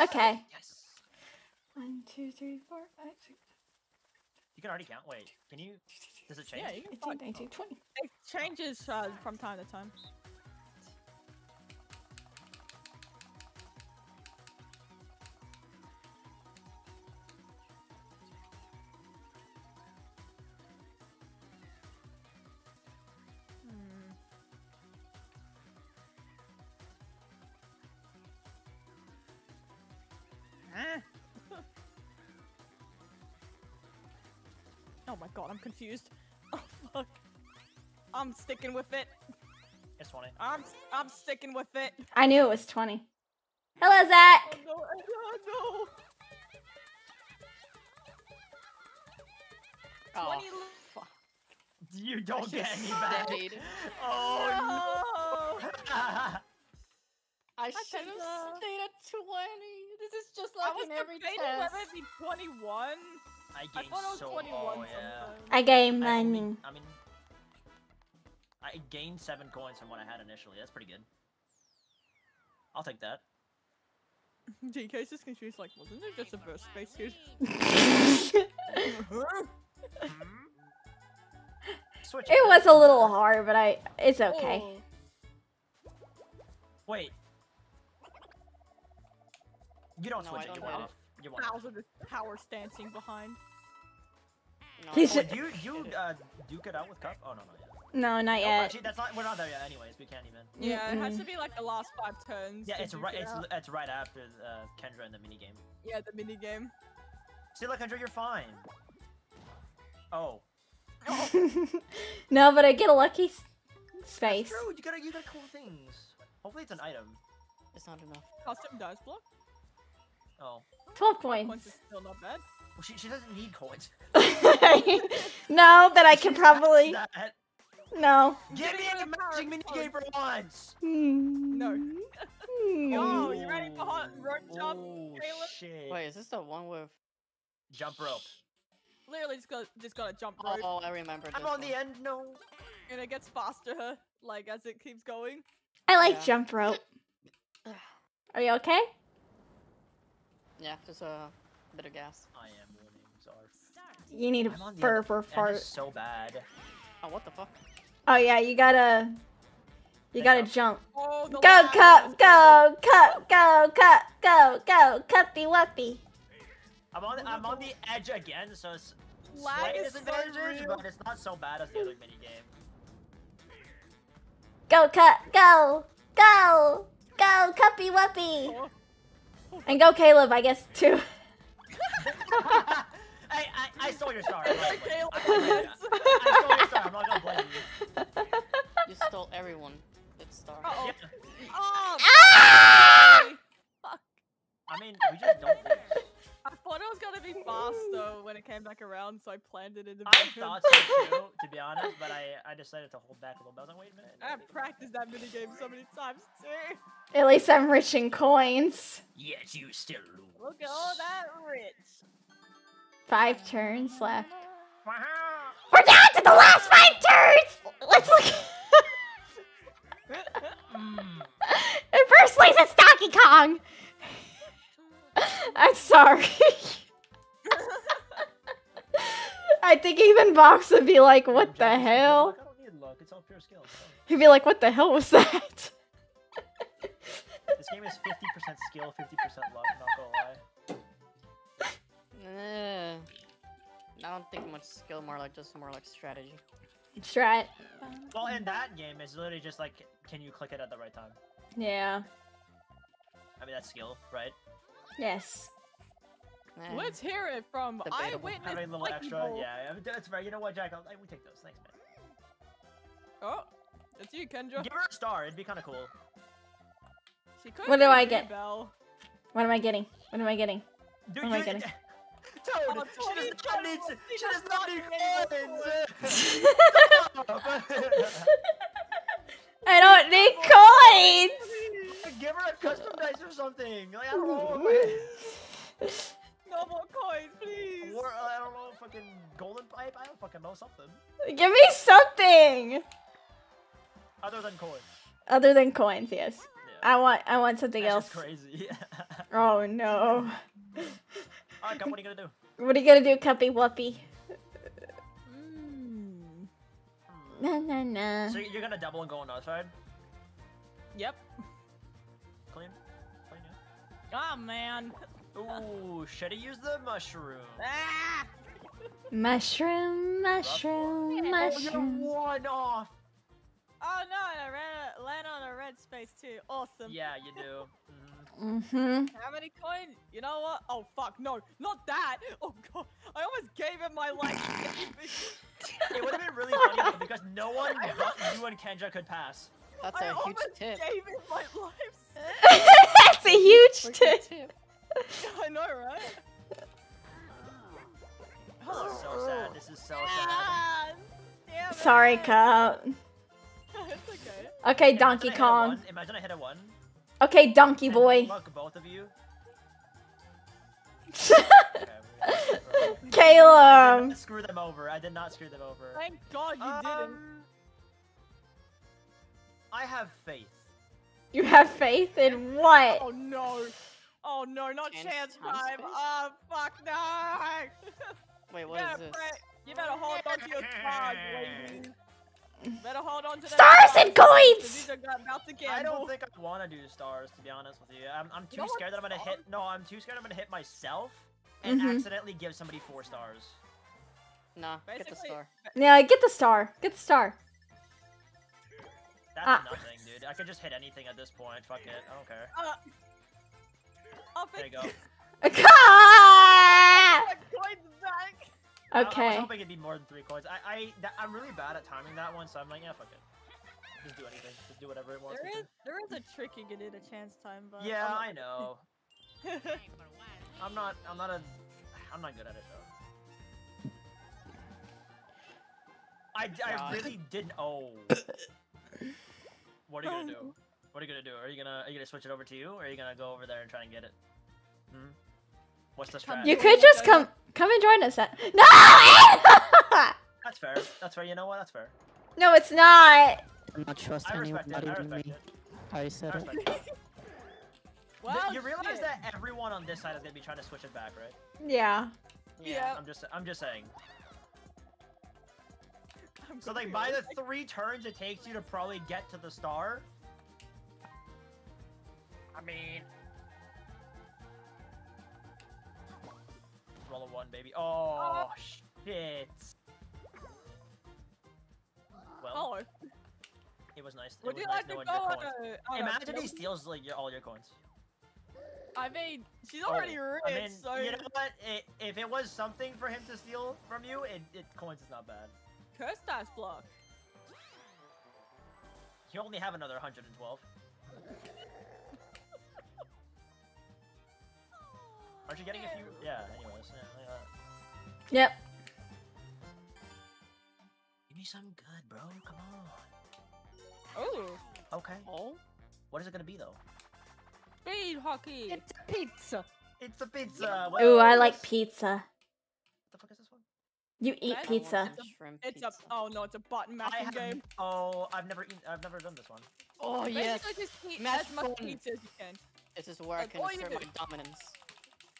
Speaker 1: Okay.
Speaker 3: Yes.
Speaker 1: One, two, three, four, five, six,
Speaker 3: You can already count. Wait, can you? Does it change?
Speaker 2: Yeah, you can
Speaker 1: 18,
Speaker 2: fuck-
Speaker 1: 19, 20.
Speaker 2: It changes uh, from time to time. Confused. Oh fuck. I'm sticking with it.
Speaker 3: It's 20.
Speaker 2: I'm I'm sticking with it.
Speaker 1: I knew it was 20. Hello, Zach.
Speaker 2: Oh no! Oh
Speaker 4: Oh,
Speaker 2: 20
Speaker 4: fuck.
Speaker 3: You don't get any
Speaker 4: should've
Speaker 3: back.
Speaker 4: stayed.
Speaker 2: no!
Speaker 3: Oh
Speaker 2: No!
Speaker 4: I
Speaker 2: I
Speaker 4: should have stayed at 20. This is just like
Speaker 2: I
Speaker 4: like
Speaker 2: was
Speaker 4: in every
Speaker 2: debating
Speaker 4: test.
Speaker 2: whether it'd be 21.
Speaker 3: I
Speaker 2: I
Speaker 3: gained
Speaker 2: thought
Speaker 3: so.
Speaker 2: 21
Speaker 3: oh, yeah.
Speaker 1: I gave
Speaker 3: I
Speaker 1: money.
Speaker 3: I mean, I gained seven coins from what I had initially. That's pretty good. I'll take that.
Speaker 2: DK's just confused, like, wasn't there just a burst space here?
Speaker 3: Switch.
Speaker 1: it was a little hard, but I it's okay.
Speaker 2: Oh.
Speaker 3: Wait. You don't
Speaker 4: No,
Speaker 3: switch
Speaker 4: I
Speaker 3: it. You
Speaker 4: don't
Speaker 3: want
Speaker 4: hit
Speaker 3: off. You want.
Speaker 2: Bowser is power stancing behind.
Speaker 4: No,
Speaker 1: He's
Speaker 4: I
Speaker 3: Oh, do you you uh duke it out with cup? Oh no no yeah.
Speaker 1: No, not
Speaker 3: Oh,
Speaker 1: yet.
Speaker 3: actually, that's not. We're not there yet. Anyways, we can't even.
Speaker 2: Yeah, it has to be like the last five turns.
Speaker 3: Yeah, it's right.
Speaker 2: it
Speaker 3: It's
Speaker 2: out.
Speaker 3: it's right after uh, Kendra in the mini game.
Speaker 2: Yeah, the mini game.
Speaker 3: See, look, Kendra, you're fine. Oh,
Speaker 1: no, but I get a lucky s- space.
Speaker 3: true. You gotta you got cool things. Hopefully, it's an item.
Speaker 4: It's not enough.
Speaker 2: Custom dice block.
Speaker 3: Oh,
Speaker 1: 12
Speaker 2: Points
Speaker 1: points.
Speaker 2: is still not bad.
Speaker 3: well, she she doesn't need coins.
Speaker 1: no, but I can probably.
Speaker 3: that.
Speaker 1: No.
Speaker 3: Give me
Speaker 2: Getting
Speaker 3: a
Speaker 2: rid of
Speaker 3: matching mini game for once. Hmm.
Speaker 1: No.
Speaker 2: Yo, you ready for hot rope oh, jump?
Speaker 3: Oh
Speaker 2: Caleb?
Speaker 3: shit!
Speaker 4: Wait, is this the one with?
Speaker 3: Jump rope.
Speaker 2: Literally just got just got to jump oh, rope,
Speaker 4: Oh, I remember
Speaker 3: I'm on
Speaker 4: one.
Speaker 3: the end. No.
Speaker 2: and it gets faster, like as it keeps going.
Speaker 1: I like
Speaker 4: Yeah.
Speaker 1: jump rope. Are you okay?
Speaker 4: Yeah, just uh, a bit of gas.
Speaker 3: I am winning. Zarf.
Speaker 1: You need
Speaker 3: I'm on
Speaker 1: a
Speaker 3: the
Speaker 1: burp
Speaker 3: end. End is
Speaker 1: fart.
Speaker 3: so bad.
Speaker 4: Oh, what the fuck?
Speaker 1: Oh yeah, you gotta. You gotta
Speaker 3: up.
Speaker 1: jump.
Speaker 2: Oh, the
Speaker 1: Go
Speaker 2: lag
Speaker 1: cup, go cup, go cup, go go cuppy wuppy.
Speaker 3: I'm on. I'm on the edge again, so it's
Speaker 2: Lag
Speaker 3: slight
Speaker 2: is so
Speaker 3: disadvantage,
Speaker 2: real.
Speaker 3: but it's not so bad as the other mini game.
Speaker 1: Go cup, go, go, go cuppy wuppy.
Speaker 2: Oh. Oh.
Speaker 1: And go Caleb, I guess too.
Speaker 3: hey, I, I stole your star. I'm not gonna blame you.
Speaker 2: Caleb
Speaker 3: I, I, stole your star. I'm not gonna blame you.
Speaker 4: You stole everyone. It's star.
Speaker 2: Uh-oh.
Speaker 3: Yeah.
Speaker 2: Oh,
Speaker 1: Ah!
Speaker 2: fuck.
Speaker 3: I mean, we just don't lose.
Speaker 2: I thought it was gonna be fast though when it came back around, so I planned it in the
Speaker 3: I
Speaker 2: vision.
Speaker 3: thought so too, to be honest, but I, I decided to hold back a little bit. I was like, wait a minute.
Speaker 2: I've practiced that mini game so many times too.
Speaker 1: At least I'm rich in coins.
Speaker 3: Yes, you still lose.
Speaker 2: Look at all that rich.
Speaker 1: Five turns left.
Speaker 3: Wow.
Speaker 1: We're down to the last five turns. Let's look.
Speaker 3: Mm.
Speaker 1: In first place, it's Donkey Kong. I'm sorry. I think even Vox would be like, "What the
Speaker 3: Jackie's like,
Speaker 1: hell?"
Speaker 3: I don't need luck. It's all pure skill. It's.
Speaker 1: He'd be like, "What the hell was that?"
Speaker 3: This game is 50% skill, 50% luck. Not gonna lie.
Speaker 4: Eh, I don't think much skill, more like just more like strategy.
Speaker 1: Strat.
Speaker 3: Well, in that game, it's literally just like can you click it at the right time?
Speaker 1: Yeah.
Speaker 3: I mean, that's skill, right?
Speaker 1: Yes.
Speaker 4: Man.
Speaker 2: Let's hear it from
Speaker 4: Debatable.
Speaker 2: eyewitness.
Speaker 3: Having a little extra.
Speaker 2: Ball.
Speaker 3: Yeah, that's right. You know what, Jack? I'll, I, we take those. Thanks, man.
Speaker 2: Oh, it's you, Kendra.
Speaker 3: Give her a star. It'd be kind of cool.
Speaker 2: She could
Speaker 1: What do I get?
Speaker 2: Bell.
Speaker 1: What am I getting? What am I getting?
Speaker 3: Dude,
Speaker 1: What am I getting?
Speaker 3: Toad,
Speaker 2: Oh,
Speaker 3: she does
Speaker 2: Toad,
Speaker 3: not need. She
Speaker 2: she
Speaker 3: does
Speaker 2: does
Speaker 3: not
Speaker 2: not
Speaker 3: need
Speaker 2: need
Speaker 3: coins.
Speaker 1: I don't need coins!
Speaker 3: Give her a custom dice or something. Like I don't know.
Speaker 2: No more coins, please.
Speaker 3: Or, uh, I don't know, fucking golden pipe. I don't fucking know something
Speaker 1: Give me something!
Speaker 3: other than coins.
Speaker 1: Other than coins, yes.
Speaker 3: Yeah.
Speaker 1: I want I want something
Speaker 3: That's
Speaker 1: else.
Speaker 3: crazy.
Speaker 1: Oh no.
Speaker 3: Alright, Cup, what are you gonna do?
Speaker 1: What are you gonna do, Cuppy Wuppy?
Speaker 2: Mm.
Speaker 1: Na na na.
Speaker 3: So you're gonna double and go on the other side?
Speaker 2: Yep.
Speaker 3: Clean? Clean,
Speaker 2: Ah, man.
Speaker 3: Ooh, should have used the mushroom.
Speaker 2: Ah!
Speaker 1: Mushroom,
Speaker 3: Rough
Speaker 1: mushroom.
Speaker 3: Oh, you're
Speaker 1: mushroom.
Speaker 3: one off.
Speaker 2: Oh no, I ran land on a red space too. Awesome.
Speaker 3: Yeah, you do. Mhm.
Speaker 1: Mm-hmm.
Speaker 2: How many coins? You know what? Oh fuck, no, not that. Oh god, I almost gave him my life.
Speaker 3: It would have been really funny though, because no one but you and Kendra could pass.
Speaker 4: That's
Speaker 2: I
Speaker 4: a huge
Speaker 2: almost
Speaker 4: tip.
Speaker 2: gave him my life.
Speaker 1: That's a huge
Speaker 4: Freaking
Speaker 1: tip.
Speaker 4: tip.
Speaker 2: I know, right?
Speaker 3: This is so sad. This is so sad.
Speaker 2: Ah, damn
Speaker 1: Sorry,
Speaker 2: it.
Speaker 1: Cup.
Speaker 2: it's okay.
Speaker 1: Okay,
Speaker 3: Imagine
Speaker 1: Donkey
Speaker 3: I hit a
Speaker 1: Kong.
Speaker 3: one- Imagine I hit a one.
Speaker 1: Okay, Donkey
Speaker 3: and
Speaker 1: Boy.
Speaker 3: Fuck both of you. Okay, we got it. I
Speaker 1: Caleb.
Speaker 3: screw them over. I did not screw them over.
Speaker 2: Thank God you didn't.
Speaker 3: Um, I have faith.
Speaker 1: You have faith in what?
Speaker 2: Oh no. Oh no, not
Speaker 4: Chance
Speaker 2: chance
Speaker 4: time
Speaker 2: time. Oh fuck no.
Speaker 4: Wait,
Speaker 2: you
Speaker 4: what is
Speaker 2: better
Speaker 4: this?
Speaker 2: pray- You better hold on to your stars, lady. Better hold on to them
Speaker 1: Stars and
Speaker 2: 'cause
Speaker 1: coins!
Speaker 2: These are about to.
Speaker 3: I don't think I want to do stars, to be honest with you. I'm, I'm too
Speaker 2: don't
Speaker 3: scared that I'm gonna hit. No, I'm too scared I'm gonna hit myself and
Speaker 1: Mhm.
Speaker 3: accidentally give somebody four stars.
Speaker 4: Nah, get the
Speaker 2: Basically-
Speaker 4: star.
Speaker 1: Yeah, get the star. Get the star.
Speaker 3: That's
Speaker 1: Ah.
Speaker 3: nothing, dude. I could just hit anything at this point. Fuck it. I don't care.
Speaker 2: Uh, I'll
Speaker 3: There you go.
Speaker 1: Ah!
Speaker 2: coins back.
Speaker 3: I- I, was
Speaker 1: Okay.
Speaker 3: hoping it'd be more than three coins. I, I, that, I'm really bad at timing that one, so I'm like, yeah, fuck it. Just do anything. Just do whatever it wants
Speaker 2: There
Speaker 3: me
Speaker 2: is there is a trick you can do to chance time, but.
Speaker 3: Yeah,
Speaker 2: I'm
Speaker 3: I know. I'm not. I'm not a. I'm not good at it though. I, d- I
Speaker 4: God.
Speaker 3: really didn't. Oh. What are you gonna do? What are you gonna do? Are you gonna are you gonna switch it over to you, or are you gonna go over there and try and get it? Hmm. What's the
Speaker 2: Come
Speaker 3: strat?
Speaker 1: You could just come come and join us. At no!
Speaker 3: That's fair. That's fair. You know what? That's fair.
Speaker 1: no, it's not.
Speaker 5: I'm not trust
Speaker 3: I
Speaker 5: anyone,
Speaker 3: respect it.
Speaker 5: not
Speaker 3: I
Speaker 5: even me.
Speaker 3: it.
Speaker 5: I said
Speaker 3: I
Speaker 5: it.
Speaker 3: it.
Speaker 2: Well,
Speaker 3: you realize
Speaker 2: shit.
Speaker 3: that everyone on this side is gonna be trying to switch it back, right?
Speaker 1: Yeah.
Speaker 2: Yeah.
Speaker 3: I'm just I'm just saying.
Speaker 2: I'm
Speaker 3: So like by the
Speaker 2: confused.
Speaker 3: three turns it takes you to probably get to the star. I mean Roll a one, baby. Oh, oh. shit. Well,
Speaker 2: Oh,
Speaker 3: it was nice. It
Speaker 2: would
Speaker 3: was
Speaker 2: you
Speaker 3: nice
Speaker 2: like to
Speaker 3: knowing
Speaker 2: go
Speaker 3: your
Speaker 2: on a, on a
Speaker 3: Imagine he steals like your, all your coins.
Speaker 2: I mean, she's oh, already
Speaker 3: Oh,
Speaker 2: rich,
Speaker 3: I mean,
Speaker 2: so
Speaker 3: you know what? I if it was something for him to steal from you, it, it coins is not bad.
Speaker 2: Curse dice block.
Speaker 3: You only have another 112. Aren't you getting a few? Oh, yeah. Anyways, yeah.
Speaker 1: Yep.
Speaker 3: Give me some good, bro. Come on.
Speaker 2: Oh,
Speaker 3: Okay.
Speaker 4: Oh?
Speaker 3: What is it gonna be though?
Speaker 2: speed hockey.
Speaker 4: It's a pizza.
Speaker 3: It's a pizza.
Speaker 1: Ooh, I like pizza.
Speaker 3: What the fuck is this one?
Speaker 1: You eat
Speaker 2: I want
Speaker 1: pizza.
Speaker 4: shrimp
Speaker 2: It's a oh no, it's a button mashing game.
Speaker 3: Oh, I've never eaten. I've never done this one.
Speaker 4: Oh yes.
Speaker 2: Basically, just eat
Speaker 4: Mash
Speaker 2: as much
Speaker 4: fun.
Speaker 2: pizza as you can.
Speaker 4: This is where I
Speaker 2: Like,
Speaker 4: can
Speaker 2: all you
Speaker 4: assert my dominance.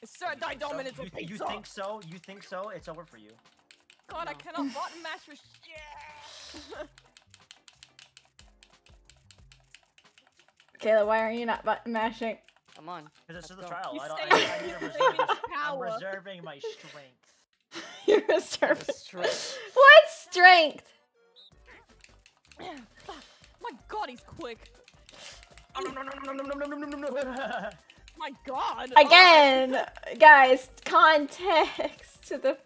Speaker 2: Assert
Speaker 3: You
Speaker 2: thy
Speaker 3: think so?
Speaker 2: dominance
Speaker 3: You,
Speaker 2: with pizza.
Speaker 3: you think so? You think so? It's over for you.
Speaker 2: God, I cannot button mash for shit.
Speaker 1: Kayla, why are you not button mashing?
Speaker 4: Come on.
Speaker 3: Because it's just a trial.
Speaker 2: You
Speaker 3: I, don't,
Speaker 2: say-
Speaker 3: I, I need to
Speaker 2: you say
Speaker 3: reserve.
Speaker 2: with
Speaker 3: my- I'm
Speaker 2: power.
Speaker 3: reserving my strength.
Speaker 1: You're a
Speaker 4: The
Speaker 1: servant.
Speaker 4: strength.
Speaker 1: What strength?
Speaker 2: My god, he's quick. My god. Oh.
Speaker 1: Again, guys, context to the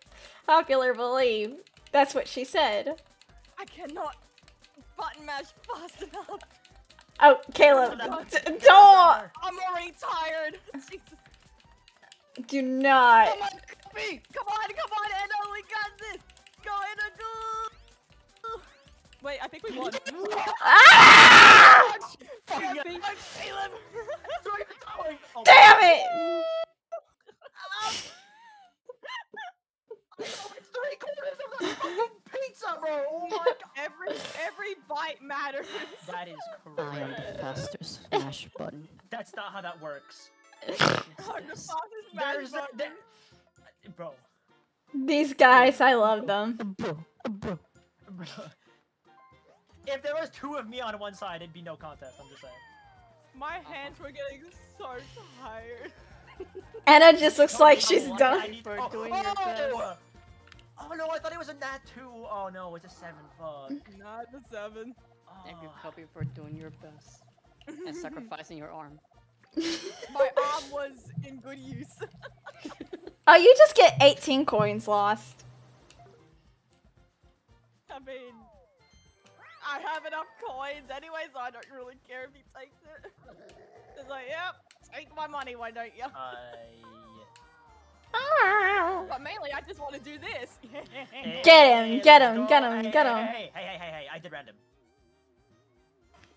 Speaker 1: popular belief. That's what she said.
Speaker 2: I cannot button mash fast enough.
Speaker 1: Oh, Caleb, don't,
Speaker 2: I'm already tired. Jesus.
Speaker 1: do not.
Speaker 2: Oh Come on, me. Come on, come on, Enna. We got this. Go, Enna, go. Wait, I think we won.
Speaker 1: Ah!
Speaker 2: Fucking Caleb.
Speaker 3: Oh,
Speaker 1: Damn it!
Speaker 3: Three quarters of the fucking pizza, bro. Oh my god.
Speaker 2: Every every bite matters.
Speaker 3: That is
Speaker 5: I am the fastest smash button.
Speaker 3: That's not how that works.
Speaker 2: I'm the
Speaker 3: There's a,
Speaker 2: button.
Speaker 3: there, bro.
Speaker 1: These guys, I love them.
Speaker 5: Bro, bro.
Speaker 3: Bro. If there was two of me on one side, it'd be no contest. I'm just saying.
Speaker 2: My hands were getting so tired.
Speaker 1: Enna just looks
Speaker 3: Tell me
Speaker 1: like she's done.
Speaker 3: Need-
Speaker 4: For
Speaker 3: oh,
Speaker 4: doing oh, your
Speaker 3: oh!
Speaker 4: best.
Speaker 3: Oh no, I thought it was a nat two. Oh no, it's a seven. Fuck.
Speaker 2: Not the seven. Oh.
Speaker 4: Thank you,
Speaker 3: Oh.
Speaker 4: Cuppy, for doing your best and sacrificing your arm.
Speaker 2: My arm was in good use.
Speaker 1: Oh, you just get 18 coins lost.
Speaker 2: I mean, I have enough coins anyway, so I don't really care if he takes it. It's like, yep, take my money, why don't you?
Speaker 3: I. Ah.
Speaker 2: But mainly, I just want to do this.
Speaker 1: Get him, get him, get him, get him.
Speaker 3: Hey, hey, hey, hey, hey! I did random.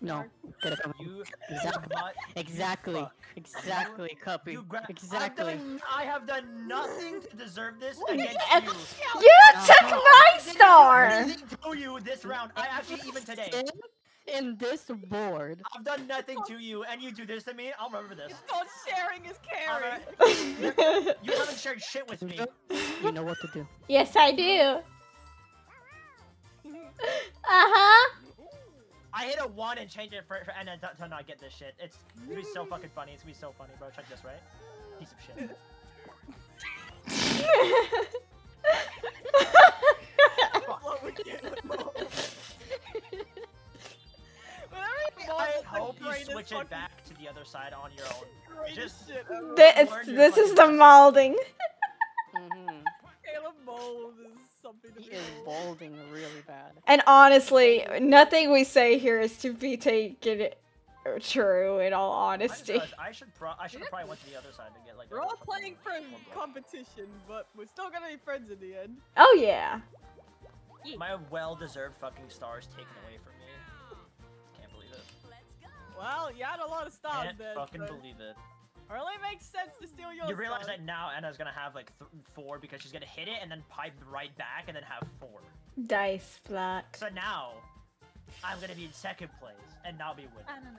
Speaker 5: No, get it from
Speaker 3: You
Speaker 5: Exactly.
Speaker 3: mutt-
Speaker 5: Exactly.
Speaker 3: fuck.
Speaker 5: Exactly, Cuppy.
Speaker 3: You gra-
Speaker 5: exactly.
Speaker 3: I've done, I have done nothing to deserve this
Speaker 1: you-
Speaker 3: against
Speaker 1: uh,
Speaker 3: you.
Speaker 1: You took my star!
Speaker 3: Anything to you this round. I actually even today.
Speaker 5: In, in this board.
Speaker 3: I've done nothing to you, and you do this to me. I'll remember this.
Speaker 2: It's called sharing is
Speaker 3: I'll
Speaker 2: caring.
Speaker 3: remember- you haven't shared shit with me.
Speaker 5: You know what to do.
Speaker 1: yes, I do. Uh huh.
Speaker 3: I hit a one and change it for, for and then to, to not get this shit. It's gonna be so fucking funny. It's gonna be so funny, bro. Check this, right? Piece of shit.
Speaker 2: What we get. Whenever you
Speaker 3: I hope you switch it back to the other side on your own. Just-
Speaker 1: this this is the molding. And honestly, nothing we say here is to be taken true. In all honesty.
Speaker 3: realized I should pro- I should have probably went to the other side to get like.
Speaker 2: We're all playing for competition, but we're still gonna be friends in the end.
Speaker 1: Oh yeah.
Speaker 3: My well-deserved fucking stars taken away from me. Can't believe it.
Speaker 2: Well, you had a lot of stars
Speaker 3: Can't
Speaker 2: then.
Speaker 3: fucking
Speaker 2: so
Speaker 3: believe it.
Speaker 2: Only makes sense to steal your
Speaker 3: You realize
Speaker 2: stars.
Speaker 3: that now Enna's gonna have like th- four because she's gonna hit it and then pipe right back and then have four.
Speaker 1: Dice black.
Speaker 3: So now I'm gonna be in second place and not be winning.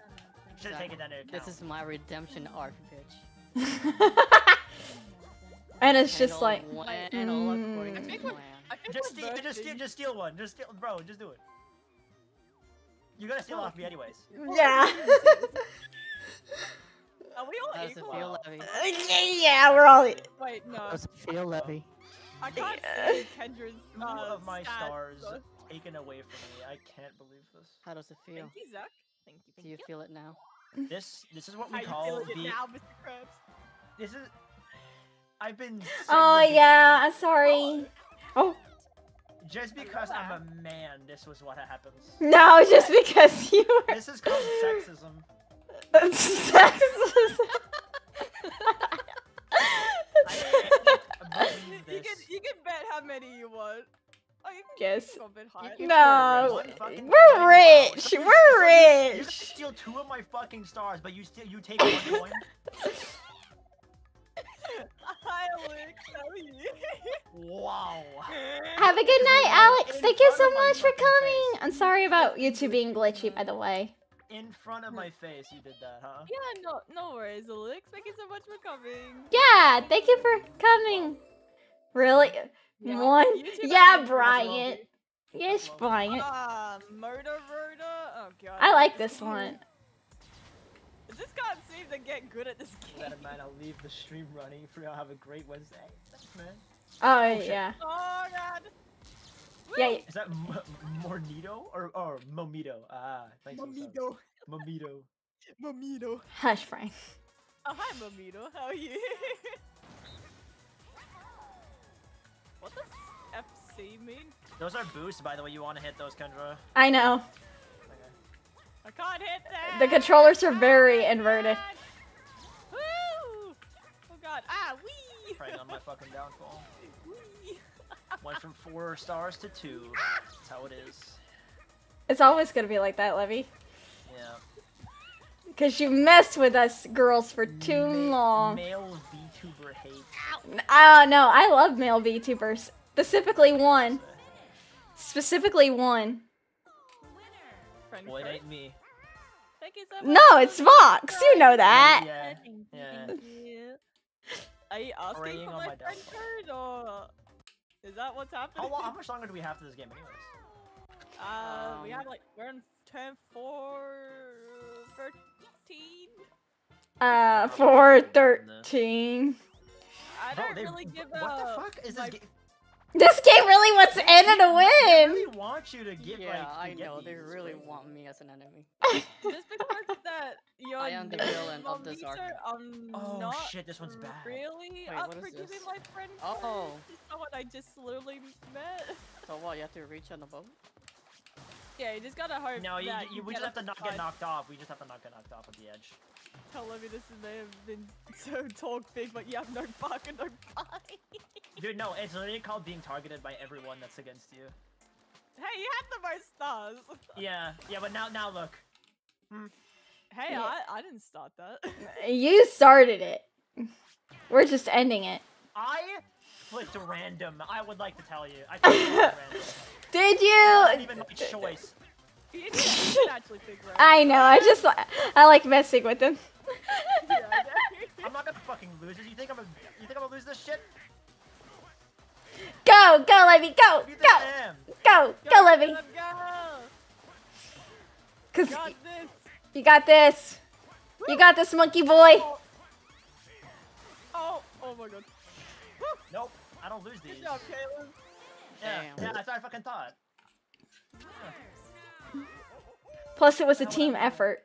Speaker 3: Should have taken that into account.
Speaker 4: This is my redemption arc, bitch.
Speaker 1: and it's
Speaker 4: And
Speaker 1: just
Speaker 4: all
Speaker 1: like,
Speaker 4: wa- and all according
Speaker 1: mm.
Speaker 4: to
Speaker 2: I think
Speaker 4: plan.
Speaker 2: we're- I think
Speaker 3: Just steal, just steal, just steal one. Just steal, bro. Just do it. You're gonna steal off me anyways.
Speaker 1: yeah.
Speaker 2: Are we all
Speaker 4: How does it
Speaker 2: equal?
Speaker 4: feel, Lebby?
Speaker 1: yeah, we're all.
Speaker 2: Wait, no.
Speaker 5: How does it feel, Lebby?
Speaker 2: I can't
Speaker 1: Yeah.
Speaker 2: see Kendra's
Speaker 3: Two
Speaker 2: uh,
Speaker 3: of my
Speaker 2: stats,
Speaker 3: stars
Speaker 2: so-
Speaker 3: taken away from me. I can't believe this.
Speaker 4: How does it feel?
Speaker 2: Thank you, Zach. Thank you.
Speaker 4: Do
Speaker 2: Thank
Speaker 4: you feel it now?
Speaker 3: This this is what
Speaker 2: How
Speaker 3: we
Speaker 2: you
Speaker 3: call
Speaker 2: it
Speaker 3: the.
Speaker 2: now, Mr. Krabs?
Speaker 3: This is. I've been.
Speaker 1: Oh yeah, I'm sorry. Oh
Speaker 3: Just because I'm a man, this was what happens.
Speaker 1: no, just because you were
Speaker 3: This is called sexism.
Speaker 1: sexist.
Speaker 3: I can't believe
Speaker 2: You can you can bet how many you want. Oh, you can
Speaker 1: Yes.
Speaker 2: go a bit higher.
Speaker 1: No, we're rich.
Speaker 3: So
Speaker 1: We're
Speaker 3: so you- You
Speaker 1: rich.
Speaker 3: steal two of my fucking stars, but you still you take one coin.
Speaker 2: Hi, Alex. How are you?
Speaker 3: Wow.
Speaker 1: Have a good night, Alex. Thank you so much for coming.
Speaker 3: face.
Speaker 1: I'm sorry about YouTube being glitchy, by the way.
Speaker 3: In front of my face, you did that, huh?
Speaker 2: Yeah, no, no worries, Alex. Thank you so much for coming.
Speaker 1: Yeah, thank you for coming. Really?
Speaker 2: Yeah,
Speaker 1: One?
Speaker 2: YouTube
Speaker 1: Yeah,
Speaker 2: admin
Speaker 1: Bryant. Yes, Bryant.
Speaker 2: Ah, murder, murder. Oh god.
Speaker 1: I like this one.
Speaker 2: This guy seems to get good at this game.
Speaker 3: That man, I'll leave the stream running for y'all. Have a great Wednesday. Thanks, man.
Speaker 1: Oh,
Speaker 3: shit.
Speaker 1: yeah.
Speaker 2: Oh god.
Speaker 1: Yeah, yeah.
Speaker 3: Is that M- Mornito or or Momito? Ah, thanks. Momito. the subs.
Speaker 2: Mamito.
Speaker 3: Momito.
Speaker 1: Hush, Frank.
Speaker 2: Oh, hi, Momito. How are you? what does FC mean?
Speaker 3: Those are boosts, by the way. You want to hit those, Kendra?
Speaker 1: I know.
Speaker 3: Okay.
Speaker 2: I can't hit that.
Speaker 1: The controllers are very inverted.
Speaker 2: Woo! Oh god. Ah, wee!
Speaker 3: Praying on my fucking downfall.
Speaker 2: Wee.
Speaker 3: Went from four stars to two. That's how it is.
Speaker 1: It's always gonna be like that, Lebby.
Speaker 3: Yeah.
Speaker 1: Because you messed with us girls for too
Speaker 3: Ma-
Speaker 1: long.
Speaker 3: Male VTuber hate.
Speaker 1: Oh no, I love male VTubers. Specifically one. Specifically one.
Speaker 2: Friend
Speaker 3: Well, it
Speaker 2: code.
Speaker 3: ain't me.
Speaker 2: Thank you so much.
Speaker 1: No, it's Vox. You know that.
Speaker 3: Yeah.
Speaker 2: Thank
Speaker 3: Yeah.
Speaker 2: Are you asking
Speaker 3: Preying
Speaker 2: for my
Speaker 3: my
Speaker 2: friend
Speaker 3: downfall.
Speaker 2: code or is that what's happening?
Speaker 3: How, long, how much longer do we have to this game, anyways?
Speaker 2: Uh, we
Speaker 4: Um,
Speaker 2: have like we're in term four, thirteen.
Speaker 1: Uh, for 13.
Speaker 2: I
Speaker 3: Bro,
Speaker 2: don't
Speaker 3: they-
Speaker 2: really give
Speaker 3: What
Speaker 2: a.
Speaker 3: the fuck is this
Speaker 2: like-
Speaker 3: game?
Speaker 1: This game really wants Enna to
Speaker 3: They
Speaker 1: win!
Speaker 3: really want you to get
Speaker 4: yeah,
Speaker 3: like. to
Speaker 4: I
Speaker 3: get
Speaker 4: know. They really
Speaker 3: but-
Speaker 4: want me as an enemy.
Speaker 2: Just because that you're
Speaker 4: I am the villain of this
Speaker 2: Mamita,
Speaker 4: argument.
Speaker 3: Oh shit, this one's bad.
Speaker 2: really
Speaker 4: Wait,
Speaker 2: up
Speaker 4: what
Speaker 2: for
Speaker 4: is
Speaker 2: giving
Speaker 4: this?
Speaker 2: my friend
Speaker 4: Oh.
Speaker 2: code. Someone I just literally met.
Speaker 4: So what? You have to reach on the boat?
Speaker 2: Yeah, you just gotta hope
Speaker 3: No, you,
Speaker 2: that
Speaker 3: you, we just have to
Speaker 2: us
Speaker 3: not get knocked off. We just have to not get knocked off at the edge.
Speaker 2: Tell me this may have been so talk big, but you have no bark and no bite.
Speaker 3: Dude, no, it's literally called being targeted by everyone that's against you.
Speaker 2: hey, you had the most stars.
Speaker 3: Yeah, yeah, but now, now look.
Speaker 2: Hey,
Speaker 1: Yeah.
Speaker 2: I, I didn't start that.
Speaker 1: You started it. We're just ending it.
Speaker 3: I clicked random. I would like to tell you. I clicked random.
Speaker 1: Did
Speaker 3: It wasn't
Speaker 1: you?
Speaker 3: even my choice.
Speaker 2: you didn't, you didn't actually figure out.
Speaker 1: I know, I just, I like messing with them.
Speaker 2: I know.
Speaker 3: I'm not gonna fucking lose this. You think I'm gonna, you think I'm gonna lose this shit?
Speaker 1: Go, go, Lebby, go,
Speaker 3: Who do you think
Speaker 1: go, go, go,
Speaker 2: Lebby.
Speaker 1: Cause you got this. You got this, monkey boy.
Speaker 2: Oh. oh, oh my god.
Speaker 3: Nope, I don't lose these.
Speaker 2: Good job, Caleb.
Speaker 3: Yeah,
Speaker 4: Damn.
Speaker 3: yeah, that's what I fucking thought.
Speaker 1: Plus, it was a team effort.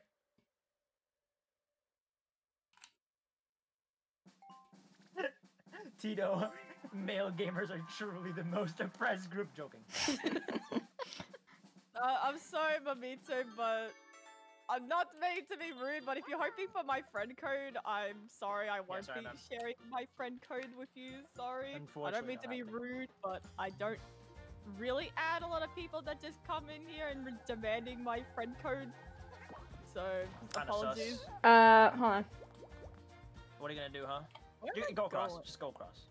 Speaker 3: Tito, male gamers are truly the most oppressed group. Joking.
Speaker 2: Uh, I'm sorry, Mamito, but I'm not made to be rude, but if you're hoping for my friend code, I'm sorry I won't
Speaker 3: sorry,
Speaker 2: be
Speaker 3: ma'am.
Speaker 2: sharing my friend code with you. Sorry. I don't mean to be rude, but I don't really add a lot of people that just come in here and re- demanding my friend code. So, apologies.
Speaker 1: Uh, hold on.
Speaker 3: What are you gonna do, huh?
Speaker 2: Where
Speaker 3: You
Speaker 2: am
Speaker 3: can
Speaker 2: I
Speaker 3: go across.
Speaker 2: going?
Speaker 3: Just go across.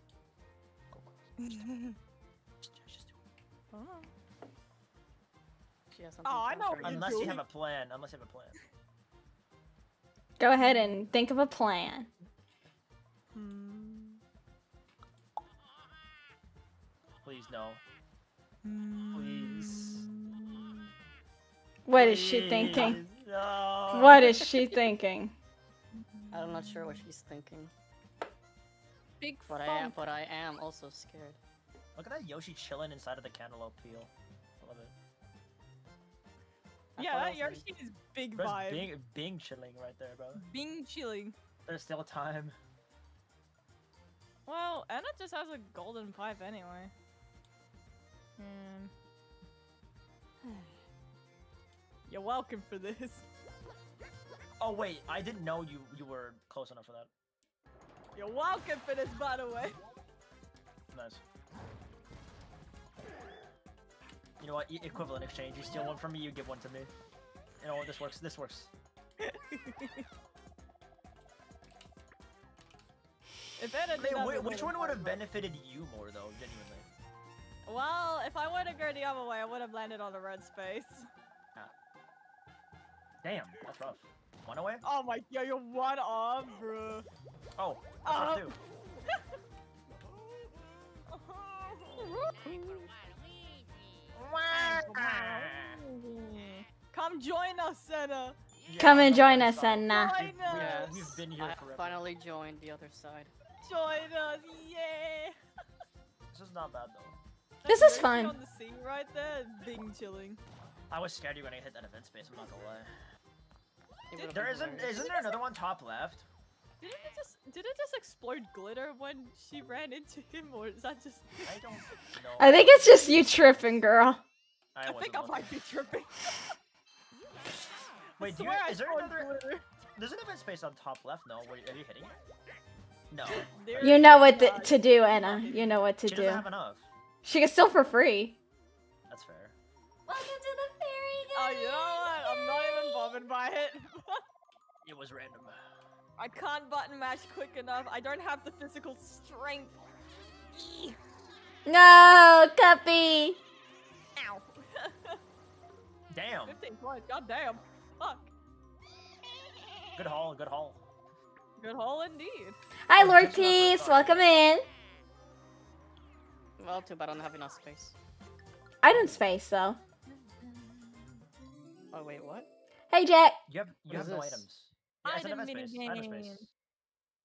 Speaker 3: Go across. Just, just do it.
Speaker 2: Oh.
Speaker 4: She has something
Speaker 2: Oh, I know what
Speaker 3: Unless you have a plan. Unless you have a plan.
Speaker 1: Go ahead and think of a plan.
Speaker 2: Hmm.
Speaker 3: Please no. Please.
Speaker 1: What is she thinking?
Speaker 3: No.
Speaker 1: What is she thinking?
Speaker 4: I'm not sure what she's thinking,
Speaker 2: Big
Speaker 4: but I am. But I am also scared.
Speaker 3: Look at that Yoshi chilling inside of the cantaloupe peel. I love it.
Speaker 4: I
Speaker 2: Yeah, that
Speaker 4: it like-
Speaker 2: Yoshi is big
Speaker 3: Bro's
Speaker 2: vibe.
Speaker 3: Bing, Bing chilling right there, bro.
Speaker 2: Bing chilling.
Speaker 3: There's still time.
Speaker 2: Well, Enna just has a golden pipe anyway. Hmm. You're welcome for this.
Speaker 3: Oh wait, I didn't know you you were close enough for that.
Speaker 2: You're welcome for this, by the way.
Speaker 3: Nice. You know what? Equivalent exchange. You steal one from me, you give one to me. You know what? This works. This works.
Speaker 2: if Enna
Speaker 3: I mean,
Speaker 2: have
Speaker 3: whi-
Speaker 2: a
Speaker 3: which one would have benefited you more, though? Genuinely.
Speaker 2: Well, if I were to go the other way, I would have landed on the red space. Ah.
Speaker 3: Damn, that's rough. One away?
Speaker 2: Oh my god, you're one arm, bro.
Speaker 3: Oh, that's rough
Speaker 2: Uh,
Speaker 3: too.
Speaker 2: Come join us, Enna.
Speaker 3: Yeah,
Speaker 1: Come and join us,
Speaker 3: saw.
Speaker 1: Enna.
Speaker 2: Join us.
Speaker 4: Yes,
Speaker 3: we've been here
Speaker 4: I
Speaker 3: forever.
Speaker 4: finally joined the other side.
Speaker 2: Join us, yeah.
Speaker 3: This is not bad though.
Speaker 1: This
Speaker 2: That's
Speaker 1: is
Speaker 2: Yoshi
Speaker 1: fun.
Speaker 2: On the sea right there, being chilling.
Speaker 3: I was scared you were gonna hit that event space. I'm not gonna lie.
Speaker 4: It would've
Speaker 3: There
Speaker 4: been
Speaker 3: isn't.
Speaker 4: hilarious.
Speaker 3: Isn't there another one top left?
Speaker 2: Didn't it just did it just explode glitter when she ran into him, or is that just?
Speaker 3: I don't know.
Speaker 1: I think it's just you tripping, girl.
Speaker 3: I,
Speaker 2: I, think I might be tripping.
Speaker 3: Wait, do you,
Speaker 2: Swear
Speaker 3: is there another?
Speaker 2: glitter.
Speaker 3: There's an event space on top left. No, wait, are you hitting it? No,
Speaker 2: There
Speaker 1: You know what
Speaker 2: not-
Speaker 1: to, to do, Enna. You know what to
Speaker 3: she
Speaker 1: do.
Speaker 3: doesn't have enough.
Speaker 1: She can still for free.
Speaker 3: That's fair.
Speaker 1: Welcome to the fairy
Speaker 2: Oh, you know what? I'm not even bothered by it.
Speaker 3: It was random.
Speaker 2: I can't button mash quick enough. I don't have the physical strength. Eee.
Speaker 1: No, Cuppy.
Speaker 2: Ow.
Speaker 3: Damn.
Speaker 2: 15 points. God damn. Fuck.
Speaker 3: Good haul. Good haul.
Speaker 2: Good haul indeed.
Speaker 1: Hi, Lord
Speaker 3: just
Speaker 1: Peace. Welcome in.
Speaker 4: Well, too bad I don't have enough space.
Speaker 1: I didn't space though.
Speaker 4: Oh wait, what?
Speaker 1: Hey, Jack.
Speaker 3: You have you
Speaker 4: What
Speaker 3: have no
Speaker 4: this?
Speaker 3: items. Yeah, it's an
Speaker 2: Item
Speaker 3: event space. Item space.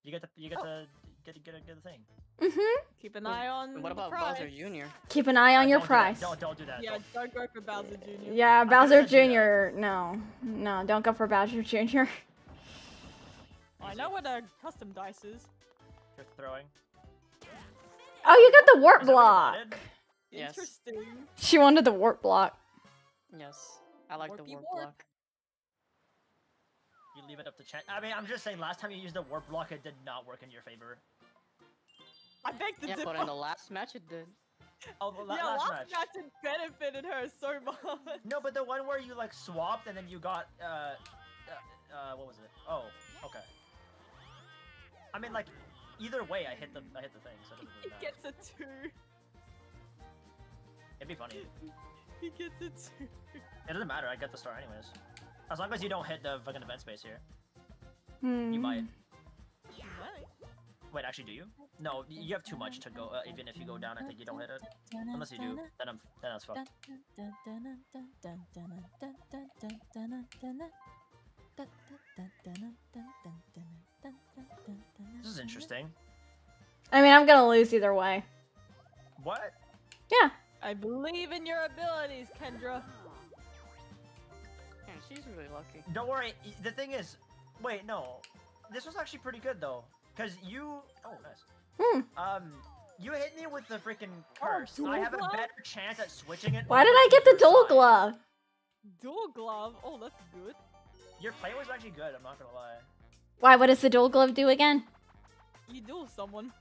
Speaker 3: You get the you get
Speaker 2: Oh.
Speaker 3: the get the, get the, get the thing.
Speaker 1: Mhm.
Speaker 2: Keep an eye on
Speaker 4: what about
Speaker 2: prize.
Speaker 4: Bowser Jr.?
Speaker 1: Keep an eye
Speaker 3: Uh,
Speaker 1: on your
Speaker 3: don't do that.
Speaker 1: price.
Speaker 3: Don't don't do that.
Speaker 2: Yeah,
Speaker 3: Don't.
Speaker 2: don't go for Bowser Jr.
Speaker 1: Yeah,
Speaker 3: thought
Speaker 1: Bowser
Speaker 3: you said do
Speaker 1: Jr. No, no, don't go for Bowser Jr.
Speaker 2: I know what a custom dice is.
Speaker 3: You're throwing.
Speaker 1: Oh, you got the warp
Speaker 3: Is that what you
Speaker 1: block.
Speaker 4: Yes.
Speaker 2: Interesting.
Speaker 1: She wanted the warp block.
Speaker 4: Yes, I like the
Speaker 2: Warpy
Speaker 4: warp
Speaker 2: warp.
Speaker 4: block.
Speaker 3: You leave it up to chance. I mean, I'm just saying. Last time you used the warp block, it did not work in your favor.
Speaker 2: I beg to
Speaker 4: Yeah, but in the last match it did.
Speaker 3: Oh, the la-
Speaker 2: yeah,
Speaker 3: last,
Speaker 2: last
Speaker 3: match.
Speaker 2: match it benefited her so much.
Speaker 3: No, but the one where you like swapped and then you got uh, uh, uh what was it? Oh, okay. I mean, like, either way, I hit the I hit the thing, so it doesn't
Speaker 2: He
Speaker 3: really matter.
Speaker 2: gets a two.
Speaker 3: It'd be funny.
Speaker 2: He gets a two.
Speaker 3: It doesn't matter. I get the star anyways. As long as you don't hit the fucking event space here.
Speaker 1: Hmm.
Speaker 3: You might. Wait, actually, do you? No, you have too much to go. Uh, even if you go down, I think you don't hit it. Unless you do, then I'm then that's fucked. This is interesting.
Speaker 1: I mean, I'm gonna lose either way.
Speaker 3: What?
Speaker 1: Yeah.
Speaker 2: I believe in your abilities, Kendra.
Speaker 4: Man, she's really lucky.
Speaker 3: Don't worry. The thing is, wait, no. This was actually pretty good though, cause you. Oh, nice.
Speaker 1: Hmm.
Speaker 3: Um, you hit me with the freaking
Speaker 2: Oh,
Speaker 3: curse. I
Speaker 2: dual
Speaker 3: have a better chance at switching it.
Speaker 1: Why did I get the
Speaker 3: your
Speaker 1: dual
Speaker 3: side.
Speaker 1: glove?
Speaker 2: Dual glove. Oh, that's good.
Speaker 3: Your play was actually good. I'm not gonna lie.
Speaker 1: Why? What does the dual glove do again?
Speaker 2: You duel someone.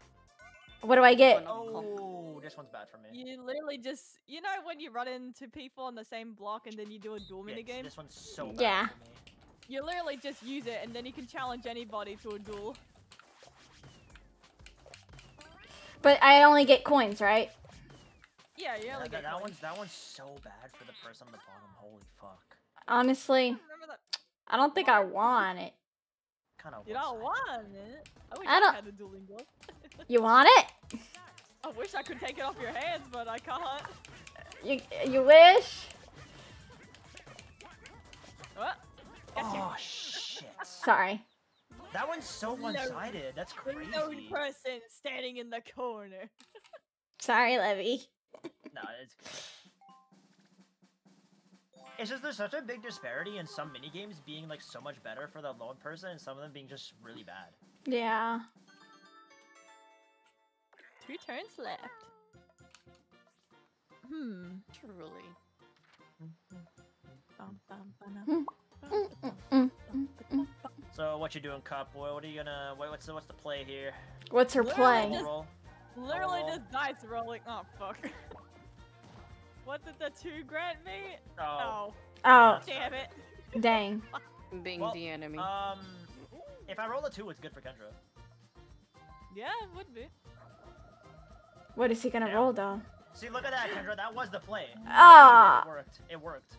Speaker 1: What do I get?
Speaker 3: Oh, this one's bad for me.
Speaker 2: You literally just, you know, when you run into people on the same block and then you do a duel
Speaker 3: Yeah,
Speaker 2: minigame.
Speaker 3: This one's so bad
Speaker 1: Yeah.
Speaker 3: for me.
Speaker 2: You literally just use it and then you can challenge anybody to a duel.
Speaker 1: But I only get coins, right?
Speaker 2: Yeah, you
Speaker 3: Yeah,
Speaker 2: only
Speaker 3: that,
Speaker 2: get
Speaker 3: that
Speaker 2: coins.
Speaker 3: one's that one's so bad for the person on the bottom. Holy fuck.
Speaker 1: Honestly, I don't think I want it.
Speaker 3: Kind of.
Speaker 2: You don't want it. I wish
Speaker 1: I
Speaker 2: I,
Speaker 1: don't-
Speaker 2: had a dueling glove.
Speaker 1: You want it?
Speaker 2: I wish I could take it off your hands, but I can't.
Speaker 1: You you wish?
Speaker 2: What?
Speaker 3: Oh shit.
Speaker 1: Sorry.
Speaker 3: That one's so one-sided. That's
Speaker 2: The
Speaker 3: crazy.
Speaker 2: lone person standing in the corner.
Speaker 1: Sorry, Lebby.
Speaker 3: No, it's good. It's just there's such a big disparity in some mini games being like so much better for the lone person and some of them being just really bad.
Speaker 1: Yeah.
Speaker 2: Two turns left. Hmm.
Speaker 4: Truly.
Speaker 2: Bum, bum, ba-na.
Speaker 3: So what you doing, Cup? What, what are you gonna? Wait, what's the what's the play here?
Speaker 1: What's her
Speaker 2: Literally
Speaker 1: play?
Speaker 2: just- Literally just dice rolling. Oh fuck. What did the two grant me?
Speaker 3: Oh.
Speaker 2: Oh,
Speaker 1: Oh,
Speaker 2: damn it.
Speaker 1: dang.
Speaker 4: Being
Speaker 3: Well,
Speaker 4: the enemy.
Speaker 3: Um, if I roll a two, it's good for Kendra.
Speaker 2: Yeah, it would be.
Speaker 1: What is he gonna
Speaker 3: Yeah.
Speaker 1: roll though?
Speaker 3: See, look at that, Kendra. That was the play.
Speaker 1: Ah.
Speaker 3: It worked. It worked.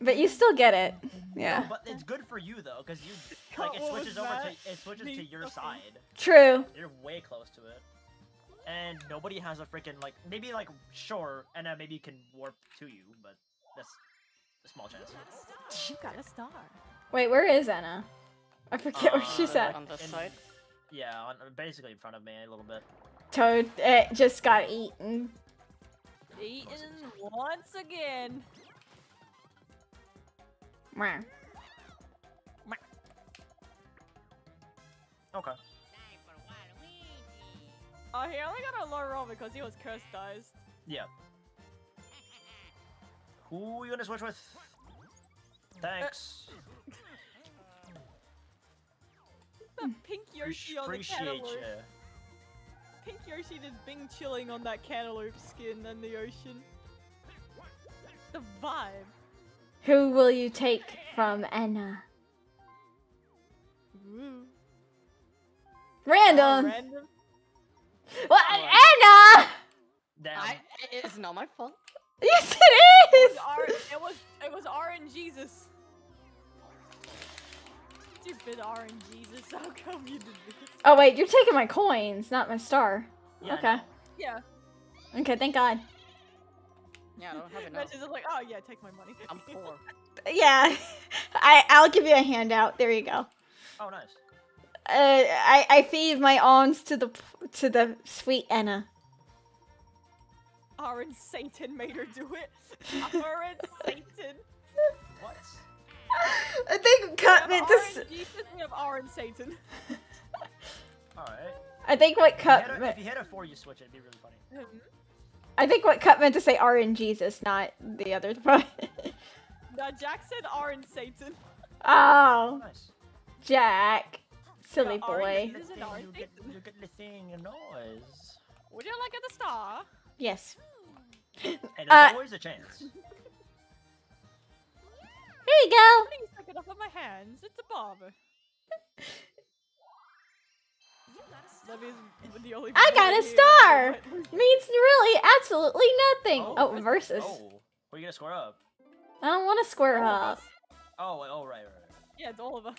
Speaker 1: But you still get it. Yeah.
Speaker 3: No, but it's good for you though, because you like it switches over to it switches to your side.
Speaker 1: True.
Speaker 3: You're way close to it. And nobody has a freaking like maybe like sure, and then maybe can warp to you, but that's a small chance.
Speaker 2: You got a star.
Speaker 1: Wait, where is Enna? I forget where
Speaker 3: Uh,
Speaker 1: she's at.
Speaker 4: on this
Speaker 3: in-
Speaker 4: side.
Speaker 3: Yeah, on, basically in front of me a little bit.
Speaker 1: Toad it just got eaten.
Speaker 2: Eaten once again.
Speaker 1: Mwah.
Speaker 3: Okay.
Speaker 2: Oh, he only got a low roll because he was cursed diced.
Speaker 3: Yeah. Who are you gonna switch with? Thanks.
Speaker 2: The hmm. pink Yoshi on the
Speaker 3: Appreciate
Speaker 2: cantaloupe.
Speaker 3: ya.
Speaker 2: Pink Yoshi just bing chilling on that cantaloupe skin in the ocean. The vibe.
Speaker 1: Who will you take from Enna?
Speaker 2: Woo.
Speaker 1: Random.
Speaker 2: Oh, random.
Speaker 1: What?
Speaker 4: What?
Speaker 1: Enna!
Speaker 3: Damn.
Speaker 4: I, it's not my fault.
Speaker 1: Yes, it
Speaker 2: It
Speaker 1: is.
Speaker 2: was, R- it was it was RNGesus. Jesus. Stupid RNGesus. How come you did this?
Speaker 1: Oh wait, you're taking my coins, not my star.
Speaker 3: Yeah,
Speaker 1: okay.
Speaker 2: Yeah.
Speaker 1: Okay, thank God.
Speaker 4: Yeah, I don't have enough.
Speaker 2: Imagine just like, oh yeah, take my money.
Speaker 4: I'm poor.
Speaker 1: Yeah, I I'll give you a handout. There you go.
Speaker 3: Oh, nice.
Speaker 1: Uh, I I feed my alms to the to the sweet Enna.
Speaker 2: Aaron Satan made her do it. Aaron Satan.
Speaker 3: What?
Speaker 1: I think Cup
Speaker 2: We
Speaker 1: meant
Speaker 2: have
Speaker 1: to. s-
Speaker 2: RNGesus, we have Aaron Satan.
Speaker 3: Alright.
Speaker 1: I think what Cup
Speaker 3: you hit a-
Speaker 1: meant.
Speaker 3: if you hit a four, you switch it. It'd be really funny.
Speaker 1: I think what Cup meant to say RNGesus, not the other part.
Speaker 2: no, Jack said Aaron Satan.
Speaker 1: oh,
Speaker 3: Nice.
Speaker 1: Jack, silly boy.
Speaker 2: is- This is
Speaker 3: you get, get the thing, a noise.
Speaker 2: Would you like at the star?
Speaker 1: Yes.
Speaker 3: Hey, there's
Speaker 1: Uh,
Speaker 3: always a chance.
Speaker 1: Here you go.
Speaker 2: Please pick it up with my hands. It's a barber. That is the only.
Speaker 1: I got a star!
Speaker 2: that
Speaker 1: Means really absolutely nothing. Oh,
Speaker 3: what?
Speaker 1: versus.
Speaker 3: Oh, what are you gonna square up?
Speaker 1: I don't want to square
Speaker 2: All
Speaker 1: up.
Speaker 3: Oh, oh, right, right, right.
Speaker 2: Yeah, it's all of us.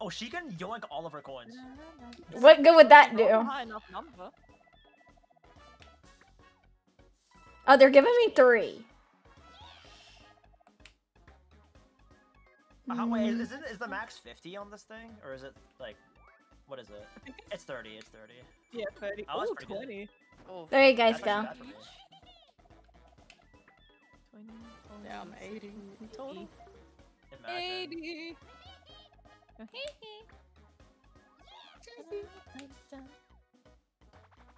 Speaker 3: Oh, she can yoink all of her coins.
Speaker 1: What good would that do?
Speaker 2: high enough number.
Speaker 1: Oh, they're giving me three.
Speaker 3: Uh, How, wait, is,
Speaker 1: Mm.
Speaker 3: it, is the max 50 on this thing? Or is it, like, what is it?
Speaker 2: I think
Speaker 3: It's 30, it's 30.
Speaker 2: Yeah, 30.
Speaker 3: Oh, that's
Speaker 2: Oh,
Speaker 3: pretty good.
Speaker 2: 20.
Speaker 4: Oh,
Speaker 1: There you guys go.
Speaker 3: actually bad
Speaker 2: 20.
Speaker 4: yeah, I'm 80 total.
Speaker 2: 80.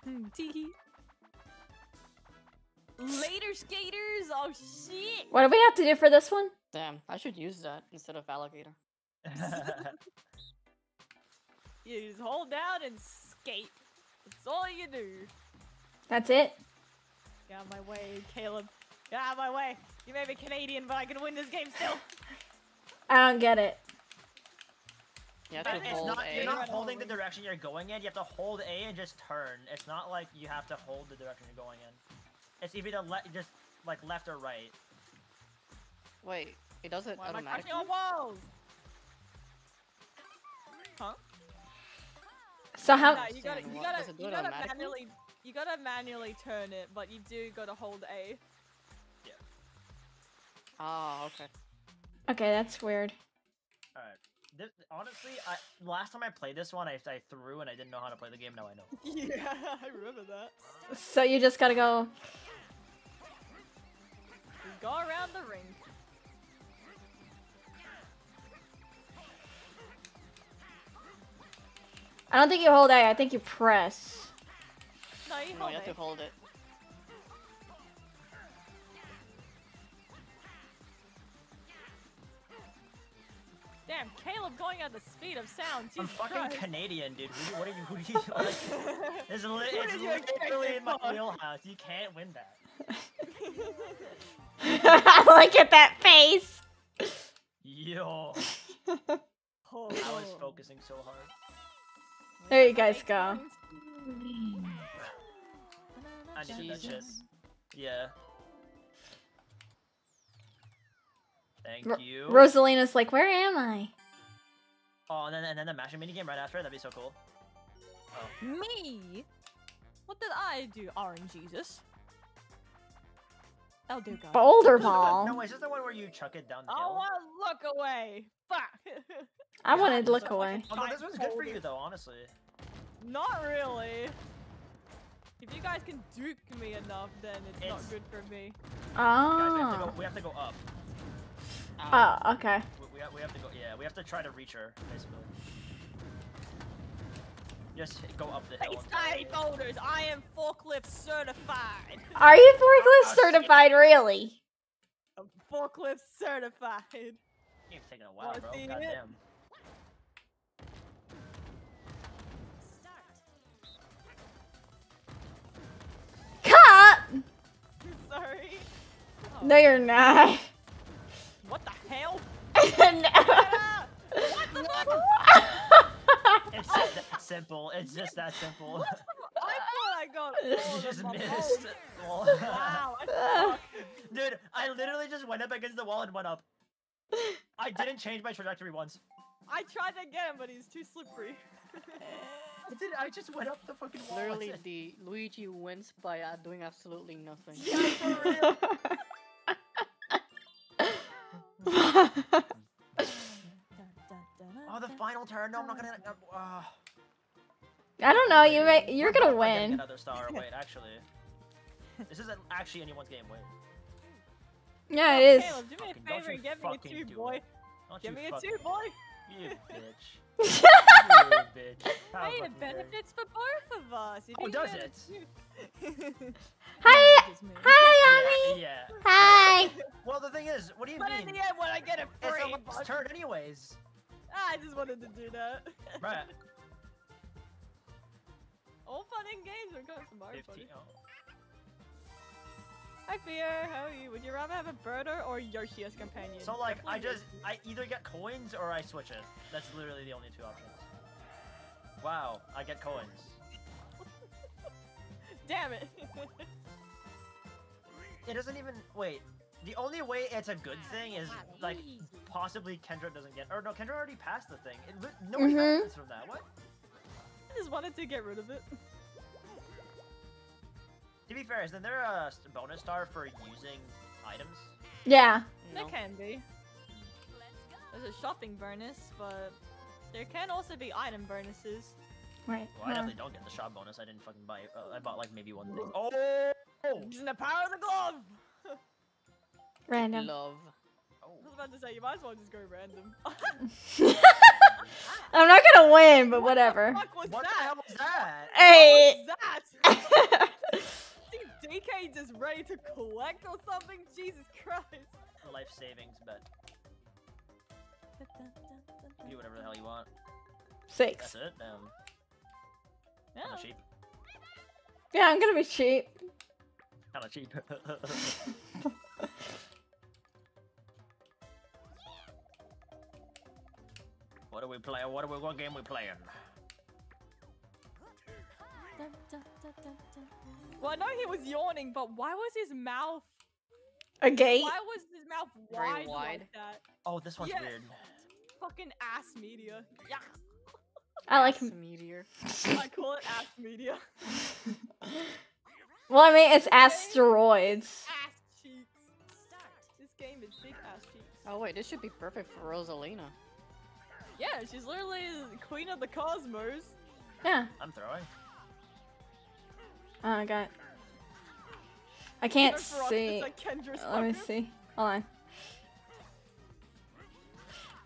Speaker 2: Hmm, Tee. Later, skaters! Oh shit!
Speaker 1: What do we have to do for this one?
Speaker 4: Damn, I should use that instead of alligator.
Speaker 2: You just hold down and skate. That's all you do.
Speaker 1: That's it.
Speaker 2: Get out of my way, Caleb. Get out of my way. You may be Canadian, but I can win this game still.
Speaker 1: I don't get it.
Speaker 4: You have
Speaker 3: But
Speaker 4: to
Speaker 3: it's
Speaker 4: hold
Speaker 3: not,
Speaker 4: A.
Speaker 3: you're not holding the direction you're going in. You have to hold A and just turn. It's not like you have to hold the direction you're going in. It's either le- just like left or right.
Speaker 4: Wait, it does it
Speaker 2: Why am I
Speaker 4: automatically?
Speaker 2: cracking on walls? Huh?
Speaker 1: So how?
Speaker 2: No, you gotta, you gotta,
Speaker 4: does it do
Speaker 2: you gotta manually, you gotta manually turn it, but you do gotta hold A. Yeah.
Speaker 4: Ah, okay.
Speaker 1: Okay, that's weird.
Speaker 3: All right. This, honestly, I, last time I played this one, I, I threw and I didn't know how to play the game. Now I know.
Speaker 2: Yeah, I remember that.
Speaker 1: So you just gotta go.
Speaker 2: Just go around the ring.
Speaker 1: I don't think you hold A. I think you press.
Speaker 2: No, you
Speaker 4: No, you have to hold it.
Speaker 2: Damn, Caleb going at the speed of sound.
Speaker 3: I'm fucking
Speaker 2: Christ.
Speaker 3: Canadian, dude. Who, what are you? Who do you like? It's, li- it's
Speaker 2: you
Speaker 3: literally in my wheelhouse. You can't win that.
Speaker 1: Look at that face.
Speaker 3: Yo,
Speaker 2: Oh,
Speaker 3: I was focusing so hard.
Speaker 1: There you guys go.
Speaker 3: I needed that shit. Yeah. Thank
Speaker 1: Ro-
Speaker 3: you.
Speaker 1: Rosalina's like, where am I?
Speaker 3: oh, and then and then the mashing minigame right after. That'd be so cool. Oh.
Speaker 2: Me? What did I do, Orange Jesus? Oh dear God.
Speaker 1: Boulder
Speaker 3: This is the one-
Speaker 1: ball.
Speaker 3: No, wait, is this the one where you chuck it down the hill.
Speaker 2: I
Speaker 3: hill?
Speaker 2: want to look away. Fuck.
Speaker 1: I
Speaker 3: Yeah,
Speaker 1: wanted to look
Speaker 3: a
Speaker 1: away.
Speaker 3: fucking- Oh no, this one's good for you though, honestly.
Speaker 2: Not really. If you guys can duke me enough, then it's, not good for me. Ah.
Speaker 3: Guys, we have to
Speaker 1: Oh.
Speaker 3: go. We have to go up.
Speaker 4: Ow.
Speaker 1: Oh, okay.
Speaker 3: We, we, have, we have to go. Yeah, we have to try to reach her, basically. Just go up the hill. and-
Speaker 2: Hey, boulders, I am forklift certified.
Speaker 1: Are you oh, forklift
Speaker 3: Oh, shit.
Speaker 1: certified, really?
Speaker 2: I'm forklift certified.
Speaker 3: Game's taking a while,
Speaker 2: Wanna
Speaker 3: bro.
Speaker 2: see it?
Speaker 1: Cut!
Speaker 2: Sorry. Oh,
Speaker 1: No, you're not.
Speaker 2: What the hell?
Speaker 1: no.
Speaker 2: What the fuck?
Speaker 3: It's just that simple. It's just that simple.
Speaker 2: I thought I got
Speaker 3: you
Speaker 2: all
Speaker 3: just missed.
Speaker 2: bones. Wow,
Speaker 3: Dude, I literally just went up against the wall and went up. I didn't change my trajectory once.
Speaker 2: I tried to get him, but he's too slippery.
Speaker 3: I did. I just went up the fucking wall.
Speaker 4: Literally, the Luigi wins by uh, doing absolutely nothing.
Speaker 3: Yeah, for real. Oh, the final turn. No, I'm not gonna. Uh,
Speaker 1: I don't know. You may, you're gonna
Speaker 3: both not getting
Speaker 1: win.
Speaker 3: Another star. Wait, actually, this isn't actually anyone's game. Wait,
Speaker 1: Yeah, it is.
Speaker 2: Caleb, do me a favor and get me a two, boy. Give me a two, boy.
Speaker 3: You bitch. You bitch. How
Speaker 2: Hey,
Speaker 3: fucking
Speaker 2: it benefits for both of us. If
Speaker 3: Oh, does
Speaker 2: get
Speaker 3: it?
Speaker 1: Hi, hi, Yami.
Speaker 3: Yeah, yeah.
Speaker 1: Hi.
Speaker 3: Well, the thing is, what do you mean?
Speaker 2: But in the end, when I get a
Speaker 3: It's
Speaker 2: free,
Speaker 3: a last turn, anyways.
Speaker 2: Ah, I just wanted to do that.
Speaker 3: Right.
Speaker 2: All fun and games when it comes to Mario Party.
Speaker 3: Oh.
Speaker 2: Hi, Fear. How are you? Would you rather have a Birdo or Yoshi as companion?
Speaker 3: So like, I just
Speaker 2: Yoshi.
Speaker 3: I either get coins or I switch it. That's literally the only two options. Wow, I get coins.
Speaker 2: Damn it.
Speaker 3: It doesn't even wait. The only way it's a good thing is like possibly Kendra doesn't get or no Kendra already passed the thing. It, li- nobody
Speaker 1: Mhm.
Speaker 3: benefits from that. What?
Speaker 2: I just wanted to get rid of it.
Speaker 3: To be fair, isn't there a s- bonus star for using items?
Speaker 1: Yeah.
Speaker 2: There can be. There's a shopping bonus, but there can also be item bonuses.
Speaker 1: Right.
Speaker 3: Well, I
Speaker 1: huh.
Speaker 3: definitely don't get the shop bonus. I didn't fucking buy. Uh, I bought like maybe one thing. Oh.
Speaker 2: Using the power of the glove!
Speaker 1: Random.
Speaker 4: Love.
Speaker 2: I was about to say, you might as well just go random.
Speaker 1: I'm not gonna win, but
Speaker 2: What
Speaker 1: whatever.
Speaker 2: the fuck was
Speaker 3: What the hell was that?
Speaker 1: Hey.
Speaker 2: What was that? think DK just ready to collect or something? Jesus Christ.
Speaker 3: Life savings but. You can do whatever the hell you want.
Speaker 1: Six.
Speaker 3: That's it. Damn.
Speaker 2: Yeah.
Speaker 3: Kinda cheap.
Speaker 1: Yeah, I'm gonna be cheap.
Speaker 3: Kinda cheap. what are we playing? What are we? What game we playing?
Speaker 2: Well, I know he was yawning, but why was his mouth?
Speaker 1: A gate.
Speaker 2: Why was his mouth
Speaker 4: Very
Speaker 2: wide,
Speaker 4: wide.
Speaker 2: like that?
Speaker 3: Oh, this one's
Speaker 2: Yeah.
Speaker 3: weird.
Speaker 2: Fucking ass media. Yeah,
Speaker 1: I like.
Speaker 4: Ass meteor.
Speaker 2: I call it ass media.
Speaker 1: Well, I mean, it's asteroids.
Speaker 2: Ass cheeks. This game is big ass cheeks.
Speaker 4: Oh wait, this should be perfect for Rosalina.
Speaker 2: Yeah, she's literally the queen of the cosmos.
Speaker 1: Yeah.
Speaker 3: I'm throwing.
Speaker 1: Oh, I got. I can't
Speaker 2: Go
Speaker 1: see.
Speaker 2: Like
Speaker 1: Let me see. Hold on.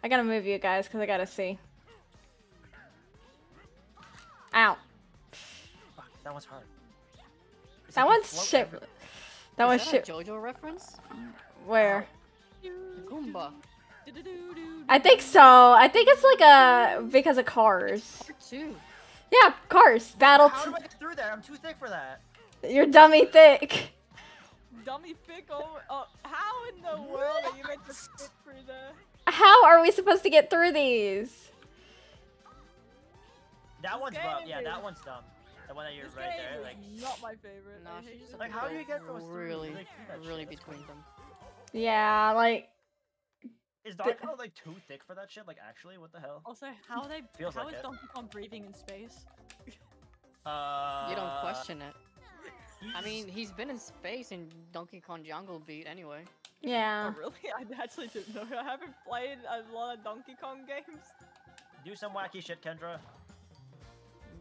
Speaker 1: I gotta move you guys because I gotta see. Ow.
Speaker 3: Fuck, that one's hard. It's
Speaker 1: That
Speaker 3: like
Speaker 1: one's
Speaker 3: float
Speaker 1: shit.
Speaker 3: every-
Speaker 1: That
Speaker 4: Is
Speaker 1: one's
Speaker 4: that
Speaker 1: shit.
Speaker 4: JoJo reference?
Speaker 1: Where?
Speaker 4: Goomba.
Speaker 1: I think so. I think it's like a because of cars.
Speaker 4: Part two.
Speaker 1: Yeah, cars. Battle.
Speaker 3: How do I get through there? I'm too thick for that.
Speaker 1: You're dummy thick.
Speaker 2: Dummy thick over. Oh, uh, how in the world are you meant to fit through there?
Speaker 1: How are we supposed to get through these?
Speaker 3: That
Speaker 2: This
Speaker 3: one's rough.
Speaker 2: game
Speaker 3: Yeah, that one's dumb. The one that you're
Speaker 2: This
Speaker 3: right
Speaker 2: game
Speaker 3: there,
Speaker 2: is
Speaker 3: like.
Speaker 2: not my favorite.
Speaker 4: Nah,
Speaker 2: I
Speaker 4: she
Speaker 2: hate
Speaker 4: just
Speaker 3: Like, how do you get those through?
Speaker 4: really,
Speaker 3: Like, that
Speaker 4: really between
Speaker 3: crazy.
Speaker 4: them?
Speaker 1: Yeah, like
Speaker 3: Is Dark Cloud like too thick for that shit? Like, actually, what the hell?
Speaker 2: Also, how are they?
Speaker 3: Feels
Speaker 2: how
Speaker 3: like
Speaker 2: is
Speaker 3: it.
Speaker 2: Donkey Kong breathing in space?
Speaker 3: Uh.
Speaker 4: You don't question it. I mean, he's been in space in Donkey Kong Jungle Beat anyway.
Speaker 1: yeah.
Speaker 2: Oh, really? I actually didn't know. I haven't played a lot of Donkey Kong games.
Speaker 3: do some wacky shit, Kendra.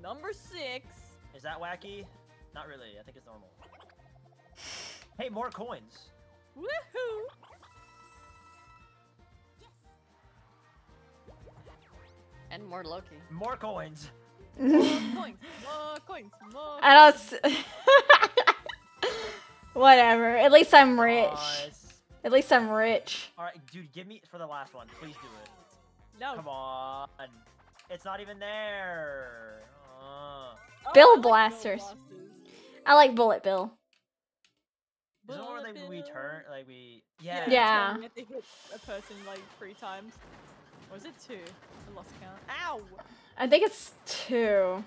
Speaker 2: Number six.
Speaker 3: Is that wacky? Not really. I think it's normal. Hey, more coins.
Speaker 2: Woohoo!
Speaker 4: And more Loki.
Speaker 3: More coins.
Speaker 2: More coins, more coins, more.
Speaker 1: I don't. Whatever. At least I'm rich.
Speaker 3: Nice.
Speaker 1: At least I'm rich.
Speaker 3: All right, dude, give me for the last one. Please do it.
Speaker 2: No.
Speaker 3: Come on. It's not even there. Uh,
Speaker 2: Oh,
Speaker 1: Bill
Speaker 2: I like
Speaker 1: Blasters.
Speaker 2: Blasters.
Speaker 1: I like Bullet Bill.
Speaker 3: is it where like we
Speaker 2: Bullet
Speaker 3: turn,
Speaker 2: Bill.
Speaker 3: like we? Yeah.
Speaker 2: it's
Speaker 1: Yeah.
Speaker 2: when You hit a person like three times. Or is it two? I lost count. Ow!
Speaker 1: I think it's two.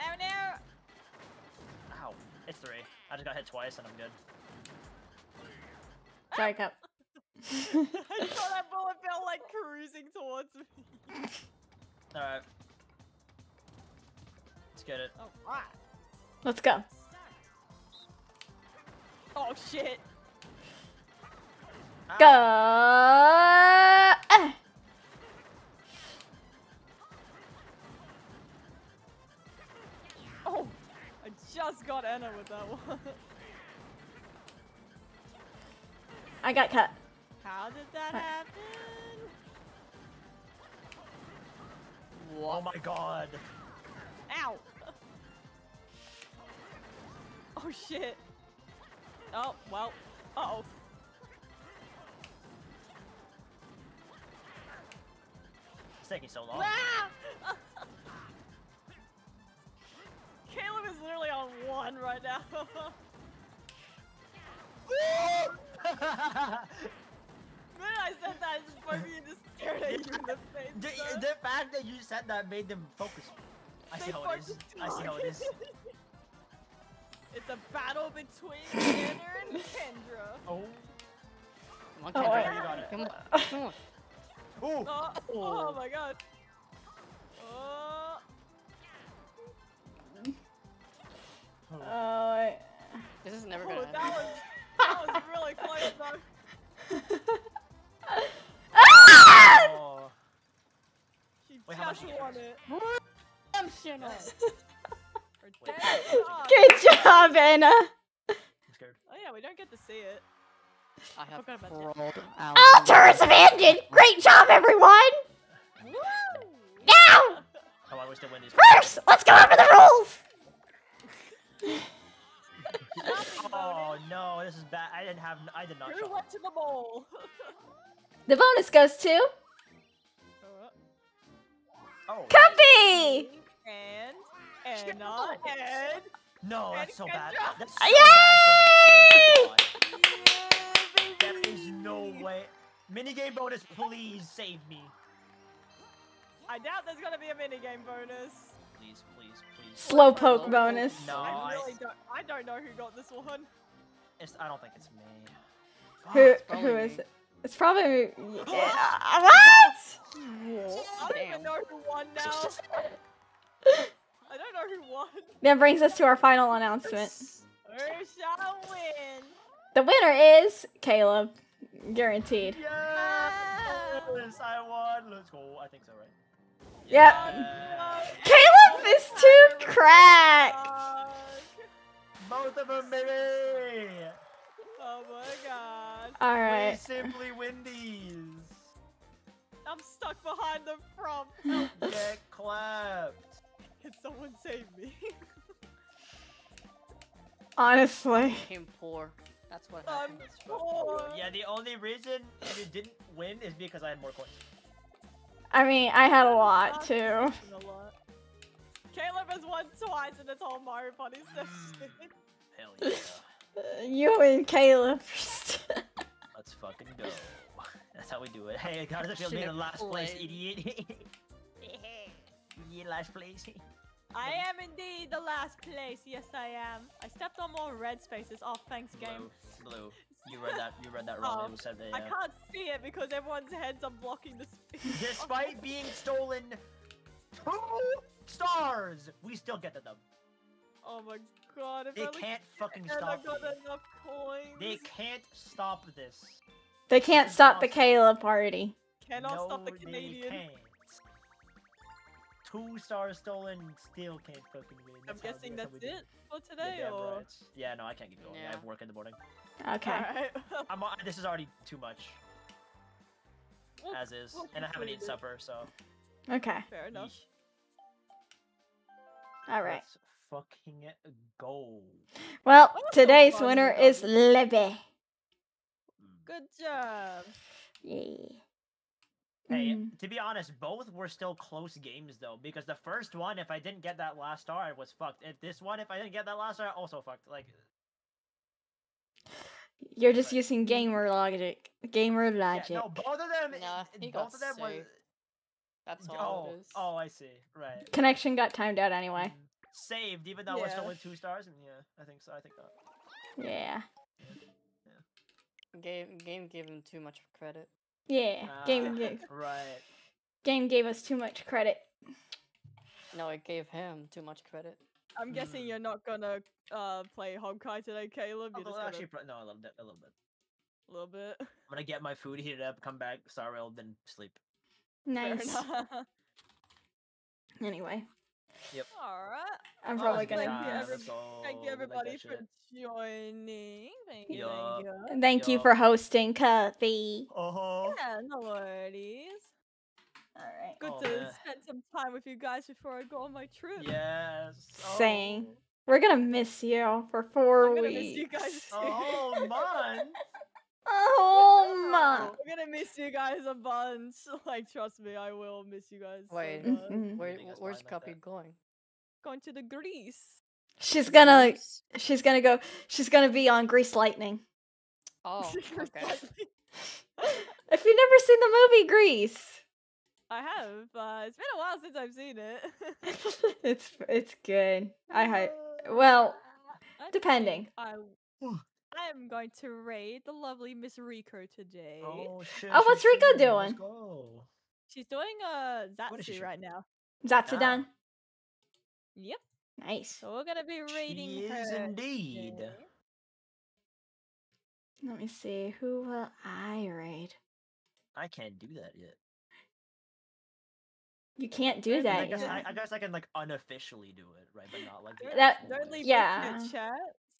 Speaker 2: Oh no!
Speaker 3: Ow. It's three. I just got hit twice and I'm good.
Speaker 1: Sorry, Cup.
Speaker 2: I saw that bullet bill like cruising towards me.
Speaker 3: All right. Let's get it.
Speaker 2: Oh, right.
Speaker 1: Let's go.
Speaker 2: Oh shit!
Speaker 3: Ow.
Speaker 1: Go. Ah.
Speaker 2: Oh! I just got Enna with that one.
Speaker 1: I got cut.
Speaker 2: How did that
Speaker 1: What?
Speaker 2: happen?
Speaker 3: Oh my god.
Speaker 2: Ow! Oh shit! Oh, well. Uh oh.
Speaker 3: Taking so long.
Speaker 2: Ah! Caleb is literally on one right now. When I said that, I just fucking just stared at you in the face.
Speaker 3: the, the fact that you said that made them focus. I see how it is. I see how it is.
Speaker 2: it's a battle between Tanner and Kendra.
Speaker 3: Oh.
Speaker 4: Come on,
Speaker 1: Oh,
Speaker 4: Kendra.
Speaker 3: you got it.
Speaker 4: Come on. Come on.
Speaker 3: Ooh.
Speaker 2: Oh, oh
Speaker 4: Oh.
Speaker 2: my god. Oh,
Speaker 1: Oh. I-
Speaker 4: This is never
Speaker 2: oh
Speaker 4: gonna
Speaker 2: that
Speaker 4: happen.
Speaker 2: was that was really close though.
Speaker 1: Ah!
Speaker 3: Oh.
Speaker 2: She
Speaker 3: Wait, how much
Speaker 2: just
Speaker 3: you get
Speaker 2: won it.
Speaker 4: Redemption.
Speaker 2: Or
Speaker 3: Wait.
Speaker 2: ten shots.
Speaker 1: Good job, Enna.
Speaker 3: I'm scared.
Speaker 2: Oh yeah, we don't get to see it.
Speaker 4: I have
Speaker 2: Forgot
Speaker 4: crawled out.
Speaker 1: All
Speaker 4: of
Speaker 1: turrets have ended. Great job, everyone.
Speaker 2: Woo!
Speaker 1: Now,
Speaker 3: Oh, I wish to win these.
Speaker 1: first, let's go over the rules.
Speaker 3: Oh no, this is bad. I didn't have. I did not.
Speaker 2: Who went to the mall?
Speaker 1: The bonus goes to uh.
Speaker 3: Oh.
Speaker 1: Cuppy.
Speaker 2: and
Speaker 3: Shit,
Speaker 2: Enna
Speaker 3: no. No, that's so bad. That's oh so
Speaker 1: Yay!
Speaker 3: bad for me. Oh my god. There is no way. Minigame bonus, please save me.
Speaker 2: I doubt there's gonna be a minigame bonus.
Speaker 3: Please, please, please.
Speaker 1: Slowpoke bonus.
Speaker 3: No,
Speaker 2: I
Speaker 3: I,
Speaker 2: really don't. I don't know who got this one.
Speaker 3: it's, I don't think it's me.
Speaker 1: Who?
Speaker 4: it's
Speaker 1: Who
Speaker 4: probably
Speaker 1: is
Speaker 4: me.
Speaker 1: it? It's probably. Yeah. What?
Speaker 2: I don't even know who won now. I don't know who won.
Speaker 1: That brings us to our final announcement.
Speaker 2: Who shall win?
Speaker 1: The winner is Caleb. Guaranteed.
Speaker 3: Yes, I won. Let's go. I think so, right?
Speaker 1: Yep.
Speaker 3: Yeah.
Speaker 1: Caleb is too cracked.
Speaker 3: Both of them, baby.
Speaker 2: oh my god. All right.
Speaker 3: We
Speaker 1: Alright.
Speaker 3: simply win these.
Speaker 2: I'm stuck behind the front. Help.
Speaker 3: Get clapped.
Speaker 2: Can someone save me?
Speaker 1: Honestly.
Speaker 4: Became poor. That's what
Speaker 2: I'm
Speaker 4: happened.
Speaker 2: poor.
Speaker 3: Yeah, the only reason you didn't win is because I had more coins.
Speaker 1: I mean, I had a lot too.
Speaker 2: A lot. Caleb has won twice in this whole Mario Party
Speaker 3: Mm.
Speaker 2: session.
Speaker 3: Hell yeah.
Speaker 1: You and Caleb.
Speaker 3: Let's fucking go. That's how we do it. Hey, how does it feel being in
Speaker 4: Should've
Speaker 3: last place,
Speaker 4: played.
Speaker 3: idiot? idiot, last place.
Speaker 2: I am indeed the last place. Yes, I am. I stepped on more red spaces. Oh, thanks, game.
Speaker 3: Blue, blue. You read that. You read that wrong.
Speaker 2: Oh,
Speaker 3: it was 7
Speaker 2: I can't see it because everyone's heads are blocking the speed.
Speaker 3: Despite being stolen two stars, we still get the dub.
Speaker 2: Oh my god, if
Speaker 3: They
Speaker 2: only
Speaker 3: can't fucking
Speaker 2: Enna
Speaker 3: stop
Speaker 2: got
Speaker 3: me.
Speaker 2: enough coins.
Speaker 3: They can't stop this.
Speaker 1: They can't stop the Caleb party.
Speaker 2: cannot
Speaker 3: no,
Speaker 2: stop the
Speaker 3: they
Speaker 2: Canadian.
Speaker 3: Can't. two stars stolen, still can't fucking win.
Speaker 2: I'm
Speaker 3: That's
Speaker 2: guessing
Speaker 3: how
Speaker 2: that's it for today,
Speaker 3: damn
Speaker 2: or
Speaker 3: rights. Yeah, no, I can't get going. I have work in the morning.
Speaker 1: Okay.
Speaker 2: Alright.
Speaker 3: I'm. Uh, this is already too much
Speaker 2: Well,
Speaker 3: as is,
Speaker 2: we'll
Speaker 3: and I haven't eaten
Speaker 2: conclude
Speaker 3: supper, so.
Speaker 1: Okay.
Speaker 2: Fair enough.
Speaker 3: yeesh.
Speaker 1: All right.
Speaker 3: Let's fucking go.
Speaker 1: Well,
Speaker 2: That was so
Speaker 1: today's winner
Speaker 2: though.
Speaker 1: is Libby. Mm.
Speaker 2: Good job.
Speaker 1: Yeah.
Speaker 3: Hey,
Speaker 1: Mm.
Speaker 3: to be honest, both were still close games though, because the first one, if I didn't get that last star, I was fucked. If this one, if I didn't get that last star, I also fucked. Like,
Speaker 1: You're just using gamer logic. Gamer
Speaker 3: yeah,
Speaker 1: logic.
Speaker 3: no, both of them,
Speaker 4: Nah, he
Speaker 3: both
Speaker 4: got
Speaker 3: of them was.
Speaker 4: saved. That's all
Speaker 3: Oh,
Speaker 4: it is.
Speaker 3: oh, I see. Right.
Speaker 1: Connection got timed out anyway.
Speaker 3: Mm, Saved, even though I was still with two stars. And yeah, I think so. I think that.
Speaker 1: Yeah.
Speaker 4: Game game gave him too much credit.
Speaker 1: Yeah. Game
Speaker 3: Ah,
Speaker 1: gave,
Speaker 3: Right.
Speaker 1: game gave us too much credit.
Speaker 4: No, it gave him too much credit.
Speaker 2: I'm guessing
Speaker 3: Mm.
Speaker 2: you're not gonna uh play Honkai today, Caleb. You're
Speaker 3: Although
Speaker 2: just gonna
Speaker 3: actually, pro- no, a little bit. A little bit.
Speaker 2: a little bit.
Speaker 3: I'm gonna get my food heated up, come back, star rail, then sleep.
Speaker 1: Nice.
Speaker 2: enough.
Speaker 1: Anyway,
Speaker 2: All right.
Speaker 1: I'm
Speaker 3: Oh,
Speaker 1: probably
Speaker 3: it's
Speaker 1: gonna.
Speaker 2: Thank you,
Speaker 3: time,
Speaker 2: every- Thank you
Speaker 3: we like
Speaker 2: everybody for
Speaker 3: shit.
Speaker 2: joining. Thank you.
Speaker 3: Yup.
Speaker 2: Thank you.
Speaker 1: Thank you for hosting, Coffee.
Speaker 3: Uh-huh.
Speaker 2: Yeah, no worries.
Speaker 1: All right.
Speaker 2: Good
Speaker 3: Oh,
Speaker 2: to
Speaker 3: man.
Speaker 2: spend some time with you guys before I go on my trip.
Speaker 3: Yes.
Speaker 1: Same.
Speaker 3: Oh.
Speaker 1: We're gonna miss you for 4
Speaker 2: I'm
Speaker 1: weeks.
Speaker 2: miss you guys too.
Speaker 3: A whole month.
Speaker 1: Oh my.
Speaker 2: I'm gonna miss you guys a bunch. Like, trust me, I will miss you guys. so
Speaker 4: Wait.
Speaker 2: much.
Speaker 1: Mhm.
Speaker 4: Where, where's
Speaker 3: fine like
Speaker 4: going?
Speaker 2: Going to the Greece.
Speaker 1: She's gonna. She's gonna go. She's gonna be on Grease Lightning.
Speaker 4: Oh, okay.
Speaker 1: If you've never seen the movie Grease,
Speaker 2: I have. Uh, it's been a while since I've seen it.
Speaker 1: it's it's good. I hi- well,
Speaker 2: I
Speaker 1: depending.
Speaker 2: I, I am going to raid the lovely Miss Rico today.
Speaker 3: Oh shit.
Speaker 1: Oh, what's
Speaker 3: shit,
Speaker 1: Rico
Speaker 3: shit,
Speaker 1: doing?
Speaker 3: Let's go.
Speaker 2: She's doing uh
Speaker 3: What is she
Speaker 2: Zatsu
Speaker 3: shooting?
Speaker 2: right now.
Speaker 1: Zatsudan.
Speaker 2: Yep.
Speaker 1: Nice.
Speaker 2: So we're gonna be raiding
Speaker 3: She
Speaker 2: her.
Speaker 3: is indeed.
Speaker 2: today.
Speaker 1: Let me see. Who will I raid?
Speaker 3: I can't do that yet.
Speaker 1: You can't do
Speaker 2: I
Speaker 3: I
Speaker 1: that
Speaker 3: guess I,
Speaker 1: yet.
Speaker 3: I guess I can like unofficially do it, right? But not like
Speaker 1: That-
Speaker 3: actual
Speaker 2: Don't
Speaker 3: way.
Speaker 1: Yeah.
Speaker 2: it in the chat.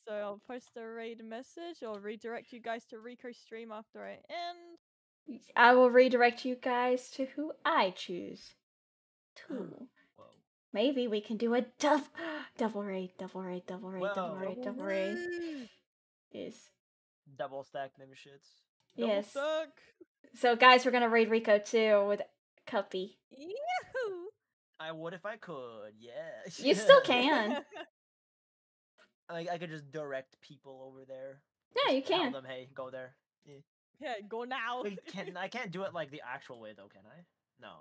Speaker 2: So I'll post a raid message or redirect you guys to Rico's stream after I end.
Speaker 1: I will redirect you guys to who I choose. To.
Speaker 3: Whoa.
Speaker 1: Maybe we can do a double, double raid, double raid, double raid, double raid, double raid. Yes.
Speaker 3: Double stack them shits.
Speaker 2: Double
Speaker 1: Yes.
Speaker 2: suck.
Speaker 1: So, guys, we're gonna raid Rico too with Cuppy.
Speaker 2: Yahoo!
Speaker 3: I would if I could. Yeah.
Speaker 1: You still can.
Speaker 3: Like I could just direct people over there.
Speaker 1: Yeah, you
Speaker 3: Just tell
Speaker 1: can.
Speaker 3: them, hey, go there.
Speaker 2: yeah, go now.
Speaker 3: Wait, can I can't do it like the actual way though, can I? No.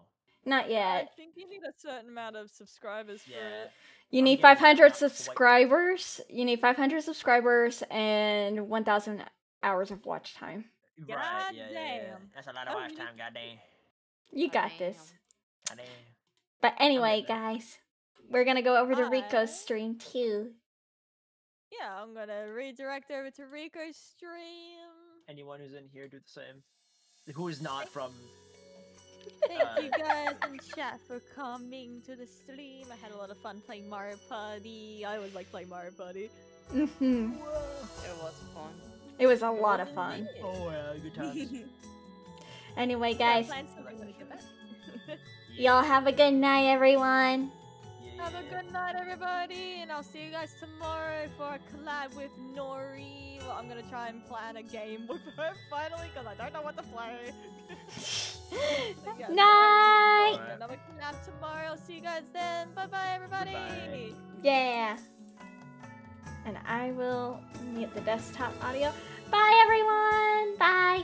Speaker 1: Not yet.
Speaker 2: I think you need a certain amount of subscribers for
Speaker 3: Yeah.
Speaker 2: it.
Speaker 1: You
Speaker 3: I'm
Speaker 1: need 500
Speaker 3: not quite-
Speaker 1: subscribers. You need 500 subscribers and 1,000 hours of watch time.
Speaker 3: Right. Yeah, yeah, yeah. That's a lot of
Speaker 2: Oh,
Speaker 3: watch
Speaker 2: you-
Speaker 3: time. Goddamn.
Speaker 1: You got
Speaker 4: Damn.
Speaker 1: this.
Speaker 3: Goddamn.
Speaker 1: But anyway, guys, we're gonna go over to Rico's stream too.
Speaker 2: Yeah, I'm gonna redirect over to Rico's stream.
Speaker 3: Anyone who's in here do the same. Who is not from?
Speaker 2: Thank
Speaker 3: Uh,
Speaker 2: you guys in chat for coming to the stream. I had a lot of fun playing Mario Party. I always like playing Mario Party.
Speaker 1: hmm
Speaker 4: It was fun.
Speaker 1: It was a lot of fun.
Speaker 2: Indeed.
Speaker 3: Oh yeah, good times.
Speaker 1: Anyway, guys,
Speaker 2: plans for when we get back.
Speaker 1: y'all have a good night, everyone.
Speaker 2: Have a good night, everybody, and I'll see you guys tomorrow for a collab with Nori. Well, I'm gonna try and plan a game with her finally, because I don't know what to play. So, yeah,
Speaker 1: night.
Speaker 2: Another collab tomorrow. I'll See you guys then. Bye bye, everybody.
Speaker 3: Goodbye.
Speaker 1: Yeah. And I will mute the desktop audio. Bye, everyone. Bye.